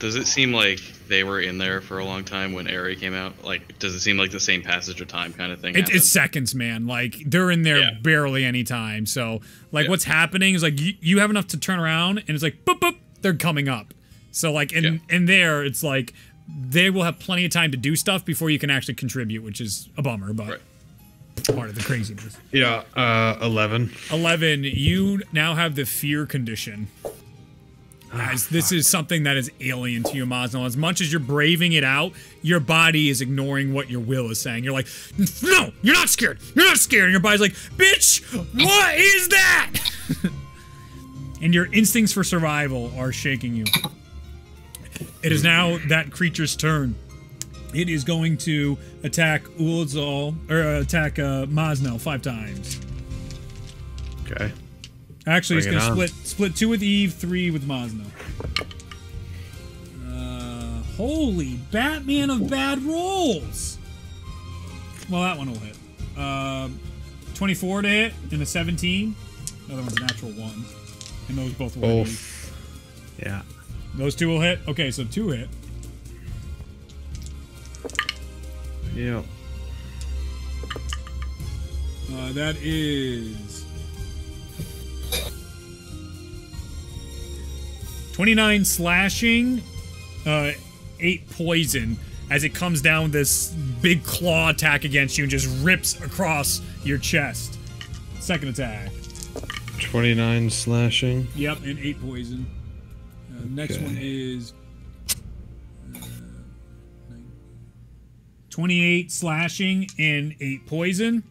does it seem like they were in there for a long time when Ari came out? Like, does it seem like the same passage of time kind of thing? It, it's seconds, man. Like they're in there Yeah. barely any time. So like Yeah. what's happening is like you, you have enough to turn around and it's like boop boop, they're coming up. So like in Yeah. in there it's like they will have plenty of time to do stuff before you can actually contribute, which is a bummer. But Right. part of the craziness. Yeah, uh, 11. 11, you now have the fear condition. As this is something that is alien to you, Mosnell. As much as you're braving it out, your body is ignoring what your will is saying. You're like, no, you're not scared. You're not scared. And your body's like, bitch, what is that? and your instincts for survival are shaking you. It is now that creature's turn. It is going to attack Ulazal, or attack uh, Mosnell five times. Okay. Actually, Bring he's gonna on. split split two with Eve, three with Mosnell. Uh, holy Batman of bad rolls! Well, that one will hit. Um, 24 to hit and a 17. The other one's a natural one, and those both will hit. Yeah. Those two will hit. Okay, so two hit. Yeah. Uh, that is 29 slashing, uh, 8 poison as it comes down with this big claw attack against you and just rips across your chest. Second attack. 29 slashing. Yep, and 8 poison. Uh, next Okay. one is. uh, 28 slashing and 8 poison.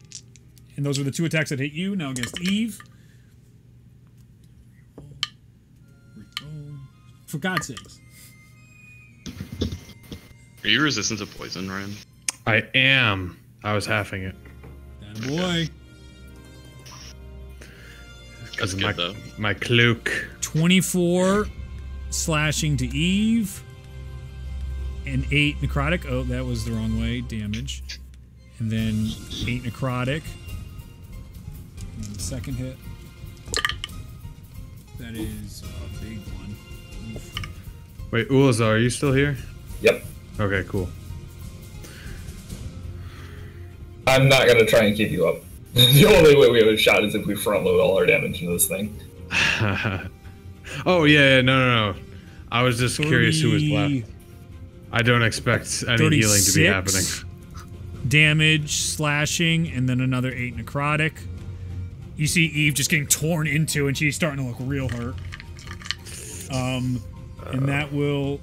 And those are the two attacks that hit you. Now against Eve. For God's sakes. Are you resistant to poison, Ryan? I am. I was halving it. That boy. Because That's of my, good, though. my cloak. 24 slashing to Eve. And 8 necrotic. Oh, that was the wrong way. Damage. And then 8 necrotic. And the second hit. That is a big one. Oof. Wait, Ulazal, are you still here? Yep. Okay, cool. I'm not gonna try and keep you up. the only way we have a shot is if we front load all our damage into this thing. oh, yeah, yeah, no, no, no. I was just curious who was 30 left. I don't expect any healing to be happening. 36 Damage, slashing, and then another 8 necrotic. You see Eve just getting torn into, and she's starting to look real hurt. Um, and that will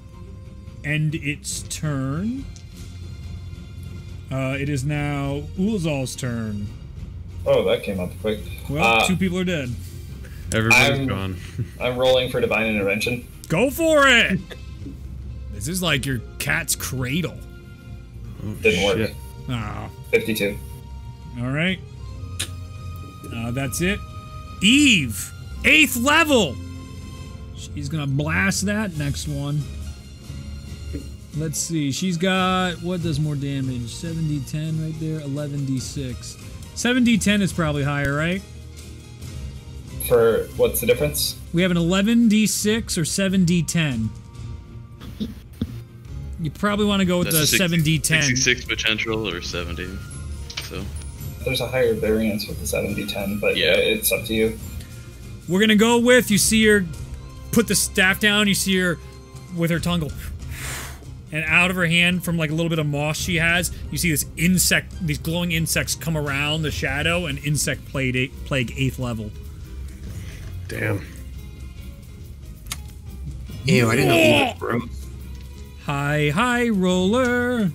end its turn. Uh, it is now Ulazal's turn. Oh, that came up quick. Well, Uh, two people are dead. Everybody's I'm- gone. I'm rolling for divine intervention. Go for it! this is like your cat's cradle. Didn't work. Shit. Oh. 52. All right. Uh, that's it. Eve, eighth level. She's gonna blast that next one. Let's see. She's got what does more damage? 7d10 right there. 11d6. 7d10 is probably higher, right? For what's the difference? We have an 11d6 or 7d10. You probably want to go with That's the 7d10. 66 potential or 70. So There's a higher variance with the 7d10, but yeah, Yeah. it's up to you. We're gonna go with you see her put the staff down, you see her with her tongue go and out of her hand from like a little bit of moss she has, you see this insect these glowing insects come around the shadow and insect plague plague eighth level. Damn. Ew, I didn't know Eve was gross. Hi hi roller.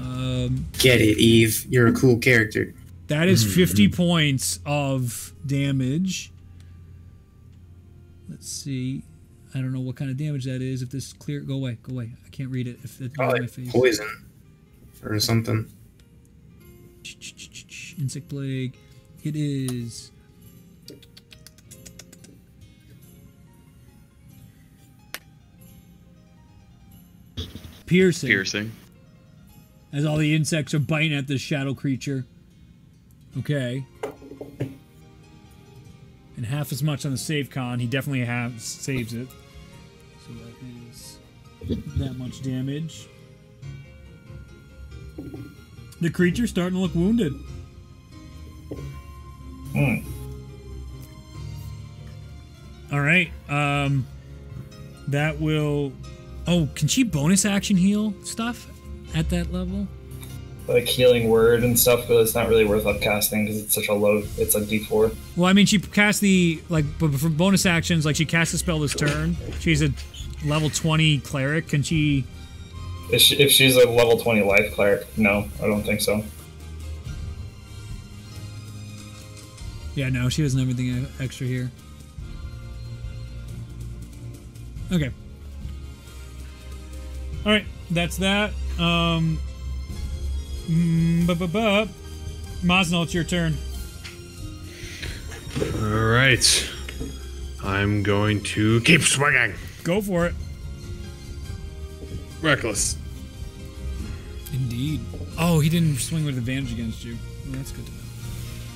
Um Get it, Eve. You're a cool character. that is 50 points of damage. Let's see. I don't know what kind of damage that is. If this is clear, go away, go away. I can't read it. If it's Probably my face. poison or something. Insect plague. It is. Piercing. piercing. As all the insects are biting at this shadow creature. Okay. And half as much on the save con. He definitely has saves it. So that is that much damage. The creature's starting to look wounded. Hmm. All right. Um, that will. Oh, can she bonus action heal stuff at that level? Like healing word and stuff, but it's not really worth upcasting because it's such a low. It's a D four. Well, I mean, she cast the like, but for bonus actions, like she cast a spell this turn. She's a level twenty cleric. Can she? If, she, if she's a level twenty life cleric, no, I don't think so. Yeah, no, she doesn't have anything extra here. Okay. All right, that's that. Um. Mm, bu- bu- bu- Mosnell, it's your turn. All right. I'm going to keep swinging. Go for it. Reckless. Indeed. Oh, he didn't swing with advantage against you. Well, that's good to know.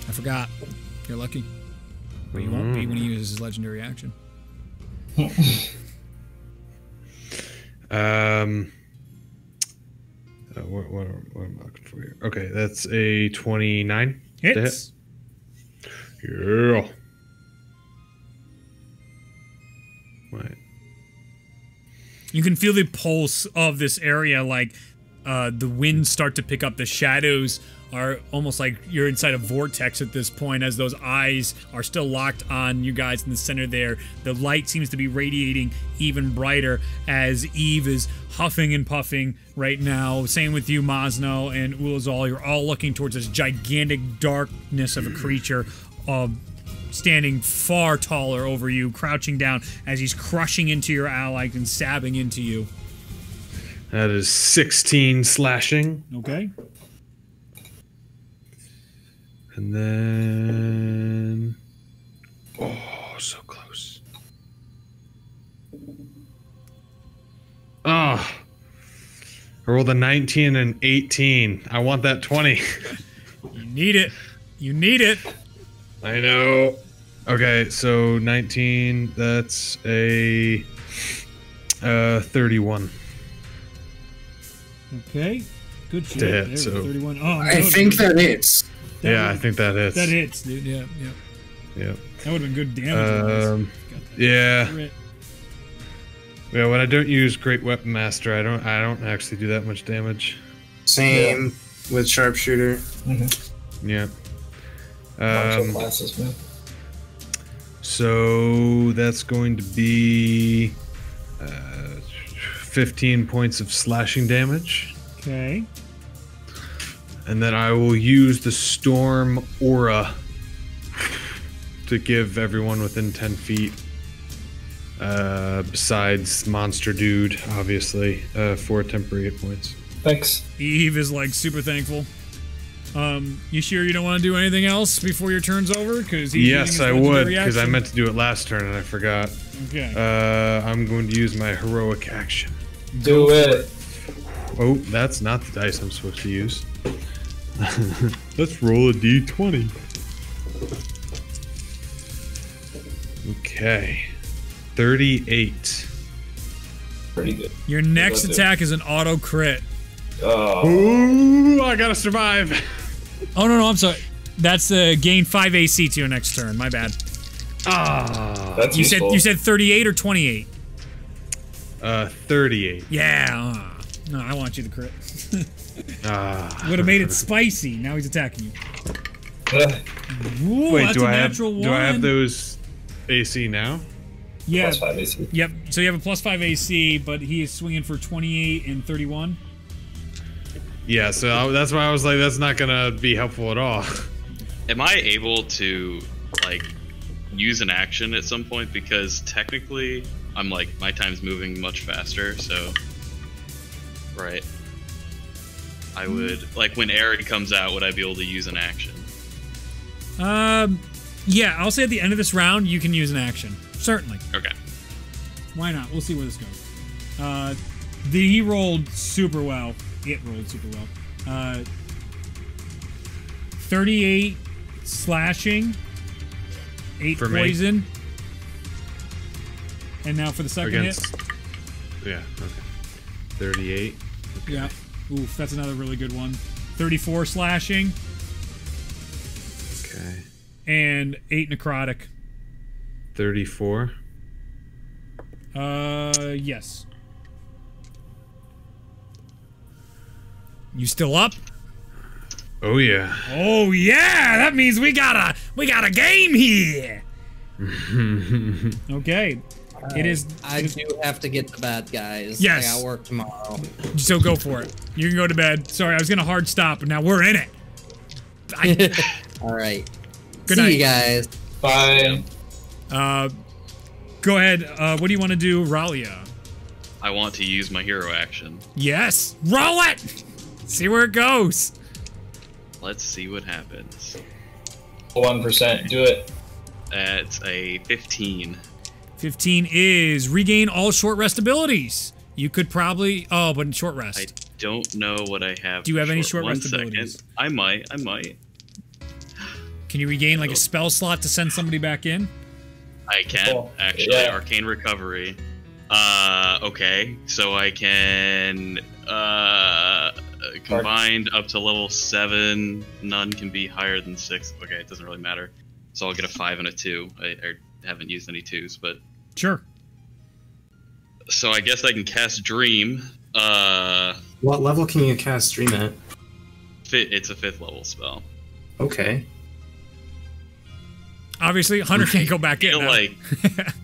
I forgot. You're lucky. But you won't be when he uses his legendary action. Um. Uh, what, what, what am I looking for here? Okay, that's a 29. to hit. Yeah. Right. You can feel the pulse of this area, like uh, the winds start to pick up. The shadows are almost like you're inside a vortex at this point, as those eyes are still locked on you guys in the center there. The light seems to be radiating even brighter as Eve is huffing and puffing right now. Same with you, Mosno and Ulazal. You're all looking towards this gigantic darkness of a creature. Uh, standing far taller over you, crouching down as he's crushing into your allies and stabbing into you. That is 16 slashing. Okay. And then. Oh, so close. Oh. I rolled a 19 and 18. I want that 20. You need it. You need it. I know. Okay, so 19, that's a uh 31. Okay. Good shit. To hit, There, so- 31. Oh, I that think would've- that hits. That yeah, I think that hits. That hits, dude. Yeah, yeah. Yeah. That would have been good damage. Um, yeah. Crit. Yeah, when I don't use Great Weapon Master, I don't I don't actually do that much damage. Same with sharpshooter. Yeah. Um, classes, man. so that's going to be uh, 15 points of slashing damage. Okay. And then I will use the Storm Aura to give everyone within 10 feet, uh, besides Monster Dude, obviously, uh, four temporary hit points. Thanks. Eve is like super thankful. Um, you sure you don't want to do anything else before your turn's over? Because Yes, I would, because I meant to do it last turn and I forgot. Okay. Uh, I'm going to use my heroic action. Do it. Oh, that's not the dice I'm supposed to use. Let's roll a d20. Okay. 38. Pretty good. Your next attack is an auto crit. Oh, Ooh, I gotta survive. Oh no, no, I'm sorry. That's uh, gain five AC to your next turn. My bad. Ah, that's You said you said 38 or 28. uh, 38. Yeah. uh, no, I want you to crit. Ah. Would have made it spicy. Now he's attacking you. Ugh. Ooh, Wait, that's do a I have one. do I have those AC now? Yeah. Plus five AC. Yep. So you have a plus five AC, but he is swinging for 28 and 31. Yeah, so I, that's why I was like, that's not gonna be helpful at all. Am I able to like use an action at some point? Because technically, I'm like my time's moving much faster. So, right. I would like when Arid comes out. Would I be able to use an action? Um, yeah, I'll say at the end of this round you can use an action. Certainly. Okay. Why not? We'll see where this goes. Uh, the he rolled super well. It rolled super well. Uh, 38 slashing, 8 For me? poison. And now for the second Against. Yeah. Okay. 38. hit. Yeah. Oof, that's another really good one. 34 slashing Okay. and 8 necrotic. 34. Uh, yes. You still up? Oh yeah. Oh yeah, that means we got a we got a game here. okay. It is. I it is- do have to get to bed, guys. Yes. I got work tomorrow. so go for it. You can go to bed. Sorry, I was gonna hard stop, but now we're in it. I, All right. Good See night. you guys. Bye. uh, go ahead. Uh, what do you want to do, Ralia? I want to use my hero action. Yes, roll it. See where it goes. Let's see what happens. One percent. Do it. That's a 15. 15 is regain all short rest abilities. You could probably. Oh, but in short rest. I don't know what I have. Do you for have any short rest second. abilities? I might. I might. Can you regain like a spell slot to send somebody back in? I can Cool. actually. Yeah. Arcane recovery. Uh, okay. So I can uh combined up to level seven. None can be higher than six. Okay, it doesn't really matter. So I'll get a five and a two. I, I haven't used any twos, but Sure. so I guess I can cast Dream. Uh, What level can you cast Dream at? fit. It's a fifth level spell. Okay. Obviously, Hunter can't go back in. now. like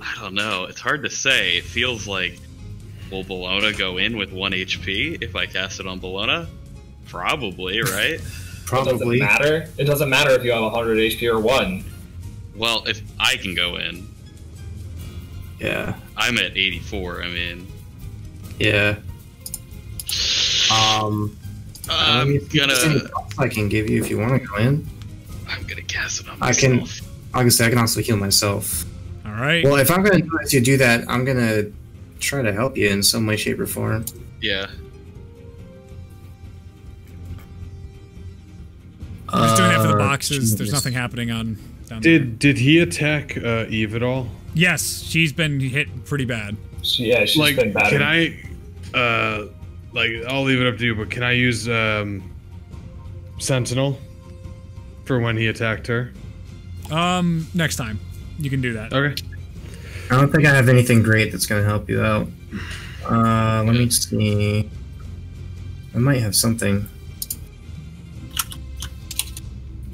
I don't know. It's hard to say. It feels like will Bologna go in with one HP if I cast it on Bologna? Probably, right? Probably. It doesn't matter. It doesn't matter if you have 100 HP or one. Well, if I can go in, Yeah. I'm at 84. I mean, Yeah. Um. let I'm see if any gonna buffs I can give you if you want to go in. I'm gonna cast it on myself. I can- myself. Obviously, I can also heal myself. All right. Well, if I'm going to let you do that, I'm going to try to help you in some way, shape, or form. Yeah. I'm just doing that for the Uh, boxes. There's nothing happening on. Down there. Did did he attack uh, Eve at all? Yes, she's been hit pretty bad. Yeah, she's like, been battered. can I? Uh, like, I'll leave it up to you, but can I use um, Sentinel for when he attacked her? Um, next time you can do that. Okay. I don't think I have anything great that's going to help you out. Uh, let me see. I might have something.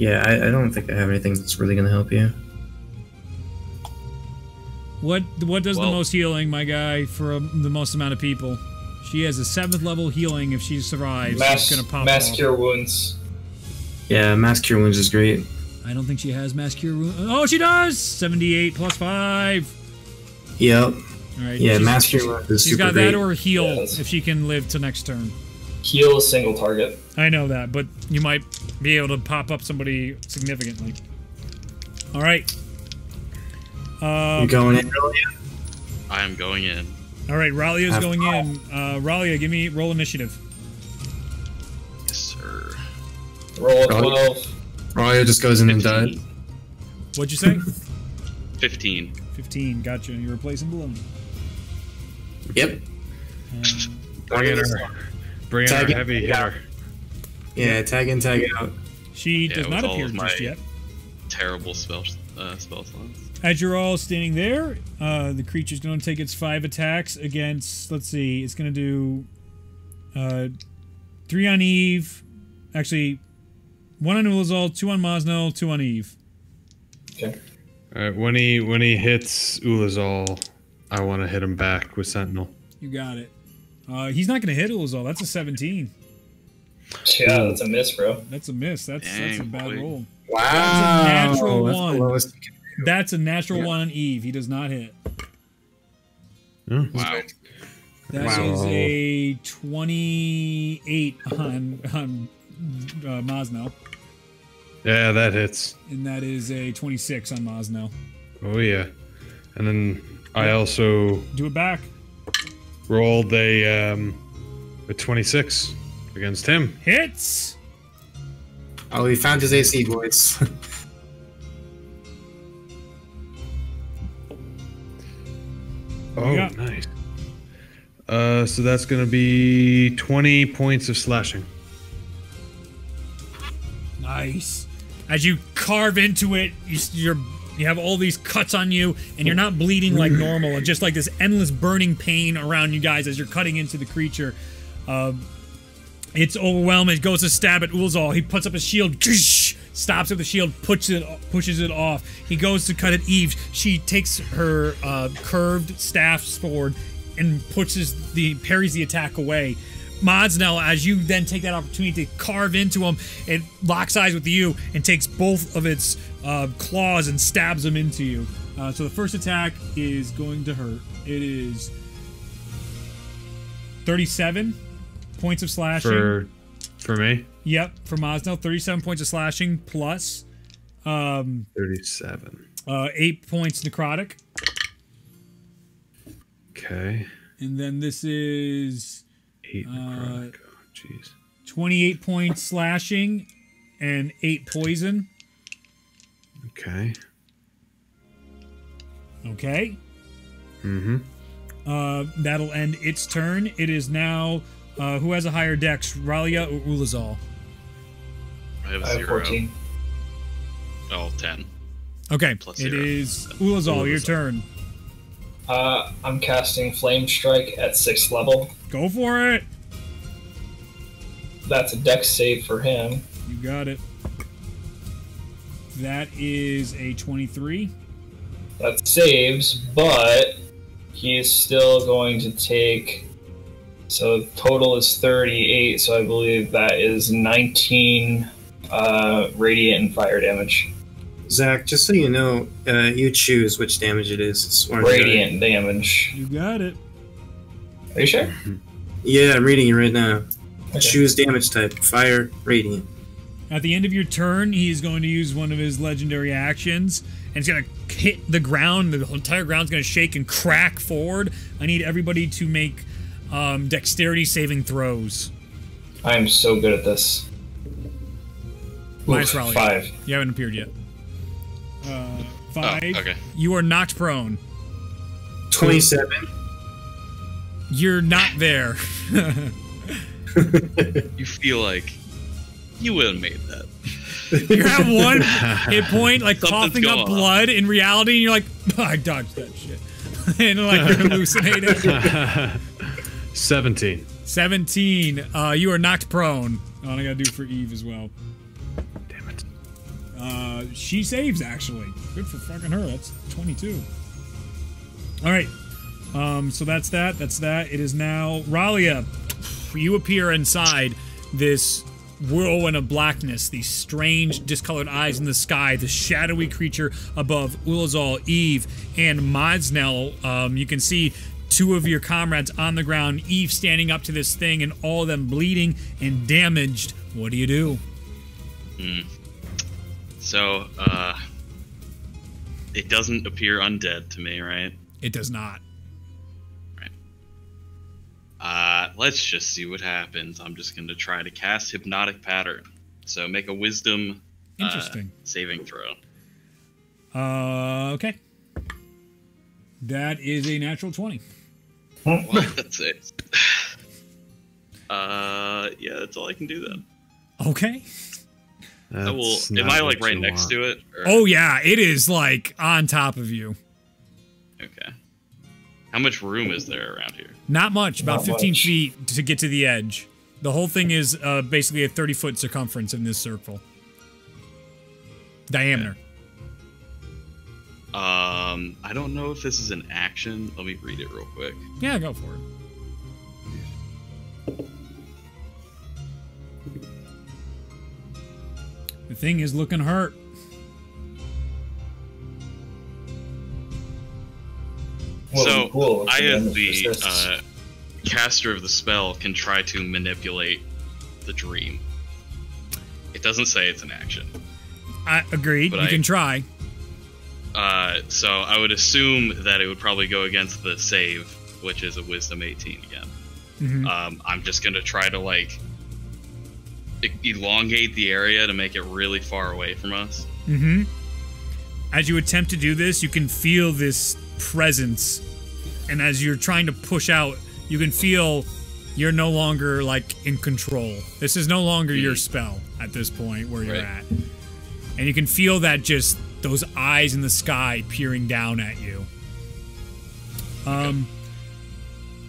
Yeah, I, I don't think I have anything that's really going to help you. What what does the most healing, my guy, for um, the most amount of people? She has a seventh level healing if she survives. mass, she's gonna pop mass off. cure wounds. Yeah, Mass Cure Wounds is great. I don't think she has mass cure. wounds. Oh, she does. Seventy-eight plus five. Yep. All right. Yeah, she's- Mass Cure Wounds is She's super got great. that or heal Yes. if she can live to next turn. Heal a single target. I know that, but you might be able to pop up somebody significantly. All right. you Um, going in early? I am going in. all right, Ralia's Have going in. Uh, Ralia, give me roll initiative. Yes, sir. Roll a 12. Raya just goes in and dies. What'd you say? 15. 15. Gotcha. You're replacing Balloon. Yep. Bring in her. Bring in our heavy hitter. Yeah, tag in, tag out. She Yeah, does not appear of just yet. Terrible spell uh, spell slots. As you're all standing there, uh, the creature's going to take its five attacks against. Let's see, it's going to do uh, three on Eve. Actually, one on Ulazal, two on Mosno, two on Eve. Okay. All right. When he when he hits Ulazal, I want to hit him back with Sentinel. You got it. Uh, he's not going to hit Ulazal. That's a 17. Yeah, that's a miss, bro. That's a miss. That's that's a bad boy. roll. Wow. natural that's the one. lowest you can- That's a natural Yeah. one on Eve. He does not hit. Hmm. Wow. That Wow. is a 28 on on uh, Mosno, Yeah, that hits. and that is a 26 on Mosno. Oh yeah. And then I also Do it back. Rolled a um a 26 against him. Hits. Oh, we found his AC, boys. Oh, Yeah. nice. Uh, so that's gonna be 20 points of slashing. Nice. As you carve into it, you, s- you're you have all these cuts on you, and you're not bleeding like normal. It's just like this endless burning pain around you guys as you're cutting into the creature. Um, It's overwhelming. It goes to stab at Ulazal. He puts up his shield, stops with the shield, pushes it, pushes it off. He goes to cut at Eve. She takes her uh, curved staff sword and pushes the parries the attack away. Mosnell, as you then take that opportunity to carve into him, it locks eyes with you and takes both of its uh, claws and stabs them into you. Uh, so the first attack is going to hurt. It is 37 points of slashing. For for me? Yep, for Mosnell, 37 points of slashing plus um 37. Uh 8 points necrotic. Okay. And then this is 8 necrotic. Uh, oh, jeez. 28 points slashing and 8 poison. Okay. Okay. Mm-hmm. Uh, that'll end its turn. It is now uh, who has a higher dex, Ralia or Ulazal? I have, I have 14. Oh, 10. Okay, Plus it zero. is Ulazal, your turn. Uh, I'm casting Flame Strike at 6th level. Go for it! That's a dex save for him. You got it. That is a 23. That saves, but he is still going to take. So total is 38, so I believe that is 19 uh, radiant and fire damage. Zach, just so you know, uh, you choose which damage it is. It's radiant damage. You got it. Are you sure? Yeah, I'm reading it right now. Okay. Choose damage type: fire, radiant. At the end of your turn, he's going to use one of his legendary actions, and it's going to hit the ground. The entire ground's going to shake and crack forward. I need everybody to make um, dexterity saving throws. I am so good at this. Minus Ralia. Five. You haven't appeared yet. Uh, five. Oh, okay. You are knocked prone. 27. You're not there. you feel like you would have made that. you have one hit point, like coughing up blood in reality, and you're like, oh, I dodged that shit. and like you're hallucinating. 17. 17. Uh, you are knocked prone. Oh, and I gotta do for Eve as well. Uh, she saves, actually. Good for fucking her. That's 22. Alright. Um, so that's that. That's that. It is now Ralia. You appear inside this whirlwind of blackness, these strange discolored eyes in the sky, the shadowy creature above Ulazal, Eve, and Mosnell. Um, you can see two of your comrades on the ground, Eve standing up to this thing, and all of them bleeding and damaged. What do you do? Hmm. So, uh, it doesn't appear undead to me, right? It does not. Uh, let's just see what happens. I'm just going to try to cast Hypnotic Pattern. So make a Wisdom uh, Interesting. Uh, saving throw. Uh, okay. That is a natural 20. Well, that's it. Uh, yeah, that's all I can do then. Okay. I will. Am I like right next want. to it? Or? Oh yeah, it is like on top of you. Okay. How much room is there around here? Not much, about Not 15 much. feet to get to the edge. The whole thing is uh, basically a 30 foot circumference in this circle. Diameter. Okay. Um, I don't know if this is an action. Let me read it real quick. Yeah, go for it. The thing is looking hurt. so cool I, as the uh, caster of the spell, can try to manipulate the dream. It doesn't say it's an action. I agreed. But you I, can try. Uh, so I would assume that it would probably go against the save, which is a Wisdom 18 again. Mm-hmm. Um, I'm just gonna try to like elongate the area to make it really far away from us. Mm-hmm. As you attempt to do this, you can feel this presence and as you're trying to push out you can feel you're no longer like in control this is no longer your hmm. spell at this point where you're right. at and you can feel that just those eyes in the sky peering down at you um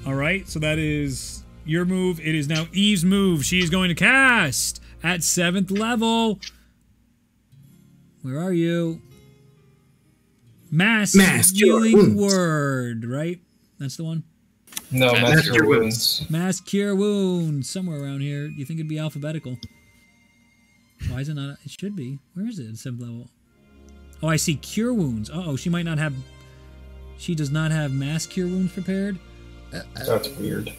okay. all right so that is your move. It is now Eve's move. She is going to cast at seventh level. Where are you? Mass, Mass Cure healing Wounds. word, right? That's the one. No, Mass master Cure wounds. Mass cure wounds somewhere around here. You think it'd be alphabetical? Why is it not? It should be. Where is it? Seventh level. Oh, I see cure wounds. Uh oh, she might not have. She does not have mass cure wounds prepared. That's weird.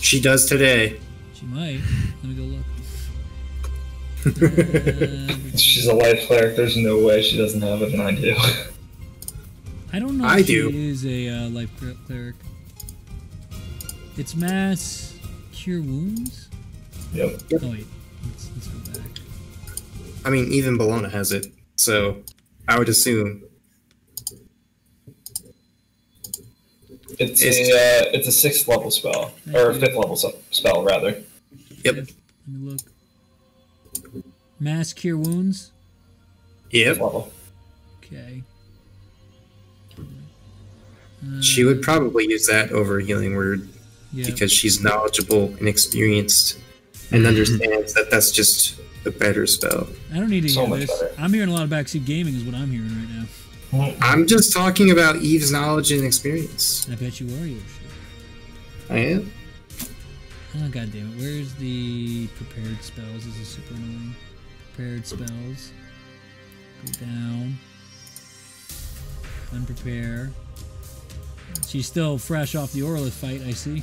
She does today. She might. Let me go look. Uh, She's a life cleric. There's no way she doesn't have it, and I do. I don't know. I if she do. is a uh, life cleric. It's mass cure wounds. yep. Oh wait, let's, let's go back. I mean, even Bologna has it. So I would assume. It's It's- a uh, it's a sixth level spell or fifth level spell rather. Yep. Let me look. Mass cure wounds. Yep. Fifth level. Okay. She would probably use that over healing word Yeah. because she's knowledgeable and experienced and understands that that's just a better spell. I don't need to So hear this. better. I'm hearing a lot of backseat gaming is what I'm hearing right now. I'm just talking about Eve's knowledge and experience. I bet you are your shit. I am. Oh god damn it! Where's the prepared spells? This is super annoying. Prepared spells. Go down. Unprepare. She's still fresh off the Orlith fight, I see.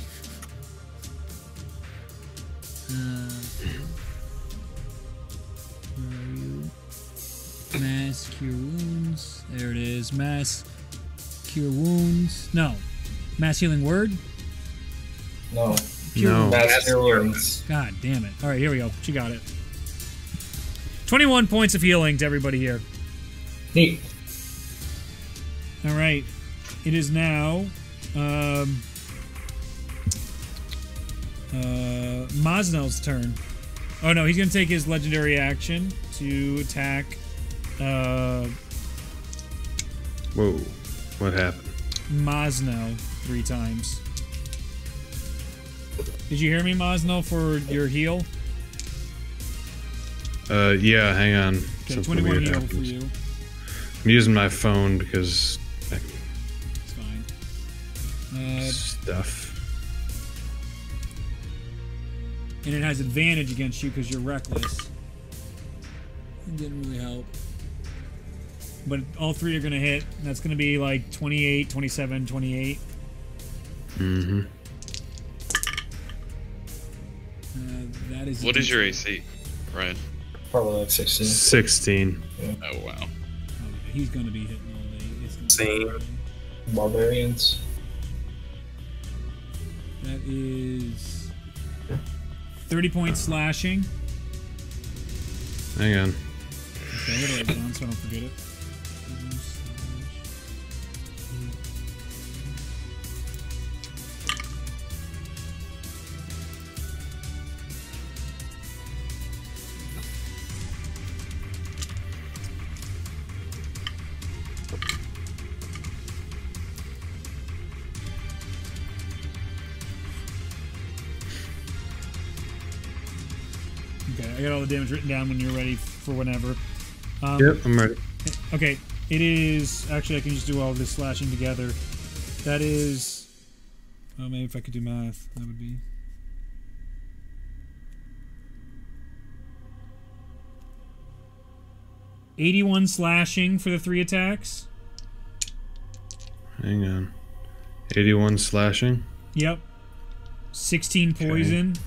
Uh, where are you? Mass cure wounds. There it is. Mass cure wounds. No. Mass healing word. No. Cure No. wounds. Master wounds. God damn it. All right, here we go. She got it. 21 points of healing to everybody here. Neat. All right. It is now um, uh, Mosnell's turn. Oh no, he's going to take his legendary action to attack uh, Whoa. What happened? Mosnell three times. Did you hear me, Mosnell, for your heal? Uh, yeah, hang on. Okay, Something 21 heal happened. for you. I'm using my phone because I- It's fine. Uh, stuff. and it has advantage against you because you're reckless. It didn't really help. But all three are going to hit. That's going to be like 28, 27, 28. Mm-hmm. Uh, that is. What is your AC, Ryan? Probably like 16. 16. Oh wow. Oh, he's going to be hitting all day. It's Same. Barbarians. That is 30 points slashing. Hang on. Okay, I'm gonna write it down so I don't forget it. Okay, I got all the damage written down when you're ready for whenever. Um, Yep, I'm ready. Okay, it is actually I can just do all this slashing together. That is, oh maybe if I could do math, that would be. Eighty-one slashing for the three attacks. Hang on. 81 slashing. Yep. Sixteen poison, Okay.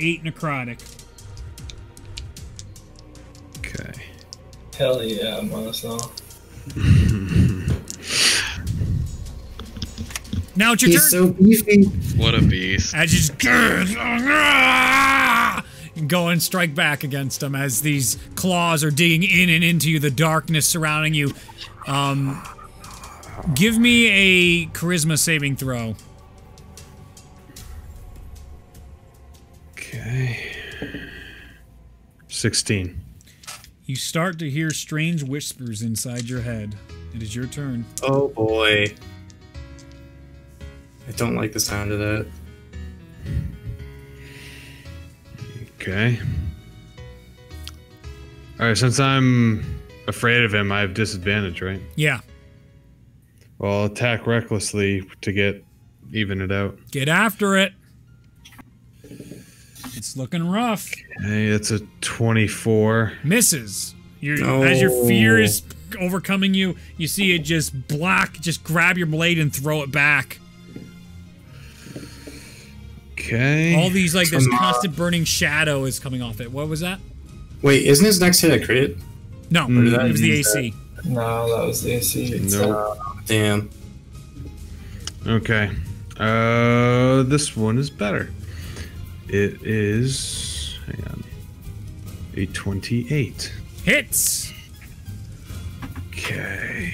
Eight necrotic. Okay. Hell yeah, Monosnell. Now it's your He's turn. so beefy. What a beast. as you just go and strike back against them as these claws are digging in and into you, the darkness surrounding you. Um, give me a charisma saving throw. Okay. 16. You start to hear strange whispers inside your head. It is your turn. Oh boy. I don't like the sound of that. Okay. All right, since I'm afraid of him, I have disadvantage, right? Yeah. Well, I'll attack recklessly to get even it out. Get after it. It's looking rough. Hey, it's a 24. Misses. Your as your fear is overcoming you, you see it just black. Just grab your blade and throw it back. Okay. All these like this constant burning shadow is coming off it. What was that? Wait, isn't his next hit a crit? No, Mm, it was the means AC. No, that was the AC. Nope. Damn. Okay. Uh, this one is better. It is. Hang on. A 28. Hits. Okay.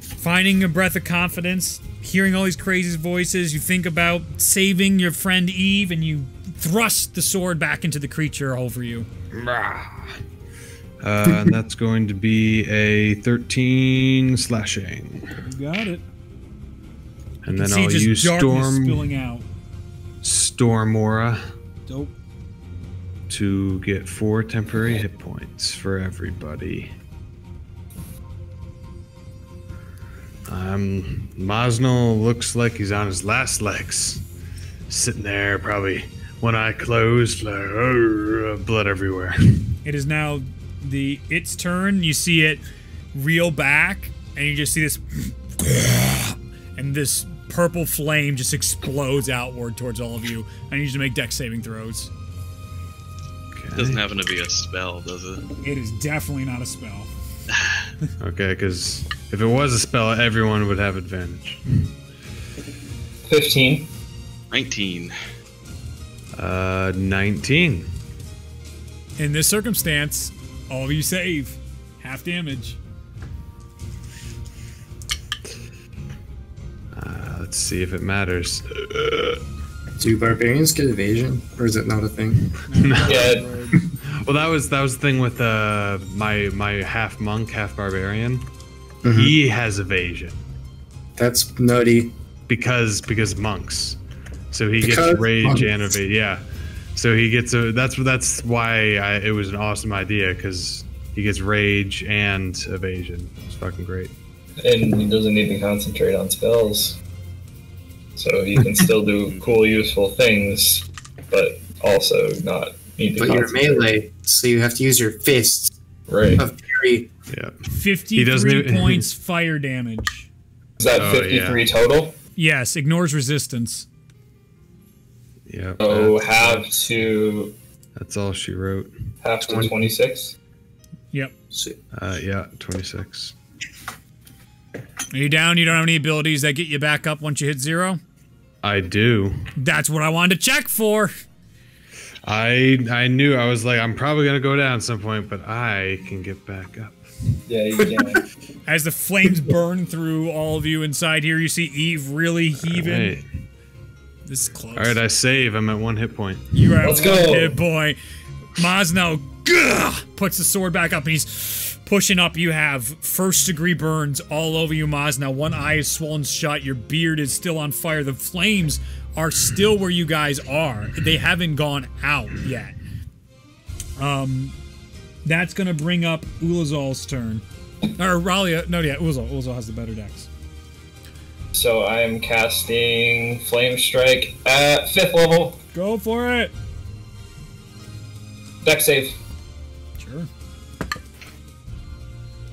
Finding a breath of confidence, hearing all these crazy voices, you think about saving your friend Eve, and you thrust the sword back into the creature over you. Uh, and that's going to be a 13 slashing. You got it. And then I'll use Storm spilling out. Storm Aura Dope. to get four temporary hit points for everybody. Um, Mosnell looks like he's on his last legs, sitting there, probably one eye closed, like blood everywhere. It is now the its turn. You see it reel back, and you just see this, and this purple flame just explodes outward towards all of you. I need you to make dex saving throws. Okay, Doesn't happen to be a spell, does it? It is definitely not a spell. okay, because if it was a spell, everyone would have advantage. 15. 19. Uh, 19. In this circumstance, all of you save half damage. Let's see if it matters. Do barbarians get evasion, or is it not a thing? Yeah, Well, that was that was the thing with uh my my half monk, half barbarian. Mhm. He has evasion That's nutty. because because monks. So he Because gets rage monks. and evasion. Yeah. So he gets a. That's that's why I, it was an awesome idea because he gets rage and evasion. It's fucking great. and he doesn't need to concentrate on spells. So he can still do cool, useful things, but also not need to But you're melee, so you have to use your fists Right. of fury. Yeah. 53 doesn't even- points fire damage. Is that Oh, 53 total? Yes, ignores resistance. Yeah. So have to that's all she wrote. Half to 20. 26. Yep. Uh, yeah, twenty six. Are you down? You don't have any abilities that get you back up once you hit zero? I do. That's what I wanted to check for. I I knew I was like I'm probably gonna go down at some point, but I can get back up. Yeah, you can. As the flames burn through all of you inside here, you see Eve really heaving. Right. This is close. All right, I save. I'm at one hit point. You are Let's one go. hit boy. Mosno gah, puts the sword back up and he's pushing up. You have first degree burns all over you, Maz. Now, One eye is swollen shut. Your beard is still on fire. The flames are still where you guys are. They haven't gone out yet. Um, that's gonna bring up Ulazal's turn. Or Ralia, no, yeah, Ulazal. Ulazal has the better dex. so I am casting Flame Strike at fifth level. Go for it. Dex save.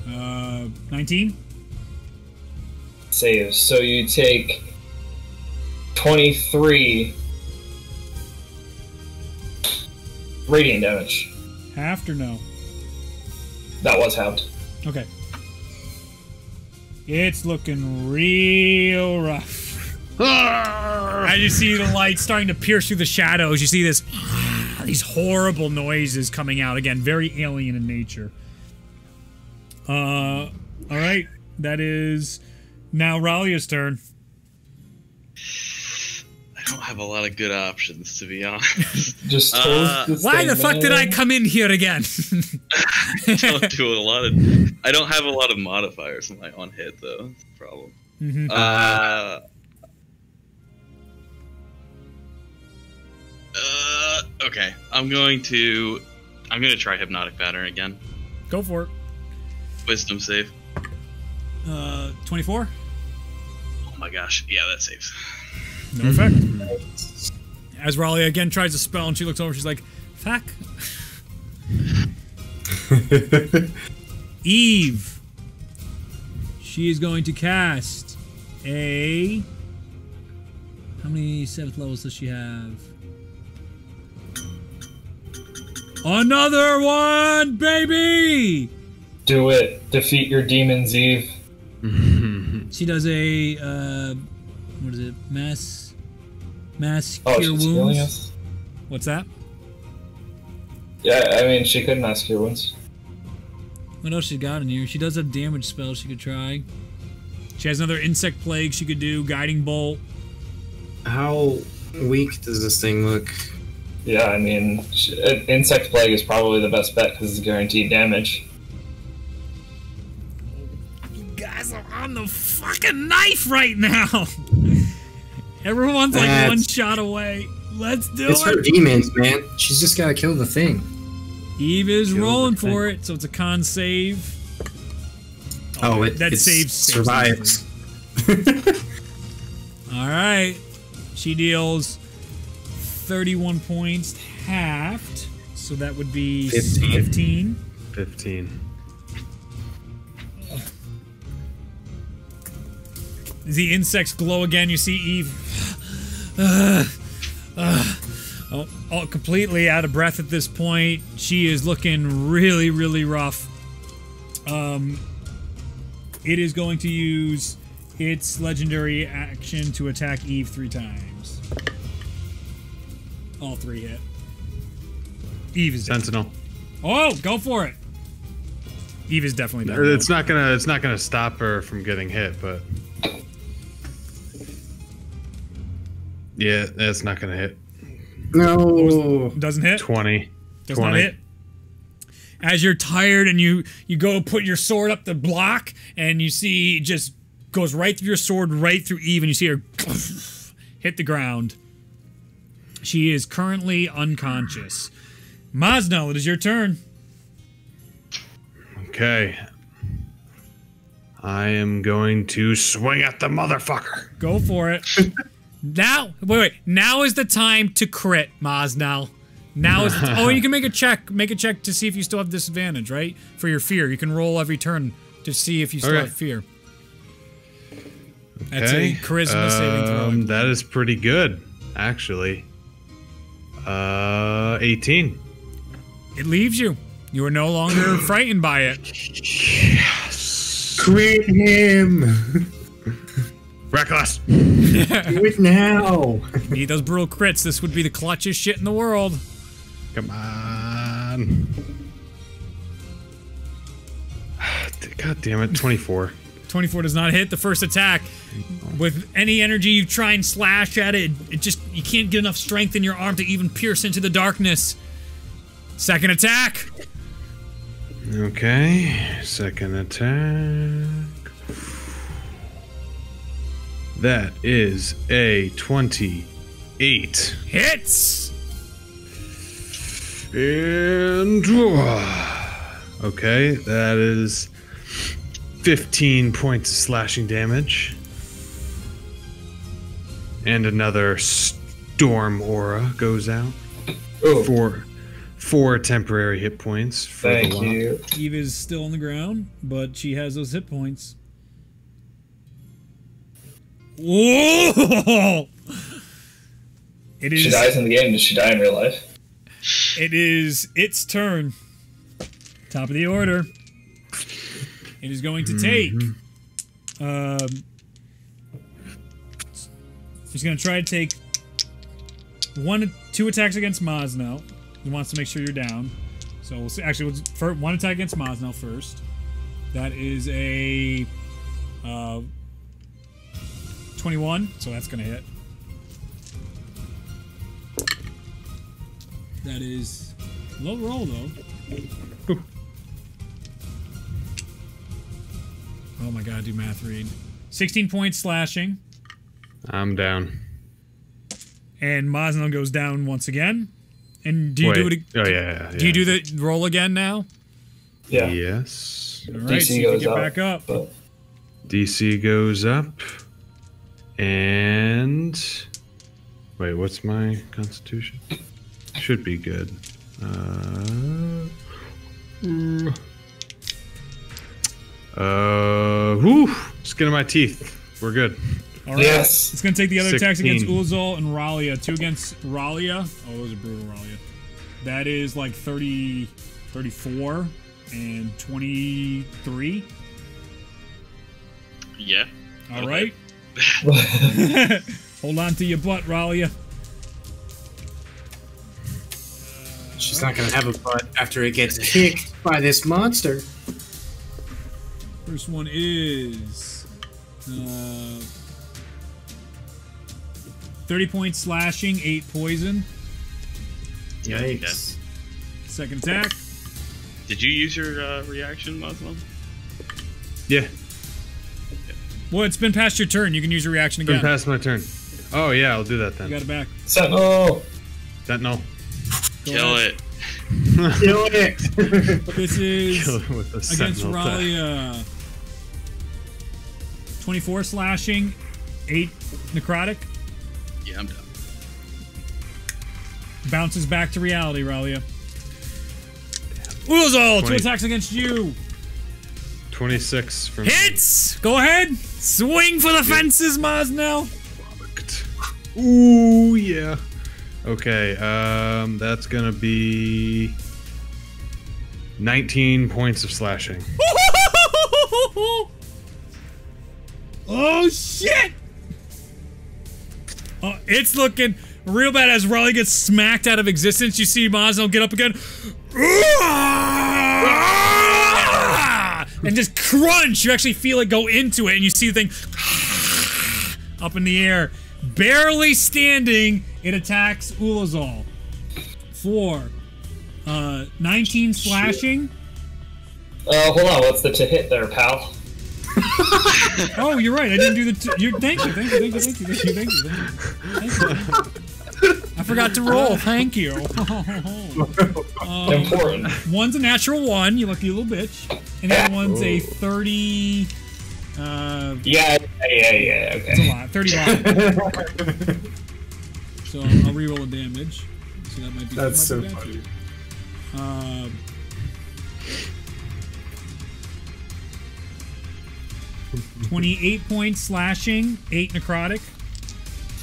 Uh, 19? Save. So you take 23 radiant damage. Halved or no? That was halved. Okay. It's looking real rough. As you see the light starting to pierce through the shadows, you see this these horrible noises coming out again, very alien in nature. Uh, all right, that is now Ralia's turn. I don't have a lot of good options to be honest. Just uh, why the fuck did I come in here again? I don't do a lot of. I don't have a lot of modifiers on my on hit though. problem. Mm -hmm. uh, uh, okay, I'm going to. I'm going to try hypnotic pattern again. Go for it. Wisdom save. Uh, 24? Oh my gosh. Yeah, that saves. No effect. As Ralia again tries to spell, and she looks over, she's like, "Fuck." Eve. She is going to cast a. How many seventh levels does she have? Another one, baby! Do it. Defeat your demons, Eve. She does a uh, what is it? Mass, mass Oh, cure wounds. us. What's that? Yeah, I mean, she couldn't ask your wounds. What else she got in here? She does have damage spells she could try. She has another insect plague she could do, guiding bolt. How weak does this thing look? Yeah, I mean, sh- uh, insect plague is probably the best bet because it's guaranteed damage. Guys are on the fucking knife right now. Everyone's like That's- one shot away. Let's do it. It's her demons, man. She's just gotta kill the thing. Eve is Kill rolling for it, so it's a con save. Oh, it, that it saves- saves survives. All right. She deals 31 points halved, so that would be 15. 15. 15. The insects glow again. You see Eve. Uh, uh, oh, oh, completely out of breath at this point. She is looking really, really rough. Um, it is going to use its legendary action to attack Eve three times. All three hit. Eve is dead. Sentinel. Oh, go for it. Eve is definitely dead. It's not gonna. It's not gonna stop her from getting hit, but yeah, that's not gonna hit. No. Doesn't hit. Twenty. Does not hit. As you're tired and you you go put your sword up the block and you see just goes right through your sword right through Eve and you see her hit the ground. She is currently unconscious. Mosnell, it is your turn. Okay. I am going to swing at the motherfucker. Go for it. now, wait, wait. Now is the time to crit, Mosnell. Now is the oh, you can make a check. Make a check to see if you still have disadvantage, right? For your fear, you can roll every turn to see if you still Okay. have fear. That's Okay. a charisma saving throw. Um, that is pretty good, actually. Uh, 18. It leaves you. You are no longer frightened by it. Crit him! Reckless. Do it now! Need those brutal crits. This would be the clutchest shit in the world. Come on. God damn it. 24. 24 does not hit the first attack. With any energy you try and slash at it, it just you can't get enough strength in your arm to even pierce into the darkness. Second attack. Okay. Second attack. That is a 28. Hits. And. Okay, that is 15 points of slashing damage. And another storm aura goes out. Ooh, Four, four temporary hit points. For thank the you. Eve is still on the ground, but she has those hit points. Whoa! It She dies in the game. Does she die in real life? It is its turn. Top of the order. It is going to take. Um, he's going to try to take one, two attacks against Mosnell. He wants to make sure you're down. So we'll see. Actually, we'll for one attack against Mosnell first. That is a uh, 21, so that's going to hit. That is low roll though. Oh my god, do math read. 16 points slashing, I'm down. and Mosnell goes down once again. And do you do it? Wait. Oh yeah, yeah. Do you do the roll again now? Yeah. Yes. All right, DC so you can goes get up, back up. But DC goes up, and wait, what's my Constitution? Should be good. Uh, uh, whew, skin of my teeth. We're good. All right. Yes. It's going to take the other attacks against 16. Ulazal and Ralia. Two against Ralia. Oh, those are brutal, Ralia. That is like 30, 34 and 23. Yeah. All Okay. right. Hold on to your butt, Ralia. She's not gonna have a butt after it gets kicked by this monster. First one is uh, 30 points slashing, 8 poison. Yikes. Second attack. Did you use your uh, reaction, Mosnell? Yeah, Well, it's been past your turn. You can use your reaction again. been again. past my turn. Oh yeah, I'll do that then. You got it back. Sentinel. Sentinel. Go Kill ahead. it. Kill it. This is it against Sentinel attack. Ralia. 24 slashing, 8 necrotic. Yeah, I'm done. Bounces back to reality, Ralia. Ulazal, two attacks against you. 26 from Hits! Go ahead. Swing for the fences, Mosnell. Ooh, yeah. Okay, um, that's gonna be 19 points of slashing. oh shit! Oh, it's looking real bad as Ralia gets smacked out of existence. You see Mosnell get up again. And just crunch. You actually feel it go into it, and you see the thing up in the air. Barely standing, it attacks Ulazal. For uh, 19 slashing. Uh, hold on. What's the to hit there, pal? Oh, you're right. I didn't do the. T- you thank you, thank you, thank you, thank you, thank you, thank you, thank you. Thank you. I forgot to roll. Thank you. Um, Important. one's a natural one. You lucky little bitch, and then one's a thirty. Uh, Yeah, yeah, yeah, yeah. it's a lot. Thirty lot. so I'll reroll the damage. So that might be. That's that be so funny. you. Um, Twenty-eight points slashing, eight necrotic.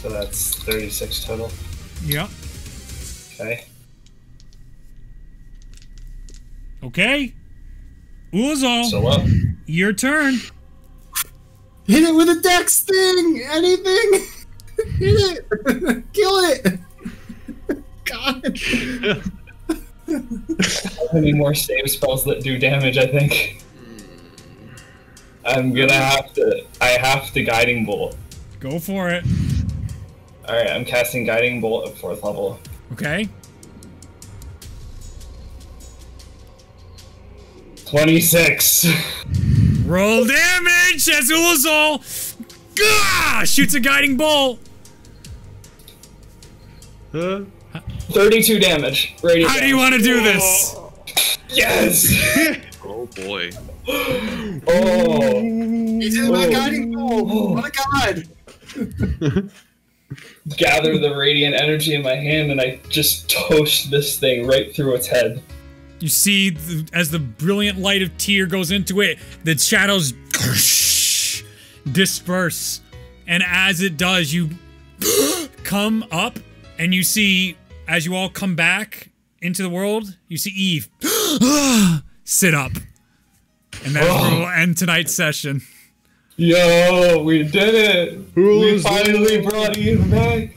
So that's 36 total. Yep. Okay. Okay. Ulazal, So what? your turn. Hit it with a dex thing! Anything! Hit it! Kill it! God. I need more save spells that do damage. I think. I'm gonna have to. I have to guiding bolt. Go for it. All right, I'm casting guiding bolt at fourth level. Okay. Twenty-six. Roll damage as Ulazal gah, shoots a guiding bolt. Uh, Thirty-two damage. Radiant How do you want to do this? Yes. Oh boy. Oh. He did my guiding bolt! What a god! Gather the radiant energy in my hand, and I just toast this thing right through its head. You see, the, as the brilliant light of Tyr goes into it, the shadows disperse. And as it does, you come up and you see, as you all come back into the world, you see Eve sit up. And that's oh. where we'll end tonight's session. Yo, we did it! Who we is finally it? brought Eve back.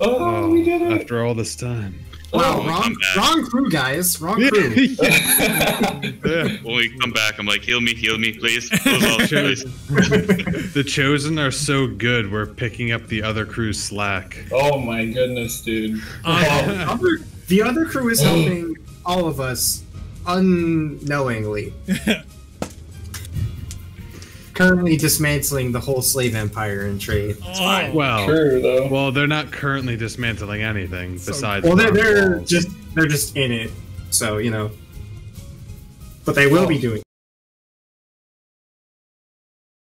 Oh, oh, we did it! after all this time. Wow, Oh, wrong, wrong crew, guys. Wrong crew. Yeah. When we come back, I'm like, heal me, heal me, please. Ulazal, the chosen are so good. We're picking up the other crew's slack. oh my goodness, dude. Uh, Other- the other crew is helping all of us unknowingly. Currently dismantling the whole slave empire and trade. Oh, Well, True well, they're not currently dismantling anything besides. Well, they're, they're walls. just they're just in it, so you know. But they will be doing.